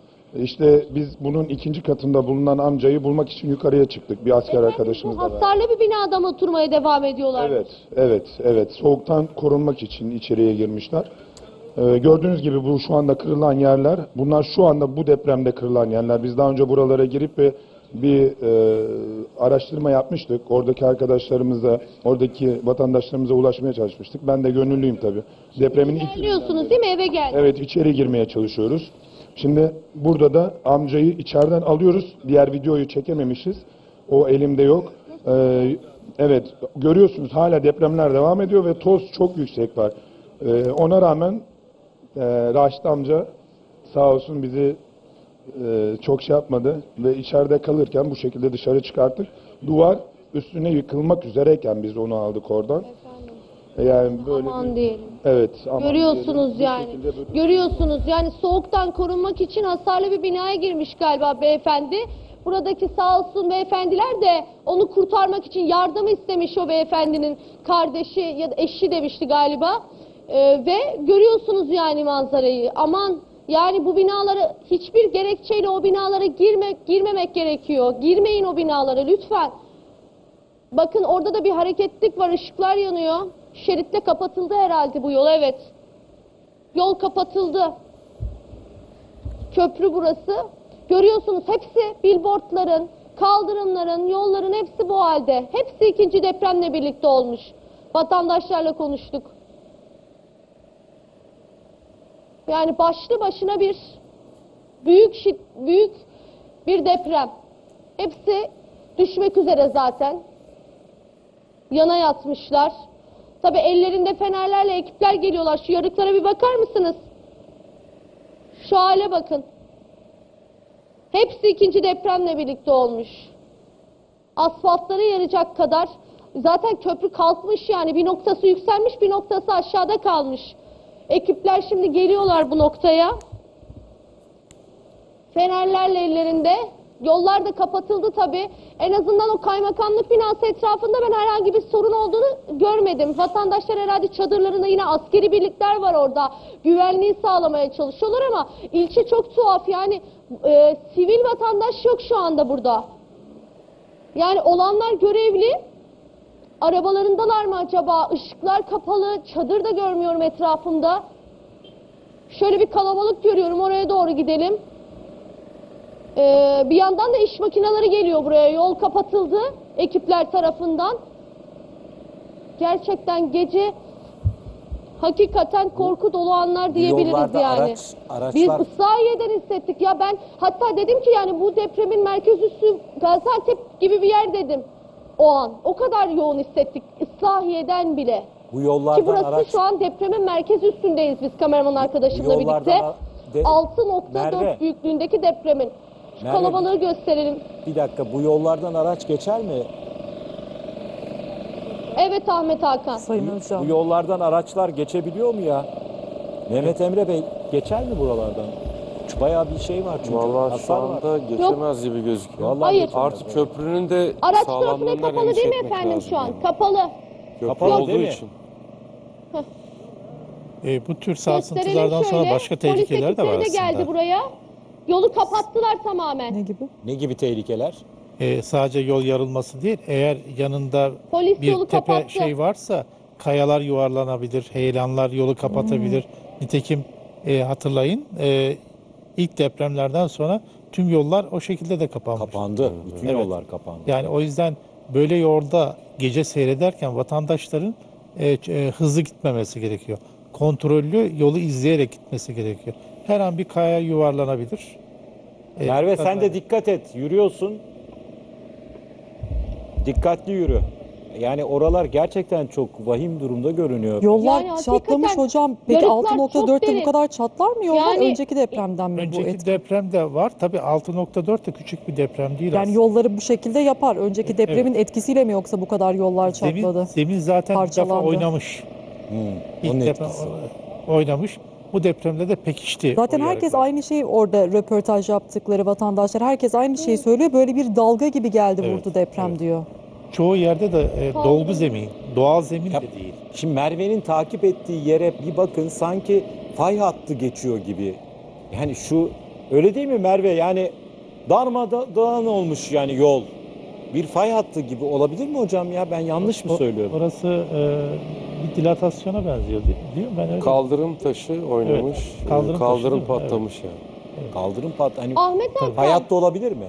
işte biz bunun ikinci katında bulunan amcayı bulmak için yukarıya çıktık bir asker Bu arkadaşımızla. beraber. hasarlı bir binada mı oturmaya devam ediyorlar? Evet, evet, evet. Soğuktan korunmak için içeriye girmişler. Ee, gördüğünüz gibi bu şu anda kırılan yerler, bunlar şu anda bu depremde kırılan yerler. Biz daha önce buralara girip ve bir e, araştırma yapmıştık. Oradaki arkadaşlarımıza, oradaki vatandaşlarımıza ulaşmaya çalışmıştık. Ben de gönüllüyüm tabii. Depremin ilk Geliyorsunuz değil mi eve gel. Evet içeri girmeye çalışıyoruz. Şimdi burada da amcayı içeriden alıyoruz. Diğer videoyu çekememişiz. O elimde yok. Ee, evet görüyorsunuz hala depremler devam ediyor ve toz çok yüksek var. Ee, ona rağmen e, Raşit amca sağ olsun bizi e, çok şey yapmadı ve içeride kalırken bu şekilde dışarı çıkarttık. Duvar üstüne yıkılmak üzereyken biz onu aldık oradan. Yani böyle Aman diyelim. evet. aman Görüyorsunuz diyelim. Yani. böyle- Görüyorsunuz yani soğuktan korunmak için hasarlı bir binaya girmiş galiba beyefendi. Buradaki sağ olsun beyefendiler de onu kurtarmak için yardım istemiş o beyefendinin kardeşi ya da eşi demişti galiba. Ee, ve görüyorsunuz yani manzarayı. Aman yani bu binalara hiçbir gerekçeyle o binalara girme, girmemek gerekiyor. Girmeyin o binalara lütfen. Bakın orada da bir hareketlik var. ışıklar yanıyor. Şeritle kapatıldı herhalde bu yol. Evet. Yol kapatıldı. Köprü burası. Görüyorsunuz hepsi billboardların, kaldırımların, yolların hepsi bu halde. Hepsi ikinci depremle birlikte olmuş. Vatandaşlarla konuştuk. Yani başlı başına bir büyük şid- büyük bir deprem. Hepsi düşmek üzere zaten. Yana yatmışlar. Tabi ellerinde fenerlerle ekipler geliyorlar. Şu yarıklara bir bakar mısınız? Şu hale bakın. Hepsi ikinci depremle birlikte olmuş. Asfaltları yaracak kadar. Zaten köprü kalkmış yani. Bir noktası yükselmiş, bir noktası aşağıda kalmış. Ekipler şimdi geliyorlar bu noktaya. Fenerlerle ellerinde. Yollar da kapatıldı tabii. En azından o kaymakamlık binası etrafında ben herhangi bir sorun olduğunu görmedim. Vatandaşlar herhalde çadırlarında yine askeri birlikler var orada. Güvenliği sağlamaya çalışıyorlar ama ilçe çok tuhaf. Yani e, sivil vatandaş yok şu anda burada. Yani olanlar görevli. Arabalarındalar mı acaba? Işıklar kapalı. Çadır da görmüyorum etrafımda. Şöyle bir kalabalık görüyorum. Oraya doğru gidelim. Ee, bir yandan da iş makineleri geliyor buraya. Yol kapatıldı ekipler tarafından. Gerçekten gece hakikaten korku dolu anlar diyebiliriz yollarda yani. araç- araçlar- Biz Islahiye'den hissettik. Ya ben hatta dedim ki yani bu depremin merkez üssü Gaziantep gibi bir yer dedim. O an. O kadar yoğun hissettik. Islahiye'den bile. Bu yollardan Ki burası araç şu an depremin merkez üstündeyiz biz kameraman arkadaşımla birlikte. de- 6.4 Merve. büyüklüğündeki depremin. Merve. kalabalığı gösterelim. bir dakika bu yollardan araç geçer mi? Evet Ahmet Hakan. Sayın Özcan. Bu yollardan araçlar geçebiliyor mu ya? Mehmet Emre Bey geçer mi buralardan? Bayağı bir şey var çünkü. Vallahi şu hasar var. anda geçemez gibi gözüküyor. Vallahi Hayır. geçemez. Artık köprünün de Araç sağlamlığından kapalı endişe değil mi etmek efendim lazım şu an? yani. Kapalı. Köprü Kapalı olduğu değil mi? için. E, bu tür Gösterelim sarsıntılardan sonra şöyle. başka tehlikeler de var Polis ekipleri de aslında. geldi buraya. Yolu kapattılar tamamen. Ne gibi? Ne gibi tehlikeler? E, sadece yol yarılması değil, eğer yanında Polis bir yolu tepe kapattı. şey varsa kayalar yuvarlanabilir, heyelanlar yolu kapatabilir. Hmm. Nitekim e, hatırlayın e, ilk depremlerden sonra tüm yollar o şekilde de kapanmış. Kapandı. Bütün Evet. yollar kapandı. Yani o yüzden böyle yolda gece seyrederken vatandaşların e, ç- e, hızlı gitmemesi gerekiyor. Kontrollü yolu izleyerek gitmesi gerekiyor. Her an bir kaya yuvarlanabilir. E, Merve dikkat sen de dikkat et. Yürüyorsun. Dikkatli yürü. Yani oralar gerçekten çok vahim durumda görünüyor. Yollar Yani çatlamış hocam. Peki yarıklar çok 6.4'te bu kadar çatlar mı yollar? Yani- Önceki depremden mi bu Önceki deprem de var. Tabii 6.4 de küçük bir deprem değil Yani aslında. yolları bu şekilde yapar. Önceki Evet. depremin etkisiyle mi yoksa bu kadar yollar çatladı? zemin zaten bir defa Parçalandı. oynamış. Hmm, İlk etkisi. o- oynamış. Bu depremde de pekişti. Zaten herkes yarıklar. aynı şeyi orada röportaj yaptıkları vatandaşlar herkes aynı şeyi söylüyor. Böyle bir dalga gibi geldi Evet, vurdu deprem evet. diyor. Çoğu yerde de e, dolgu zemin, doğal zemin Ya- de değil. Şimdi Merve'nin takip ettiği yere bir bakın sanki fay hattı geçiyor gibi. Yani şu öyle değil mi Merve? Yani darmadağın olmuş yani yol. Bir fay hattı gibi olabilir mi hocam ya? Ben yanlış mı söylüyorum? Orası e, bir dilatasyona benziyor değil, mi? Ben öyle Kaldırım taşı oynamış. Evet, e, kaldırım Kaldırım, taşı değil mi? patlamış yani. Kaldırım pat hani Ahmet Hakan. hayatta olabilir mi?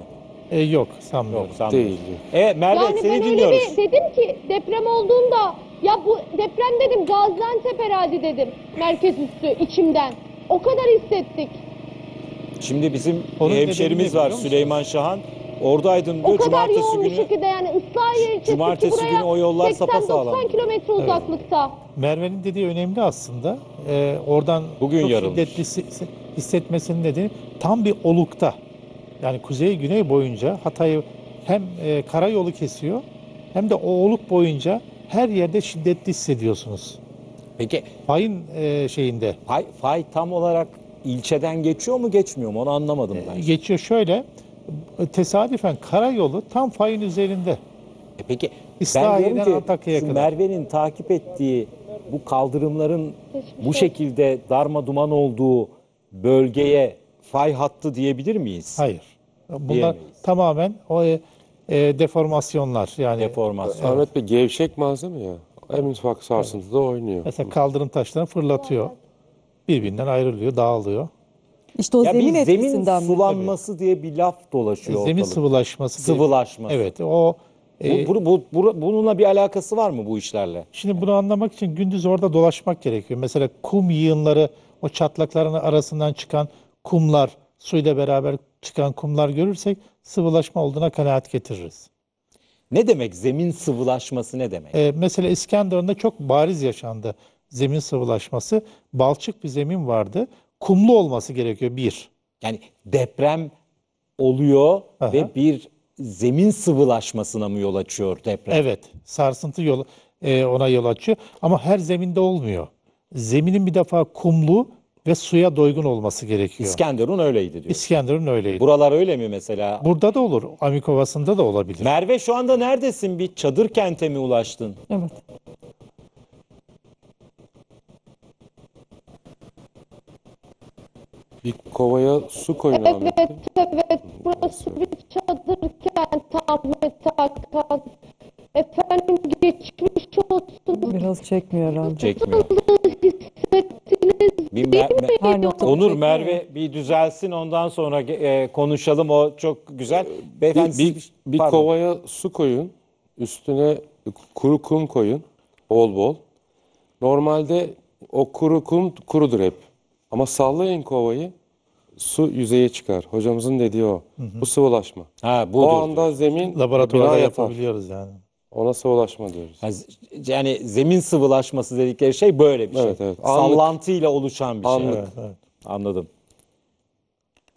E, yok sanmıyorum. Yok sanmıyorum. Değil. E Merve Yani seni ben öyle dinliyoruz. bir dedim ki deprem olduğunda ya bu deprem dedim Gaziantep herhalde dedim. Merkez üssü içimden. O kadar hissettik. Şimdi bizim Onun hemşerimiz nedeni ne var biliyor? Süleyman Şahan. Oradaydım O diyor. kadar Cumartesi yoğun bir günü şekilde yani Islahiye ilçesi Cumartesi buraya günü o yollar sapasağlam. 80-90 kilometre uzaklıkta. Merve'nin dediği önemli aslında. E, oradan Bugün çok yarılmış. şiddetli his- hissetmesinin nedeni tam bir olukta. Yani kuzey güney boyunca Hatay'ı hem e, karayolu kesiyor hem de o oluk boyunca her yerde şiddetli hissediyorsunuz. Peki Fayın e, şeyinde fay, fay tam olarak ilçeden geçiyor mu geçmiyor mu onu anlamadım ben. geçiyor şöyle e, tesadüfen karayolu tam fayın üzerinde. E peki İslahiye'den Antakya'ya kadar. Merve'nin takip ettiği bu kaldırımların bu şekilde darma duman olduğu bölgeye fay hattı diyebilir miyiz? Hayır. Bunlar Diyemeyiz. tamamen o e, e, deformasyonlar yani Deformasyon. Ahmet Bey gevşek malzeme ya. En ufak sarsıntıda oynuyor. mesela kaldırım taşlarını fırlatıyor. Birbirinden ayrılıyor, dağılıyor. İşte o Ya zemin bir zemin etkisinden mi? sulanması diye bir laf dolaşıyor Zemin ortalıkta. sıvılaşması. diye- Sıvılaşması. Evet, o e, Bu, bu, bu- bu- bununla bir alakası var mı bu işlerle? Şimdi bunu anlamak için gündüz orada dolaşmak gerekiyor. Mesela kum yığınları, o çatlakların arasından çıkan kumlar, suyla beraber çıkan kumlar görürsek sıvılaşma olduğuna kanaat getiririz. Ne demek zemin sıvılaşması ne demek? Ee, mesela İskenderun'da çok bariz yaşandı zemin sıvılaşması. Balçık bir zemin vardı. Kumlu olması gerekiyor bir. Yani deprem oluyor Aha. ve bir zemin sıvılaşmasına mı yol açıyor deprem? Evet, sarsıntı yol, e, ona yol açıyor. Ama her zeminde olmuyor. Zeminin bir defa kumlu ve suya doygun olması gerekiyor. İskenderun öyleydi diyor. İskenderun öyleydi. Buralar öyle mi mesela? Burada da olur. Amikovası'nda da olabilir. Merve şu anda neredesin? Bir çadır kente mi ulaştın? Evet. Bir kovaya su koyun Ahmet Bey. Evet, evet. Burası bir çadır kent Ahmet Hakan. Efendim geçmiş olsun. Biraz çekmiyor herhalde. Çekmiyor. Hissettiniz Bir Mer- mi? Mer- Onur çekmiyor. Merve bir düzelsin ondan sonra e, konuşalım o çok güzel. Beyefendi Bir, bir, bir pardon. kovaya su koyun. Üstüne kuru kum koyun. Bol bol. Normalde o kuru kum kurudur hep. Ama sallayın kovayı su yüzeye çıkar. Hocamızın dediği o. Bu sıvılaşma. Ha O budur. anda zemin Laboratuvarda bina yapar. yapabiliyoruz yani. Ona sıvılaşma diyoruz. Yani zemin sıvılaşması dedikleri şey böyle bir şey. Evet, evet. Anlık. Sallantıyla oluşan bir şey. Anlık. Evet, evet. Anladım.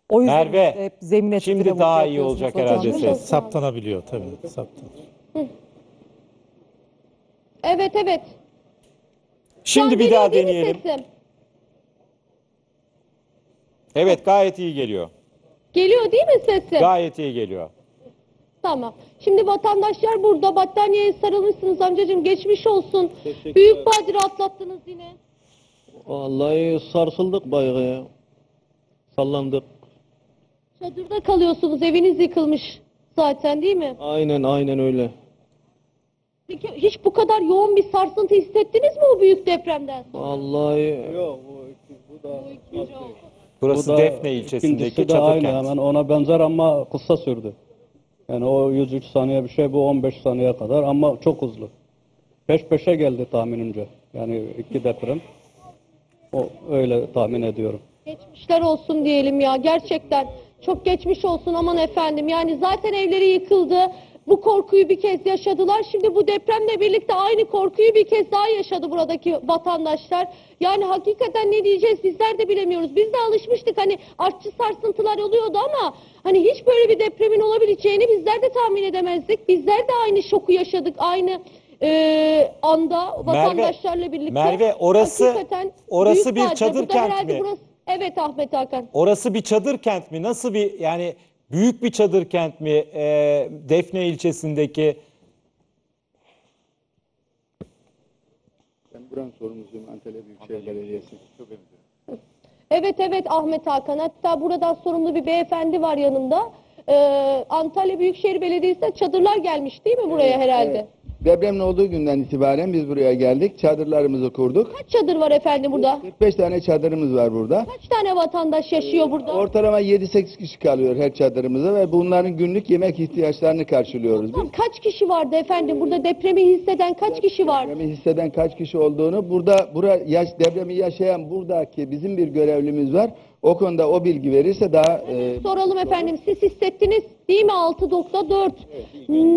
O yüzden Merve, hep zemin etkili şimdi daha iyi olacak herhalde ses. Saptanabiliyor tabii. Saptanır. Evet, evet. Şimdi bir daha deneyelim. sesim? Evet gayet iyi geliyor. Geliyor değil mi sesim? Gayet iyi geliyor. Tamam. Şimdi vatandaşlar burada battaniyeye sarılmışsınız amcacığım. Geçmiş olsun. Büyük badire atlattınız yine. Vallahi sarsıldık bayağı ya. Sallandık. Çadırda kalıyorsunuz. Eviniz yıkılmış zaten değil mi? Aynen aynen öyle. Peki hiç bu kadar yoğun bir sarsıntı hissettiniz mi o büyük depremden? Vallahi Burası Bu da Defne ilçesindeki ikincisi de çadır aynı hemen ona benzer ama kısa sürdü. Yani o 103 saniye bir şey bu 15 saniye kadar ama çok hızlı. Peş peşe geldi tahminimce. Yani iki deprem. O öyle tahmin ediyorum. Geçmişler olsun diyelim ya gerçekten. Çok geçmiş olsun aman efendim. Yani zaten evleri yıkıldı. Bu korkuyu bir kez yaşadılar. Şimdi bu depremle birlikte aynı korkuyu bir kez daha yaşadı buradaki vatandaşlar. Yani hakikaten ne diyeceğiz bizler de bilemiyoruz. Biz de alışmıştık hani artçı sarsıntılar oluyordu ama hani hiç böyle bir depremin olabileceğini bizler de tahmin edemezdik. Bizler de aynı şoku yaşadık. Aynı e, anda vatandaşlarla birlikte. Merve, orası- Hakikaten orası bir çadır kent mi? Burası, evet Ahmet Hakan. Orası bir çadır kent mi? Nasıl bir yani büyük bir çadır kent mi? Ee, Defne ilçesindeki Ben buranın sorumlusuyum Antalya Büyükşehir Belediyesi. Çok Evet evet Ahmet Hakan. Hatta buradan sorumlu bir beyefendi var yanımda. Ee, Antalya Büyükşehir Belediyesi'ne çadırlar gelmiş değil mi buraya herhalde? Evet. Depremin olduğu günden itibaren biz buraya geldik. Çadırlarımızı kurduk. Kaç çadır var efendim burada? 45 tane çadırımız var burada. Kaç tane vatandaş yaşıyor burada? Ortalama 7-8 kişi kalıyor her çadırımıza ve bunların günlük yemek ihtiyaçlarını karşılıyoruz biz. Tamam, Kaç kişi vardı efendim? Burada depremi hisseden kaç kişi var? Depremi hisseden kaç kişi olduğunu burada bura yaş, depremi yaşayan buradaki bizim bir görevlimiz var. O konuda o bilgi verirse daha e, Soralım efendim. Siz hissettiniz değil mi 6.4?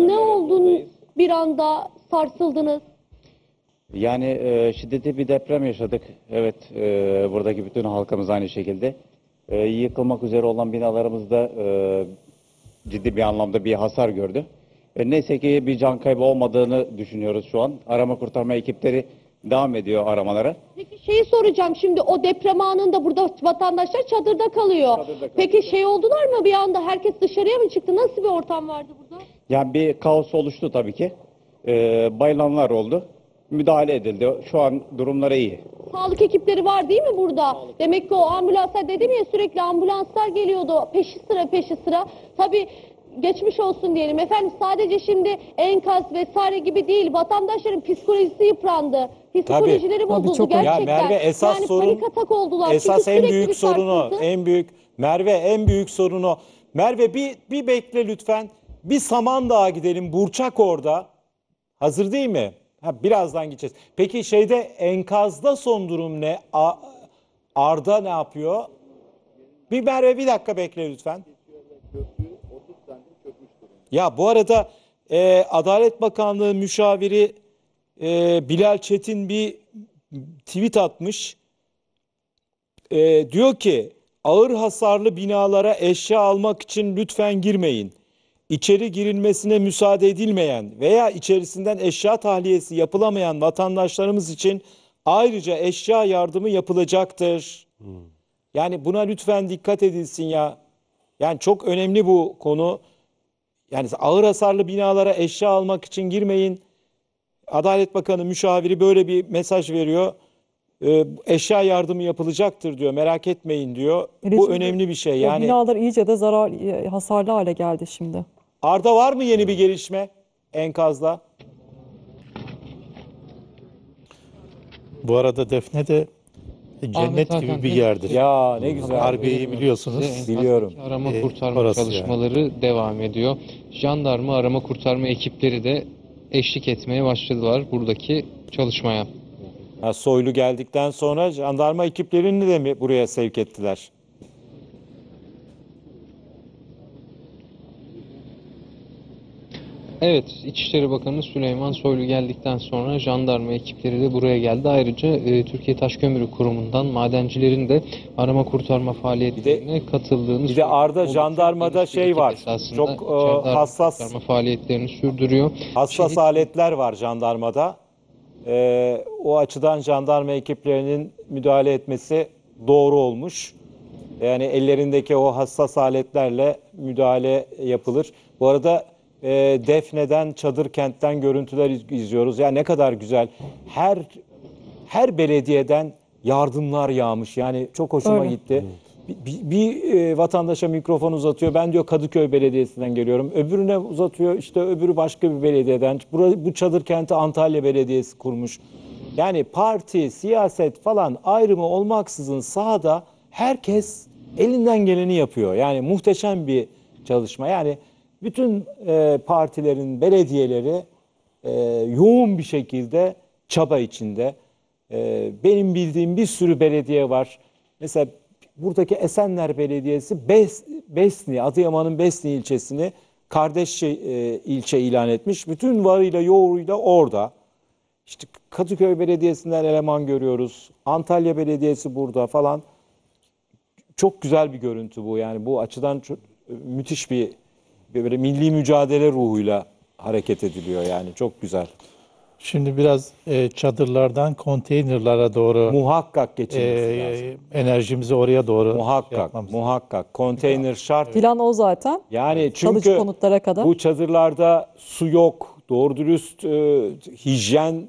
Ne oldu bir anda sarsıldınız? Yani e, şiddetli bir deprem yaşadık. Evet, e, buradaki bütün halkımız aynı şekilde. E, yıkılmak üzere olan binalarımız da e, ciddi bir anlamda bir hasar gördü. E, neyse ki bir can kaybı olmadığını düşünüyoruz şu an. Arama kurtarma ekipleri devam ediyor aramalara. Peki şeyi soracağım şimdi o deprem anında burada vatandaşlar çadırda kalıyor. Peki şey oldular mı bir anda herkes dışarıya mı çıktı? Nasıl bir ortam vardı burada? Yani bir kaos oluştu tabii ki. E, bayılanlar oldu. Müdahale edildi. Şu an durumları iyi. Sağlık ekipleri var değil mi burada? Demek ki o ambulanslar dedim ya sürekli ambulanslar geliyordu peşi sıra peşi sıra. Tabii geçmiş olsun diyelim. Efendim sadece şimdi enkaz vesaire gibi değil. Vatandaşların psikolojisi yıprandı. Psikolojileri bozuldu Ya gerçekten. Merve esas yani sorun panik atak oldular. esas Çünkü en sürekli büyük sorunu sarsıntı. en büyük Merve en büyük sorunu Merve bir bir bekle lütfen. Bir Samandağ'a gidelim. Burçak orada. Hazır değil mi? Ha, birazdan gideceğiz. Peki şeyde enkazda son durum ne? A- Arda ne yapıyor? Bir Merve bir dakika bekle lütfen. Ya bu arada e, Adalet Bakanlığı müşaviri e, Bilal Çetin bir tweet atmış. E, diyor ki ağır hasarlı binalara eşya almak için lütfen girmeyin. İçeri girilmesine müsaade edilmeyen veya içerisinden eşya tahliyesi yapılamayan vatandaşlarımız için ayrıca eşya yardımı yapılacaktır. Yani buna lütfen dikkat edilsin ya. Yani çok önemli bu konu. Yani ağır hasarlı binalara eşya almak için girmeyin. Adalet Bakanı müşaviri böyle bir mesaj veriyor. Ee, eşya yardımı yapılacaktır diyor. Merak etmeyin diyor. De Bu önemli bir şey. Yani binalar iyice de zarar hasarlı hale geldi şimdi. Arda var mı yeni bir gelişme enkazda? Bu arada Defne de cennet Hakan gibi bir yerdir. Ya ne güzel. Harbiye'yi biliyorsunuz. Size enkazdaki Arama Ee, kurtarma orası yani. çalışmaları devam ediyor. Jandarma arama kurtarma ekipleri de eşlik etmeye başladılar buradaki çalışmaya. Ha, Soylu geldikten sonra jandarma ekiplerini de mi buraya sevk ettiler? Evet, İçişleri Bakanı Süleyman Soylu geldikten sonra jandarma ekipleri de buraya geldi. Ayrıca e, Türkiye Taş Kömürü Kurumu'ndan madencilerin de arama kurtarma faaliyetlerine katıldığını Bir de Arda jandarmada bir şey var. Çok e, hassas kurtarma faaliyetlerini sürdürüyor. hassas aletler var jandarmada. Ee, o açıdan jandarma ekiplerinin müdahale etmesi doğru olmuş. Yani ellerindeki o hassas aletlerle müdahale yapılır. Bu arada e, Defne'den, Çadır Kent'ten görüntüler iz- izliyoruz. Ya ne kadar güzel. Her her belediyeden yardımlar yağmış. Yani çok hoşuma Öyle. gitti. Bir, bir- bir, e, vatandaşa mikrofon uzatıyor. Ben diyor Kadıköy Belediyesi'nden geliyorum. Öbürüne uzatıyor. İşte öbürü başka bir belediyeden. Bura, bu çadır kenti Antalya Belediyesi kurmuş. Yani parti, siyaset falan ayrımı olmaksızın sahada herkes elinden geleni yapıyor. Yani muhteşem bir çalışma. Yani bütün e, partilerin belediyeleri e, yoğun bir şekilde çaba içinde. E, benim bildiğim bir sürü belediye var. Mesela buradaki Esenler Belediyesi Bes, Besni, Adıyaman'ın Besni ilçesini kardeş şey, e, ilçe ilan etmiş. Bütün varıyla yoğuruyla orada. İşte Kadıköy Belediyesi'nden eleman görüyoruz. Antalya Belediyesi burada falan. Çok güzel bir görüntü bu. Yani bu açıdan çok, müthiş bir böyle milli mücadele ruhuyla hareket ediliyor yani. Çok güzel. Şimdi biraz e, çadırlardan konteynerlara doğru muhakkak geçilmesi e, lazım. enerjimizi oraya doğru Muhakkak, muhakkak. Konteyner şart. Plan o zaten. Yani çünkü konutlara kadar. bu çadırlarda su yok, doğru dürüst e, hijyen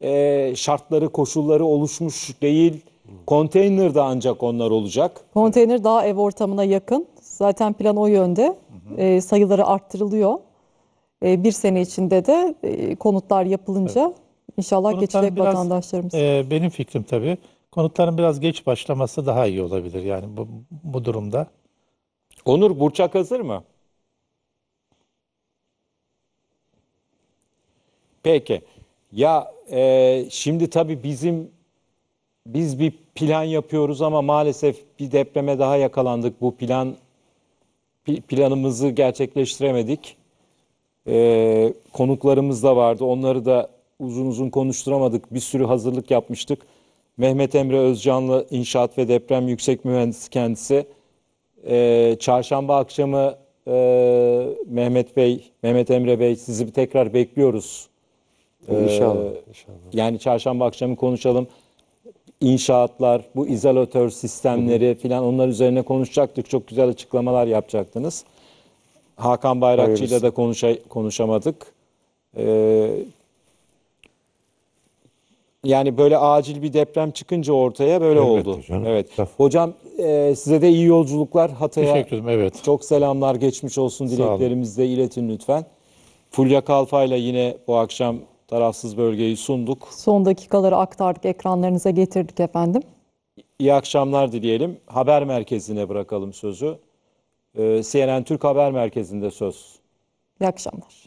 e, şartları, koşulları oluşmuş değil. Konteynerde ancak onlar olacak. Konteyner daha ev ortamına yakın. Zaten plan o yönde. Ee, sayıları arttırılıyor. Ee, bir sene içinde de e, konutlar yapılınca inşallah Konutların geçecek biraz, vatandaşlarımız. e, benim fikrim tabii. Konutların biraz geç başlaması daha iyi olabilir yani bu, bu durumda. Onur Burçak hazır mı? Peki. Ya e, şimdi tabii bizim biz bir plan yapıyoruz ama maalesef bir depreme daha yakalandık. Bu plan planımızı gerçekleştiremedik. E, konuklarımız da vardı. Onları da uzun uzun konuşturamadık. Bir sürü hazırlık yapmıştık. Mehmet Emre Özcanlı İnşaat ve Deprem Yüksek Mühendisi kendisi. Ee, çarşamba akşamı e, Mehmet Bey, Mehmet Emre Bey sizi bir tekrar bekliyoruz. Ee, İnşallah, Yani çarşamba akşamı konuşalım. İnşaatlar, bu izolatör sistemleri filan onlar üzerine konuşacaktık. Çok güzel açıklamalar yapacaktınız. Hakan Bayrakçı'yla Hayırlısı. da konuşa- konuşamadık. Ee, Yani böyle acil bir deprem çıkınca ortaya böyle Elbette oldu. canım. Evet. Hocam e, size de iyi yolculuklar Hatay'a. Teşekkür ederim. Evet. Çok selamlar, geçmiş olsun dileklerimizi de iletin lütfen. Fulya Kalfa'yla yine bu akşam tarafsız bölgeyi sunduk. Son dakikaları aktardık, ekranlarınıza getirdik efendim. İyi akşamlar dileyelim. Haber merkezine bırakalım sözü. Ee, CNN Türk Haber Merkezi'nde söz. İyi akşamlar.